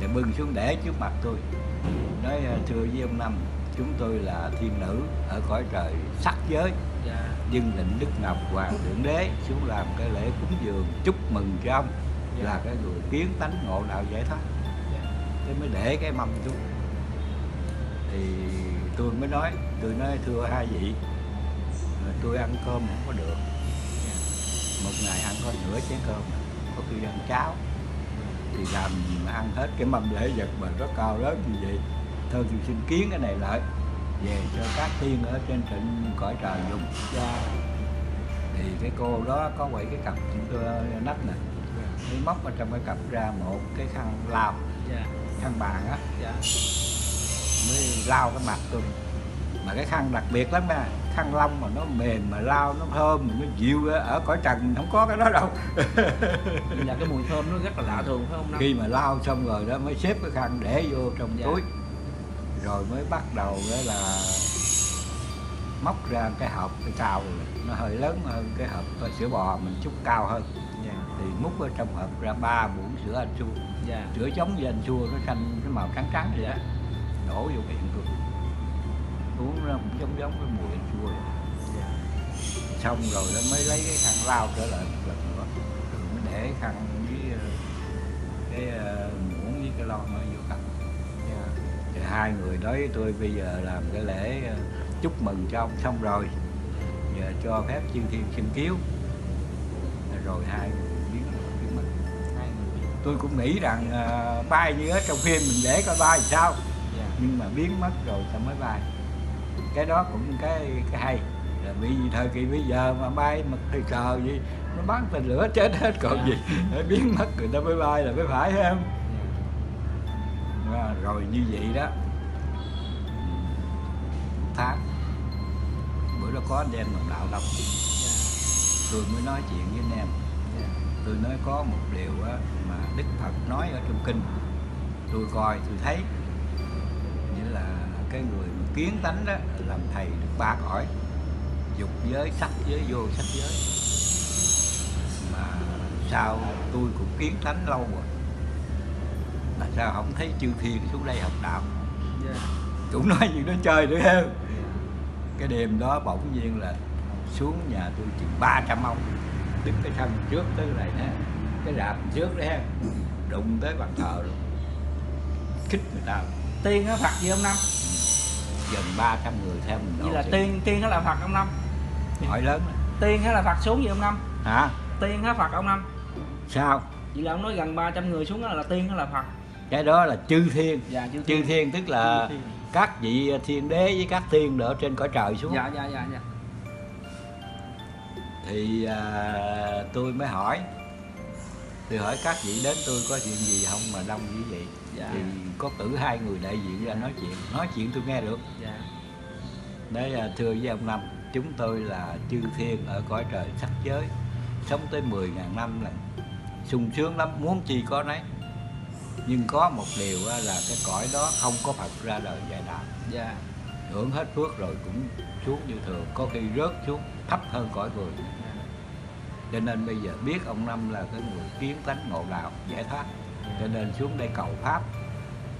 Để bưng xuống để trước mặt tôi. Nói ờ, thưa với ông năm chúng tôi là thiên nữ ở cõi trời sắc giới. Dạ. Dân lệnh đức ngọc hoàng thượng đế xuống làm cái lễ cúng dường chúc mừng cho ông. Là cái người kiến tánh ngộ đạo giải thoát. Dạ. Thế mới để cái mâm xuống. Thì tôi mới nói tôi nói thưa hai vị ờ, tôi ăn cơm không có được. Một ngày ăn có nửa chén cơm có khi ăn cháo. Thì làm gì mà ăn hết cái mâm lễ vật mà rất cao lớn như vậy thôi thì xin kiến cái này lại về cho các tiên ở trên trận cõi trời dùng. Dạ. Thì cái cô đó có quậy cái cặp chúng tôi nách nè. Mới móc ở trong cái cặp ra một cái khăn lau. Dạ. Khăn bàn á. Dạ. Mới lau cái mặt tôi. Mà cái khăn đặc biệt lắm nha. Khăn lông mà nó mềm mà lau nó thơm nó dịu ở cõi trần không có cái đó đâu. Là cái mùi thơm nó rất là lạ thường phải không năm khi mà lau xong rồi đó mới xếp cái khăn để vô trong Dạ. túi rồi mới bắt đầu đó là móc ra cái hộp cái cao nó hơi lớn hơn cái hộp sữa bò mình chút cao hơn. Dạ. Thì múc ở trong hộp ra ba muỗng sữa anh chua. Dạ. Sữa giống với anh chua nó xanh cái màu trắng trắng vậy đó. Đổ vô miệng tôi uống nó cũng giống giống cái mùi anh chua vậy. dạ. Xong rồi nó mới lấy cái khăn lau trở lại một lần nữa. Rồi mới để khăn với ờ, cái hai người nói với tôi bây giờ làm cái lễ ờ, chúc mừng cho ông xong rồi. Giờ cho phép chư thiên xin kiếu. Rồi hai người mất hai người tôi cũng nghĩ rằng ờ, bay như ở trong phim mình để coi bay sao. Dạ. Nhưng mà biến mất rồi sao mới bay cái đó cũng cái cái hay. Là vì thời kỳ bây giờ mà bay mà thời cờ gì nó bắn tên lửa chết hết còn Dạ. gì. Biến mất người ta mới bay là mới phải em à, rồi như vậy đó. Tháng. Bữa đó có anh em đồng đạo đông dạ. Tôi mới nói chuyện với anh em. Dạ. Tôi nói có một điều á, mà đức phật nói ở trong kinh. Tôi coi tôi thấy. Nghĩa là cái người mà kiến tánh đó làm thầy được ba cõi. Dục giới sắc giới vô sắc giới. Mà sao tôi cũng kiến tánh lâu rồi mà sao không thấy chư thiên xuống đây học đạo? Dạ. Cũng nói gì nó chơi nữa ha cái đêm đó bỗng nhiên là xuống nhà tôi chừng 300 ông đứng cái sân trước tới này nè cái rạp trước đấy ha đụng tới bàn thờ luôn. Khích người ta. Tiên á phật gì ông năm? Gần 300 người theo mình vậy là xuống. tiên tiên á là phật ông năm. Hỏi lớn tiên á là phật xuống gì ông năm? Hả? Tiên á phật ông năm. Sao? Vậy là ông nói gần 300 người xuống là tiên á là phật cái đó là chư thiên. Dạ chư chư thiên. tức là thiên. các vị thiên đế với các thiên ở trên cõi trời xuống. Dạ dạ dạ dạ. Thì à, tôi mới hỏi. Tôi hỏi các vị đến tôi có chuyện gì không mà đông như vậy? Dạ. thì có cử hai người đại diện ra nói chuyện. Nói chuyện tôi nghe được. Dạ. Đấy à, thưa với ông năm chúng tôi là chư thiên ở cõi trời sắc giới. Sống tới 10.000 năm là sung sướng lắm. Muốn chi có nấy nhưng có một điều là cái cõi đó không có Phật ra đời dạy đạo dạ. Hưởng hết phước rồi cũng xuống như thường có khi rớt xuống thấp hơn cõi người. Cho nên bây giờ biết ông năm là cái người kiến tánh ngộ đạo giải thoát. Cho nên xuống đây cầu pháp.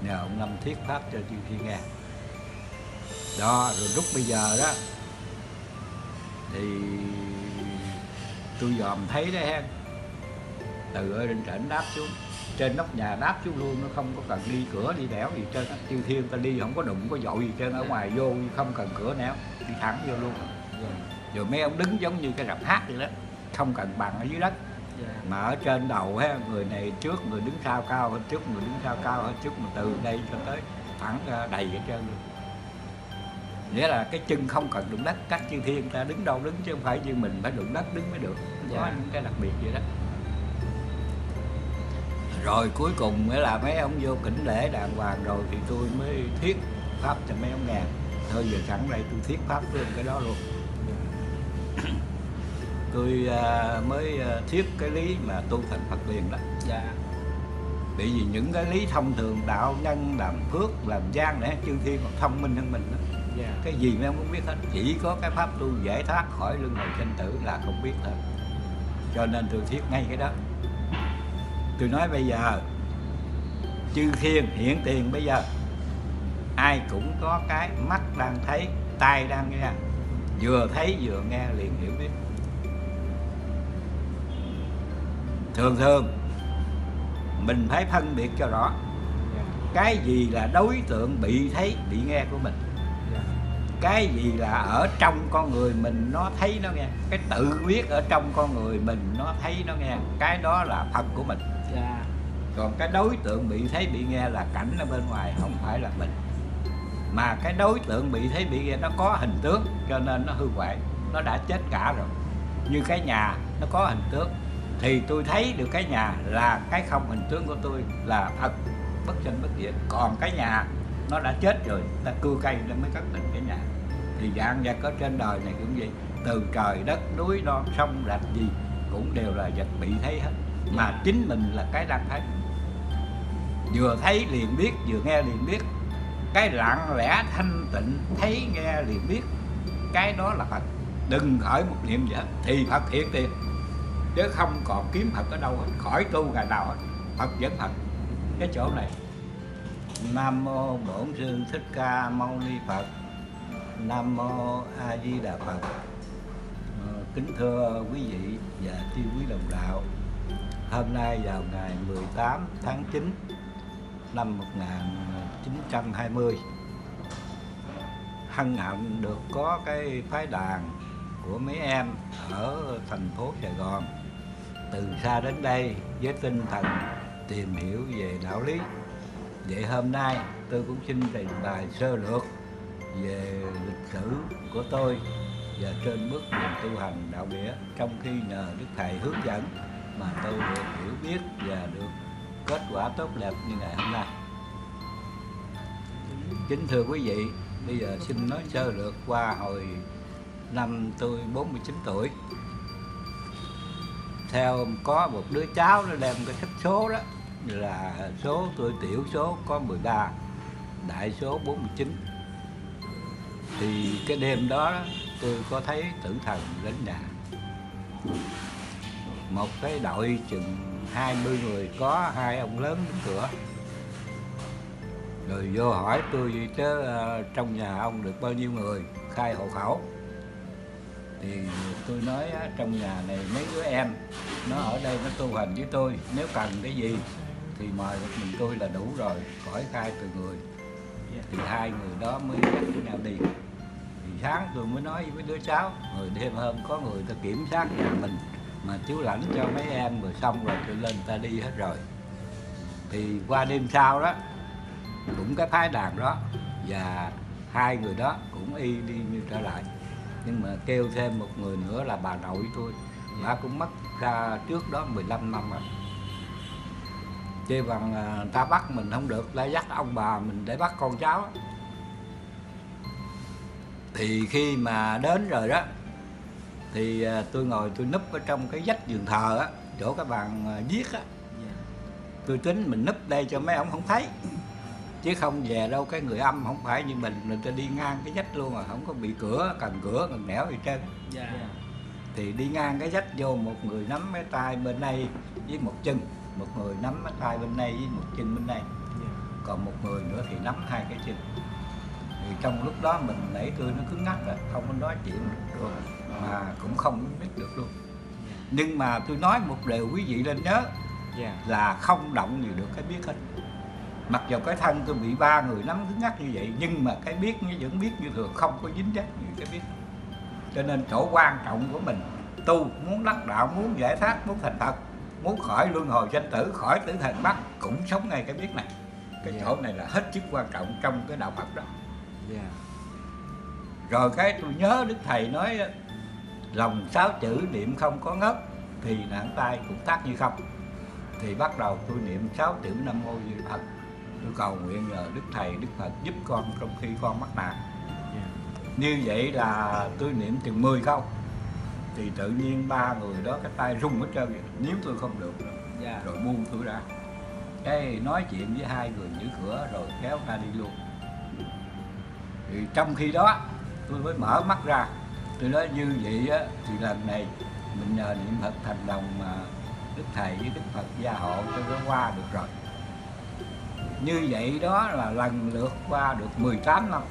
Nhờ ông năm thuyết pháp cho chư thiên nghe đó rồi lúc bây giờ đó thì tôi dòm thấy đấy ha. Từ ở trên trển đáp xuống trên nóc nhà đáp xuống luôn nó không có cần đi cửa đi đẻo gì trên chư thiên ta đi không có đụng có dội gì trên ở ngoài vô không cần cửa nẻo đi thẳng vô luôn. Rồi mấy ông đứng giống như cái rạp hát vậy đó không cần bằng ở dưới đất. Dạ. Mà ở trên đầu ha người này trước người đứng sau cao hơn trước người đứng sau cao hơn trước mà từ đây cho tới thẳng ra đầy hết trơn luôn. Nghĩa là cái chân không cần đụng đất các chư thiên ta đứng đâu đứng chứ không phải như mình phải đụng đất đứng mới được. Có Dạ. những cái đặc biệt vậy đó rồi cuối cùng mới là mấy ông vô kính lễ đàng hoàng rồi thì tôi mới thuyết pháp cho mấy ông nghe thôi giờ sẵn đây tôi thuyết pháp luôn cái đó luôn. Tôi à, mới à, thuyết cái lý mà tu thành Phật liền đó. Dạ. Bởi vì những cái lý thông thường đạo nhân làm phước làm gian để chư thiên còn thông minh hơn mình đó. dạ. Cái gì mấy ông cũng biết hết. Chỉ có cái pháp tu giải thoát khỏi luân hồi sinh tử là không biết thôi. Cho nên tôi thuyết ngay cái đó tôi nói bây giờ, chư thiên hiện tiền bây giờ, ai cũng có cái mắt đang thấy, tai đang nghe, vừa thấy vừa nghe liền hiểu biết. Thường thường, mình phải phân biệt cho rõ cái gì là đối tượng bị thấy, bị nghe của mình. Cái gì là ở trong con người mình nó thấy nó nghe. Cái tự biết ở trong con người mình nó thấy nó nghe. Cái đó là phật của mình dạ. Còn cái đối tượng bị thấy bị nghe là cảnh ở bên ngoài không phải là mình. Mà cái đối tượng bị thấy bị nghe nó có hình tướng cho nên nó hư hoại, nó đã chết cả rồi. Như cái nhà, nó có hình tướng thì tôi thấy được cái nhà là cái không hình tướng của tôi là thật, bất chân bất diệt còn cái nhà, nó đã chết rồi, ta cưa cây nó mới cất định cái nhà. Thì dạng vật ở trên đời này cũng vậy, từ trời đất núi non sông rạch gì cũng đều là vật bị thấy hết mà chính mình là cái đang thấy. Vừa thấy liền biết, vừa nghe liền biết. Cái lặng lẽ thanh tịnh, thấy nghe liền biết. Cái đó là phật. Đừng khởi một niệm gì hết. Thì phật hiện tiền chứ không còn kiếm phật ở đâu hết. Khỏi tu ngày nào hết. Phật vẫn phật. Cái chỗ này. Nam mô bổn sư thích ca mâu ni phật. Nam mô a di đà phật. Ờ, kính thưa quý vị và chư quý đồng đạo hôm nay vào ngày 18 tháng 9 năm 1920 hân hạnh được có cái phái đàn của mấy em ở thành phố Sài Gòn. Từ xa đến đây với tinh thần tìm hiểu về đạo lý. Vậy hôm nay tôi cũng xin trình bày sơ lược về lịch sử của tôi và trên bước đường tu hành đạo nghĩa trong khi nhờ đức thầy hướng dẫn mà tôi được hiểu biết và được kết quả tốt đẹp như ngày hôm nay. Kính thưa quý vị bây giờ xin nói sơ lược qua hồi năm tôi 49 tuổi. Theo có một đứa cháu nó đem cái sách số đó là số tôi tiểu số có 13 đại số 49 thì cái đêm đó, đó tôi có thấy tử thần đến nhà một cái đội chừng 20 người có hai ông lớn đứng cửa. Rồi vô hỏi tôi vậy chứ ờ, trong nhà ông được bao nhiêu người? Khai hộ khẩu. Thì tôi nói trong nhà này mấy đứa em, nó ở đây nó tu hành với tôi, nếu cần cái gì thì mời một mình tôi là đủ rồi, khỏi khai từ người. Thì hai người đó mới dắt với nhau đi. Thì sáng tôi mới nói với đứa cháu, rồi đêm hôm có người ta kiểm soát nhà mình mà chú lãnh cho mấy em rồi xong rồi tôi lên ta đi hết rồi. Thì qua đêm sau đó, cũng cái phái đàn đó và hai người đó cũng y đi như trở lại. Nhưng mà kêu thêm một người nữa là bà nội tôi. Bà cũng mất ra trước đó 15 năm rồi. Chê bằng à, ta bắt mình không được lại dắt ông bà mình để bắt con cháu. Thì khi mà đến rồi đó thì à, tôi ngồi tôi núp ở trong cái vách giường thờ á chỗ cái bàn à, viết á. Tôi tính mình núp đây cho mấy ông không thấy. Chứ không về đâu cái người âm không phải như mình người ta đi ngang cái vách luôn à không có bị cửa cần cửa cần nẻo gì trơn. Dạ. Thì đi ngang cái vách vô một người nắm cái tay bên đây với một chân một người nắm cái tay bên đây với một chân bên đây. Còn một người nữa thì nắm hai cái chân. Thì trong lúc đó mình nãy tôi nó cứng ngắc rồi không có nói chuyện được. luôn mà cũng không biết được luôn. Nhưng mà tôi nói một điều quý vị nên nhớ dạ. là không động gì được cái biết hết. Mặc dù cái thân tôi bị ba người nắm cứng ngắc như vậy nhưng mà cái biết nó vẫn biết như thường không có dính dắt như cái biết. Cho nên chỗ quan trọng của mình tu muốn đắc đạo muốn giải thoát muốn thành phật muốn khỏi luân hồi sanh tử khỏi tử thần bắt cũng sống ngay cái biết này. Cái Dạ. chỗ này là hết sức quan trọng trong cái đạo phật đó. Dạ. Rồi cái tôi nhớ đức thầy nói lòng sáu chữ niệm không có ngất thì nặng tay cũng tác như không. Thì bắt đầu tôi niệm sáu chữ nam mô di Đà phật. Tôi cầu nguyện nhờ đức thầy đức phật giúp con trong khi con mắc nạn. Như vậy là tôi niệm chừng 10 câu. Thì tự nhiên ba người đó cái tay rung hết trơn vậy nếu tôi không được rồi buông tôi ra. Cái nói chuyện với hai người giữ cửa rồi kéo ra đi luôn. Thì trong khi đó tôi mới mở mắt ra tôi nói như vậy á thì lần này mình nhờ niệm phật thành đồng mà đức thầy với đức phật gia hộ cho nó qua được rồi. Như vậy đó là lần lượt qua được 18 năm.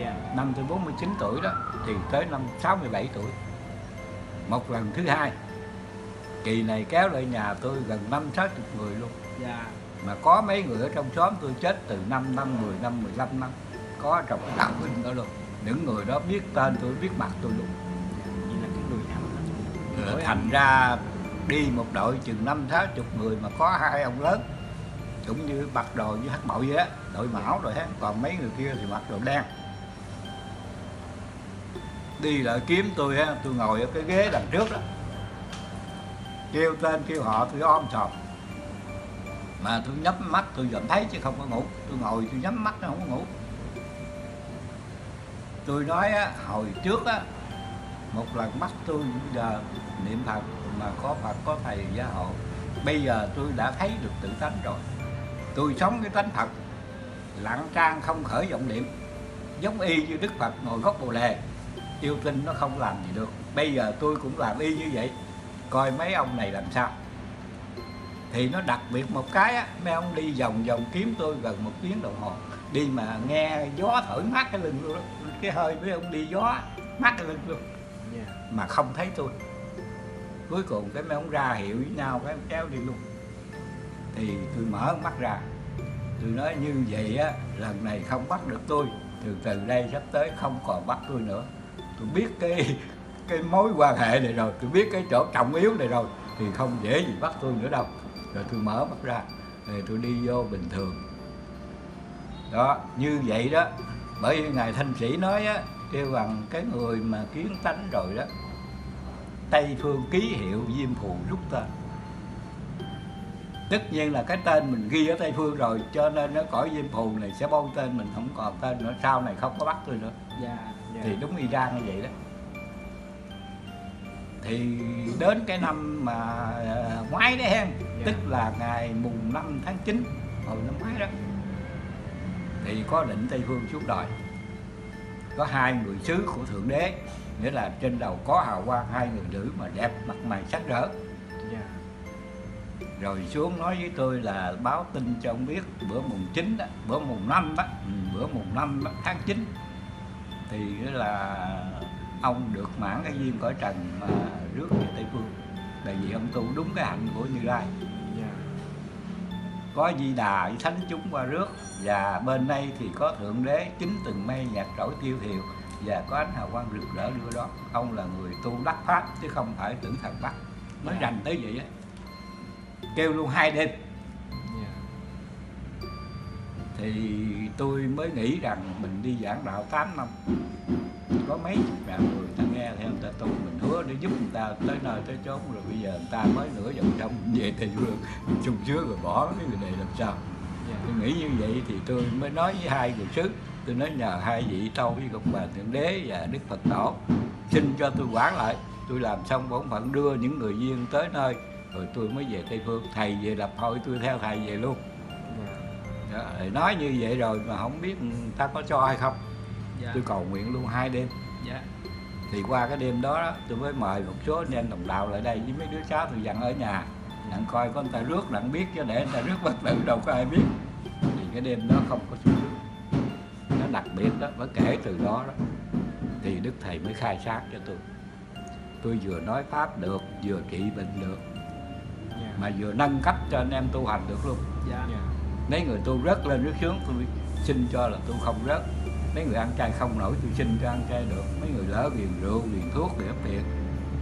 Dạ. Năm tôi 49 tuổi đó thì tới năm 67 tuổi. Một lần thứ hai kỳ này kéo lại nhà tôi gần năm sáu chục người luôn. Dạ. Mà có mấy người ở trong xóm tôi chết từ 5 năm 10 năm 15 năm. Có trong đạo huynh đó luôn những người đó biết tên tôi biết mặt tôi luôn. Như là cái người ám Ờ, thành ra đi một đội chừng năm sáu chục người mà có hai ông lớn cũng như mặc đồ như hắc bội vậy á đội mão rồi hết. Còn mấy người kia thì mặc đồ đen. Đi lại kiếm tôi á tôi ngồi ở cái ghế đằng trước đó. Kêu tên kêu họ tôi om sòm. Mà tôi nhắm mắt tôi vẫn thấy chứ không có ngủ. Tôi ngồi tôi nhắm mắt nó không có ngủ tôi nói á, hồi trước á, một lần bắt tôi giờ niệm phật mà có phật, có thầy gia hộ. Bây giờ tôi đã thấy được tự tánh rồi. Tôi sống cái tánh phật, lặng trang không khởi vọng niệm. Giống y như đức phật ngồi gốc bồ đề, yêu tinh nó không làm gì được. Bây giờ tôi cũng làm y như vậy. Coi mấy ông này làm sao? Thì nó đặc biệt một cái á, mấy ông đi vòng vòng kiếm tôi gần một tiếng đồng hồ. Đi mà nghe gió thổi mát cái lưng luôn đó cái hơi mấy ông đi gió mát lưng luôn. Dạ. Mà không thấy tôi. Cuối cùng cái mấy ông ra hiệu với nhau cái kéo đi luôn. Thì tôi mở mắt ra. Tôi nói như vậy á lần này không bắt được tôi. Từ từ đây sắp tới không còn bắt tôi nữa. Tôi biết cái cái mối quan hệ này rồi. Tôi biết cái chỗ trọng yếu này rồi. Thì không dễ gì bắt tôi nữa đâu. Rồi tôi mở mắt ra. Rồi tôi đi vô bình thường. Đó như vậy đó bởi vì ngài thanh sĩ nói á kêu bằng cái người mà kiến tánh rồi đó tây phương ký hiệu diêm phù rút tên. Tất nhiên là cái tên mình ghi ở tây phương rồi cho nên nó cõi diêm phù này sẽ bôi tên mình không còn tên nữa sau này không có bắt tôi nữa. Dạ dạ. Thì đúng y ra như vậy đó. Thì đến cái năm mà à, ngoái đấy hen tức là ngày mùng 5 tháng 9 hồi năm ngoái đó thì có định tây phương xuống đời. Có hai người sứ của thượng đế nghĩa là trên đầu có hào quang hai người nữ mà đẹp mặt mày sắc rỡ. Dạ. Rồi xuống nói với tôi là báo tin cho ông biết bữa mùng 9 đó bữa mùng 5 đó ừ, bữa mùng 5 đó, tháng 9 thì là ông được mãn cái duyên cõi trần mà rước về tây phương. Tại vì ông tu đúng cái hạnh của như lai có di đà với thánh chúng qua rước. Và bên đây thì có thượng đế chính từng mây nhạc trỗi tiêu thiều và có ánh hào quang rực rỡ đưa đó ông là người tu đắc pháp chứ không phải tử thần bắt. Nói Dạ. rành tới vậy á. Kêu luôn hai đêm thì tôi mới nghĩ rằng mình đi giảng đạo 8 năm có mấy chục ngàn người ta nghe theo người ta tu mình hứa để giúp người ta tới nơi tới chốn rồi bây giờ người ta mới nửa dòng sông về tây phương sung sướng rồi bỏ cái người này làm sao. Dạ. Tôi nghĩ như vậy thì tôi mới nói với hai người sứ tôi nói nhờ hai vị tâu với cục bà thượng đế và đức phật tổ xin cho tôi quản lại. Tôi làm xong bổn phận đưa những người duyên tới nơi rồi tôi mới về tây phương thầy về lập hội tôi theo thầy về luôn Đó, nói như vậy rồi mà không biết người ta có cho hay không? Dạ. Tôi cầu nguyện luôn hai đêm. Dạ. Thì qua cái đêm đó, đó tôi mới mời một số anh em đồng đạo lại đây với mấy đứa cháu tôi dặn ở nhà. Đặng coi có người ta rước đặng biết chứ để người ta rước bất tử đâu có ai biết. Thì cái đêm đó không có xuống rước nó đặc biệt đó mới kể từ đó đó thì đức thầy mới khai sáng cho tôi. Tôi vừa nói pháp được vừa trị bệnh được. Dạ. Mà vừa nâng cấp cho anh em tu hành được luôn. Dạ mấy người tu rớt lên rớt xuống tôi xin cho là tôi không rớt. Mấy người ăn chay không nổi tôi xin cho ăn chay được. Mấy người lỡ ghiền rượu ghiền thuốc ghiền ấp thiệt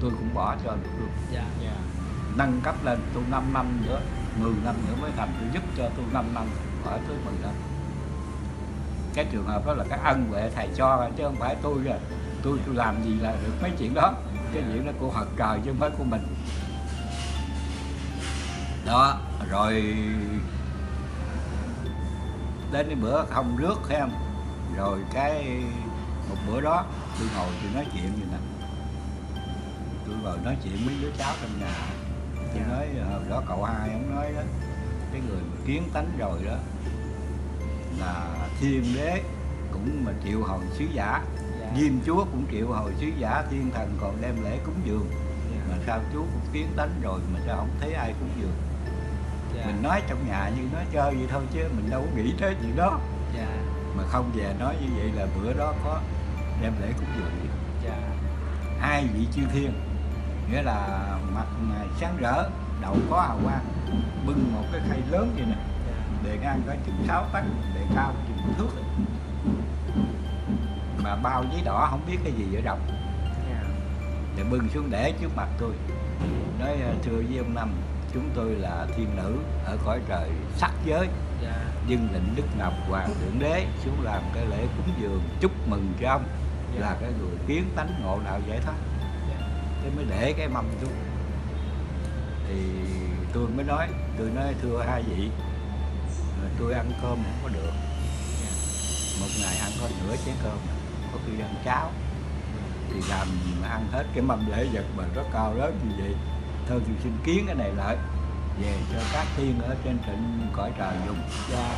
tôi cũng bỏ cho được luôn. Dạ dạ. Nâng cấp lên tu 5 năm nữa 10 năm nữa mới thành tôi giúp cho tu 5 năm khỏi tới 10 năm. Cái trường hợp đó là cái ân huệ thầy cho chứ không phải tôi rồi tôi tôi làm gì là được mấy chuyện đó. Cái chuyện đó của Phật trời chứ không phải của mình. Đó rồi đến cái bữa không rước thấy không? Rồi cái một bữa đó tôi ngồi tôi nói chuyện vậy nè. Tôi ngồi nói chuyện với đứa cháu trong nhà. Tôi Dạ. nói hồi đó cậu hai ông nói đó cái người mà kiến tánh rồi đó là thiên đế cũng mà triệu hồi sứ giả. Dạ. Diêm chúa cũng triệu hồi sứ giả thiên thần còn đem lễ cúng dường. Mà dạ sao chúa cũng kiến tánh rồi mà sao không thấy ai cúng dường dạ. Mình nói trong nhà như nói chơi vậy thôi chứ mình đâu có nghĩ tới chuyện đó. Dạ. Mà không về nói như vậy là bữa đó có đem lễ cúng dường. Dạ. Hai vị chư thiên nghĩa là mặt sáng rỡ đầu có hào quang bưng một cái khay lớn vậy nè. Bề ngang có chừng 6 tấc bề cao chừng thước. Mà bao giấy đỏ không biết cái gì ở đâu. Dạ. Thì bưng xuống để trước mặt tôi. Nói thưa với ông năm chúng tôi là thiên nữ ở cõi trời sắc giới. Dạ. Dân lệnh đức ngọc hoàng thượng đế xuống làm cái lễ cúng dường chúc mừng cho ông. Dạ. là cái người kiến tánh ngộ đạo giải thoát. Dạ. Thế mới để cái mâm xuống. Thì tôi mới nói tôi nói thưa hai vị tôi ăn cơm không có được. Dạ. Một ngày ăn có nửa chén cơm có khi ăn cháo. Thì làm gì mà ăn hết cái mâm lễ vật mà rất cao lớn như vậy thôi tôi xin kiến cái này lại về cho các tiên ở trên trịnh cõi trời dùng dạ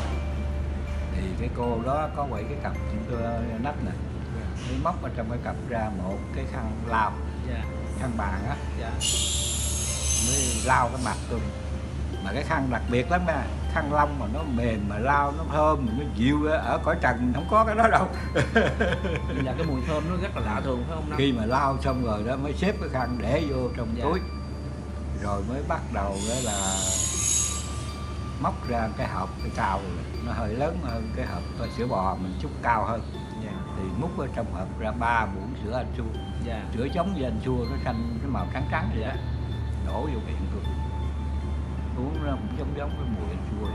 thì cái cô đó có quậy cái cặp chúng tôi nắp nè. Mới móc ở trong cái cặp ra một cái khăn lau. Dạ. Khăn bàn á. Dạ. Mới lau cái mặt tôi. Mà cái khăn đặc biệt lắm nha khăn lông mà nó mềm mà lau nó thơm nó dịu ở cõi trần không có cái đó đâu. Dạ cái mùi thơm nó rất là lạ thường phải không năm khi mà lau xong rồi đó mới xếp cái khăn để vô trong Dạ. túi rồi mới bắt đầu là móc ra cái hộp cái cao. Nó hơi lớn hơn cái hộp có sữa bò mình chút cao hơn. Dạ. Thì múc ở trong hộp ra ba muỗng sữa anh chua. Dạ. Sữa giống như anh chua nó xanh cái màu trắng trắng vậy đó đổ vô miệng tôi uống nó cũng giống giống cái mùi anh chua. Vậy.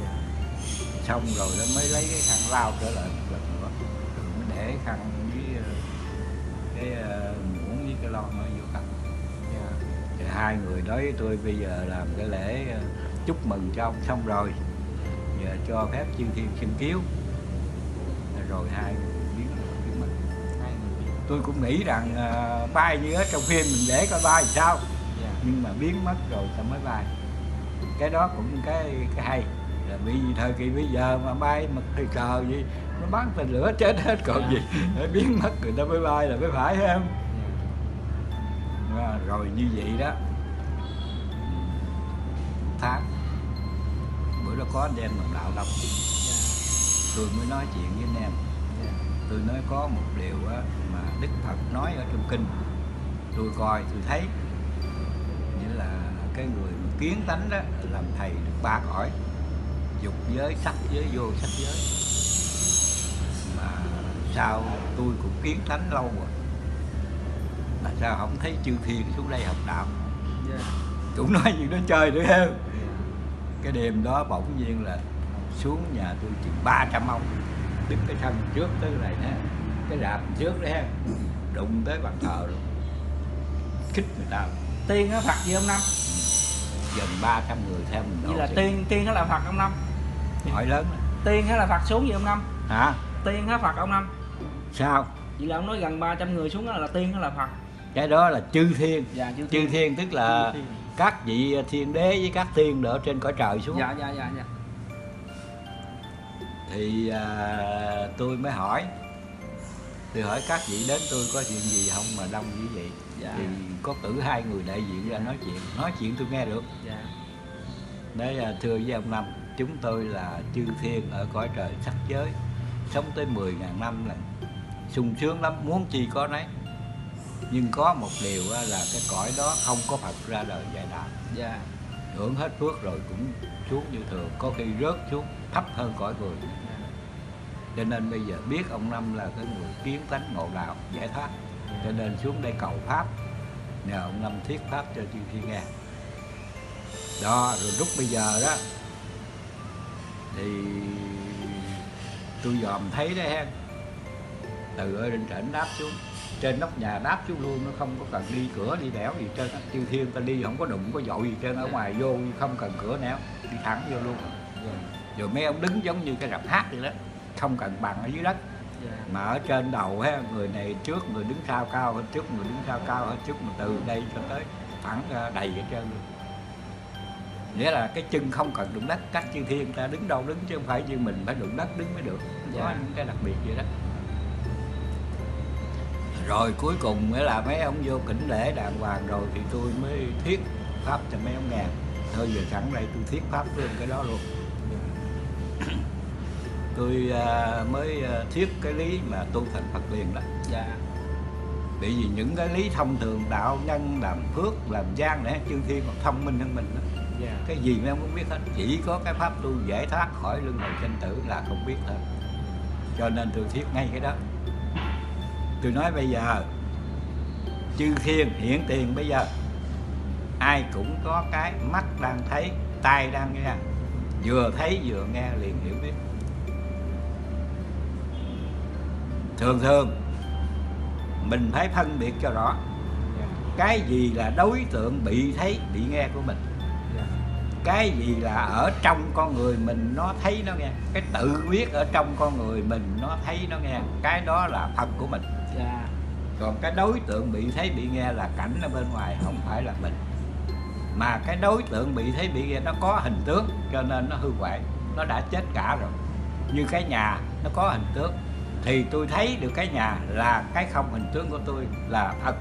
dạ. Xong rồi nó mới lấy cái khăn lau trở lại một lần nữa. Rồi mới để khăn với ờ, cái ờ, hai người nói với tôi bây giờ làm cái lễ ờ, chúc mừng cho ông xong rồi. Giờ cho phép chư thiên xin kiếu rồi hai người biến mất hai người tôi cũng nghĩ rằng ờ, bay như ở trong phim mình để coi bay làm sao. Dạ. Nhưng mà biến mất rồi sao mới bay. Cái đó cũng cái cái hay. Là vì thời kỳ bây giờ mà bay mà thời cờ gì nó bắn tên lửa chết hết còn Dạ. gì. Để biến mất người ta mới bay là mới phải không À, rồi như vậy đó. Tháng. Bữa đó có anh em đồng đạo đông. Dạ. Tôi mới nói chuyện với anh em. Dạ. Tôi nói có một điều á, mà đức phật nói ở trong kinh. Tôi coi tôi thấy. Nghĩa là cái người mà kiến tánh đó làm thầy được ba cõi. Dục giới sắc giới vô sắc giới. Mà sao tôi cũng kiến tánh lâu rồi mà sao không thấy chư thiên xuống đây học đạo? Dạ cũng nói như nó chơi nữa dạ cái đêm đó bỗng nhiên là xuống nhà tôi chừng 300 ông đứng cái thân trước tới này nè cái rạp trước đấy ha đụng tới bàn thờ luôn. Khích người ta tiên hay phật gì ông năm? Gần 300 người theo mình vậy là độ tiên tiên hay là phật ông năm. Hỏi lớn tiên hay là phật xuống gì ông năm? Hả? Tiên hay phật ông năm. Sao? Vậy là ông nói gần 300 người xuống đó là tiên hay là phật cái đó là chư thiên. Dạ chư chư thiên. tức là thiên. các vị thiên đế với các thiên ở trên cõi trời xuống. Dạ dạ dạ dạ. Thì à, tôi mới hỏi. Tôi hỏi các vị đến tôi có chuyện gì không mà đông như vậy? Dạ. thì có cử hai người đại diện ra nói chuyện. Nói chuyện tôi nghe được. Dạ. Nói là thưa với ông năm chúng tôi là chư thiên ở cõi trời sắc giới. Sống tới 10.000 năm là sung sướng lắm. Muốn chi có nấy nhưng có một điều là cái cõi đó không có Phật ra đời dạy đạo dạ hưởng hết phước rồi cũng xuống như thường. Có khi rớt xuống, thấp hơn cõi người. Cho nên bây giờ biết ông năm là cái người kiến tánh ngộ đạo, giải thoát. Cho nên xuống đây cầu pháp. Nhờ ông năm thiết pháp cho chư thiên nghe. Đó, rồi lúc bây giờ đó, thì tôi dòm thấy đấy ha từ ở trên trển đáp xuống trên nóc nhà đáp xuống luôn nó không có cần đi cửa đi đẻo gì trên chư thiên ta đi không có đụng có dội gì trên ở ngoài vô không cần cửa nẻo đi thẳng vô luôn. Rồi mấy ông đứng giống như cái rạp hát vậy đó không cần bằng ở dưới đất. Dạ. Mà ở trên đầu ha người này trước người đứng sau cao hơn trước người đứng sau cao hơn trước mà từ đây cho tới thẳng ra đầy hết trơn luôn. Nghĩa là cái chân không cần đụng đất các chư thiên ta đứng đâu đứng chứ không phải như mình phải đụng đất đứng mới được. Có Dạ. những cái đặc biệt vậy đó rồi cuối cùng nghĩa là mấy ông vô kỉnh lễ đàng hoàng rồi thì tôi mới thuyết pháp cho mấy ông nghe thôi giờ sẵn đây tôi thuyết pháp luôn cái đó luôn. Tôi à, mới à, thuyết cái lý mà tu thành Phật liền đó. Dạ. Bởi vì những cái lý thông thường đạo nhân làm phước làm gian để chư thiên còn thông minh hơn mình đó. dạ. Cái gì mấy ông cũng biết hết. Chỉ có cái pháp tu giải thoát khỏi luân hồi sinh tử là không biết thôi. Cho nên tôi thuyết ngay cái đó tôi nói bây giờ, chư thiên hiện tiền bây giờ, ai cũng có cái mắt đang thấy, tai đang nghe. Vừa thấy vừa nghe liền hiểu biết. Thường thường, mình phải phân biệt cho rõ cái gì là đối tượng bị thấy, bị nghe của mình. Cái gì là ở trong con người mình nó thấy nó nghe. Cái tự biết ở trong con người mình nó thấy nó nghe. Cái đó là phật của mình còn cái đối tượng bị thấy bị nghe là cảnh ở bên ngoài, không phải là mình. Mà cái đối tượng bị thấy bị nghe nó có hình tướng cho nên nó hư hoại, nó đã chết cả rồi. Như cái nhà, nó có hình tướng thì tôi thấy được cái nhà là cái không hình tướng của tôi là thật.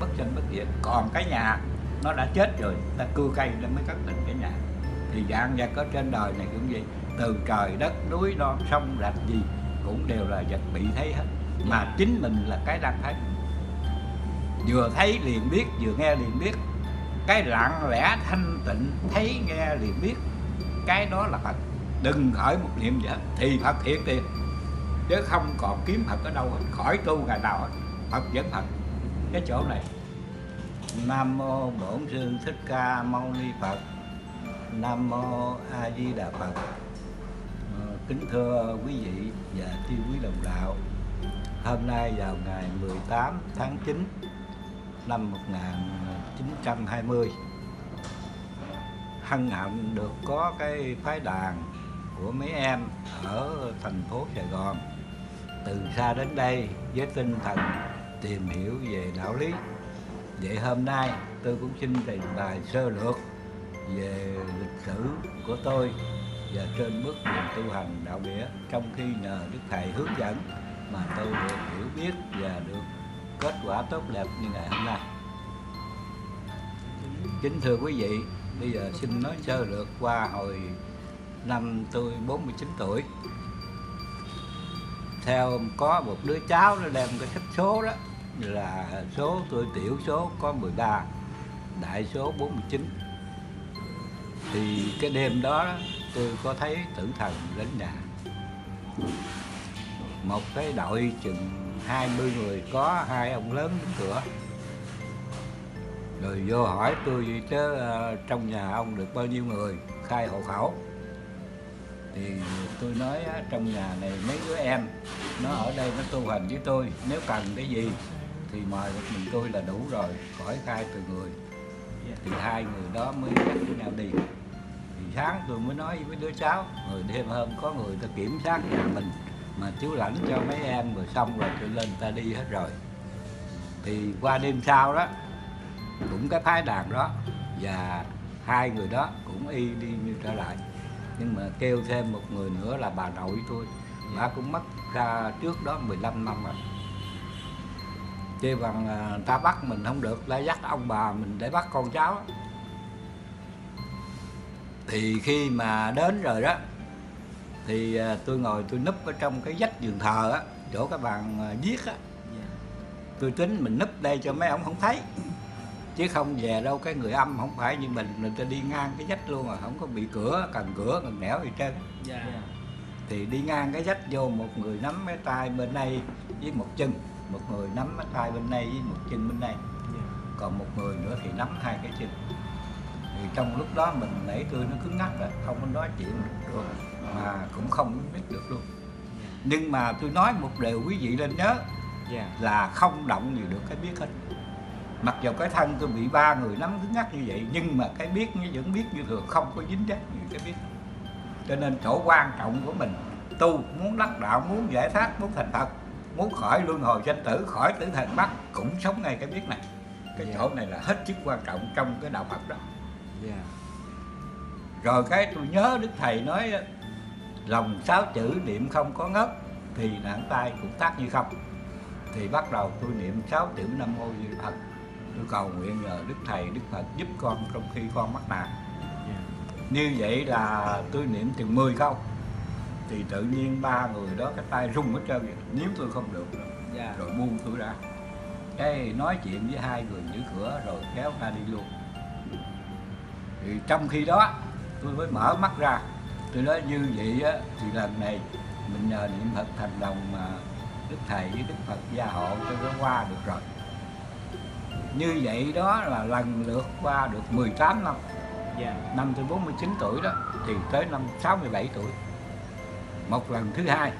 Bất sinh bất diệt. Còn cái nhà, nó đã chết rồi, ta cưa cây nó mới cất định cái nhà. Thì dạng vật có trên đời này cũng vậy. Từ trời đất, núi, non, sông, rạch gì cũng đều là vật bị thấy hết. Mà chính mình là cái đang thấy vừa thấy liền biết, vừa nghe liền biết. Cái lặng lẽ thanh tịnh, thấy nghe liền biết. Cái đó là phật. Đừng khởi một niệm gì hết, thì phật hiện tiền chứ không còn kiếm phật ở đâu hết, khỏi tu ngày nào hết. Phật vẫn phật. Cái chỗ này. Nam mô bổn sư thích ca mâu ni phật. Nam mô a di đà phật. Ờ, kính thưa quý vị và chư quý đồng đạo. Hôm nay vào ngày 18 tháng 9 năm 1920 hân hạnh được có cái phái đàn của mấy em ở thành phố Sài Gòn. Từ xa đến đây với tinh thần tìm hiểu về đạo lý. Vậy hôm nay tôi cũng xin trình bày sơ lược về lịch sử của tôi và trên bước đường tu hành đạo nghĩa trong khi nhờ Đức Thầy hướng dẫn mà tôi được hiểu biết và được kết quả tốt đẹp như ngày hôm nay. Kính thưa quý vị, bây giờ xin nói sơ lược qua hồi năm tôi 49 tuổi. Theo có một đứa cháu nó đem cái sách số đó là số tôi tiểu số có 13, đại số 49 thì cái đêm đó tôi có thấy tử thần đến nhà một cái đội chừng 20 người có hai ông lớn đứng cửa. Rồi vô hỏi tôi vậy chứ ờ, trong nhà ông được bao nhiêu người? Khai hộ khẩu. Thì tôi nói á, trong nhà này mấy đứa em nó ở đây nó tu hành với tôi nếu cần cái gì thì mời một mình tôi là đủ rồi. Khỏi khai từ người. Thì hai người đó mới dắt với nhau đi. Thì sáng tôi mới nói với đứa cháu rồi đêm hôm có người ta kiểm soát nhà mình mà chú lãnh cho mấy em rồi xong rồi tôi lên ta đi hết rồi. Thì qua đêm sau đó, cũng cái phái đàn đó và hai người đó cũng y đi như trở lại. Nhưng mà kêu thêm một người nữa là bà nội tôi. Bà cũng mất ra trước đó 15 năm rồi. Chê bằng à, ta bắt mình không được lại dắt ông bà mình để bắt con cháu. Thì khi mà đến rồi đó thì à, tôi ngồi tôi núp ở trong cái vách giường thờ á chỗ cái bàn à, viết á. Tôi tính mình núp đây cho mấy ông không thấy. Chứ không về đâu cái người âm không phải như mình người ta đi ngang cái vách luôn à không có bị cửa cần cửa cần nẻo gì trơn. Dạ. Thì đi ngang cái vách vô một người nắm cái tay bên đây với một chân một người nắm cái tay bên đây với một chân bên đây. Còn một người nữa thì nắm hai cái chân. Thì trong lúc đó mình nãy tôi nó cứng ngắc rồi không có nói chuyện được. luôn mà cũng không biết được luôn. Nhưng mà tôi nói một điều quý vị nên nhớ dạ. là không động gì được cái biết hết. Mặc dù cái thân tôi bị ba người nắm cứng ngắc như vậy nhưng mà cái biết nó vẫn biết như thường không có dính dắt gì cái biết. Cho nên chỗ quan trọng của mình tu muốn đắc đạo muốn giải thoát muốn thành phật muốn khỏi luân hồi sanh tử khỏi tử thần bắt cũng sống ngay cái biết này. Cái Dạ. chỗ này là hết sức quan trọng trong cái đạo phật đó. Dạ. Rồi cái tôi nhớ đức thầy nói lòng sáu chữ niệm không có ngất thì nạn tay cũng tác như không. Thì bắt đầu tôi niệm sáu chữ nam mô di Đà phật. Tôi cầu nguyện nhờ đức thầy đức phật giúp con trong khi con mắc nạn. Dạ. Như vậy là tôi niệm chừng 10 câu. Thì tự nhiên ba người đó cái tay rung hết trơn vậy. nếu tôi không được. Dạ. Rồi buông tôi ra. Cái nói chuyện với hai người giữ cửa rồi kéo ta đi luôn. Thì trong khi đó tôi mới mở mắt ra tôi nói như vậy á, thì lần này mình nhờ niệm Phật thành đồng mà đức thầy với đức phật gia hộ cho nó qua được rồi. Như vậy đó là lần lượt qua được 18 năm. Dạ. Năm tôi 49 tuổi đó thì tới năm 67 tuổi. Một lần thứ hai.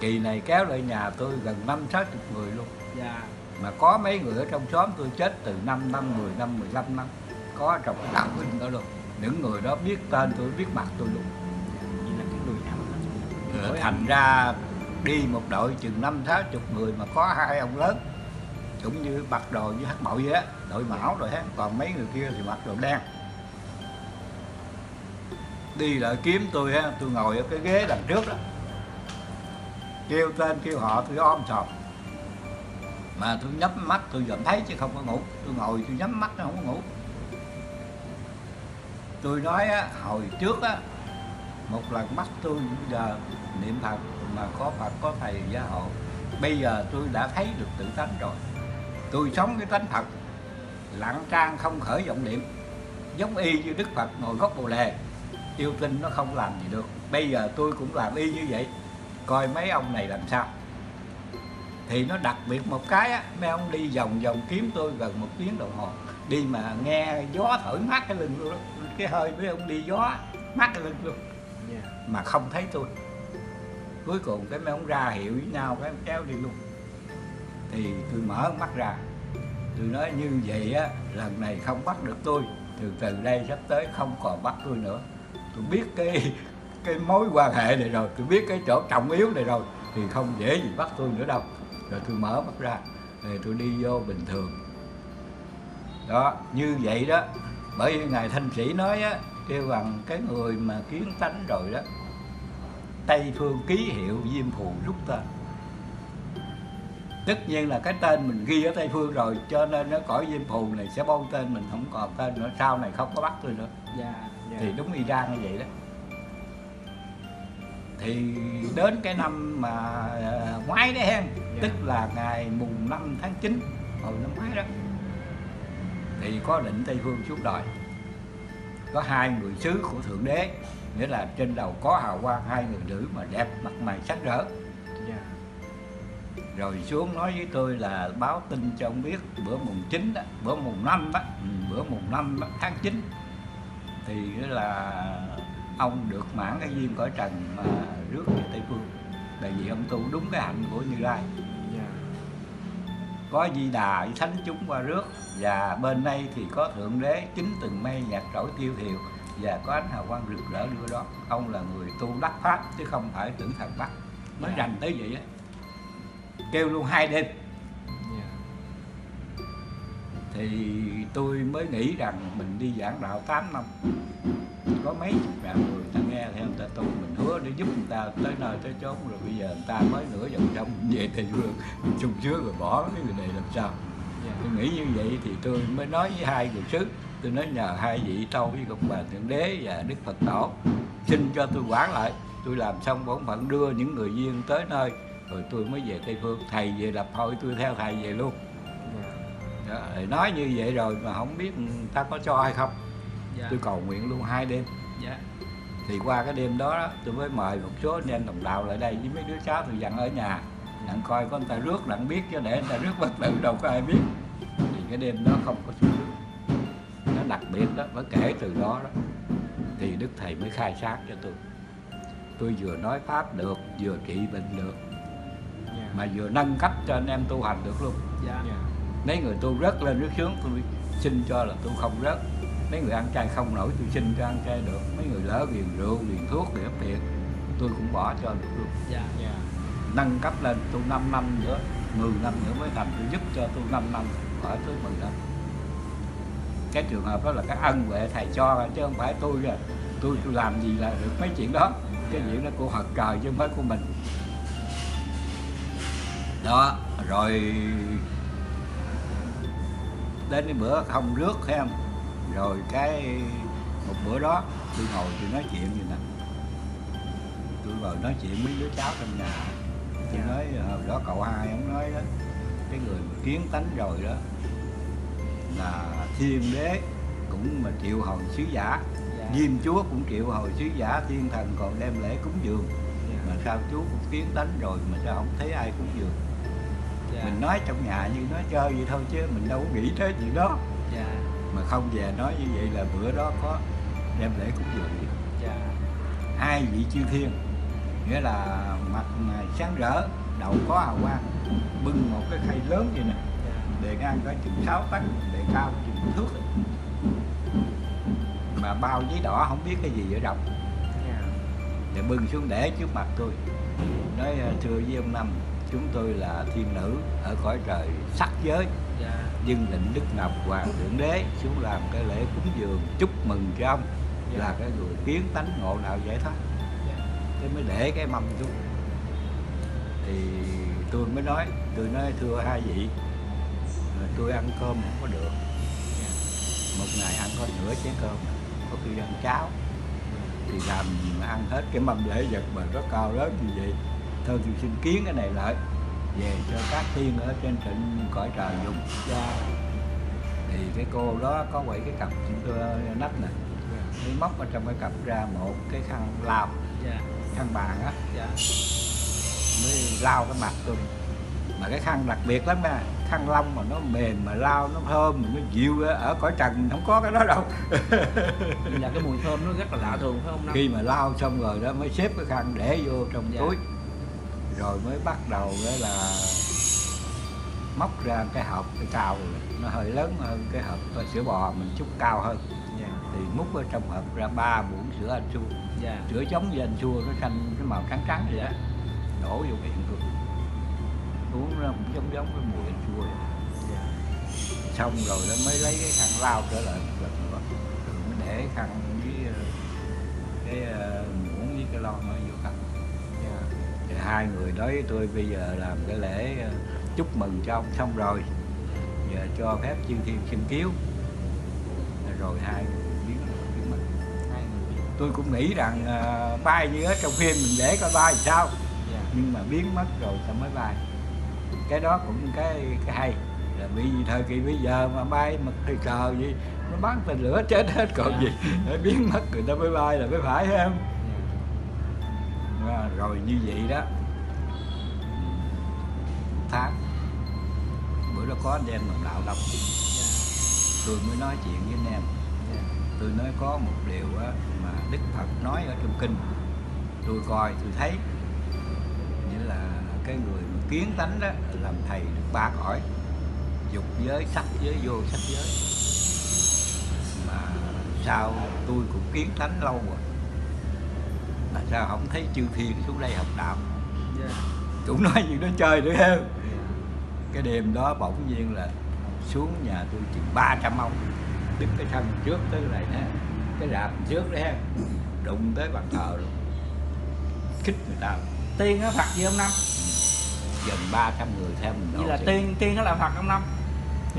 Kỳ này kéo lại nhà tôi gần năm sáu chục người luôn. Dạ. Mà có mấy người ở trong xóm tôi chết từ 5 năm 10 năm 15 năm. Có trong cái đạo huynh đó luôn những người đó biết tên tôi biết mặt tôi luôn. Rồi thành ra đi một đội chừng năm sáu chục người mà có hai ông lớn cũng như mặc đồ như hắc bội vậy á đội mão rồi hết còn mấy người kia thì mặc đồ đen. Đi lại kiếm tôi á tôi ngồi ở cái ghế đằng trước đó kêu tên kêu họ tôi om sòm mà tôi nhắm mắt tôi vẫn thấy chứ không có ngủ tôi ngồi tôi nhắm mắt nó không có ngủ tôi nói á, hồi trước á một lần mắt tôi giờ niệm phật mà có phật có thầy gia hộ. Bây giờ tôi đã thấy được tự tánh rồi. Tôi sống cái tánh phật lặng trang không khởi vọng niệm. Giống y như đức phật ngồi gốc bồ đề yêu tinh nó không làm gì được. Bây giờ tôi cũng làm y như vậy. Coi mấy ông này làm sao? Thì nó đặc biệt một cái á mấy ông đi vòng vòng kiếm tôi gần một tiếng đồng hồ. Đi mà nghe gió thổi mát cái lưng luôn đó cái hơi mấy ông đi gió cái lưng luôn. Dạ. Mà không thấy tôi. Cuối cùng cái mấy ông ra hiệu với nhau cái kéo đi luôn. Thì tôi mở mắt ra. Tôi nói như vậy á lần này không bắt được tôi. Từ từ đây sắp tới không còn bắt tôi nữa. Tôi biết cái cái mối quan hệ này rồi. Tôi biết cái chỗ trọng yếu này rồi. Thì không dễ gì bắt tôi nữa đâu. Rồi tôi mở mắt ra. Rồi tôi đi vô bình thường. Đó như vậy đó bởi vì ngài thanh sĩ nói á kêu bằng cái người mà kiến tánh rồi đó tây phương ký hiệu diêm phù rút tên. Tất nhiên là cái tên mình ghi ở tây phương rồi cho nên nó cõi diêm phù này sẽ bôi tên mình không còn tên nữa. Sau này không có bắt tôi nữa. Dạ dạ. Thì đúng y ra như vậy đó. Thì đến cái năm mà à, ngoái đấy hen tức là ngày mùng 5 tháng 9 hồi năm ngoái đó thì có định tây phương xuống đời. Có hai người sứ của thượng đế nghĩa là trên đầu có hào quang hai người nữ mà đẹp mặt mày sắc rỡ. Dạ. Rồi xuống nói với tôi là báo tin cho ông biết bữa mùng 9 đó bữa mùng 5 đó ừ, bữa mùng 5 đó, tháng 9 thì là ông được mãn cái duyên cõi trần mà rước về tây phương. Tại vì ông tu đúng cái hạnh của như lai có di đà với thánh chúng qua rước. Và bên đây thì có thượng đế chính từng mây nhạc trỗi tiêu thiều. Và có ánh hào quang rực rỡ đưa đó ông là người tu đắc pháp chứ không phải tưởng thần bắt. Nói Dạ. rành tới vậy á. Kêu luôn hai đêm. Dạ. Thì tôi mới nghĩ rằng mình đi giảng đạo 8 năm có mấy chục ngàn người người ta nghe theo người ta tu mình hứa để giúp người ta tới nơi tới chốn rồi bây giờ người ta mới nửa vòng trong về tây phương sung sướng rồi bỏ cái người này làm sao? Dạ. Tôi nghĩ như vậy thì tôi mới nói với hai người sứ tôi nói nhờ hai vị tâu với công bà thượng đế và đức phật tổ xin cho tôi quản lại. Tôi làm xong bổn phận đưa những người duyên tới nơi rồi tôi mới về tây phương. Thầy về lập hội tôi theo thầy về luôn. Dạ. Đó, thì nói như vậy rồi mà không biết người ta có cho hay không dạ. Tôi cầu nguyện luôn hai đêm. Dạ. Thì qua cái đêm đó, đó tôi mới mời một số anh em đồng đạo lại đây với mấy đứa cháu tôi dặn ở nhà đặng coi có người ta rước đặng biết chứ để người ta rước bất tử đâu có ai biết. Thì cái đêm đó không có xuống rước nó đặc biệt đó mới kể từ đó đó. Thì đức thầy mới khai sáng cho tôi. Tôi vừa nói pháp được vừa trị bệnh được dạ. mà vừa nâng cấp cho anh em tu hành được luôn. Dạ. Mấy người tu rớt lên rất sướng tôi xin cho là tu không rớt mấy người ăn chay không nổi tôi xin cho ăn chay được. Mấy người lỡ ghiền rượu ghiền thuốc để tiền tôi cũng bỏ cho được luôn. Dạ dạ. Nâng cấp lên tu 5 năm nữa 10 năm nữa mới thành tôi giúp cho tu 5 năm khỏi tới 10 năm. Cái trường hợp đó là cái ân huệ thầy cho chứ không phải tôi à tôi tôi làm gì là được mấy chuyện đó. Cái chuyện đó của Phật trời chứ không phải của mình. Đó rồi. Đến cái bữa không rước thấy không rồi cái một bữa đó tôi ngồi tôi nói chuyện gì nè. Tôi ngồi nói chuyện với đứa cháu trong nhà. Tôi Dạ. nói hồi đó cậu hai ông nói đó cái người mà kiến tánh rồi đó là thiên đế cũng mà triệu hồi sứ giả. Dạ. Diêm chúa cũng triệu hồi sứ giả thiên thần còn đem lễ cúng dường. Dạ. Mà sao chú cũng kiến tánh rồi mà sao không thấy ai cúng dường? Dạ. Mình nói trong nhà như nói chơi vậy thôi chứ mình đâu có nghĩ tới chuyện đó. Dạ mà không về nói như vậy là bữa đó có đem lễ cúng dường. Gì dạ. Hai vị chư thiên nghĩa là mặt mà sáng rỡ đầu có hào quang bưng một cái khay lớn vậy nè. Dạ. Bề ngang có chừng 6 tấc bề cao chừng thước. Mà bao giấy đỏ không biết cái gì ở trong dạ. Để bưng xuống để trước mặt tôi. Nói thưa với ông năm chúng tôi là thiên nữ ở cõi trời sắc giới. Dạ dân định đức ngọc hoàng thượng đế xuống làm cái lễ cúng dường chúc mừng cho ông Dạ. là cái người kiến tánh ngộ đạo giải thoát. Dạ. Thế mới để cái mâm xuống. Thì tôi mới nói tôi nói thưa hai vị ờ, tôi ăn cơm không có được. Dạ. Một ngày ăn có nửa chén cơm có khi ăn cháo. Thì làm gì mà ăn hết cái mâm lễ vật mà rất cao lớn như vậy. Thôi tôi xin kiến cái này lại về cho các tiên ở trên trịnh cõi trời dùng dạ thì cái cô đó có quậy cái cặp chúng tôi nắp nè. Dạ mới móc ở trong cái cặp ra một cái khăn lau dạ. khăn bàn á. Dạ. Mới lau cái mặt tôi. Mà cái khăn đặc biệt lắm nha khăn lông mà nó mềm mà lau nó thơm mà nó dịu ở cõi trần không có cái đó đâu. Là cái mùi thơm nó rất là lạ thường phải không năm khi mà lau xong rồi đó mới xếp cái khăn để vô trong Dạ. túi rồi mới bắt đầu là móc ra cái hộp cái cao rồi. nó hơi lớn hơn cái hộp sữa bò mình chút cao hơn. Dạ. Thì múc ở trong hộp ra ba muỗng sữa anh chua. Dạ. Sữa giống với anh chua nó xanh cái màu trắng trắng vậy đó. Đổ vô miệng tôi uống nó cũng giống giống cái mùi anh chua vậy. dạ. Xong rồi nó mới lấy cái khăn lau trở lại một lần nữa. Rồi mới để khăn với ờ, cái ờ, muỗng với cái lon nó vô hai người nói với tôi bây giờ làm cái lễ ờ, chúc mừng cho ông xong rồi. Giờ cho phép chư thiên xin kiếu rồi hai người biến mất hai người tôi cũng nghĩ rằng ờ, bay như ở trong phim mình để coi bay sao. Dạ. Nhưng mà biến mất rồi ta mới bay. Cái đó cũng cái cái hay. Là vì thời kỳ bây giờ mà bay mà thời cờ gì nó bắn tên lửa chết hết. Còn Dạ. gì để biến mất người ta mới bay là mới phải dạ À, rồi như vậy đó. Tháng bữa đó có anh em đồng đạo đông tôi mới nói chuyện với anh em. Tôi nói có một điều á, mà đức phật nói ở trong kinh. Tôi coi tôi thấy. Nghĩa là cái người mà kiến tánh đó làm thầy được ba cõi. Dục giới sắc giới vô sắc giới. Mà sao tôi cũng kiến tánh lâu rồi? Mà sao? Không thấy chư thiên xuống đây học đạo. Dạ. Cũng nói gì nó chơi nữa dạ cái đêm đó bỗng nhiên là xuống nhà tôi chừng 300 ông đứng cái thân trước tới này nè cái rạp trước đấy ha đụng tới bàn thờ luôn. Khích người ta. Tiên á phật gì ông năm? Gần 300 người theo mình vậy là tiên tiên hay là phật ông năm.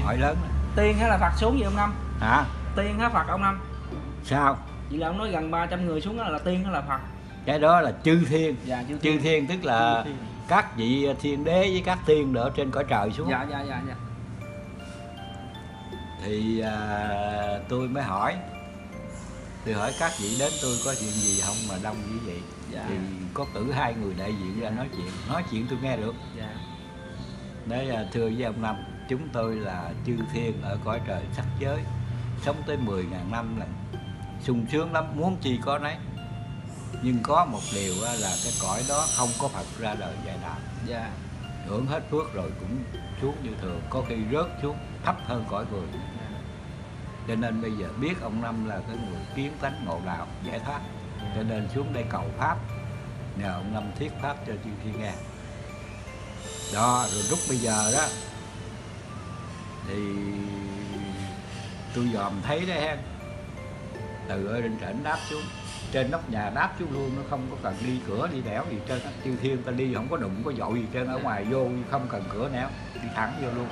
Hỏi lớn đó. tiên hay là phật xuống gì ông năm? Hả? Tiên hay phật ông năm. Sao? Vậy là ông nói gần 300 người xuống đó là tiên hay là phật cái đó là chư thiên. Dạ chư chư thiên. tức là thiên. các vị thiên đế với các thiên ở trên cõi trời xuống. Dạ dạ dạ dạ. Thì à, tôi mới hỏi. Tôi hỏi các vị đến tôi có chuyện gì không mà đông như vậy? Dạ. thì có cử hai người đại diện ra nói chuyện. Nói chuyện tôi nghe được. Dạ. Đấy à, thưa với ông năm chúng tôi là chư thiên ở cõi trời sắc giới. Sống tới 10.000 năm là sung sướng lắm. Muốn chi có nấy nhưng có một điều là cái cõi đó không có Phật ra đời dạy đạo dạ. Hưởng hết phước rồi cũng xuống như thường có khi rớt xuống thấp hơn cõi người. Cho nên bây giờ biết ông năm là cái người kiến tánh ngộ đạo giải thoát. Cho nên xuống đây cầu pháp. Nhờ ông năm thuyết pháp cho chư thiên nghe. Đó rồi lúc bây giờ đó thì tôi dòm thấy đấy ha từ ở trên trển đáp xuống trên nóc nhà đáp xuống luôn nó không có cần đi cửa đi nẻo gì trên chư thiên ta đi không có đụng có dội gì trên ở ngoài vô không cần cửa nẻo đi thẳng vô luôn.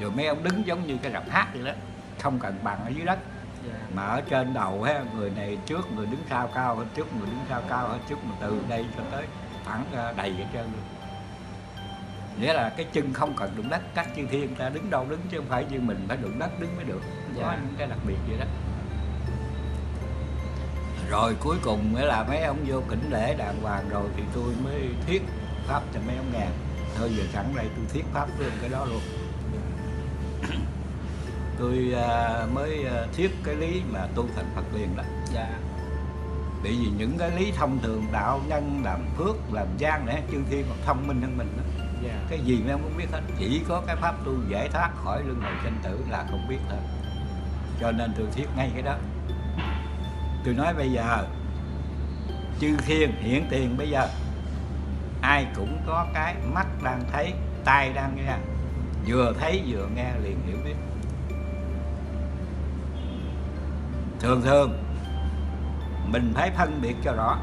Rồi mấy ông đứng giống như cái rạp hát vậy đó không cần bằng ở dưới đất. Dạ. Mà ở trên đầu ha người này trước người đứng sau cao hơn trước người đứng sau cao hơn trước mà từ đây cho tới thẳng ra đầy hết trơn luôn. Nghĩa là cái chân không cần đụng đất các chư thiên ta đứng đâu đứng chứ không phải như mình phải đụng đất đứng mới được. Có Dạ. những cái đặc biệt vậy đó rồi cuối cùng nghĩa là mấy ông vô kỉnh lễ đàng hoàng rồi thì tôi mới thuyết pháp cho mấy ông nghe thôi giờ sẵn đây tôi thuyết pháp luôn cái đó luôn. Tôi à, mới à, thuyết cái lý mà tu thành Phật liền đó. Dạ. Bởi vì những cái lý thông thường đạo nhân làm phước làm gian để chư thiên còn thông minh hơn mình đó. dạ. Cái gì mấy ông cũng biết hết. Chỉ có cái pháp tu giải thoát khỏi luân hồi sinh tử là không biết thôi. Cho nên tôi thuyết ngay cái đó tôi nói bây giờ, chư thiên hiện tiền bây giờ, ai cũng có cái mắt đang thấy, tai đang nghe, vừa thấy vừa nghe liền hiểu biết. Thường thường, mình phải phân biệt cho rõ,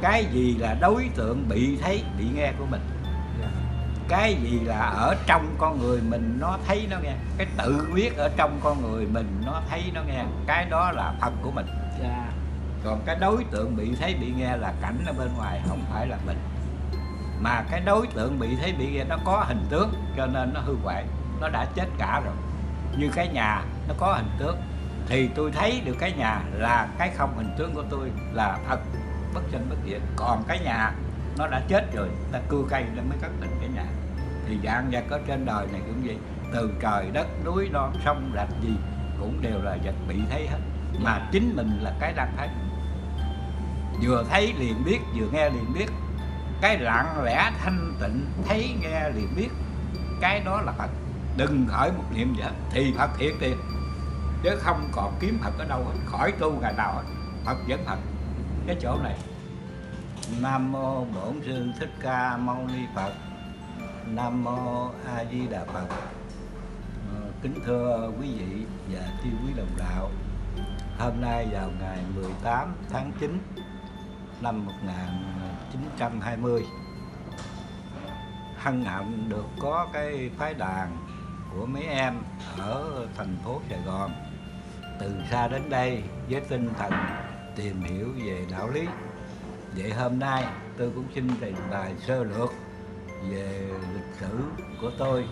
cái gì là đối tượng bị thấy, bị nghe của mình. Cái gì là ở trong con người mình nó thấy nó nghe, cái tự biết ở trong con người mình nó thấy nó nghe, cái đó là phật của mình dạ. Còn cái đối tượng bị thấy bị nghe là cảnh ở bên ngoài không phải là mình. Mà cái đối tượng bị thấy bị nghe nó có hình tướng cho nên nó hư hoại, nó đã chết cả rồi. Như cái nhà, nó có hình tướng thì tôi thấy được cái nhà là cái không hình tướng của tôi là thật, bất sinh bất diệt còn cái nhà, nó đã chết rồi, ta cưa cây nó mới cất định cái nhà. Thì dạng vật ở trên đời này cũng vậy, từ trời đất núi non sông rạch gì cũng đều là vật bị thấy hết mà chính mình là cái đang thấy. Vừa thấy liền biết, vừa nghe liền biết. Cái lặng lẽ thanh tịnh, thấy nghe liền biết. Cái đó là phật. Đừng khởi một niệm gì hết, thì phật hiện tiền. Chứ không còn kiếm phật ở đâu hết, khỏi tu ngày nào hết. Phật vẫn phật. Cái chỗ này. Nam mô bổn sư thích ca mâu ni phật. Nam mô a di đà phật. Ờ, kính thưa quý vị và chư quý đồng đạo hôm nay vào ngày 18 tháng 9 năm 1920 hân hạnh được có cái phái đàn của mấy em ở thành phố Sài Gòn. Từ xa đến đây với tinh thần tìm hiểu về đạo lý. Vậy hôm nay tôi cũng xin trình bày sơ lược về lịch sử của tôi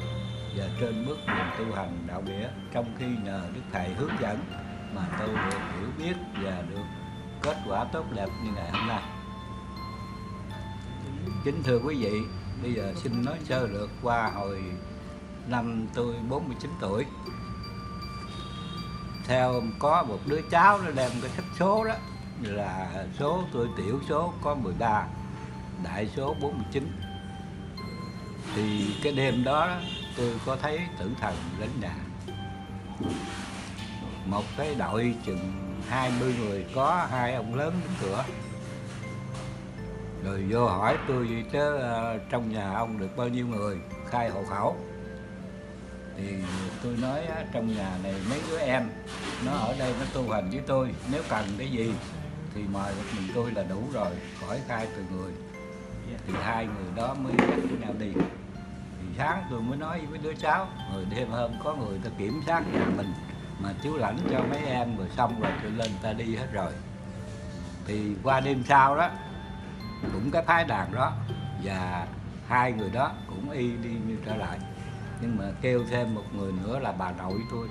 và trên bước đường tu hành đạo nghĩa trong khi nhờ đức thầy hướng dẫn mà tôi được hiểu biết và được kết quả tốt đẹp như ngày hôm nay. Kính thưa quý vị, bây giờ xin nói sơ lược qua hồi năm tôi 49 tuổi. Theo có một đứa cháu nó đem cái sách số đó, là số tôi tiểu số có 13 đại số 49 thì cái đêm đó, tôi có thấy tử thần đến nhà một cái đội chừng 20 người có hai ông lớn đứng cửa. Rồi vô hỏi tôi chứ ờ, trong nhà ông được bao nhiêu người, khai hộ khẩu? Thì tôi nói trong nhà này mấy đứa em, nó ở đây nó tu hành với tôi, nếu cần cái gì thì mời một mình tôi là đủ rồi, khỏi khai từ người. Thì hai người đó mới dắt với nhau đi. Thì sáng tôi mới nói với đứa cháu, rồi đêm hôm có người ta kiểm soát nhà mình mà chú lãnh cho mấy em rồi xong rồi tôi lên ta đi hết rồi. Thì qua đêm sau đó, cũng cái phái đàn đó và hai người đó cũng y đi như trở lại. Nhưng mà kêu thêm một người nữa là bà nội tôi.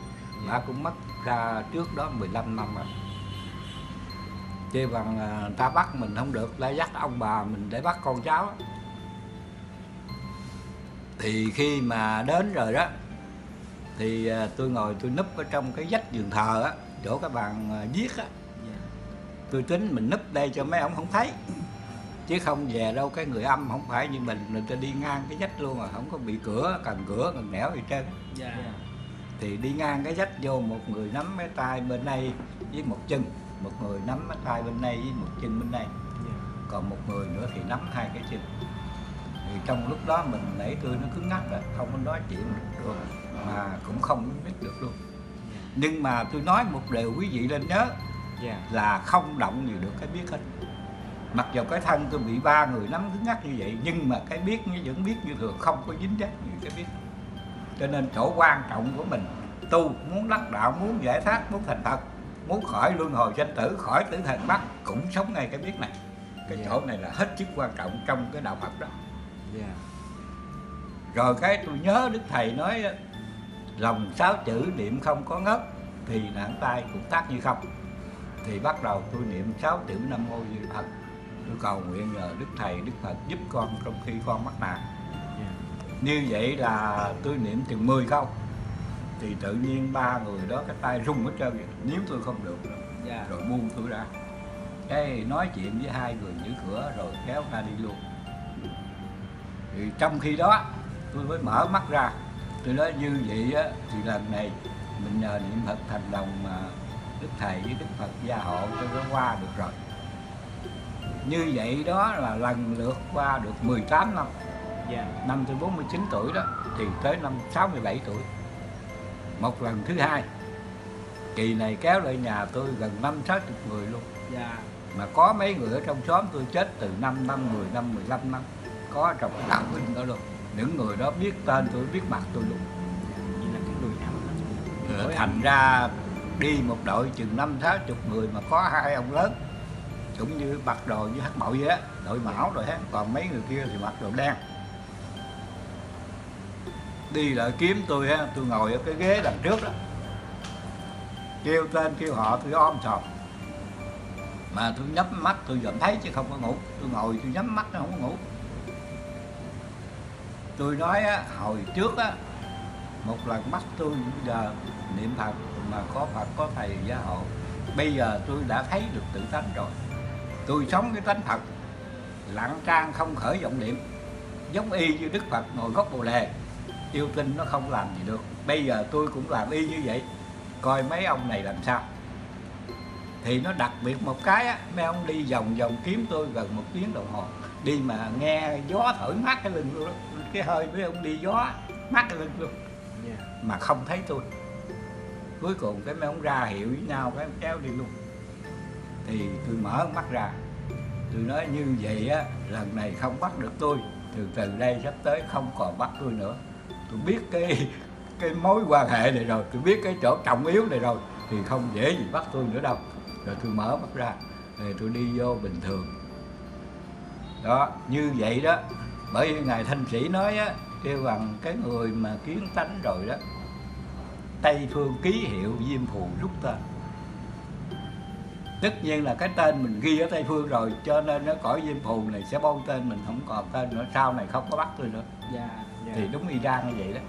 Bà cũng mất ra trước đó 15 năm rồi. Chê bằng à, ta bắt mình không được lại dắt ông bà mình để bắt con cháu. Thì khi mà đến rồi đó thì à, tôi ngồi tôi núp ở trong cái vách giường thờ á chỗ cái bàn à, viết á. Tôi tính mình núp đây cho mấy ông không thấy. Chứ không về đâu cái người âm không phải như mình người ta đi ngang cái vách luôn à không có bị cửa cần cửa cần nẻo gì trơn. Dạ. Thì đi ngang cái vách vô một người nắm cái tay bên đây với một chân một người nắm cái tay bên đây với một chân bên đây. Còn một người nữa thì nắm hai cái chân. Thì trong lúc đó mình nãy tôi nó cứng ngắc rồi không có nói chuyện được. luôn mà cũng không biết được luôn. Nhưng mà tôi nói một điều quý vị nên nhớ dạ. là không động gì được cái biết hết. Mặc dù cái thân tôi bị ba người nắm cứng ngắc như vậy nhưng mà cái biết như vẫn biết như thường không có dính dắt như cái biết. Cho nên chỗ quan trọng của mình tu muốn đắc đạo muốn giải thoát muốn thành phật muốn khỏi luân hồi sanh tử khỏi tử thần bắt cũng sống ngay cái biết này. Cái Dạ. chỗ này là hết sức quan trọng trong cái đạo phật đó. Dạ. Rồi cái tôi nhớ đức thầy nói lòng sáu chữ niệm không có ngất thì nặng tay cũng tác như không. Thì bắt đầu tôi niệm sáu chữ nam mô di phật. Tôi cầu nguyện nhờ đức thầy đức phật giúp con trong khi con mắc nạn. Như vậy là tôi niệm chừng 10 câu. Thì tự nhiên ba người đó cái tay rung hết trơn vậy. Nếu tôi không được dạ rồi buông tôi ra. Cái nói chuyện với hai người giữ cửa rồi kéo ra đi luôn. Thì trong khi đó tôi mới mở mắt ra tôi nói như vậy á thì lần này mình nhờ niệm phật thành lòng mà đức thầy với đức phật gia hộ cho nó qua được rồi. Như vậy đó là lần lượt qua được 18 năm. Dạ. Năm tôi 49 tuổi đó thì tới năm 67 tuổi. Một lần thứ hai kỳ này kéo lại nhà tôi gần năm sáu chục người luôn. Dạ. Mà có mấy người ở trong xóm tôi chết từ 5 năm 10 năm 15 năm. Có trong đạo binh đó luôn những người đó biết tên tôi biết mặt tôi luôn. Ờ, thành ra đi một đội chừng năm sáu chục người mà có hai ông lớn cũng như mặc đồ như hắc bội vậy á đội mão rồi hết. Còn mấy người kia thì mặc đồ đen. Đi lại kiếm tôi á tôi ngồi ở cái ghế đằng trước đó. Kêu tên kêu họ tôi om sòm. Mà tôi nhắm mắt tôi vẫn thấy chứ không có ngủ. Tôi ngồi tôi nhắm mắt nó không có ngủ tôi nói á, hồi trước á một lần mắt tôi giờ niệm phật mà có phật có thầy gia hộ. Bây giờ tôi đã thấy được tự tánh rồi. Tôi sống cái tánh phật lặng trang không khởi vọng niệm. Giống y như đức phật ngồi gốc bồ đề yêu tinh nó không làm gì được. Bây giờ tôi cũng làm y như vậy. Coi mấy ông này làm sao? Thì nó đặc biệt một cái á mấy ông đi vòng vòng kiếm tôi gần một tiếng đồng hồ đi mà nghe gió thổi mát cái lưng luôn cái hơi mấy ông đi gió mát cái lưng luôn. Dạ. Mà không thấy tôi. Cuối cùng cái mấy ông ra hiệu với nhau cái kéo đi luôn. Thì tôi mở mắt ra. Tôi nói như vậy á lần này không bắt được tôi. Từ từ đây sắp tới không còn bắt tôi nữa. Tôi biết cái cái mối quan hệ này rồi. Tôi biết cái chỗ trọng yếu này rồi. Thì không dễ gì bắt tôi nữa đâu. Rồi tôi mở mắt ra. Rồi tôi đi vô bình thường đó như vậy đó. Bởi vì ngài thanh sĩ nói á kêu bằng cái người mà kiến tánh rồi đó tây phương ký hiệu diêm phù rút tên. Tất nhiên là cái tên mình ghi ở tây phương rồi cho nên nó cõi diêm phù này sẽ bôi tên mình không còn tên nữa. Sau này không có bắt tôi nữa. Dạ dạ. Thì đúng y ra như vậy đó.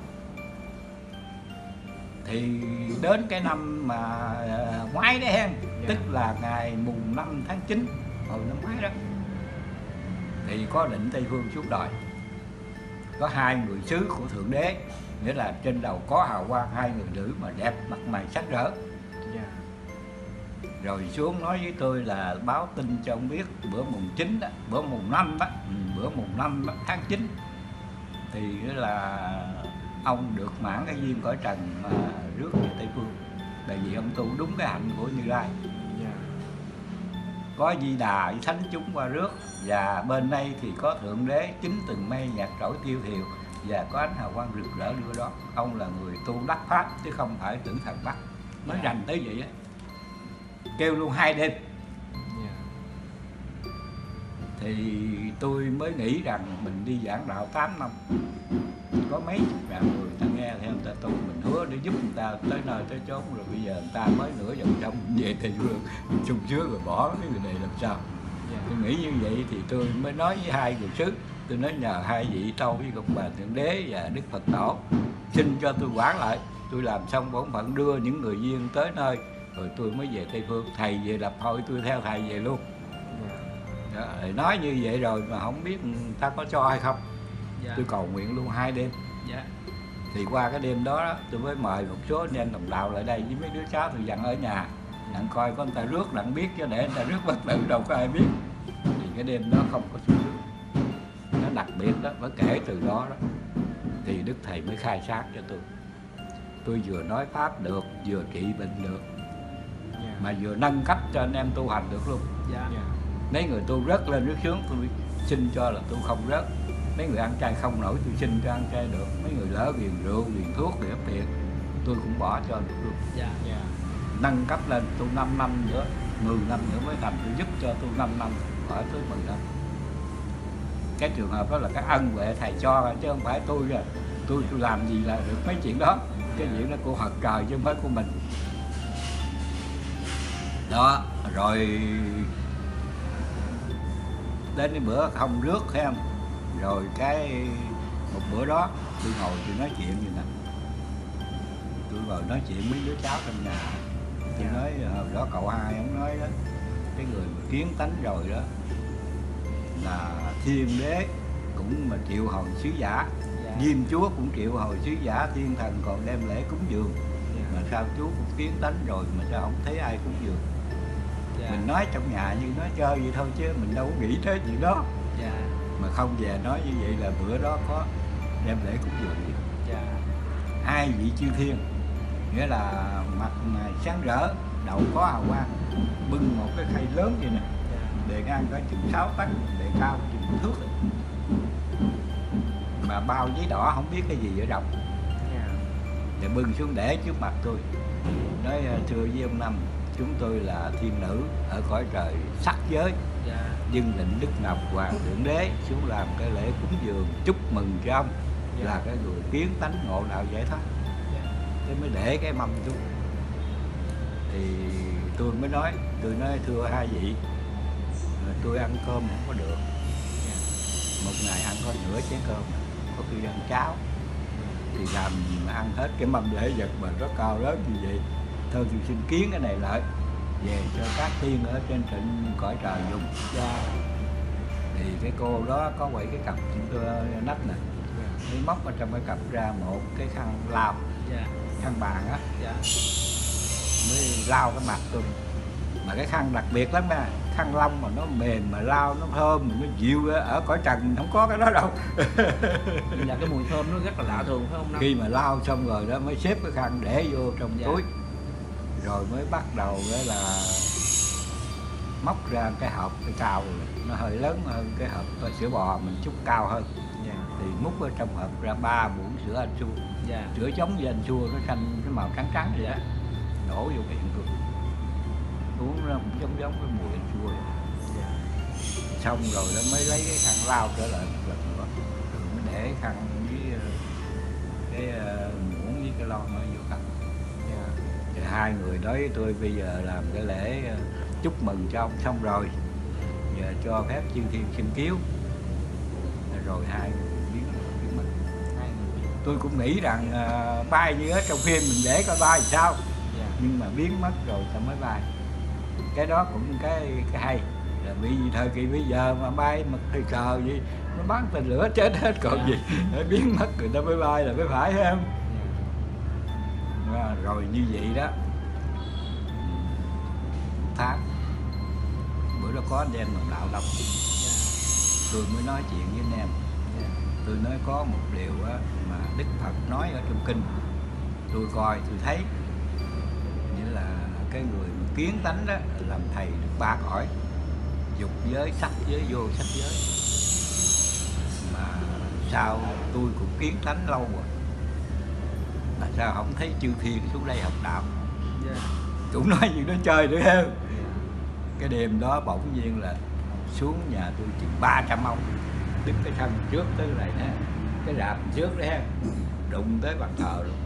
Thì đến cái năm mà à, ngoái đấy hen tức là ngày mùng 5 tháng 9 hồi năm ngoái đó thì có định tây phương xuống đời. Có hai người sứ của thượng đế nghĩa là trên đầu có hào quang hai người nữ mà đẹp mặt mày sắc rỡ. Dạ. Rồi xuống nói với tôi là báo tin cho ông biết bữa mùng 9 đó bữa mùng 5 đó ừ, bữa mùng 5 đó, tháng 9 thì là ông được mãn cái duyên cõi trần mà rước về tây phương. Tại vì ông tu đúng cái hạnh của như lai có di đà với thánh chúng qua rước. Và bên đây thì có thượng đế chính từng mây nhạc trỗi tiêu thiều và có ánh hào quang rực rỡ đưa đó ông là người tu đắc pháp chứ không phải tưởng thần bắt. Nói rành tới vậy á. Kêu luôn hai đêm. dạ thì tôi mới nghĩ rằng mình đi giảng đạo 8 năm có mấy chục ngàn người ta nghe theo người ta tu. Mình hứa để giúp người ta tới nơi tới chốn. Rồi bây giờ người ta mới nửa vòng trong về tây phương sung sướng rồi bỏ cái người này làm sao? Dạ. Tôi nghĩ như vậy thì tôi mới nói với hai người sứ. Tôi nói nhờ hai vị tâu với công bà thượng đế và đức phật tổ xin cho tôi quản lại. Tôi làm xong bổn phận đưa những người duyên tới nơi rồi tôi mới về tây phương. Thầy về lập hội tôi theo thầy về luôn đó, thì nói như vậy rồi mà không biết người ta có cho hay không? Dạ. Tôi cầu nguyện luôn hai đêm. Dạ. Thì qua cái đêm đó, đó tôi mới mời một số anh em đồng đạo lại đây với mấy đứa cháu tôi dặn ở nhà. Dặn coi có người ta rước đặng biết chứ để người ta rước bất tử đâu có ai biết. Thì cái đêm đó không có xuống rước nó đặc biệt đó mới kể từ đó đó thì đức thầy mới khai sáng cho tôi. Tôi vừa nói pháp được vừa trị bệnh được. Dạ. Mà vừa nâng cấp cho anh em tu hành được luôn. Dạ mấy người tu rớt lên rớt xuống tôi xin cho là tôi không rớt. Mấy người ăn chay không nổi tôi xin cho ăn chay được. Mấy người lỡ ghiền rượu ghiền thuốc ép tiền tôi cũng bỏ cho được luôn. Dạ dạ. Nâng cấp lên tu 5 năm nữa 10 năm nữa mới thành tôi giúp cho tu 5 năm khỏi tới 10 năm. Cái trường hợp đó là cái ân huệ thầy cho chứ không phải tôi à tôi tôi làm gì là được mấy chuyện đó. Cái chuyện đó của Phật trời chứ không phải của mình. Đó rồi đến cái bữa không rước thấy không? Rồi cái một bữa đó tôi ngồi tôi nói chuyện gì nè. Tôi ngồi nói chuyện mấy đứa cháu trong nhà. Tôi nói hồi đó cậu hai ông nói đó cái người mà kiến tánh rồi đó là thiên đế cũng mà triệu hồi sứ giả. Dạ. Diêm chúa cũng triệu hồi sứ giả thiên thần còn đem lễ cúng dường. Mà sao chú cũng kiến tánh rồi mà sao không thấy ai cúng dường dạ. Mình nói trong nhà như nói chơi vậy thôi chứ mình đâu có nghĩ tới chuyện đó. Dạ. Mà không về nói như vậy là bữa đó có đem lễ cúng dường dạ. Hai vị chư thiên nghĩa là mặt sáng rỡ đầu có hào quang bưng một cái khay lớn vậy nè. Dạ. Bề ngang có chừng 6 tấc bề cao chừng thước. Mà bao giấy đỏ không biết cái gì ở trong dạ. Để bưng xuống để trước mặt tôi. Nói thưa với ông năm chúng tôi là thiên nữ ở cõi trời sắc giới. Dạ. Dân định đức ngọc hoàng thượng đế xuống làm cái lễ cúng dường chúc mừng cho ông là cái người kiến tánh ngộ đạo giải thoát. Thế mới để cái mâm xuống. Thì tôi mới nói tôi nói thưa hai vị tôi ăn cơm không có được. Một ngày ăn có nửa chén cơm có khi ăn cháo. Thì làm gì mà ăn hết cái mâm lễ vật mà rất cao lớn như vậy tôi xin kiến cái này lại. Về cho các tiên ở trên trịnh cõi trời dùng. Dạ. Thì cái cô đó có quậy cái cặp chúng tôi nách nè. Mới móc ở trong cái cặp ra một cái khăn lao. Dạ. Khăn bàn á. Dạ. Mới lao cái mặt tôi. Mà cái khăn đặc biệt lắm nha. Khăn lông mà nó mềm mà lao nó thơm nó dịu ở cõi trần không có cái đó đâu. Dạ cái mùi thơm nó rất là lạ thường phải không năm khi mà lao xong rồi đó mới xếp cái khăn để vô trong Dạ. túi rồi mới bắt đầu đó là móc ra cái hộp cái cao nó hơi lớn hơn cái hộp có sữa bò mình chút cao hơn. Dạ. Thì múc ở trong hộp ra ba muỗng sữa anh chua. Dạ. Sữa giống như anh chua nó xanh cái màu trắng trắng vậy đó. Đổ vô miệng tôi uống nó cũng giống giống cái mùi anh chua vậy. dạ. Xong rồi nó mới lấy cái khăn lao trở lại một lần nữa. Rồi mới để khăn với ờ, cái hai người nói với tôi bây giờ làm cái lễ ờ, chúc mừng cho ông xong rồi. Giờ cho phép chư thiên xin cứu rồi hai người biến biến mất hai người tôi cũng nghĩ rằng ờ, bay như ở trong phim mình để coi bay sao. Dạ. Nhưng mà biến mất rồi sao mới bay cái đó cũng cái cái hay. Là vì thời kỳ bây giờ mà bay mà thời cờ gì nó bắn tên lửa chết hết còn Dạ. gì. Biến mất người ta mới bay là mới phải không? À, rồi như vậy đó. Tháng. Bữa đó có anh em đồng đạo đông dạ. Tôi mới nói chuyện với anh em. Dạ. Tôi nói có một điều mà đức phật nói ở trong kinh. Tôi coi tôi thấy. Nghĩa là cái người kiến tánh đó làm thầy được ba cõi. Dục giới sắc giới vô sắc giới. Mà sao tôi cũng kiến tánh lâu rồi mà sao không thấy chư thiên xuống đây học đạo? Dạ. Cũng nói như nó chơi nữa dạ cái đêm đó bỗng nhiên là xuống nhà tôi chừng 300 ông đứng cái thân trước tới này nè cái rạp trước đấy đụng tới bàn thờ luôn.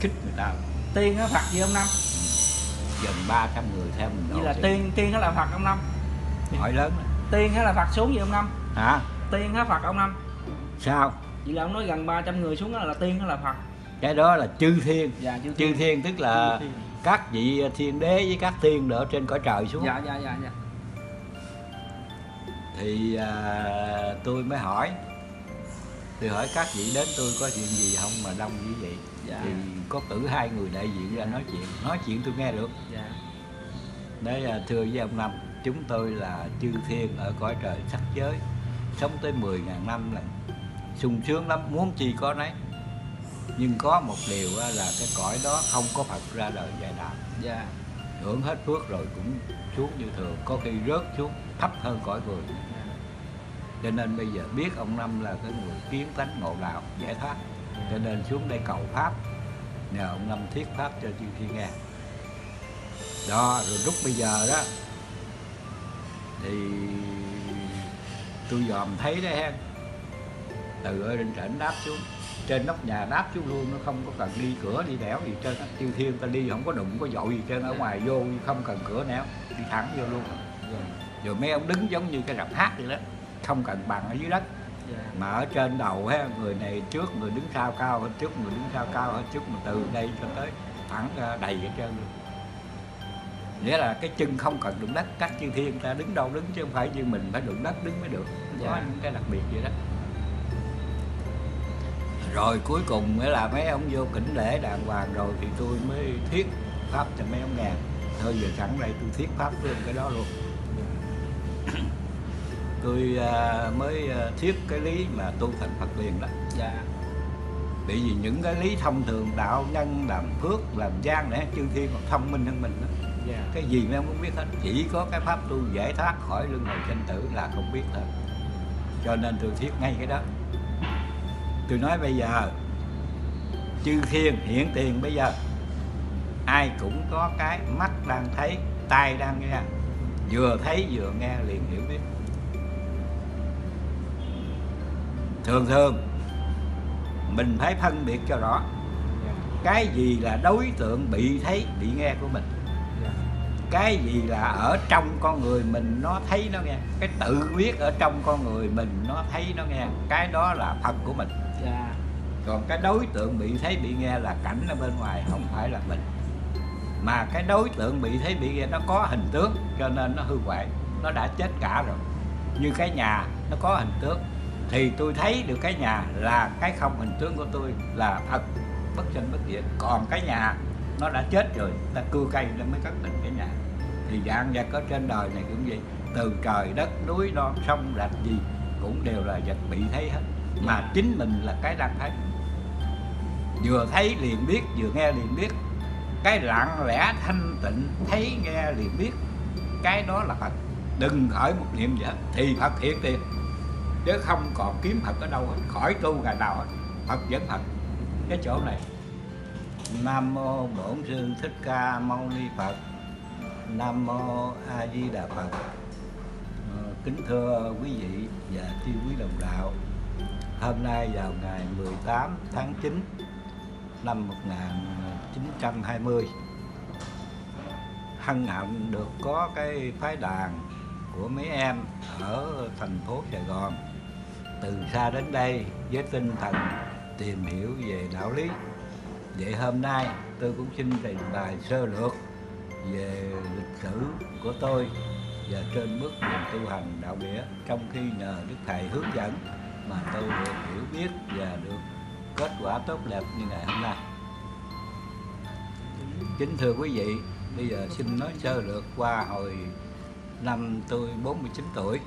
Khích người ta. Tiên á phật gì ông năm? Gần 300 người theo mình vậy là đồ tiên tiên hay là phật ông năm. Hỏi lớn tiên hay là phật xuống gì ông năm? Hả? Tiên hay phật ông năm. Sao? Vậy là ông nói gần 300 người xuống đó là tiên hay là phật cái đó là chư thiên. Dạ chư chư thiên. tức là thiên. các vị thiên đế với các thiên ở trên cõi trời xuống. Dạ dạ dạ dạ. Thì à, tôi mới hỏi. Tôi hỏi các vị đến tôi có chuyện gì không mà đông như vậy? Dạ. thì có cử hai người đại diện ra nói chuyện. Nói chuyện tôi nghe được. Dạ. Đấy à, thưa với ông năm chúng tôi là chư thiên ở cõi trời sắc giới. Sống tới 10.000 năm là sung sướng lắm. Muốn chi có nấy nhưng có một điều là cái cõi đó không có Phật ra đời dạy đạo dạ hưởng hết phước rồi cũng xuống như thường. Có khi rớt xuống thấp hơn cõi người. Cho nên bây giờ biết ông năm là cái người kiến tánh ngộ đạo giải thoát. Cho nên xuống đây cầu pháp. Nhờ ông năm thiết pháp cho chư thiên nghe. Đó rồi lúc bây giờ đó thì tôi dòm thấy đấy hen, từ ở trên trển đáp xuống trên nóc nhà đáp xuống luôn nó không có cần đi cửa đi đẻo gì trên chư thiên ta đi không có đụng có dội gì trên ở Dạ. ngoài vô không cần cửa nẻo đi thẳng vô luôn. Rồi mấy ông đứng giống như cái rạp hát vậy đó không cần bằng ở dưới đất. Dạ. Mà ở trên đầu ha người này trước người đứng sau cao hơn trước người đứng sau cao hơn trước mà từ đây cho tới thẳng ra đầy hết trơn luôn. Nghĩa là cái chân không cần đụng đất các chư thiên ta đứng đâu đứng chứ không phải như mình phải đụng đất đứng mới được. Có Dạ. những cái đặc biệt vậy đó rồi cuối cùng nghĩa là mấy ông vô kỉnh lễ đàng hoàng rồi thì tôi mới thuyết pháp cho mấy ông nghe thôi giờ sẵn đây tôi thuyết pháp luôn cái đó luôn. Tôi à, mới à, thuyết cái lý mà tu thành Phật liền đó. Dạ. Bởi vì những cái lý thông thường đạo nhân làm phước làm gian để chư thiên còn thông minh hơn mình đó. dạ. Cái gì mấy ông cũng biết hết. Chỉ có cái pháp tu giải thoát khỏi luân hồi sanh tử là không biết thôi. Cho nên tôi thuyết ngay cái đó tôi nói bây giờ, chư thiên hiện tiền bây giờ, ai cũng có cái mắt đang thấy, tai đang nghe, vừa thấy vừa nghe liền hiểu biết. Thường thường, mình phải phân biệt cho rõ cái gì là đối tượng bị thấy, bị nghe của mình. Cái gì là ở trong con người mình nó thấy nó nghe. Cái tự biết ở trong con người mình nó thấy nó nghe. Cái đó là phật của mình ra. Còn cái đối tượng bị thấy bị nghe là cảnh ở bên ngoài, không phải là mình. Mà cái đối tượng bị thấy bị nghe nó có hình tướng cho nên nó hư hoại, nó đã chết cả rồi. Như cái nhà, nó có hình tướng thì tôi thấy được cái nhà là cái không hình tướng của tôi là thật, bất sinh bất diệt còn cái nhà, nó đã chết rồi, ta cưa cây nó mới cất định cái nhà. Thì dạng vật ở trên đời này cũng vậy. Từ trời đất, núi non, sông, rạch gì cũng đều là vật bị thấy hết mà chính mình là cái đang thấy. Vừa thấy liền biết, vừa nghe liền biết. Cái lặng lẽ thanh tịnh thấy nghe liền biết. Cái đó là phật. Đừng khởi một niệm gì hết, thì phật hiện tiền chứ không còn kiếm phật ở đâu hết, khỏi tu ngày nào hết. Phật vẫn phật. Cái chỗ này. Nam mô bổn sư thích ca mâu ni phật. Nam mô a di đà phật. Ờ, kính thưa quý vị và chư quý đồng đạo hôm nay vào ngày 18 tháng 9 năm 1920 hân hạnh được có cái phái đàn của mấy em ở thành phố Sài Gòn từ xa đến đây với tinh thần tìm hiểu về đạo lý. Vậy hôm nay tôi cũng xin trình bày sơ lược về lịch sử của tôi và trên bước đường tu hành đạo nghĩa trong khi nhờ Đức Thầy hướng dẫn mà tôi được hiểu biết và được kết quả tốt đẹp như ngày hôm nay. Kính thưa quý vị, bây giờ xin nói sơ lược qua hồi năm tôi 49 tuổi.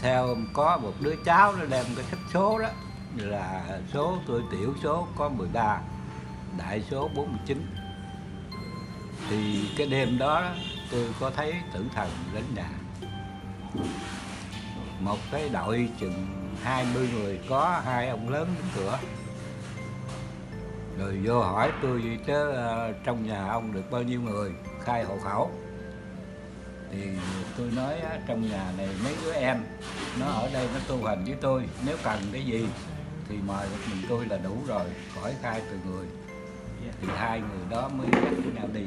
Theo có một đứa cháu nó đem cái sách số đó là số tôi tiểu số có 13, đại số 49 thì cái đêm đó, đó tôi có thấy tử thần đến nhà một cái đội chừng 20 người có hai ông lớn đứng cửa. Rồi vô hỏi tôi chứ uh, trong nhà ông được bao nhiêu người khai hộ khẩu? Thì tôi nói uh, trong nhà này mấy đứa em nó ở đây nó tu hành với tôi nếu cần cái gì thì mời một mình tôi là đủ rồi khỏi khai từ người. Thì hai người đó mới dắt với nhau đi.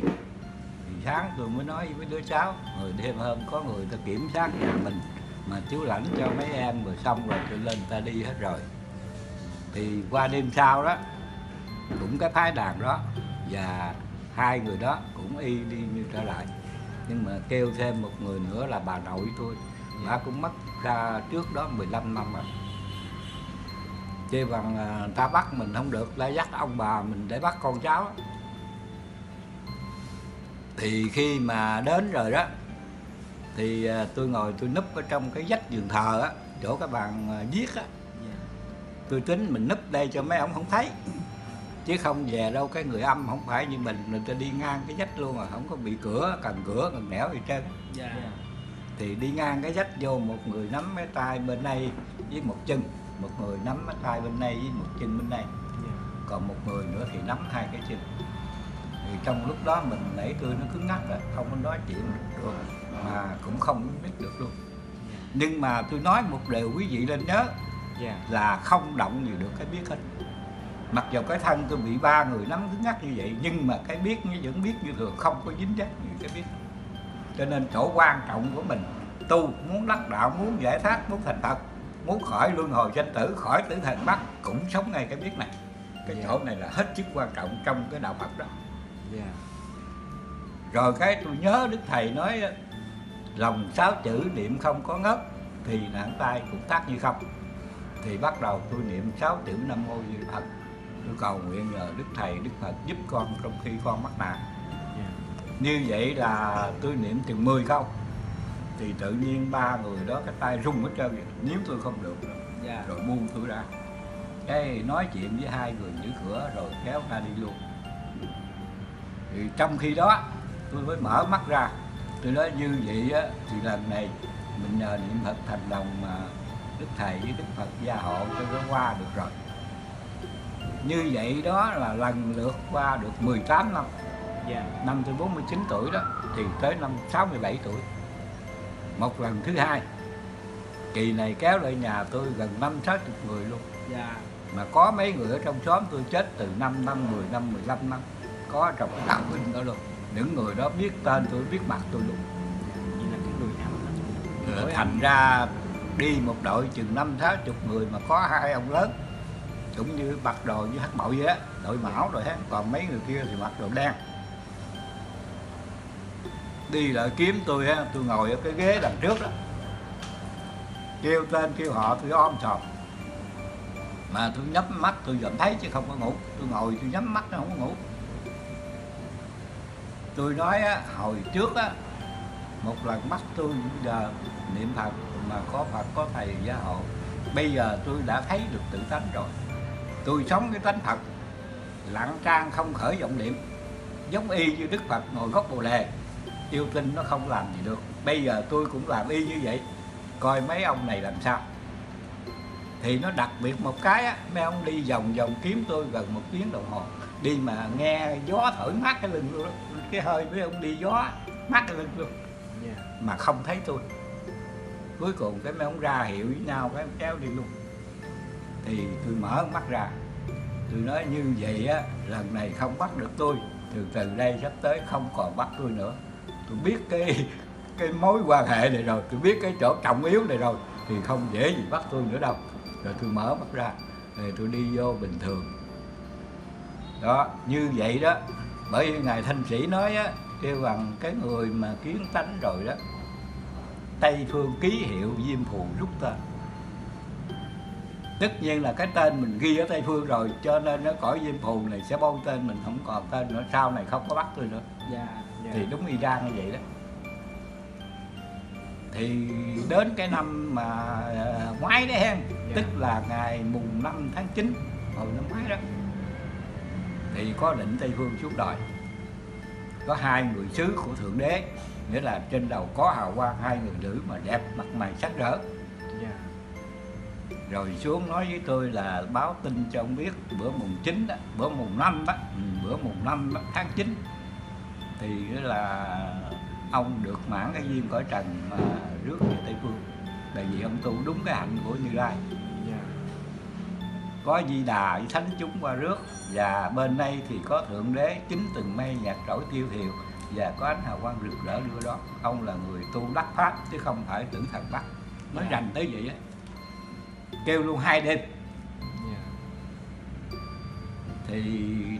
Thì sáng tôi mới nói với đứa cháu rồi đêm hôm có người ta kiểm soát nhà mình mà chú lãnh cho mấy em rồi xong rồi tôi lên ta đi hết rồi. Thì qua đêm sau đó, cũng cái phái đàn đó và hai người đó cũng y đi như trở lại. Nhưng mà kêu thêm một người nữa là bà nội tôi. Bà cũng mất ra trước đó 15 năm rồi. Chê bằng à, ta bắt mình không được lại dắt ông bà mình để bắt con cháu. Thì khi mà đến rồi đó thì à, tôi ngồi tôi núp ở trong cái vách giường thờ á chỗ cái bàn à, viết á. Tôi tính mình núp đây cho mấy ông không thấy. Chứ không về đâu cái người âm không phải như mình người ta đi ngang cái vách luôn à không có bị cửa cần cửa cần nẻo gì trơn. Dạ. Thì đi ngang cái vách vô một người nắm cái tay bên đây với một chân một người nắm cái tay bên đây với một chân bên đây. Còn một người nữa thì nắm hai cái chân. Thì trong lúc đó mình nãy tôi nó cứng ngắc rồi không có nói chuyện được. luôn mà cũng không biết được luôn. Nhưng mà tôi nói một điều quý vị nên nhớ dạ. là không động gì được cái biết hết. Mặc dù cái thân tôi bị ba người nắm cứng ngắc như vậy nhưng mà cái biết nó vẫn biết như thường không có dính dắt gì cái biết. Cho nên chỗ quan trọng của mình tu muốn đắc đạo muốn giải thoát muốn thành phật muốn khỏi luân hồi sanh tử khỏi tử thần bắt cũng sống ngay cái biết này. Cái Dạ. chỗ này là hết sức quan trọng trong cái đạo Phật đó. Dạ. Rồi cái tôi nhớ đức thầy nói lòng sáu chữ niệm không có ngất thì nạn tai cũng tác như không. Thì bắt đầu tôi niệm sáu chữ nam mô di phật. Tôi cầu nguyện nhờ đức thầy đức phật giúp con trong khi con mắc nạn. Như vậy là tôi niệm chừng 10 câu. Thì tự nhiên ba người đó cái tay rung hết trơn vậy. nếu tôi không được. Rồi, dạ rồi buông tôi ra. Cái nói chuyện với hai người giữ cửa rồi kéo ra đi luôn. Thì trong khi đó tôi mới mở mắt ra tôi nói như vậy á, thì lần này mình nhờ niệm phật thành lòng mà đức thầy với đức phật gia hộ cho nó qua được rồi. Như vậy đó là lần lượt qua được 18 năm. Dạ. Năm tôi 49 tuổi đó thì tới năm 67 tuổi. Một lần thứ hai. Kỳ này kéo lại nhà tôi gần năm sáu chục người luôn. Dạ. Mà có mấy người ở trong xóm tôi chết từ 5 năm 10 năm 15 năm. Có trong đạo huynh đó luôn những người đó biết tên tôi biết mặt tôi luôn. Là cái người Ờ, thành ra đi một đội chừng năm sáu chục người mà có hai ông lớn cũng như mặc đồ như hắc mậu vậy á đội mão rồi hết còn mấy người kia thì mặc đồ đen. Đi lại kiếm tôi á tôi ngồi ở cái ghế đằng trước đó kêu tên kêu họ tôi om sòm mà tôi nhắm mắt tôi vẫn thấy chứ không có ngủ. Tôi ngồi tôi nhắm mắt nó không có ngủ tôi nói á, hồi trước á một lần mắt tôi giờ niệm phật mà có phật có thầy gia hộ. Bây giờ tôi đã thấy được tự tánh rồi. Tôi sống cái tánh phật lặng trang không khởi vọng niệm. Giống y như đức phật ngồi gốc bồ đề yêu tinh nó không làm gì được. Bây giờ tôi cũng làm y như vậy. Coi mấy ông này làm sao? Thì nó đặc biệt một cái á mấy ông đi vòng vòng kiếm tôi gần một tiếng đồng hồ. Đi mà nghe gió thổi mát cái lưng luôn đó cái hơi mấy ông đi gió cái lưng luôn. Dạ. Mà không thấy tôi. Cuối cùng cái mấy ông ra hiệu với nhau cái kéo đi luôn. Thì tôi mở mắt ra. Tôi nói như vậy á lần này không bắt được tôi. Từ từ đây sắp tới không còn bắt tôi nữa. Tôi biết cái cái mối quan hệ này rồi. Tôi biết cái chỗ trọng yếu này rồi. Thì không dễ gì bắt tôi nữa đâu. Rồi tôi mở mắt ra. Rồi tôi đi vô bình thường. Đó như vậy đó bởi vì ngài thanh sĩ nói á kêu bằng cái người mà kiến tánh rồi đó tây phương ký hiệu diêm phù rút tên. Tất nhiên là cái tên mình ghi ở tây phương rồi cho nên nó cõi diêm phù này sẽ bôi tên mình không còn tên nữa sau này không có bắt tôi nữa. Dạ dạ. Thì đúng y ra như vậy đó. Thì đến cái năm mà à, ngoái đấy hen Dạ. tức là ngày mùng 5 tháng 9 hồi năm ngoái đó thì có định tây phương xuống đòi có hai người sứ của thượng đế nghĩa là trên đầu có hào quang hai người nữ mà đẹp mặt mày sắc rỡ. Dạ. Rồi xuống nói với tôi là báo tin cho ông biết bữa mùng 9 đó bữa mùng 5 đó ừ, bữa mùng 5 đó, tháng 9 thì nghĩa là ông được mãn cái duyên cõi trần mà rước về tây phương. Tại vì ông tu đúng cái hạnh của như lai có di đà với thánh chúng qua rước. Và bên đây thì có thượng đế chính từng mây nhạc trỗi tiêu thiều. Và có ánh hào quang rực rỡ đưa đó ông là người tu đắc pháp chứ không phải tử thần bắt. Nói Dạ. rành tới vậy á. Kêu luôn hai đêm thì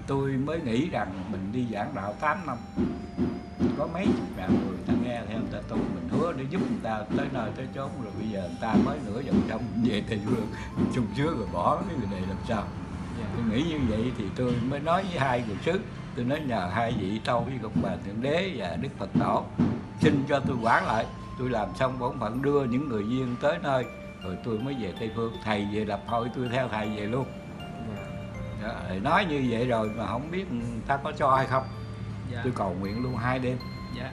tôi mới nghĩ rằng mình đi giảng đạo 8 năm có mấy chục ngàn người ta nghe theo người ta tu. Mình hứa để giúp người ta tới nơi tới chốn rồi bây giờ người ta mới nửa vòng trong về tây phương. Sung sướng rồi bỏ cái người này làm sao? Dạ. Tôi nghĩ như vậy thì tôi mới nói với hai người sứ tôi nói nhờ hai vị tâu với công bà thượng đế và đức phật tổ xin cho tôi quản lại. Tôi làm xong bổn phận đưa những người duyên tới nơi rồi tôi mới về tây phương. Thầy về lập hội tôi theo thầy về luôn đó, thì nói như vậy rồi mà không biết người ta có cho hay không? Dạ. Tôi cầu nguyện luôn hai đêm. Dạ.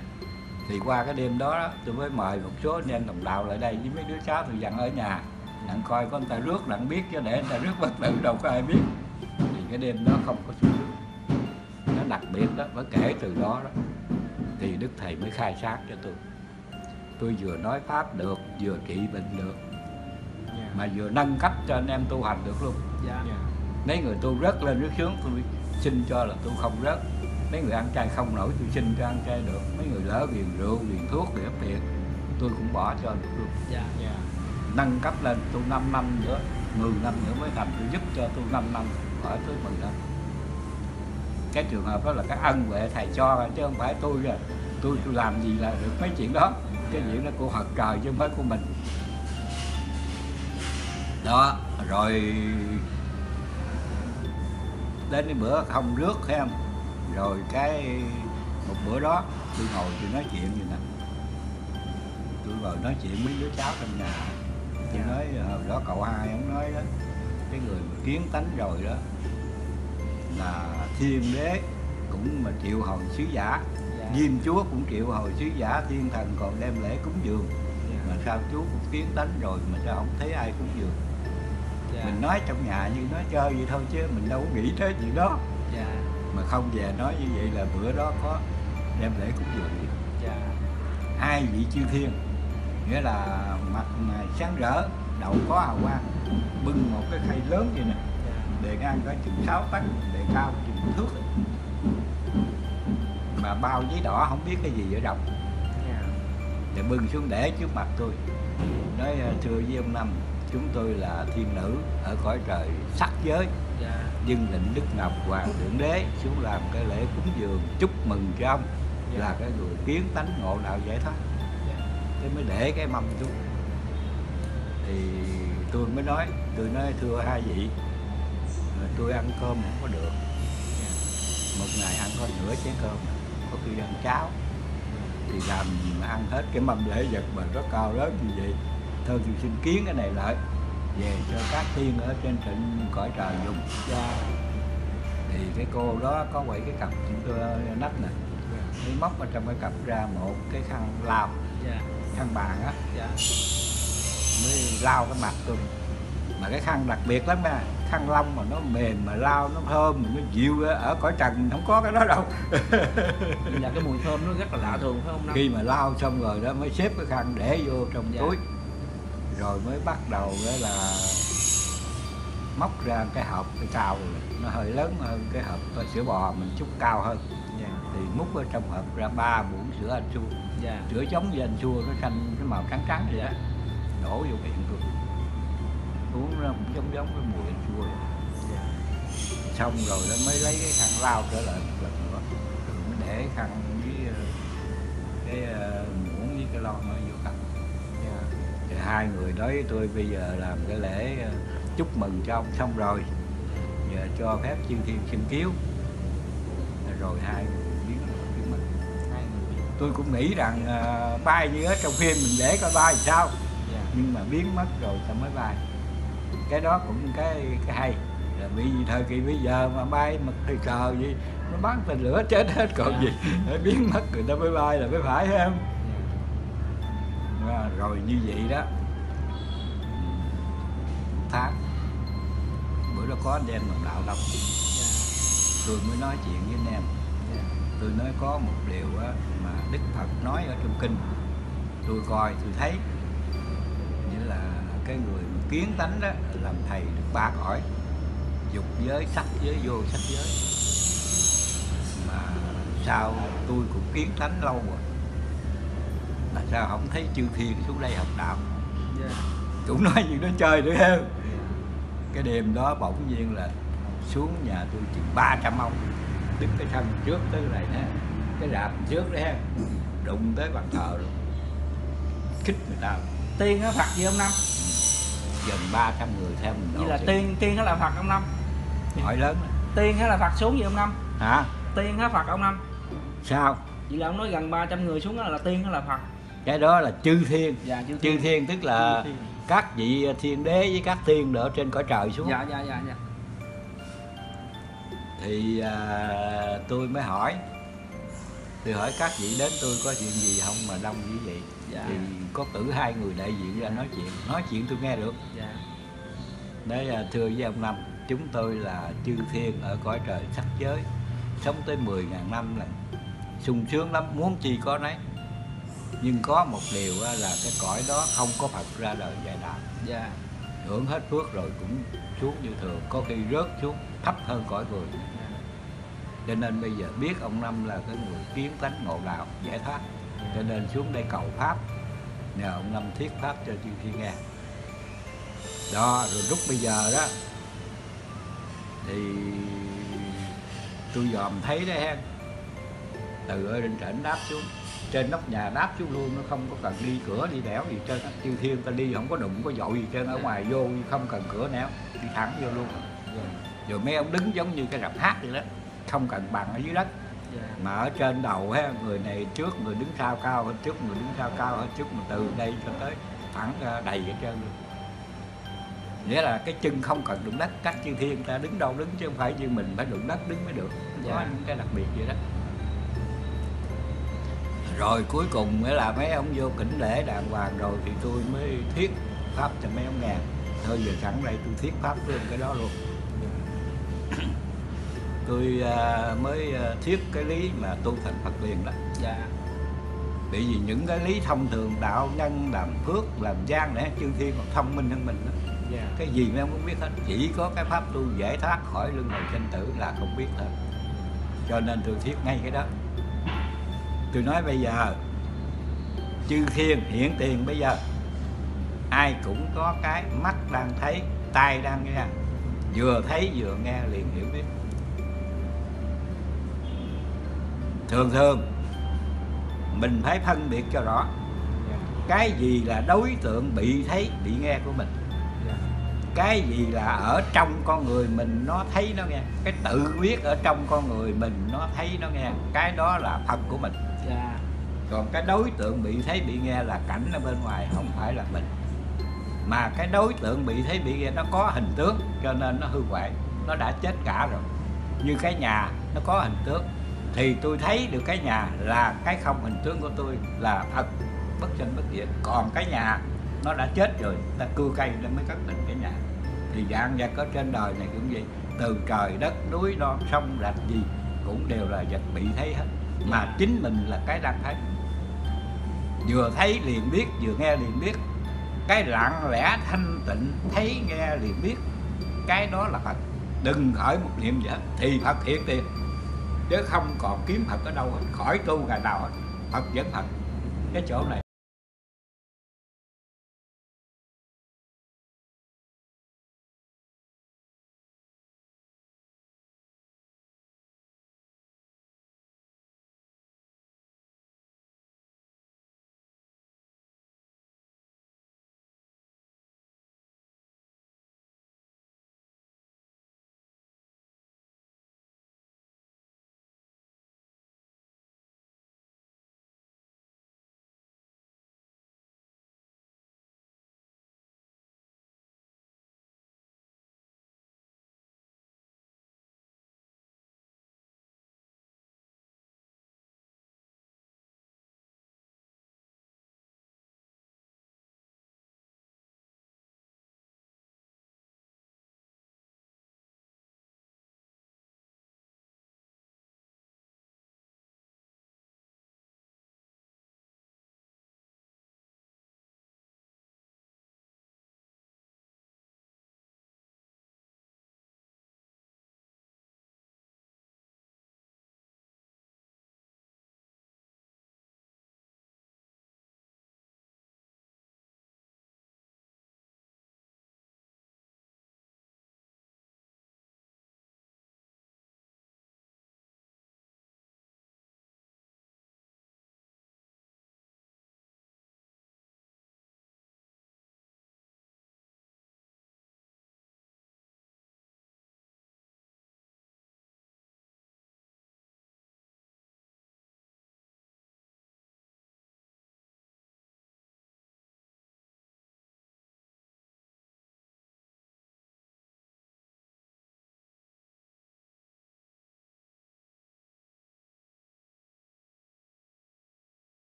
Thì qua cái đêm đó, đó tôi mới mời một số anh em đồng đạo lại đây với mấy đứa cháu tôi dặn ở nhà đặng coi có người ta rước đặng biết chứ để người ta rước bất tử đâu có ai biết. Thì cái đêm đó không có xuống rước nó đặc biệt đó mới kể từ đó đó. Thì đức thầy mới khai sáng cho tôi. Tôi vừa nói pháp được vừa trị bệnh được. Dạ. Mà vừa nâng cấp cho anh em tu hành được luôn. Dạ. Dạ mấy người tu rất lên rất sướng tôi xin cho là tu không rớt. Mấy người ăn chay không nổi tôi xin cho ăn chay được. Mấy người lỡ ghiền rượu ghiền thuốc ghiền tiền tôi cũng bỏ cho được luôn. Dạ dạ. Nâng cấp lên tu 5 năm nữa 10 năm nữa mới thành tôi giúp cho tu 5 năm khỏi tới 10 năm. Cái trường hợp đó là cái ân huệ thầy cho chứ không phải tôi rồi tôi tôi làm gì là được mấy chuyện đó. Cái chuyện đó của Phật trời chứ không phải của mình. Đó rồi đến cái bữa không rước thấy không? Rồi cái một bữa đó tôi ngồi tôi nói chuyện vậy nè. Tôi ngồi nói chuyện với đứa cháu trong nhà. Tôi Dạ. nói hồi đó cậu hai ông nói đó. Cái người mà kiến tánh rồi đó là thiên đế cũng mà triệu hồi sứ giả. Dạ. Diêm chúa cũng triệu hồi sứ giả thiên thần còn đem lễ cúng dường. Mà sao chú cũng kiến tánh rồi mà sao không thấy ai cúng dường dạ. Mình nói trong nhà như nói chơi vậy thôi chứ mình đâu có nghĩ tới chuyện đó. Dạ. Mà không về nói như vậy là bữa đó có đem lễ cúng dường. Gì dạ. Hai vị chư thiên nghĩa là mặt sáng rỡ đầu có hào quang bưng một cái khay lớn vậy nè. Bề ngang có chừng 6 tấc bề cao chừng thước. Mà bao giấy đỏ không biết cái gì ở dạ. Để bưng xuống để trước mặt tôi. Nói ờ, thưa với ông năm chúng tôi là thiên nữ ở cõi trời sắc giới. Dạ. Dân định đức ngọc hoàng thượng đế xuống làm cái lễ cúng dường chúc mừng cho ông Dạ. là cái người kiến tánh ngộ đạo giải thoát. Dạ. Thế mới để cái mâm xuống. Thì tôi mới nói tôi nói thưa hai vị tôi ăn cơm không có được. Một ngày ăn có nửa chén cơm có khi ăn cháo. Thì làm gì mà ăn hết cái mâm lễ vật mà rất cao lớn như vậy thôi tôi xin kiến cái này lại về cho các tiên ở trên trịnh cõi trời dùng. Dạ. Thì cái cô đó có quậy cái cặp chúng tôi nắp nè. Mới móc ở trong cái cặp ra một cái khăn lau dạ. Khăn bàn á. Dạ. Mới lau cái mặt tôi. Mà cái khăn đặc biệt lắm nha. Khăn lông mà nó mềm mà lau nó thơm mà nó dịu ở cõi trần không có cái đó đâu. Là cái mùi thơm nó rất là lạ thường phải không năm khi mà lau xong rồi đó mới xếp cái khăn để vô trong Dạ. túi rồi mới bắt đầu đó là móc ra cái hộp cái cao nó hơi lớn hơn cái hộp sữa bò mình chút cao hơn. Dạ. Thì múc ở trong hộp ra ba muỗng sữa anh chua. Dạ. Sữa giống như anh chua nó xanh cái màu trắng trắng vậy đó. Đổ vô miệng tôi uống ra cũng giống giống cái mùi anh chua vậy. dạ. Xong rồi nó mới lấy cái khăn lau trở lại một lần nữa. Rồi mới để khăn với ờ, cái ờ, muỗng với cái lon nó hai người nói với tôi bây giờ làm cái lễ ờ, chúc mừng cho ông xong rồi. Giờ cho phép chư thiên xin kiếu rồi hai người biến biến người tôi cũng nghĩ rằng ờ, bay như ở trong phim mình để coi bay sao. Dạ. Nhưng mà biến mất rồi ta mới bay. Cái đó cũng cái cái hay. Là vì thời kỳ bây giờ mà bay mà thời cờ gì nó bắn tên lửa chết hết còn Dạ. gì. Phải biến mất người ta mới bay là mới phải không? À, rồi như vậy đó tháng. Bữa đó có anh em đồng đạo đông dạ. Tôi mới nói chuyện với anh em. Dạ. Tôi nói có một điều mà đức phật nói ở trong kinh. Tôi coi tôi thấy. Nghĩa là cái người mà kiến tánh đó làm thầy được ba cõi. Dục giới sắc giới vô sắc giới. Mà sao tôi cũng kiến tánh lâu rồi? Mà sao không thấy chư thiên xuống đây học đạo? Dạ cũng nói gì nó chơi nữa. Không cái đêm đó bỗng nhiên là xuống nhà tôi chừng 300 ông đứng cái sân trước tới này nè cái rạp trước đấy ha đụng tới bàn thờ luôn. Khích người ta. Tiên á phật gì ông năm? Gần 300 người theo mình vậy là tiên tiên đó là phật ông năm. Hỏi lớn tiên hay là phật xuống gì ông năm. Hả? Tiên hay phật ông năm. Sao? Vậy là ông nói gần 300 người xuống đó là tiên hay là phật cái đó là chư thiên. Dạ chư chư thiên tức là Chư thiên. Các vị thiên đế với các thiên ở trên cõi trời xuống. Dạ dạ dạ dạ. Thì à, tôi mới hỏi. Tôi hỏi các vị đến tôi có chuyện gì không mà đông như vậy? Dạ. thì có cử hai người đại diện ra nói chuyện. Nói chuyện tôi nghe được. Dạ. Đấy là thưa với ông năm chúng tôi là chư thiên ở cõi trời sắc giới. Sống tới 10.000 năm là sung sướng lắm. Muốn chi có nấy nhưng có một điều là cái cõi đó không có Phật ra đời dạy đạo. Dạ hưởng hết phước rồi cũng xuống như thường, có khi rớt xuống, thấp hơn cõi người. Cho nên bây giờ biết ông năm là cái người kiến tánh ngộ đạo, giải thoát. Cho nên xuống đây cầu pháp. Nhờ ông năm thiết pháp cho chư thiên nghe. Đó, rồi lúc bây giờ đó, thì tôi dòm thấy đấy ha từ ở trên trển đáp xuống trên nóc nhà đáp xuống luôn nó không có cần đi cửa đi đẻo gì trên chư thiên ta đi không có đụng có dội gì trên ở ngoài vô không cần cửa nẻo đi thẳng vô luôn. Rồi mấy ông đứng giống như cái rạp hát vậy đó không cần bằng ở dưới đất. Dạ. mà ở trên đầu ha người này trước người đứng sau cao hơn trước người đứng sau cao hơn trước mà từ đây cho tới thẳng đầy ở trơn luôn. Nghĩa là cái chân không cần đụng đất các chư thiên ta đứng đâu đứng chứ không phải như mình phải đụng đất đứng mới được. Có Dạ. những cái đặc biệt vậy đó rồi cuối cùng nghĩa là mấy ông vô kính lễ đàng hoàng rồi thì tôi mới thuyết pháp cho mấy ông nghe thôi giờ sẵn đây tôi thuyết pháp luôn cái đó luôn. Tôi à, mới à, thuyết cái lý mà tu thành Phật liền đó. Dạ. Bởi vì những cái lý thông thường đạo nhân làm phước làm gian để chư thiên còn thông minh hơn mình đó. dạ. Cái gì mấy ông cũng biết hết. Chỉ có cái pháp tu giải thoát khỏi luân hồi sinh tử là không biết thôi. Cho nên tôi thuyết ngay cái đó tôi nói bây giờ, chư thiên hiện tiền bây giờ, ai cũng có cái mắt đang thấy, tai đang nghe, vừa thấy vừa nghe liền hiểu biết. Thường thường, mình phải phân biệt cho rõ cái gì là đối tượng bị thấy, bị nghe của mình. Cái gì là ở trong con người mình nó thấy nó nghe. Cái tự biết ở trong con người mình nó thấy nó nghe. Cái đó là phật của mình còn cái đối tượng bị thấy bị nghe là cảnh ở bên ngoài, không phải là mình. Mà cái đối tượng bị thấy bị nghe, nó có hình tướng cho nên nó hư hoại, nó đã chết cả rồi. Như cái nhà, nó có hình tướng thì tôi thấy được cái nhà là cái không hình tướng của tôi là thật. Bất sinh bất diệt. Còn cái nhà, nó đã chết rồi, ta cưa cây nó mới cất định cái nhà. Thì dạng vật ở trên đời này cũng vậy. Từ trời đất núi non sông rạch gì cũng đều là vật bị thấy hết. Mà chính mình là cái đang thấy vừa thấy liền biết, vừa nghe liền biết. Cái lặng lẽ thanh tịnh, thấy nghe liền biết. Cái đó là phật. Đừng khởi một niệm giả thì phật hiện tiền chứ không còn kiếm phật ở đâu hết, khỏi tu ngày nào hết, phật vẫn phật. Cái chỗ này.